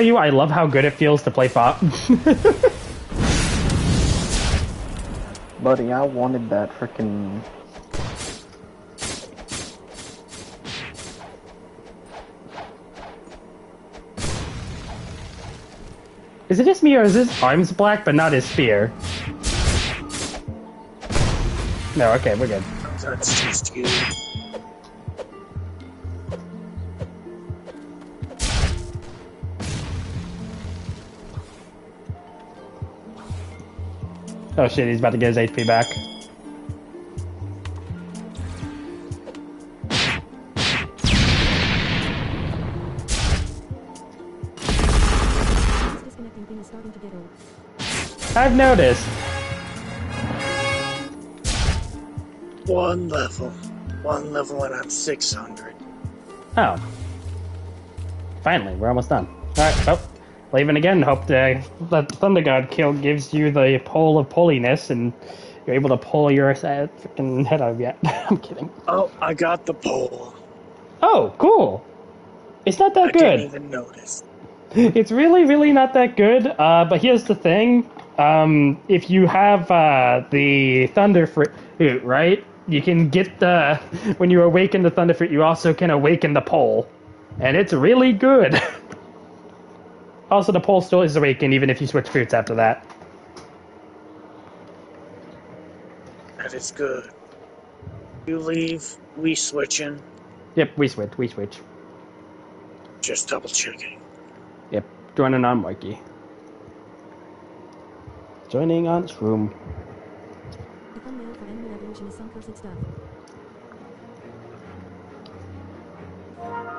Tell you I love how good it feels to play FOP? Buddy, I wanted that freaking. is it just me or is his arms black but not his spear? No, okay, we're good. That's just you. Oh shit, he's about to get his HP back. This disconnecting thing is starting to get old. I've noticed. One level. One level and I'm 600. Oh. Finally, we're almost done. Alright, oh. Leaving again. Hope the, that Thunder God kill gives you the pole of pulliness and you're able to pull your uh, freaking head out of yet. <laughs> I'm kidding. Oh, I got the pole. Oh, cool. It's not that I didn't good. even notice. <laughs> It's really, really not that good. Uh, but here's the thing: um, if you have uh, the thunder fruit, right, you can get the <laughs> when you awaken the thunder fruit, you also can awaken the pole, and it's really good. Also, the pole still is awakened even if you switch fruits after that. That is good. You leave, we switching. Yep, we switch. We switch. Just double checking. Yep, joining on Mikey. Joining on Shroom. The thumbnail for Animal Evolution is some cursed stuff.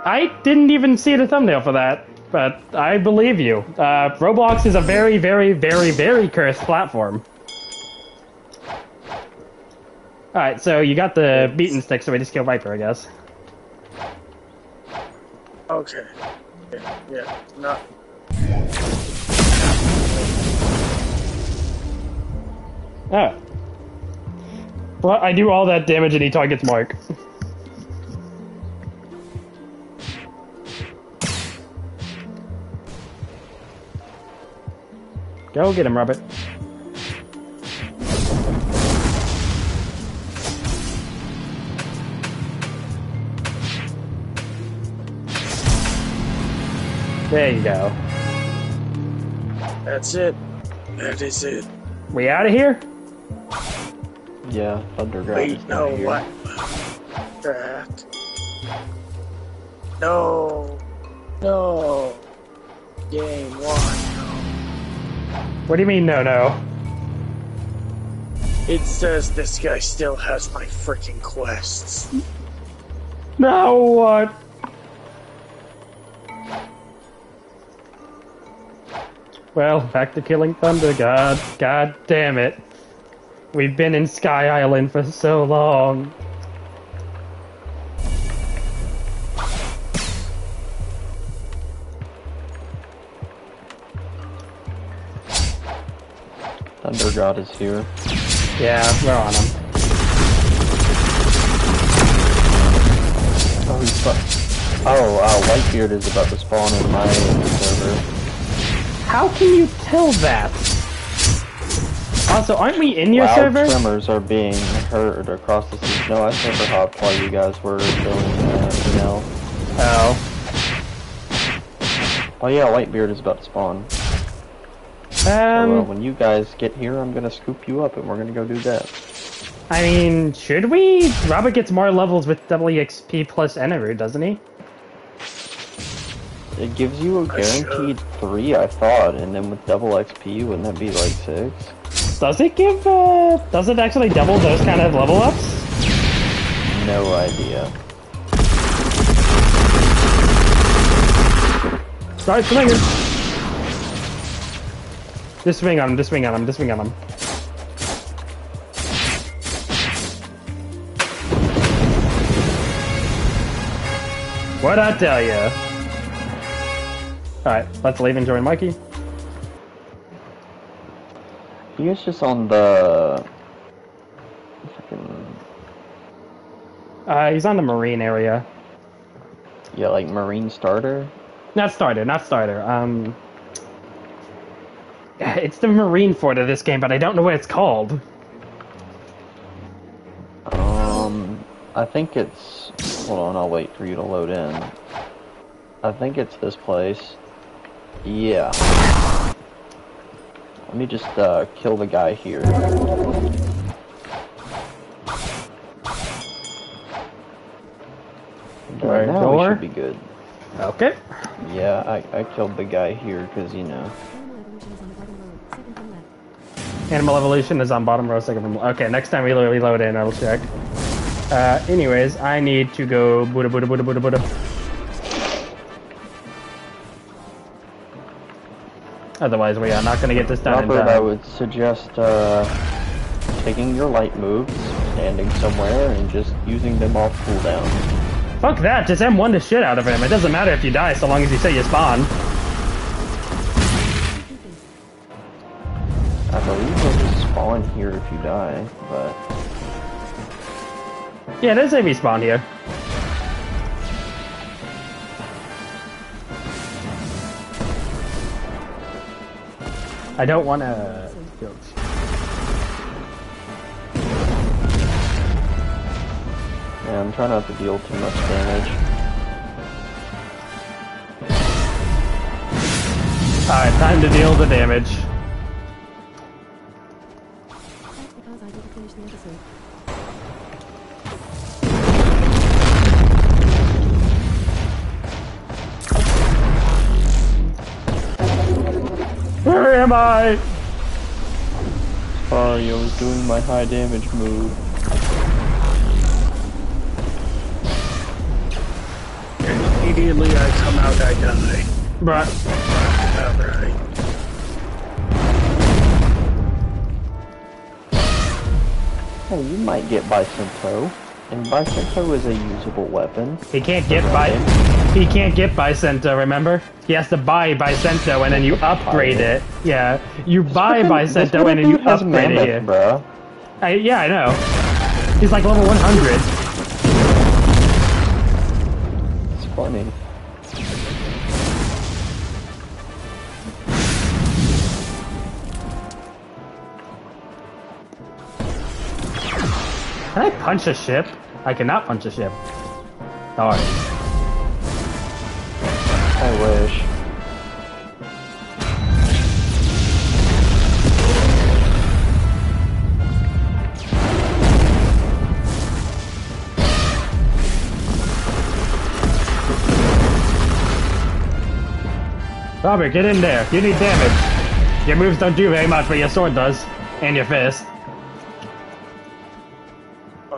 I didn't even see the thumbnail for that, but I believe you. Uh, Roblox is a very, very, very, very cursed platform. Alright, so you got the beaten stick, so we just kill Viper, I guess. Okay. Yeah, yeah. Not. Oh. Well, I do all that damage and he targets Mark. Go get him, Robert. There you go. That's it. That is it. We out of here? Yeah, underground. Wait, no, not here. what? That. No. No. Game one. What do you mean, no, no? It says this guy still has my freaking quests. Now what? Well, back to killing Thunder God. God damn it. We've been in Sky Island for so long. Thunder God is here. Yeah, we're on him. Oh, he's Oh, uh, Whitebeard is about to spawn in my server. How can you tell that? Also, aren't we in your Loud server? tremors are being heard across the sea. No, I server hopped while you guys were doing that, you know. Oh. Oh yeah, Whitebeard is about to spawn. Oh, well, Um, when you guys get here, I'm gonna scoop you up and we're gonna go do that. I mean, should we? Robert gets more levels with WXP plus Eneru, doesn't he? It gives you a guaranteed three, I thought, and then with double XP, wouldn't that be like six? Does it give, uh, does it actually double those kind of level ups? No idea. Start swinging. Just swing on him, just swing on him, just swing on him. What'd I tell ya? Alright, let's leave and join Mikey. He is just on the. Fucking. Uh, he's on the marine area. Yeah, like Marine Starter? Not starter, not starter. Um, <laughs> it's the marine fort of this game, but I don't know what it's called. Um. I think it's. Hold on, I'll wait for you to load in. I think it's this place. Yeah. Let me just uh, kill the guy here. Right now we should be good. Okay. Yeah, I, I killed the guy here because, you know. Animal evolution is on bottom row, second from left. Animal evolution is on bottom row, second from. Okay, next time we reload in, I'll check. Uh, anyways, I need to go Buddha, Buddha, Buddha, Buddha, Buddha. Otherwise, we are not gonna get this done Robert, I would suggest uh, taking your light moves, standing somewhere, and just using them off cooldown. Fuck that, just M1 the shit out of him. It doesn't matter if you die, so long as you say you spawn. I believe you'll just spawn here if you die, but Yeah, it does say we spawn here. I don't wanna... yeah, I'm trying not to deal too much damage. Alright, time to deal the damage. Where am I? Sorry, I was doing my high damage move. And immediately I come out, I die. Bruh. Alright. Oh, you might get Bisento. And Bisento is a usable weapon. He can't get by. He can't get Bisento. Remember, he has to buy Bisento and then you upgrade it. Yeah, you buy Bisento and then you upgrade it here. bruh. I, yeah, I know. He's like level 100. It's funny. Can I punch a ship? I cannot punch a ship. Darn. I wish. Robert, get in there. You need damage. Your moves don't do very much, but your sword does. And your fist.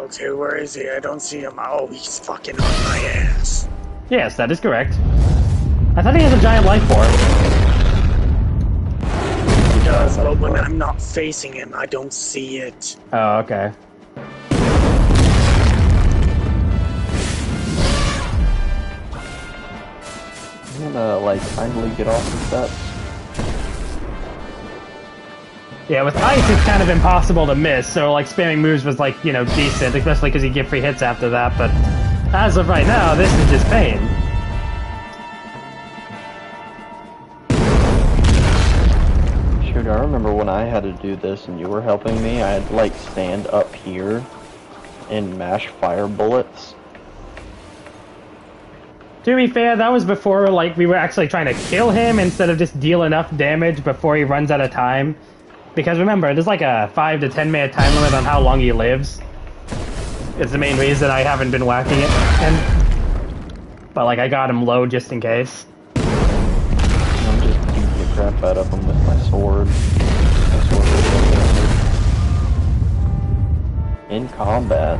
Okay, where is he? I don't see him. Oh, he's fucking on my ass. Yes, that is correct. I thought he has a giant life form. He does, but when I'm not facing him, I don't see it. Oh, okay. I'm gonna uh, like finally get off the steps. Yeah, with ice, it's kind of impossible to miss, so like spamming moves was like, you know, decent, especially because you get free hits after that, but as of right now, this is just pain. Shoot, I remember when I had to do this and you were helping me, I had to like stand up here and mash fire bullets. To be fair, that was before like we were actually trying to kill him instead of just deal enough damage before he runs out of time. Because remember, there's like a five to ten minute time limit on how long he lives. It's the main reason I haven't been whacking it. And but like I got him low just in case. I'm just beating the crap out of them with my sword. My sword. In combat.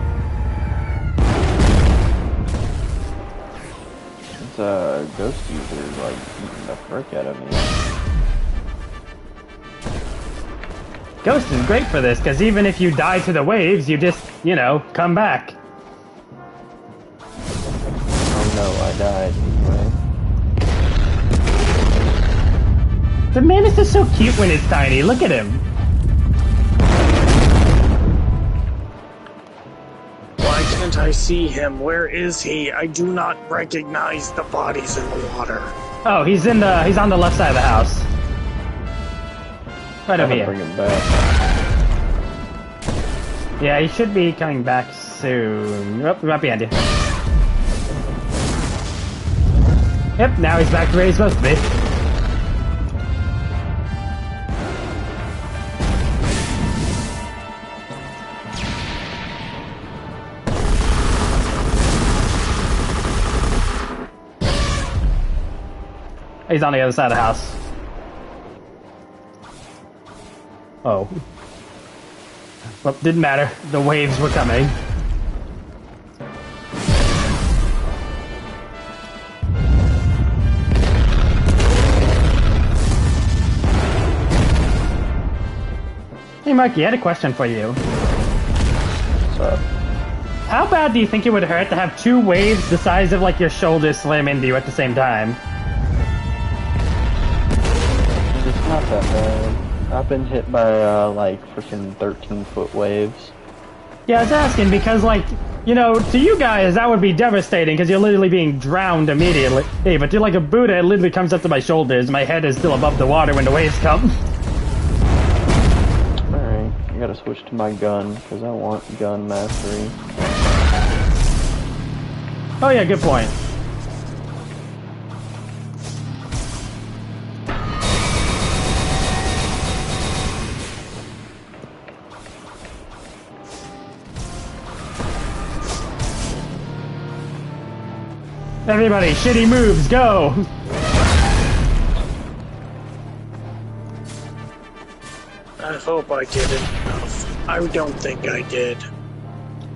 It's a ghost user like beating the frick out of me. Ghost is great for this because even if you die to the waves, you just you know come back. Oh no, I died anyway. The man is just so cute when it's tiny. Look at him. Why can't I see him? Where is he? I do not recognize the bodies in the water. Oh, he's in the he's on the left side of the house. Right over Gotta bring here. him back. Yeah, he should be coming back soon. Oh, right behind you. Yep, now he's back to where he's supposed to be. He's on the other side of the house. Oh. Well, didn't matter. The waves were coming. Hey, Mikey, I had a question for you. So, How bad do you think it would hurt to have two waves the size of like your shoulder slam into you at the same time? it's not that bad. I've been hit by uh, like freaking 13 foot waves. Yeah, I was asking because, like, you know, to you guys that would be devastating because you're literally being drowned immediately. Hey, but to like a Buddha, it literally comes up to my shoulders. My head is still above the water when the waves come. Alright, I gotta switch to my gun because I want gun mastery. Oh yeah, good point. Everybody, shitty moves, go! I hope I did enough. I don't think I did.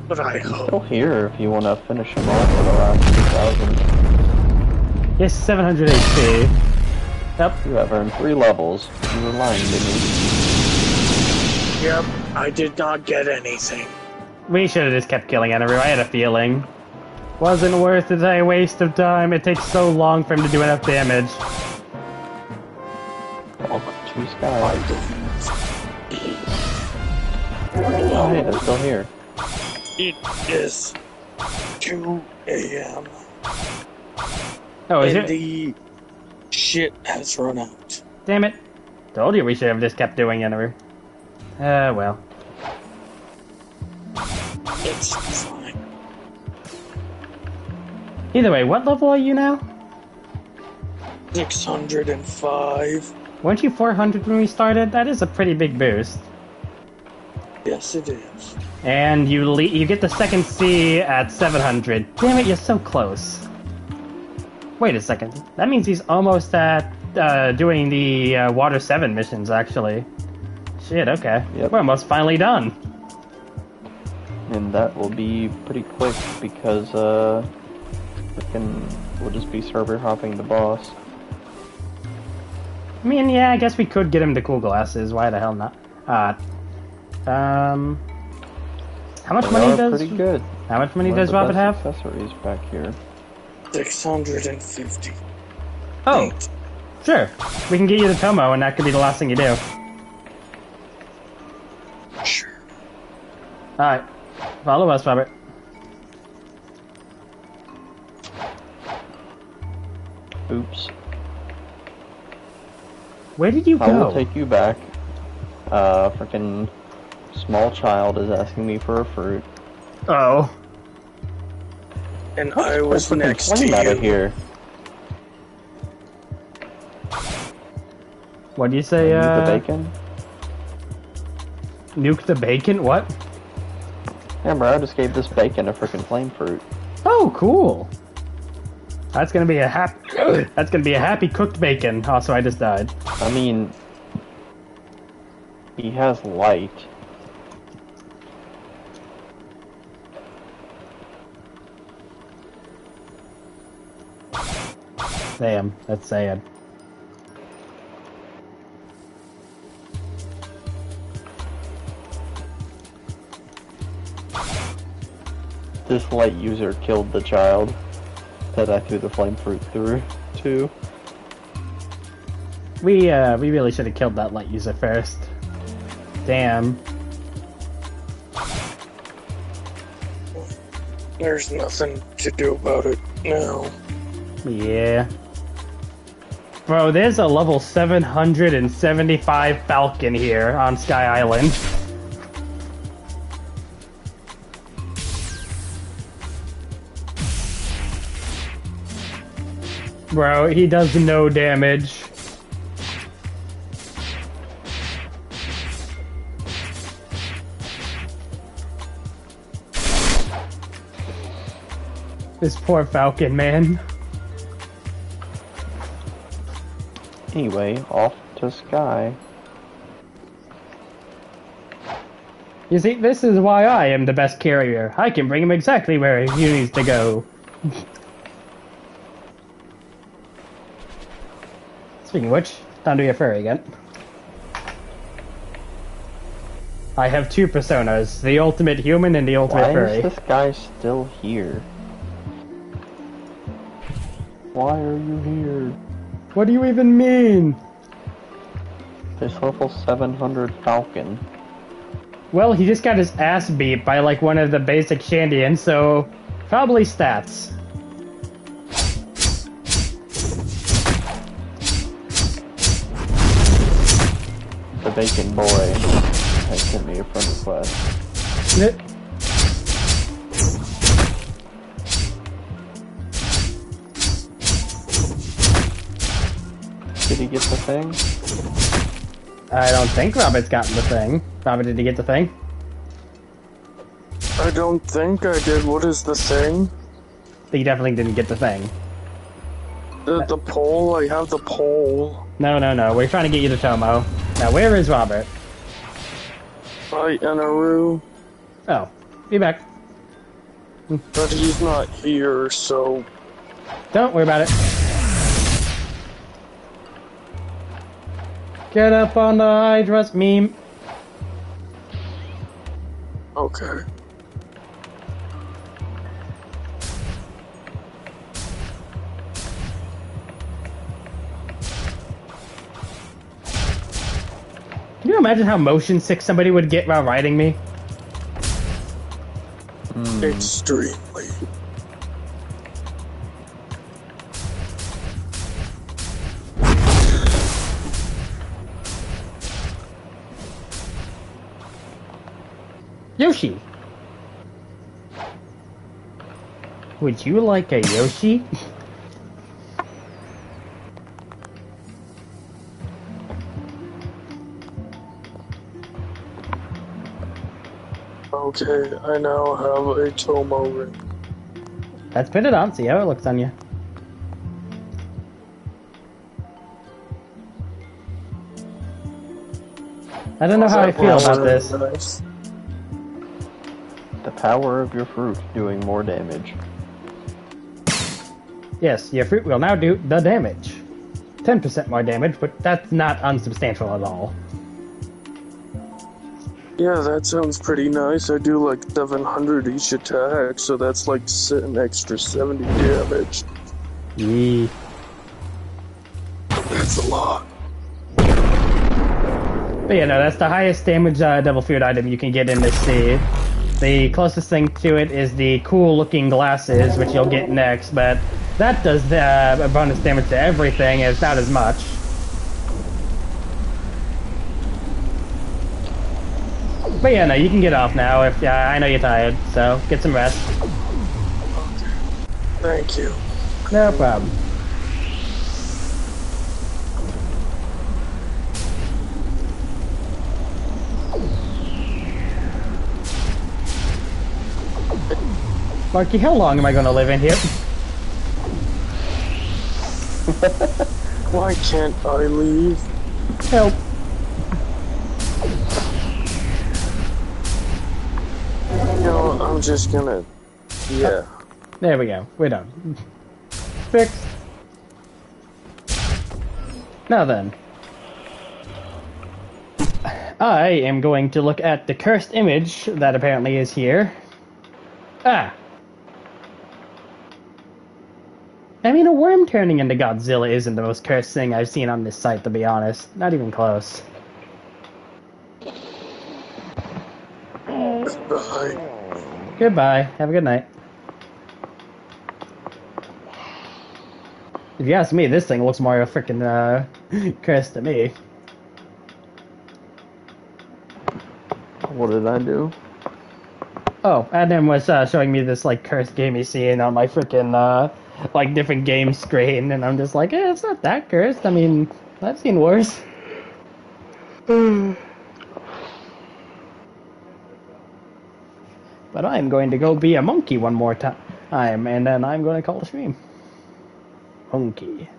But I Still hope. here if you want to finish him off for the last 2,000. Yes, 700 HP. Yep. You have earned three levels. You were lying to me. Yep, I did not get anything. We should have just kept killing Eneru. I had a feeling. Wasn't worth it, a waste of time. It takes so long for him to do enough damage. Oh, two skies. Oh, hey, they're still here. It is 2 a.m. Oh, is and it? the shit has run out. Damn it. Told you we should have just kept doing Eneru. Uh, well. It's fine. Either way, what level are you now? 605. Weren't you 400 when we started? That is a pretty big boost. Yes, it is. And you le- you get the second Sea at 700. Damn it, you're so close. Wait a second. That means he's almost at uh, doing the uh, Water 7 missions, actually. Shit, okay. Yep. We're almost finally done. And that will be pretty quick because, uh, frickin' we'll just be server hopping the boss. I mean, yeah, I guess we could get him the cool glasses. Why the hell not? Uh, um, how much They money are does pretty good. how much money One does the Robert best have? Accessories back here. 650. Oh, sure. We can get you the Tomoe, and that could be the last thing you do. Sure. All right, follow us, Robert. Oops. Where did you I will go? take you back. Uh, freaking small child is asking me for a fruit. Oh, And I was Frickin' next to flame out of here. what do you say? Need Uh, the bacon? Nuke the bacon? What? Yeah, bro, I just gave this bacon a freaking flame fruit. Oh, cool. That's gonna be a happy. <clears throat> That's gonna be a happy cooked bacon. Oh, also, I just died. I mean, he has light. Damn, that's sad. This light user killed the child that I threw the flame fruit through to. We uh, we really should have killed that light user first. Damn. There's nothing to do about it now. Yeah. Bro, there's a level 775 Falcon here on Sky Island. Bro, he does no damage. This poor Falcon, man. Anyway, off to Sky. You see, this is why I am the best carrier. I can bring him exactly where he needs to go. Speaking of which, time to be a furry again. I have two personas, the ultimate human and the ultimate Why furry. is this guy still here? Why are you here? What do you even mean? This level 700 Falcon. Well, he just got his ass beat by like one of the basic Shandians, so probably stats. The bacon boy has sent me a friend request. N- Did he get the thing? I don't think Robert's gotten the thing. Robert, did he get the thing? I don't think I did. What is the thing? He definitely didn't get the thing. The, the pole? I have the pole. No, no, no. We're trying to get you to Tomoe. Now, where is Robert? Fight in a Eneru. Oh, be back. But he's not here, so. Don't worry about it. Get up on the Hydras meme. Okay. You imagine how motion sick somebody would get while riding me? Hmm. Extremely. Yoshi! Would you like a Yoshi? <laughs> Okay, I now have a Tomoe ring. That's it on. see how it looks on you. I don't know how I feel about this. The power of your fruit doing more damage. Yes, your fruit will now do the damage. 10% more damage, but that's not unsubstantial at all. Yeah, that sounds pretty nice. I do like 700 each attack, so that's like s- an extra 70 damage. Yee. That's a lot. But yeah, no, that's the highest damage uh, devil fruit item you can get in this sea. The closest thing to it is the cool looking glasses, which you'll get next, but that does the uh, bonus damage to everything, it's not as much. But yeah, no, you can get off now if uh, I know you're tired, so get some rest. Thank you. No problem. Marky, how long am I gonna live in here? <laughs> Why can't I leave? Help. Know, I'm just gonna. Yeah. There we go. We're done. Fixed. Now then. I am going to look at the cursed image that apparently is here. Ah. I mean, a worm turning into Godzilla isn't the most cursed thing I've seen on this site, to be honest. Not even close. Goodbye. Goodbye. Have a good night. If you ask me, this thing looks more freaking uh, cursed to me. What did I do? Oh, Adam was uh, showing me this like cursed game he's seeing on my freaking uh, like different game screen, and I'm just like, eh, it's not that cursed. I mean, I've seen worse. But I'm going to go be a monkey one more time, and then I'm going to call the stream. Monkey.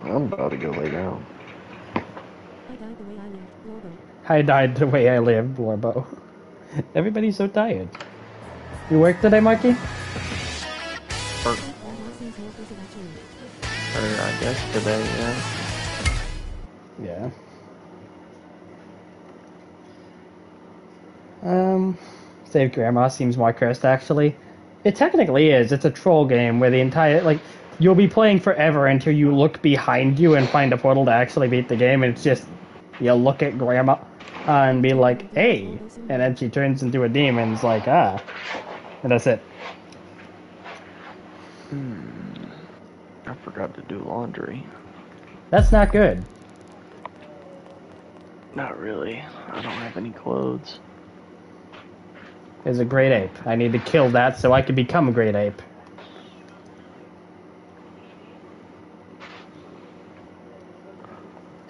I'm about to go lay down. I died the way I lived, Lorbo. I died the way I lived, Warbo. <laughs> Everybody's so tired. You work today, Mikey? My voice seems more aggressive actually. Or I guess today, yeah. Yeah. Um, Save Grandma seems more cursed, actually. It technically is. It's a troll game where the entire, like, you'll be playing forever until you look behind you and find a portal to actually beat the game, and it's just, you look at Grandma and be like, hey, and then she turns into a demon, it's like, ah. And that's it. I forgot to do laundry. That's not good. Not really. I don't have any clothes. Is a great ape. I need to kill that so I can become a great ape.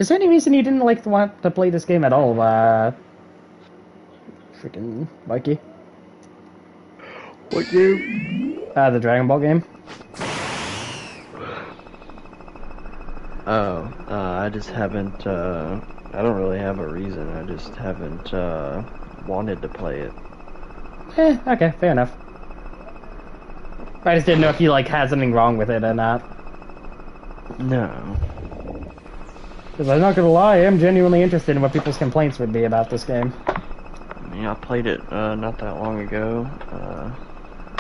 Is there any reason you didn't like to want to play this game at all, uh freaking Mikey? What game? Uh the Dragon Ball game? Oh, uh, I just haven't, uh, I don't really have a reason. I just haven't, uh, wanted to play it. Eh, okay, fair enough. I just didn't know if you like had something wrong with it or not. No. Because I'm not gonna lie, I'm genuinely interested in what people's complaints would be about this game. I mean, I played it, uh, not that long ago. Uh,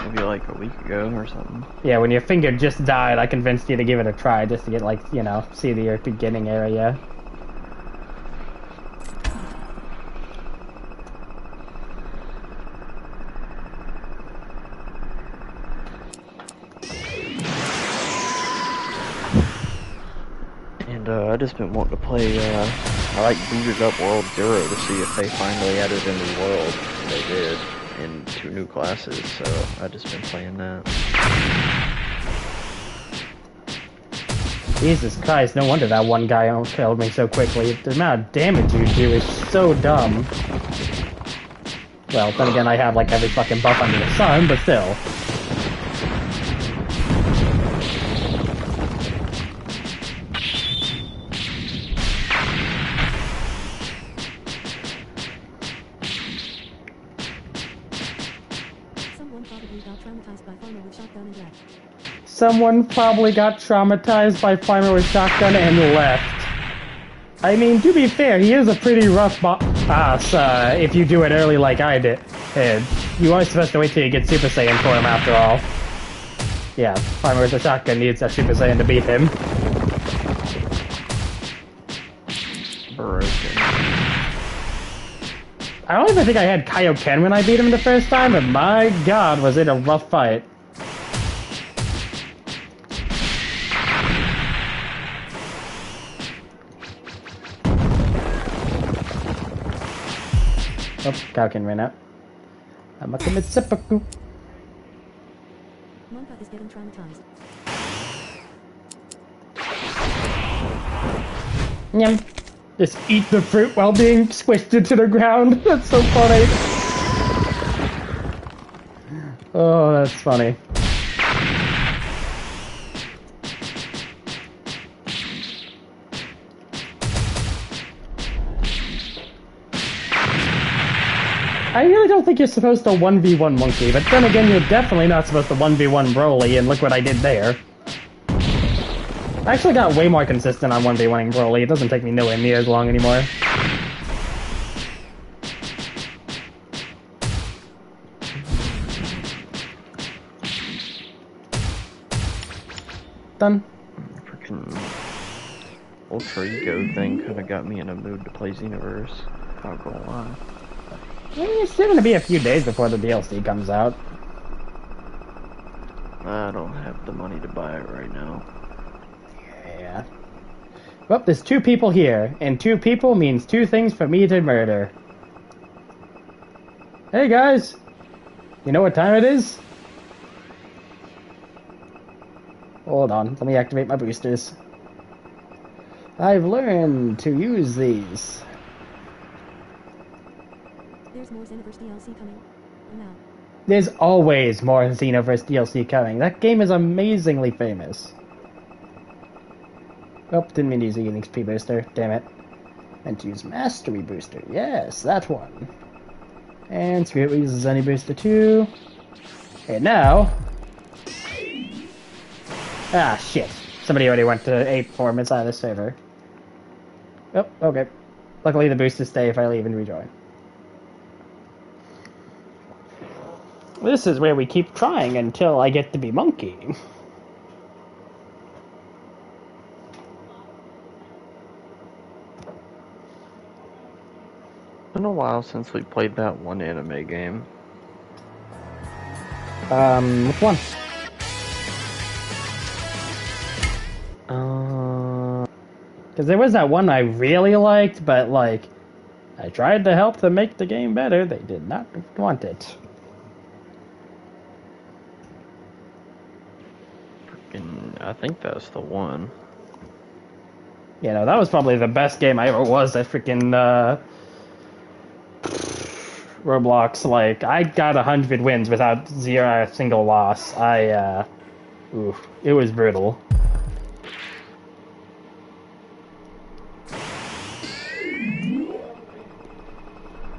maybe like a week ago or something. Yeah, when your finger just died, I convinced you to give it a try just to get like, you know, see the beginning area. Just been wanting to play, uh, I like booted up World Zero to see if they finally added a new world. And they did. And two new classes, so I just been playing that. Jesus Christ, no wonder that one guy killed me so quickly. The amount of damage you do is so dumb. Well, then again, I have like every fucking buff under the sun, but still. Someone probably got traumatized by Farmer with shotgun and left. I mean, to be fair, he is a pretty rough boss uh, if you do it early like I did. You are supposed to wait till you get Super Saiyan for him after all. Yeah, Farmer with a shotgun needs a Super Saiyan to beat him. Broken. I don't even think I had Kaioken when I beat him the first time, but my god, was it a rough fight. Oh, Kaioken ran out. I'm a commit seppuku. Is getting traumatized. Yum. Just eat the fruit while being squished into the ground. <laughs> That's so funny. Oh, that's funny. I really don't think you're supposed to 1v1 Monkey, but then again, you're definitely not supposed to 1v1 Broly, and look what I did there. I actually got way more consistent on 1v1ing Broly. It doesn't take me nowhere near as long anymore. Done. Freaking Ultra Ego thing kinda got me in a mood to play Xenoverse. Not gonna lie. I it's still gonna be a few days before the DLC comes out. I don't have the money to buy it right now. Yeah. Well, there's two people here, and two people means two things for me to murder. Hey guys! You know what time it is? Hold on, let me activate my boosters. I've learned to use these. There's more Xenoverse DLC coming. There's always more Xenoverse DLC coming. That game is amazingly famous. Oh, didn't mean to use a Unix P booster. Damn it. Meant to use Mastery Booster. Yes, that one. And Spirit uses any booster too. And now. Ah, shit. Somebody already went to 8 performance out of the server. Oh, okay. Luckily, the boosters stay if I leave and rejoin. This is where we keep trying until I get to be monkey. Been a while since we played that one anime game. Um, which one? Uh, Because there was that one I really liked, but like, I tried to help them make the game better. They did not want it. Freaking, I think that's the one. You know, that was probably the best game I ever was at freaking uh, Roblox. Like, I got a hundred wins without zero single loss. I, uh, oof, it was brutal.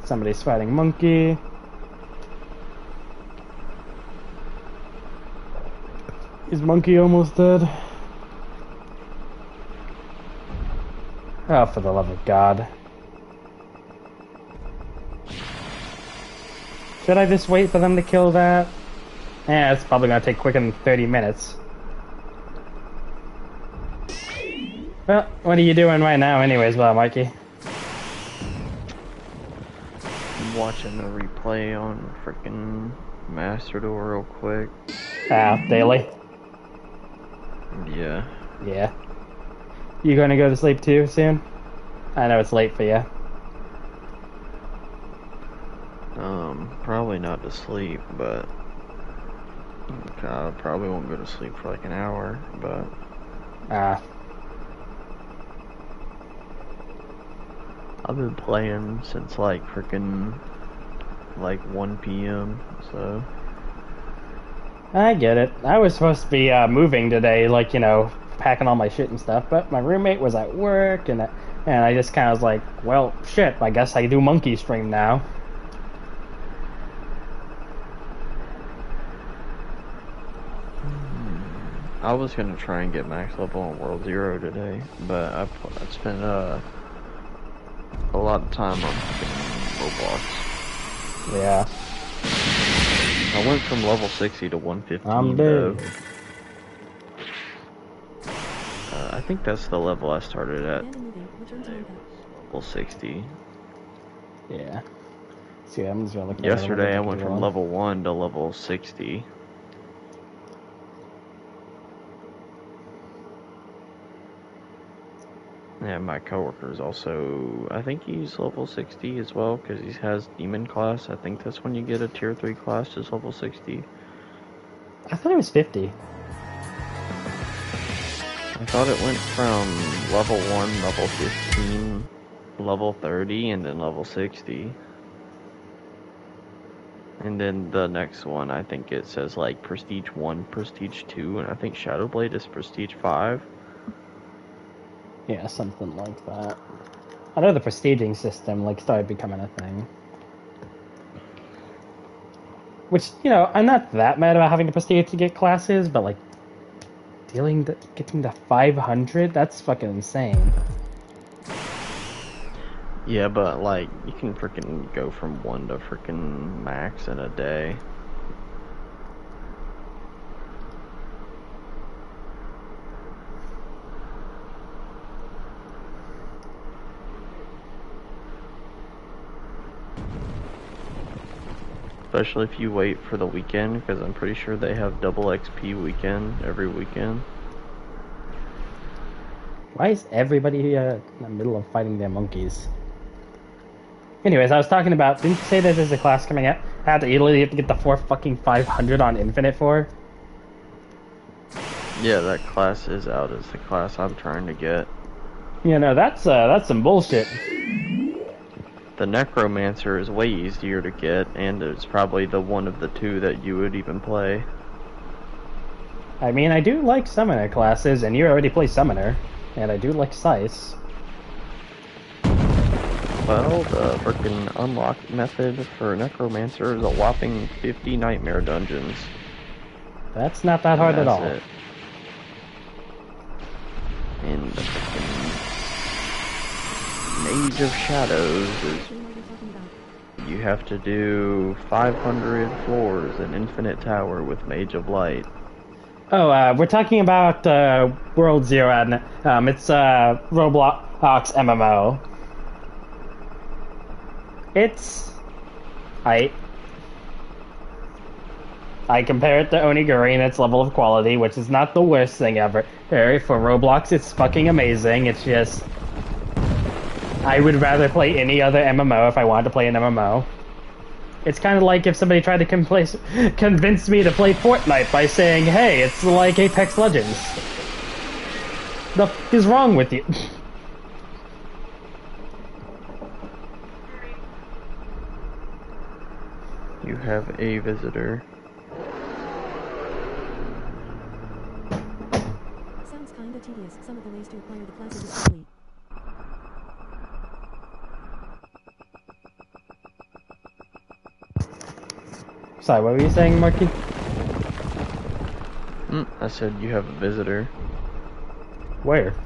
Somebody's fighting monkey. Is monkey almost dead? Oh, for the love of God. Should I just wait for them to kill that? Yeah, it's probably gonna take quicker than 30 minutes. Well, what are you doing right now anyways, well, Mikey? I'm watching the replay on freaking Master Door real quick. Ah, daily? Yeah. Yeah. You gonna go to sleep too soon? I know it's late for you. Um, probably not to sleep, but I probably won't go to sleep for like an hour, but Ah, I've been playing since like freaking like 1 p.m. So I get it. I was supposed to be uh, moving today, like you know, packing all my shit and stuff. But my roommate was at work, and I- and I just kind of was like, well, shit. I guess I do monkey stream now. I was gonna try and get max level on World Zero today, but I, I spent uh, a lot of time on Roblox. Yeah. I went from level 60 to 115 I'm dead. Uh, I think that's the level I started at, Abandon moving. Return to Minecraft. level 60. Yeah. See, I'm just gonna look. Yesterday I went from level 1 to level 60. Yeah, my coworker is also, I think he's level 60 as well, because he has demon class. I think that's when you get a tier 3 class, is level 60. I thought it was 50. I thought it went from level 1, level 15, level 30, and then level 60. And then the next one, I think it says like Prestige 1, Prestige 2, and I think Shadowblade is Prestige 5. Yeah, something like that. I know the prestiging system like started becoming a thing. Which you know, I'm not that mad about having to prestige to get classes, but like dealing the, getting to 500, that's fucking insane. Yeah, but like, you can freaking go from 1 to freaking max in a day. Especially if you wait for the weekend, because I'm pretty sure they have double XP weekend every weekend. Why is everybody uh, in the middle of fighting their monkeys? Anyways, I was talking about. Didn't you say that there's a class coming out? I have to have to get the four fucking 500 on Infinite for. Yeah, that class is out as the class I'm trying to get. You know, that's uh, that's some bullshit. The Necromancer is way easier to get, and it's probably the one of the two that you would even play. I mean, I do like summoner classes, and you already play summoner, and I do like Sice. Well, the freaking unlock method for Necromancer is a whopping 50 Nightmare Dungeons. That's not that hard at all. it. And frickin' Mage of Shadows is you have to do 500 floors in Infinite Tower with Mage of Light. Oh, uh, we're talking about uh, World Zero. Adna. Um, it's uh, Roblox MMO. It's, I, I compare it to Onigiri in its level of quality, which is not the worst thing ever. For Roblox, it's fucking amazing. It's just, I would rather play any other MMO if I wanted to play an MMO. It's kind of like if somebody tried to complace, <laughs> convince me to play Fortnite by saying, "Hey, it's like Apex Legends." The f is wrong with you? <laughs> You have a visitor. Sounds kinda tedious. Some of the ways to acquire the classes is Sorry, what were you saying, Marky? Mm, I said you have a visitor. Where?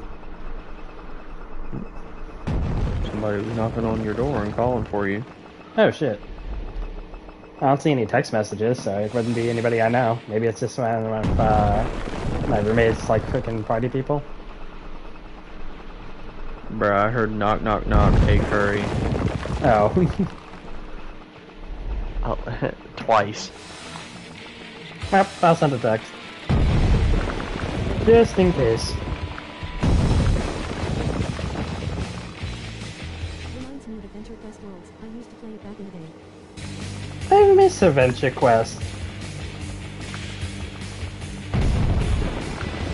Somebody was knocking on your door and calling for you. Oh shit. I don't see any text messages, so it wouldn't be anybody I know. Maybe it's just one of uh, my roommates, like freaking party people. Bruh, I heard knock knock knock, hey Curry. Oh. <laughs> Oh, <laughs> twice. Yep, I'll send a text. Just in case. Reminds me of Adventure Quest Worlds. I used to play it back in the day. I miss Adventure Quest.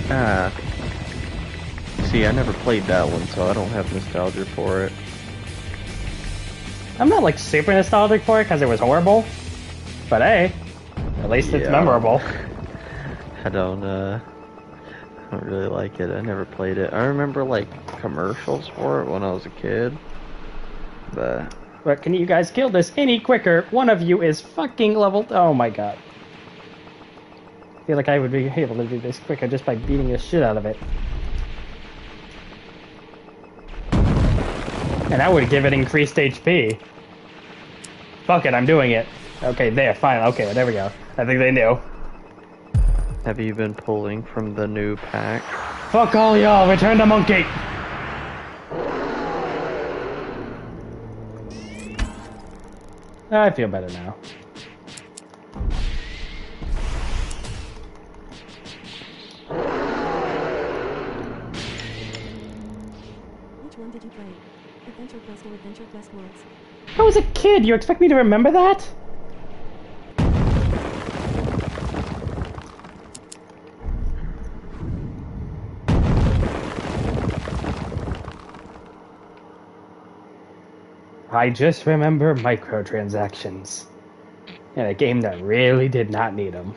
Ah. See, I never played that one, so I don't have nostalgia for it. I'm not like super nostalgic for it because it was horrible, but hey, at least it's Yeah. memorable. <laughs> I don't, uh, I don't really like it. I never played it. I remember, like, commercials for it when I was a kid. But, But can you guys kill this any quicker? One of you is fucking leveled. Oh my god. feel like I would be able to do this quicker just by beating the shit out of it. And I would give it increased HP. Fuck it, I'm doing it. Okay, there, fine, okay, there we go. I think they knew. Have you been pulling from the new pack? Fuck all y'all, return the monkey! I feel better now. Which one did you play? Adventure Quest or Adventure Quest Worlds? I was a kid, you expect me to remember that? I just remember microtransactions. In a game that really did not need them.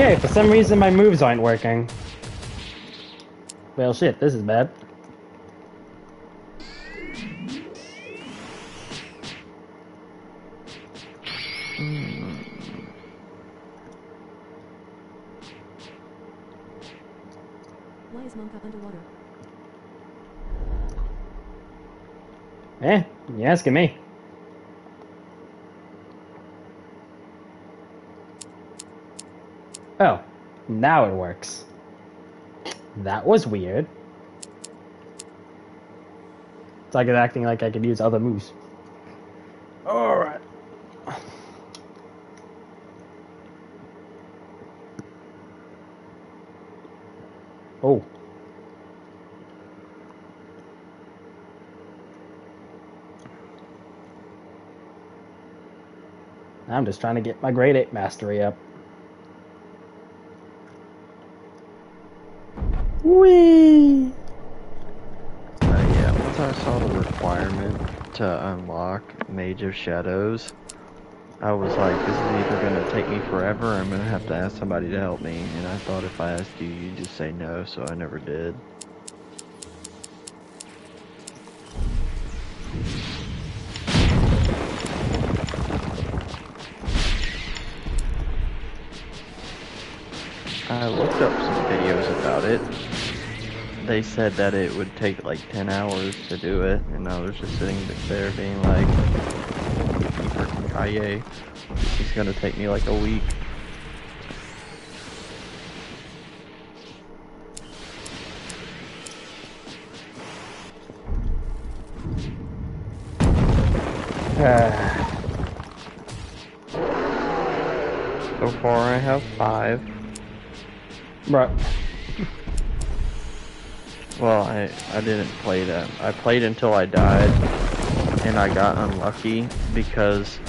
Okay, for some reason my moves aren't working. Well, shit, this is bad. Why is Monk up underwater? Eh, you're asking me. Oh, now it works. That was weird. It's like it's acting like I could use other moves. Alright. Oh. I'm just trying to get my grade 8 mastery up. Whee! Uh, yeah, once I saw the requirement to unlock Mage of Shadows, I was like, this is either gonna take me forever or I'm gonna have to ask somebody to help me. And I thought if I asked you, you'd just say no, so I never did. I looked up some videos about it. They said that it would take like 10 hours to do it, and I was just sitting there being like, Kaye. It's gonna take me like a week. <sighs> So far I have five. bro. Well, I, I didn't play that. I played until I died, and I got unlucky because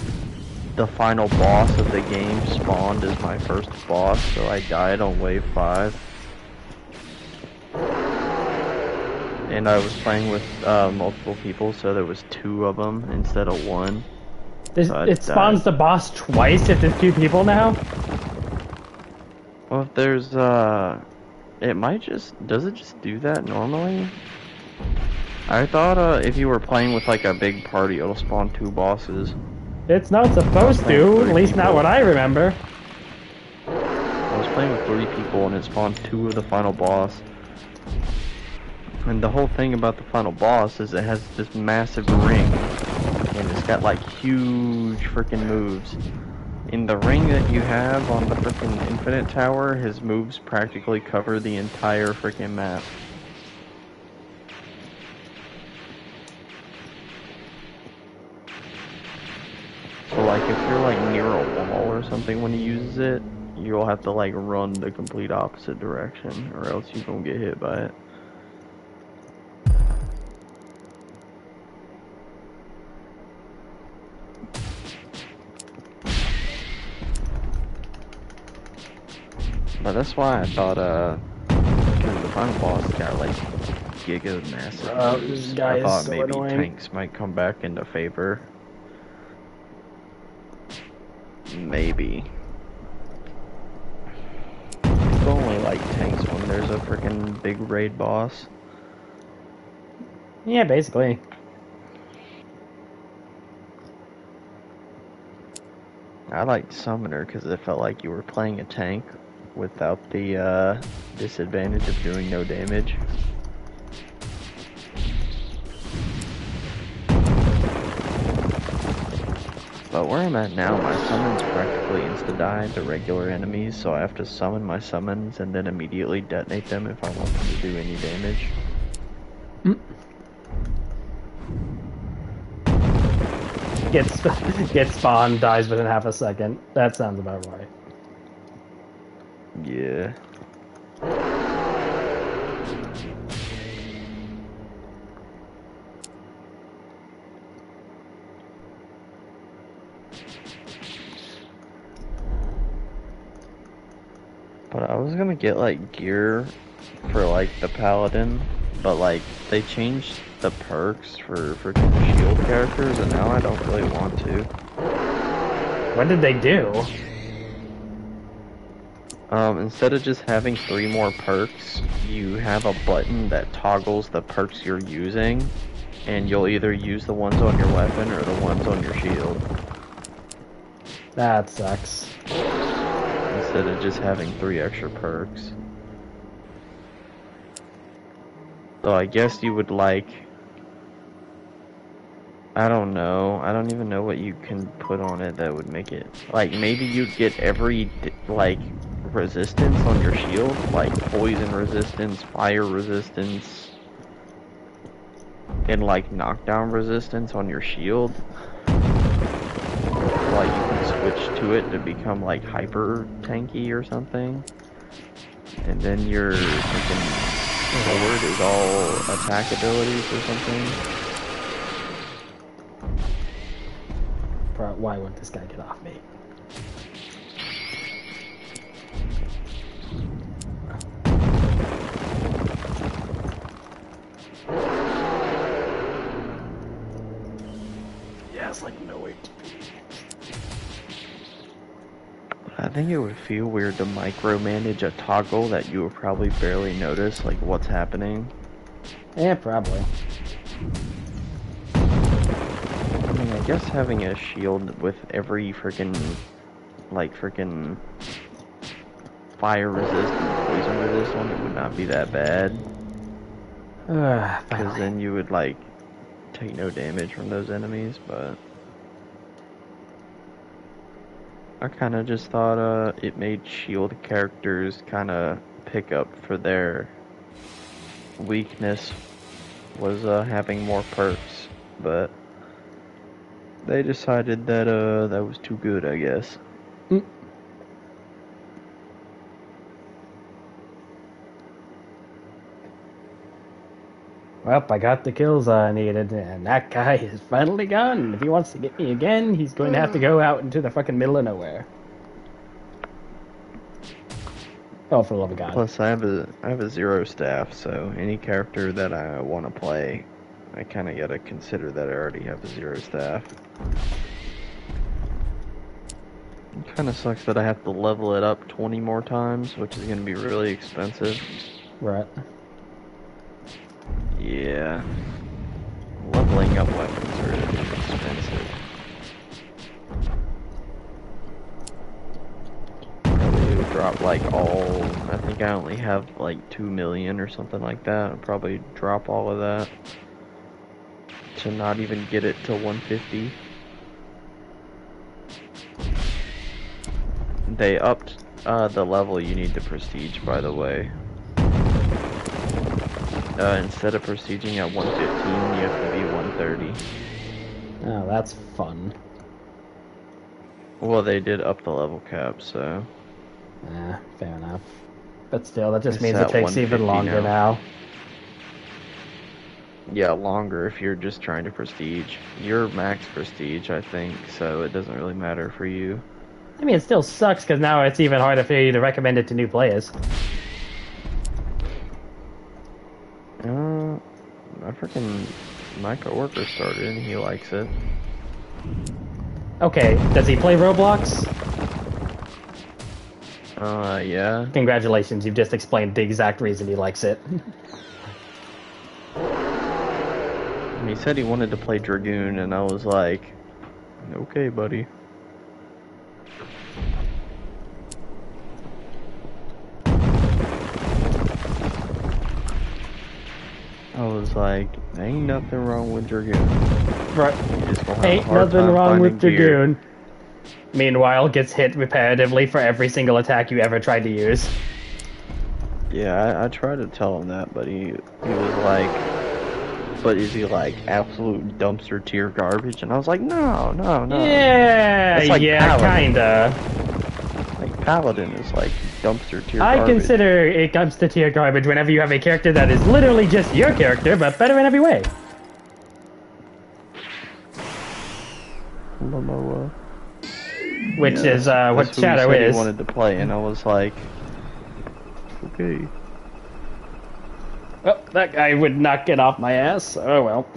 the final boss of the game spawned as my first boss, so I died on wave 5. And I was playing with uh, multiple people, so there was two of them instead of one. This, Uh, it spawns the boss twice if there's two people now? Well, if there's, uh... It might just... Does it just do that normally? I thought, uh, if you were playing with, like, a big party, it'll spawn two bosses. It's not supposed to, at least not what I remember. I was playing with three people, and it spawned two of the final boss. And the whole thing about the final boss is it has this massive ring, and it's got, like, huge freaking moves. In the ring that you have on the freaking Infinite Tower, his moves practically cover the entire freaking map. So like if you're like near a wall or something when he uses it, you'll have to like run the complete opposite direction or else you're gonna get hit by it. But that's why I thought, uh, the final boss got like giga massive moves, this guy I is thought so maybe annoying. tanks might come back into favor. Maybe. It's only like tanks when there's a freaking big raid boss. Yeah, basically. I liked Summoner because it felt like you were playing a tank without the uh, disadvantage of doing no damage. But where I'm at now, my summons practically insta-die to regular enemies, so I have to summon my summons and then immediately detonate them if I want them to do any damage. Gets <laughs> gets spawned, dies within half a second. That sounds about right. Yeah. But I was gonna get like gear for like the paladin, but like they changed the perks for for shield characters, and now I don't really want to. What did they do? Um, instead of just having three more perks, you have a button that toggles the perks you're using, and you'll either use the ones on your weapon or the ones on your shield. That sucks. Instead of just having three extra perks. So I guess you would like... I don't know. I don't even know what you can put on it that would make it... Like, maybe you'd get every, like, resistance on your shield. Like, poison resistance, fire resistance, and, like, knockdown resistance on your shield. Like, you can switch to it to become, like, hyper tanky or something. And then your sword is all attack abilities or something. Why won't this guy get off me? Yes, like no way to be. I think it would feel weird to micromanage a toggle that you would probably barely notice, like what's happening. Yeah, probably. I mean, I guess having a shield with every freaking, like freaking fire resist and poison resist on it would not be that bad. <sighs> Because then you would like take no damage from those enemies, but I kind of just thought uh it made shield characters kind of pick up for their weakness was uh having more perks, but they decided that uh that was too good, I guess. Well, I got the kills I needed, and that guy <laughs> is finally gone. If he wants to get me again, he's going to have to go out into the fucking middle of nowhere. Oh, for the love of God. Plus, I have a I have a zero staff, so any character that I want to play, I kind of gotta consider that I already have a zero staff. It kind of sucks that I have to level it up 20 more times, which is gonna be really expensive. Right. Yeah, leveling up weapons are expensive. Probably drop like all. I think I only have like two million or something like that. I'll probably drop all of that to not even get it to 150. They upped uh, the level you need to prestige, by the way. Uh, instead of proceeding at 115, you have to be 130. Oh, that's fun. Well, they did up the level cap, so. Eh, fair enough. But still, that just It's means it takes even longer now. now. Yeah, longer if you're just trying to prestige. You're max prestige, I think, so it doesn't really matter for you. I mean, it still sucks because now it's even harder for you to recommend it to new players. Uh, my freaking my coworker started and he likes it. Okay, does he play Roblox? Uh, yeah. Congratulations, you've just explained the exact reason he likes it. <laughs> He said he wanted to play Dragoon, and I was like, okay, buddy. I was like, ain't nothing wrong with Dragoon. Right. You just gonna have a Ain't nothing wrong with finding gear. Dragoon. Meanwhile, gets hit repetitively for every single attack you ever tried to use. Yeah, I, I tried to tell him that, but he he was like, but is he like absolute dumpster tier garbage? And I was like, no, no, no. Yeah, like yeah, Paladin. kinda. Like Paladin is like dumpster tier I garbage. consider it to tier garbage whenever you have a character that is literally just your character, but better in every way. Momoa. Which Yeah, is uh, what that's who he Shadow is. He wanted to play, and I was like, okay. Oh, that guy would not get off my ass. Oh well.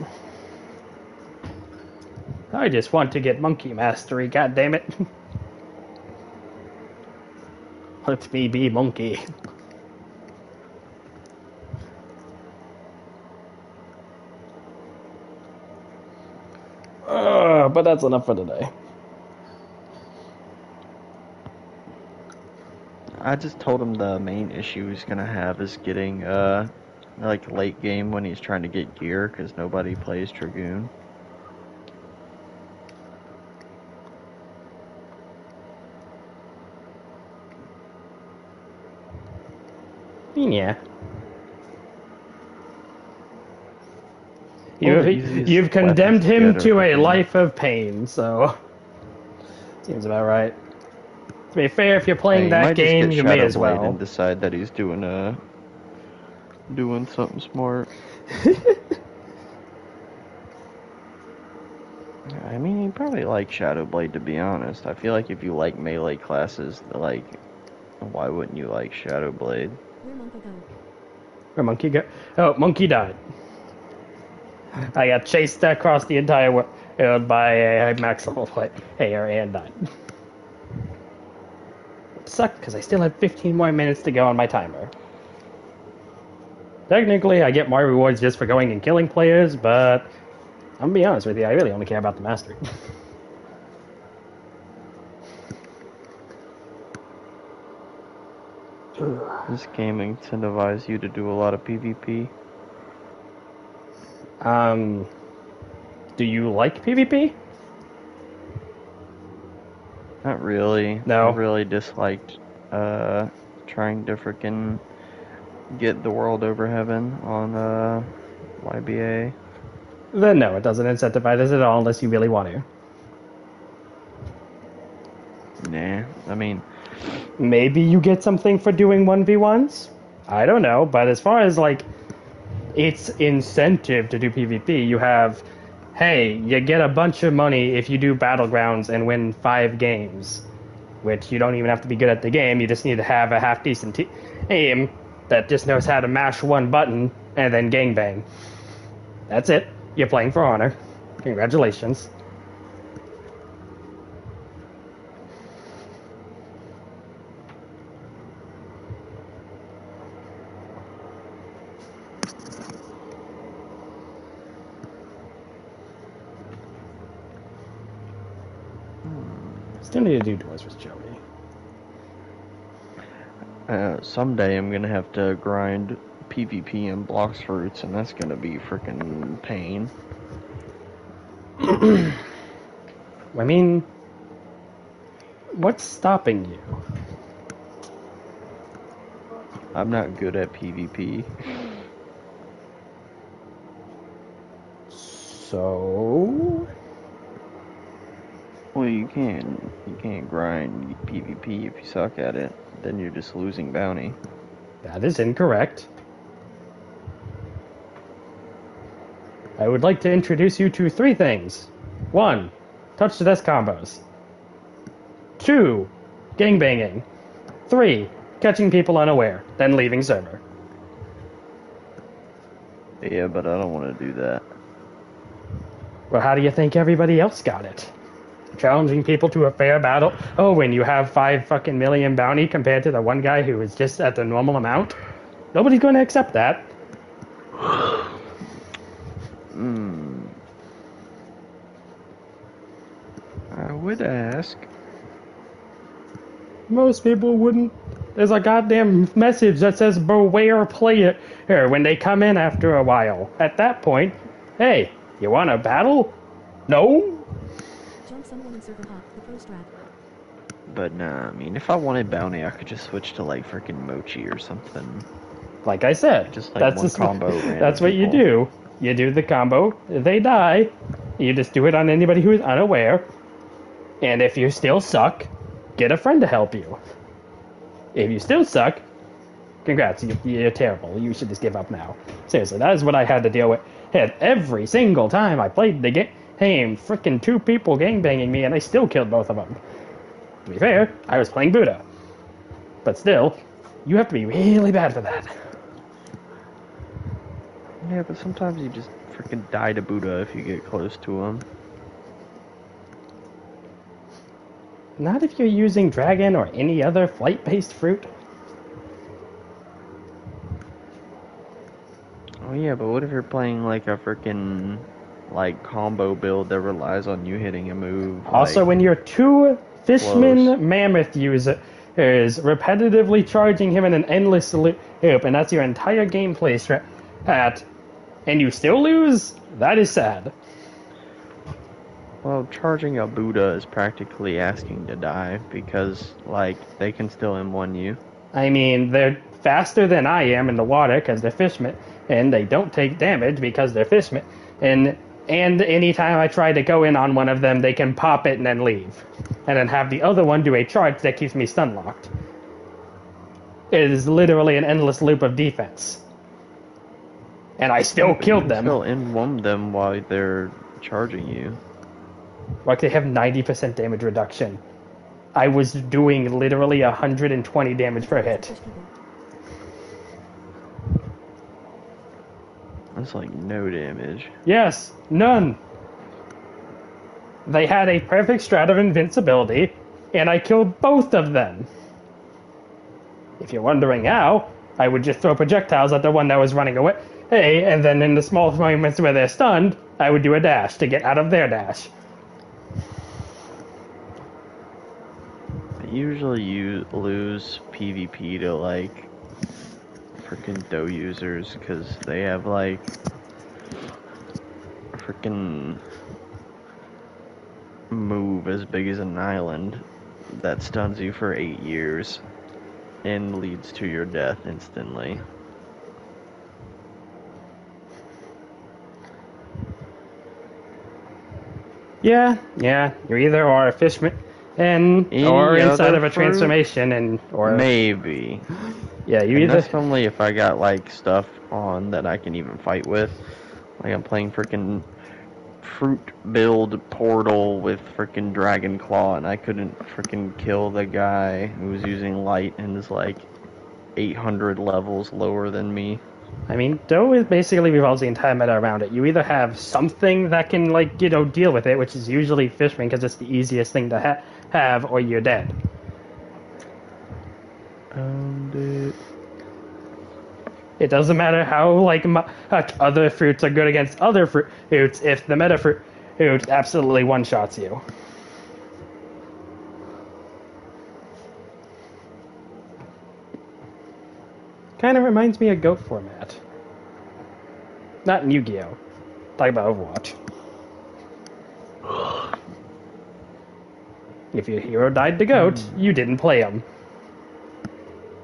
I just want to get monkey mastery, god damn it. <laughs> Let me be monkey. Uh, but that's enough for today. I just told him the main issue he's gonna have is getting uh like late game when he's trying to get gear because nobody plays Dragoon. Yeah. You, the easiest you've condemned him to a life of pain, so <laughs> seems about right. To be fair, if you're playing Hey, he that game, you may as well. and decide that he's doing uh doing something smart. <laughs> I mean, he probably likes Shadow Blade to be honest. I feel like if you like melee classes, like, why wouldn't you like Shadow Blade? Where Monka go? Where monkey go? Oh, monkey died. I got chased across the entire world uh, by a maximal hair and died. Sucked because I still have 15 more minutes to go on my timer. Technically, I get more rewards just for going and killing players, but I'm gonna be honest with you, I really only care about the mastery. <laughs> This game incentivizes you to do a lot of PvP. um, do you like PvP? Not really. No. I really disliked uh trying to frickin' get the world over heaven on uh YBA. Then no, it doesn't incentivize us at all unless you really want to. Nah. I mean, Maybe you get something for doing 1v1s? I don't know, but as far as like its incentive to do PvP, you have hey, you get a bunch of money if you do battlegrounds and win 5 games, which you don't even have to be good at the game, you just need to have a half decent team that just knows how to mash one button and then gangbang. That's it. You're playing for honor. Congratulations. Still need to do doors with Joey. uh, someday I'm gonna have to grind PvP and Blox Fruits, and that's gonna be freaking pain. <clears throat> I mean, what's stopping you? I'm not good at PvP. So, Well, you can you can't grind PvP if you suck at it. Then you're just losing bounty. that is incorrect. I would like to introduce you to three things. One, touch to death combos. Two, gangbanging. Three, catching people unaware, then leaving server. Yeah, but I don't want to do that. Well, how do you think everybody else got it? Challenging people to a fair battle. Oh, when you have five fucking million bounty compared to the one guy who is just at the normal amount. Nobody's going to accept that. Hmm. I would ask. Most people wouldn't. There's a goddamn message that says beware player when they come in after a while. At that point, hey, you want a battle? No? John someone in Circle Hop, the pro strat. But nah, I mean, if I wanted bounty, I could just switch to like freaking Mochi or something. Like I said, Just like that's one just- combo That's what you do. You do the combo. They die. You just do it on anybody who is unaware. And if you still suck, get a friend to help you. If you still suck, congrats. You, you're terrible. You should just give up now. Seriously, that is what I had to deal with. Had every single time I played the game. Hey, freaking two people gangbanging me, and I still killed both of them. To be fair, I was playing Buddha. But still, you have to be really bad for that. Yeah, but sometimes you just freaking die to Buddha if you get close to him. Not if you're using dragon or any other flight based fruit. Oh yeah, but what if you're playing like a freaking like combo build that relies on you hitting a move? Also, like- when you're two Fishman Close. Mammoth is repetitively charging him in an endless loop, and that's your entire gameplay strat, at, and you still lose, that is sad. Well, charging a Buddha is practically asking to die because, like, they can still M1 you. I mean, they're faster than I am in the water because they're fishmen, and they don't take damage because they're fishmen. And and anytime I try to go in on one of them, they can pop it and then leave, and then have the other one do a charge that keeps me stun locked. It is literally an endless loop of defense, and I still killed them. Still M1 them while they're charging you. Like they have ninety percent damage reduction. I was doing literally 120 damage per hit. Fish people. That's like no damage. Yes, none. They had a perfect strat of invincibility, and I killed both of them. If you're wondering how, I would just throw projectiles at the one that was running away, hey, and then in the small moments where they're stunned, I would do a dash to get out of their dash. I usually you lose PvP to like freaking dough users because they have like a freaking move as big as an island that stuns you for eight years and leads to your death instantly. Yeah, yeah, you either are a fishman and Any or inside of a transformation and or Maybe. <gasps> <laughs> yeah, you And either that's only if I got like stuff on that I can even fight with. Like I'm playing freaking fruit build portal with freaking dragon claw, and I couldn't freaking kill the guy who was using light and is like 800 levels lower than me. I mean, Dough is basically revolves the entire meta around it. You either have something that can, like, you know, deal with it, which is usually Fishman because it's the easiest thing to ha- have, or you're dead. Found it. It doesn't matter how, like, other fruits are good against other fru- fruits if the meta fruit absolutely one shots you. Kind of reminds me of Goat format. Not in Yu Gi Oh! Talk about Overwatch. <gasps> If your hero died to Goat, hmm. you didn't play him.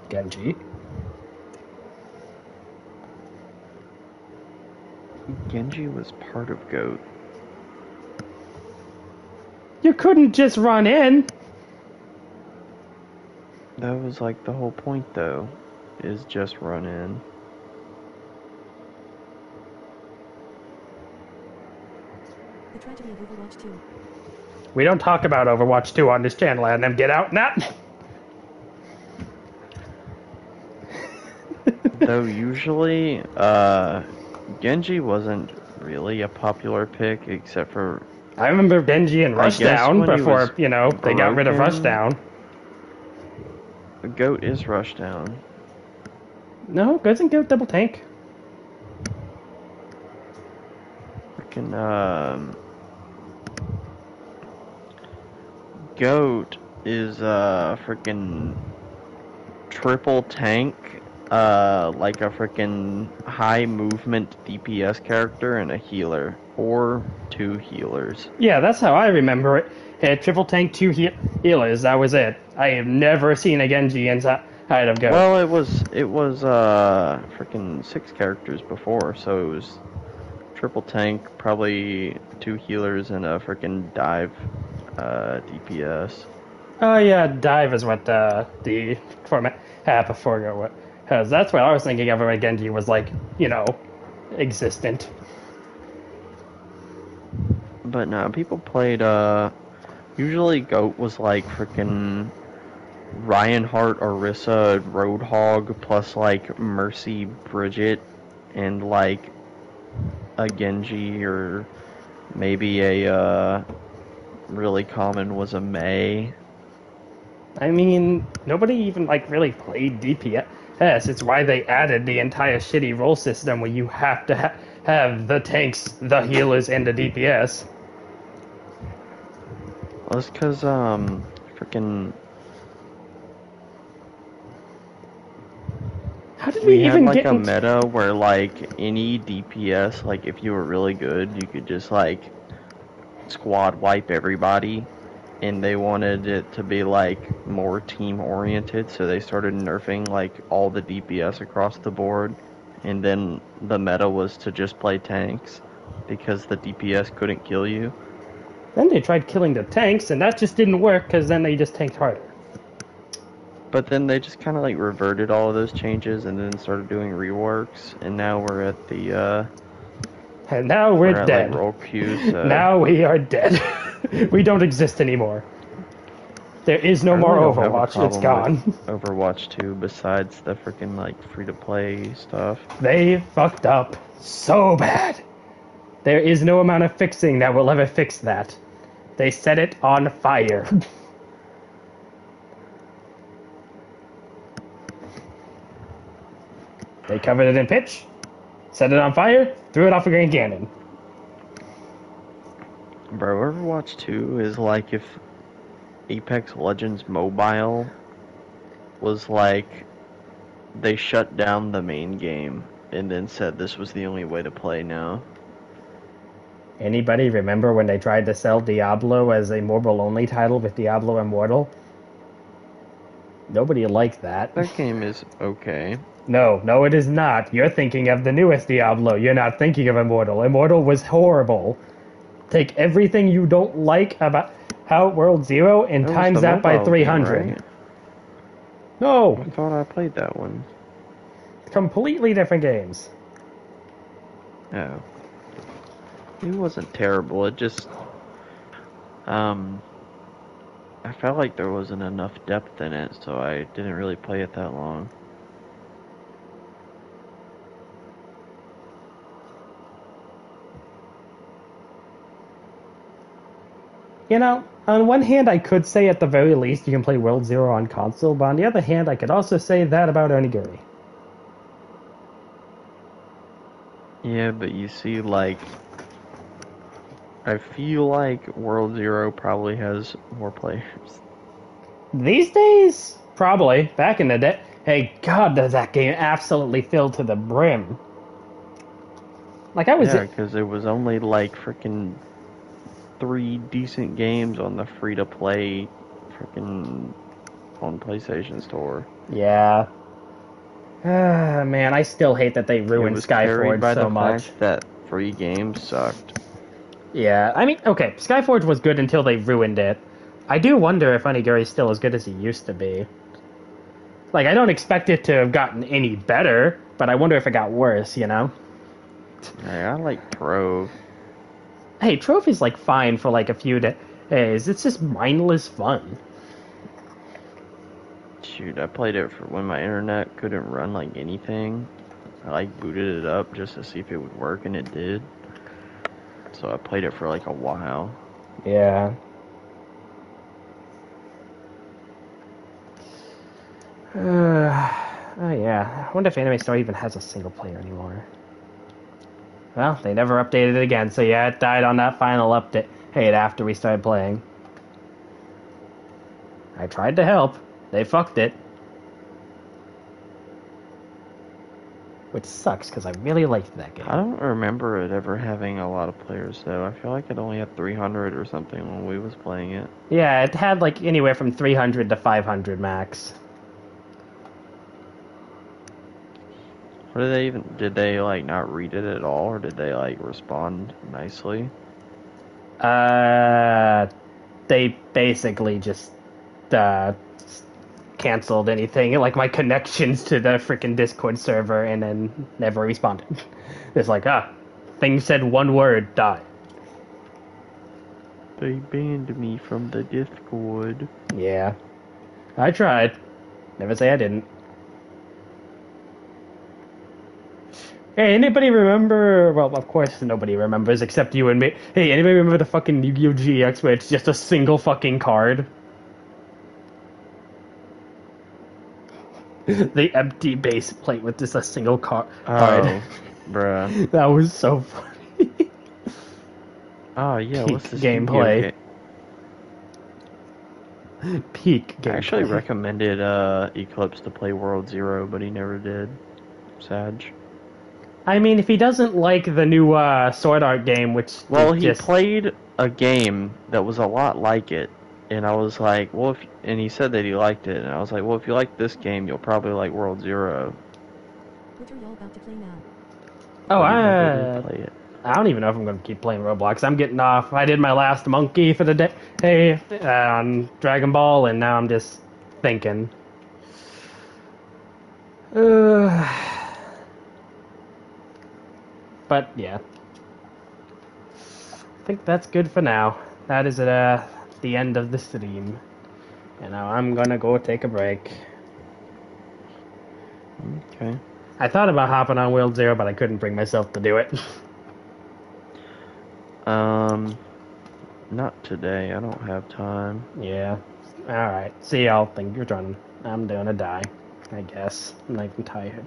Genji. Genji was part of Goat. You couldn't just run in. That was like the whole point, though, is just run in. The tragedy of Overwatch 2. We don't talk about Overwatch 2 on this channel, and them get out now. Though usually, uh, Genji wasn't really a popular pick except for I remember Genji and Rushdown before you know they got rid of broken- Rushdown. Goat is Rushdown. No, doesn't go double tank. Freaking um, Goat is uh freaking triple tank, uh like a freaking high movement DPS character and a healer or two healers. Yeah, that's how I remember it. Triple tank, two he- healers. That was it. I have never seen a Genji inside of Go. Well, it was it was uh freaking six characters before, so it was triple tank, probably two healers and a freaking dive uh DPS. Oh yeah, dive is what uh, the format had before Go. Because that's what I was thinking of when Genji was like, you know, existent. But no, people played uh usually Goat was like freaking Reinhardt, Orisa, Roadhog plus like Mercy Brigitte and like a Genji or maybe a uh really common was a Mei. I mean, nobody even like really played DPS. It's why they added the entire shitty roll system where you have to ha- have the tanks, the healers, and the DPS. Well, it's cause um freaking How did we, we had like get a meta where like any DPS, like if you were really good, you could just like squad wipe everybody, and they wanted it to be like more team oriented, so they started nerfing like all the DPS across the board, and then the meta was to just play tanks because the DPS couldn't kill you. Then they tried killing the tanks, and that just didn't work because then they just tanked harder. But then they just kind of like reverted all of those changes and then started doing reworks, and now we're at the uh, And now we're, we're at dead. like. So uh, Now we are dead. <laughs> we don't exist anymore. There is no more really don't have a Overwatch. It's gone. Overwatch 2, besides the freaking like free to play stuff. They fucked up so bad. There is no amount of fixing that will ever fix that. They set it on fire. <laughs> they covered it in pitch, set it on fire, threw it off a Grand Canyon. Bro, Overwatch 2 is like if Apex Legends Mobile was like they shut down the main game and then said this was the only way to play now. Anybody remember when they tried to sell Diablo as a mobile only title with Diablo Immortal? Nobody liked that. That game is okay. No, no, it is not. You're thinking of the newest Diablo. You're not thinking of Immortal. Immortal was horrible. Take everything you don't like about how World Zero and That times that by mobile game, 300. right? No, I thought I played that one. completely different games. Oh. It wasn't terrible. It just um I felt like there wasn't enough depth in it, so I didn't really play it that long. You know, on one hand, I could say at the very least you can play World Zero on console, but on the other hand, I could also say that about Onigiri. Yeah, but you see like I feel like World Zero probably has more players. These days, probably. Back in the day, hey, God, does that game absolutely fill to the brim? Like I was, Yeah, because it was only like freaking three decent games on the free to play freaking on PlayStation Store. yeah. Ah, man, I still hate that they ruined Skyforge by so the much. that free games sucked. Yeah, I mean, okay, Skyforge was good until they ruined it. I do wonder if Onigiri is still as good as he used to be. Like, I don't expect it to have gotten any better, but I wonder if it got worse, you know? Hey, I like Trove. Hey, Trove's like fine for like a few days. It's just mindless fun. Shoot, I played it for when my internet couldn't run like anything. I like booted it up just to see if it would work, and it did. So I played it for like a while. Yeah. Uh, <sighs> oh yeah. I wonder if Anime Star even has a single player anymore. Well, they never updated it again, so yeah, it died on that final update Hey, after we started playing. I tried to help. They fucked it. Which sucks, because I really liked that game. I don't remember it ever having a lot of players though. I feel like it only had 300 or something when we was playing it. Yeah, it had like anywhere from 300 to 500 max. What did they even? Did they like not read it at all, or did they like respond nicely? Uh, they basically just uh, canceled anything, like my connections to the freaking Discord server, and then never responded. <laughs> it's like, ah, thing said one word, die. They banned me from the Discord. Yeah, I tried. Never say I didn't. Hey, anybody remember? Well, of course nobody remembers except you and me. Hey, anybody remember the fucking Yu-Gi-Oh GX where it's just a single fucking card? <laughs> the empty base plate with just a single car- card. Oh, <laughs> bruh. <laughs> that was so funny. Oh yeah, Peak what's this gameplay. Yu-Gi-Oh Peak I game. actually recommended uh, Eclipse to play World Zero, but he never did. Sag. I mean, if he doesn't like the new uh, Sword Art game, which Well, he just played a game that was a lot like it, and I was like, well, if, and he said that he liked it, and I was like, well, if you like this game, you'll probably like World Zero. What are y'all about to play now? oh, But he never I, play it. I don't even know if I'm going to keep playing Roblox. I'm getting off. I did my last monkey for the day hey, uh, on Dragon Ball, and now I'm just thinking. Uh, but yeah, I think that's good for now. That is uh, the end of the stream. And now I'm gonna go take a break. Okay. I thought about hopping on World Zero, but I couldn't bring myself to do it. <laughs> Um, not today. I don't have time. Yeah. Alright. See y'all. Thank you're done. I'm gonna die. I guess. I'm not even tired.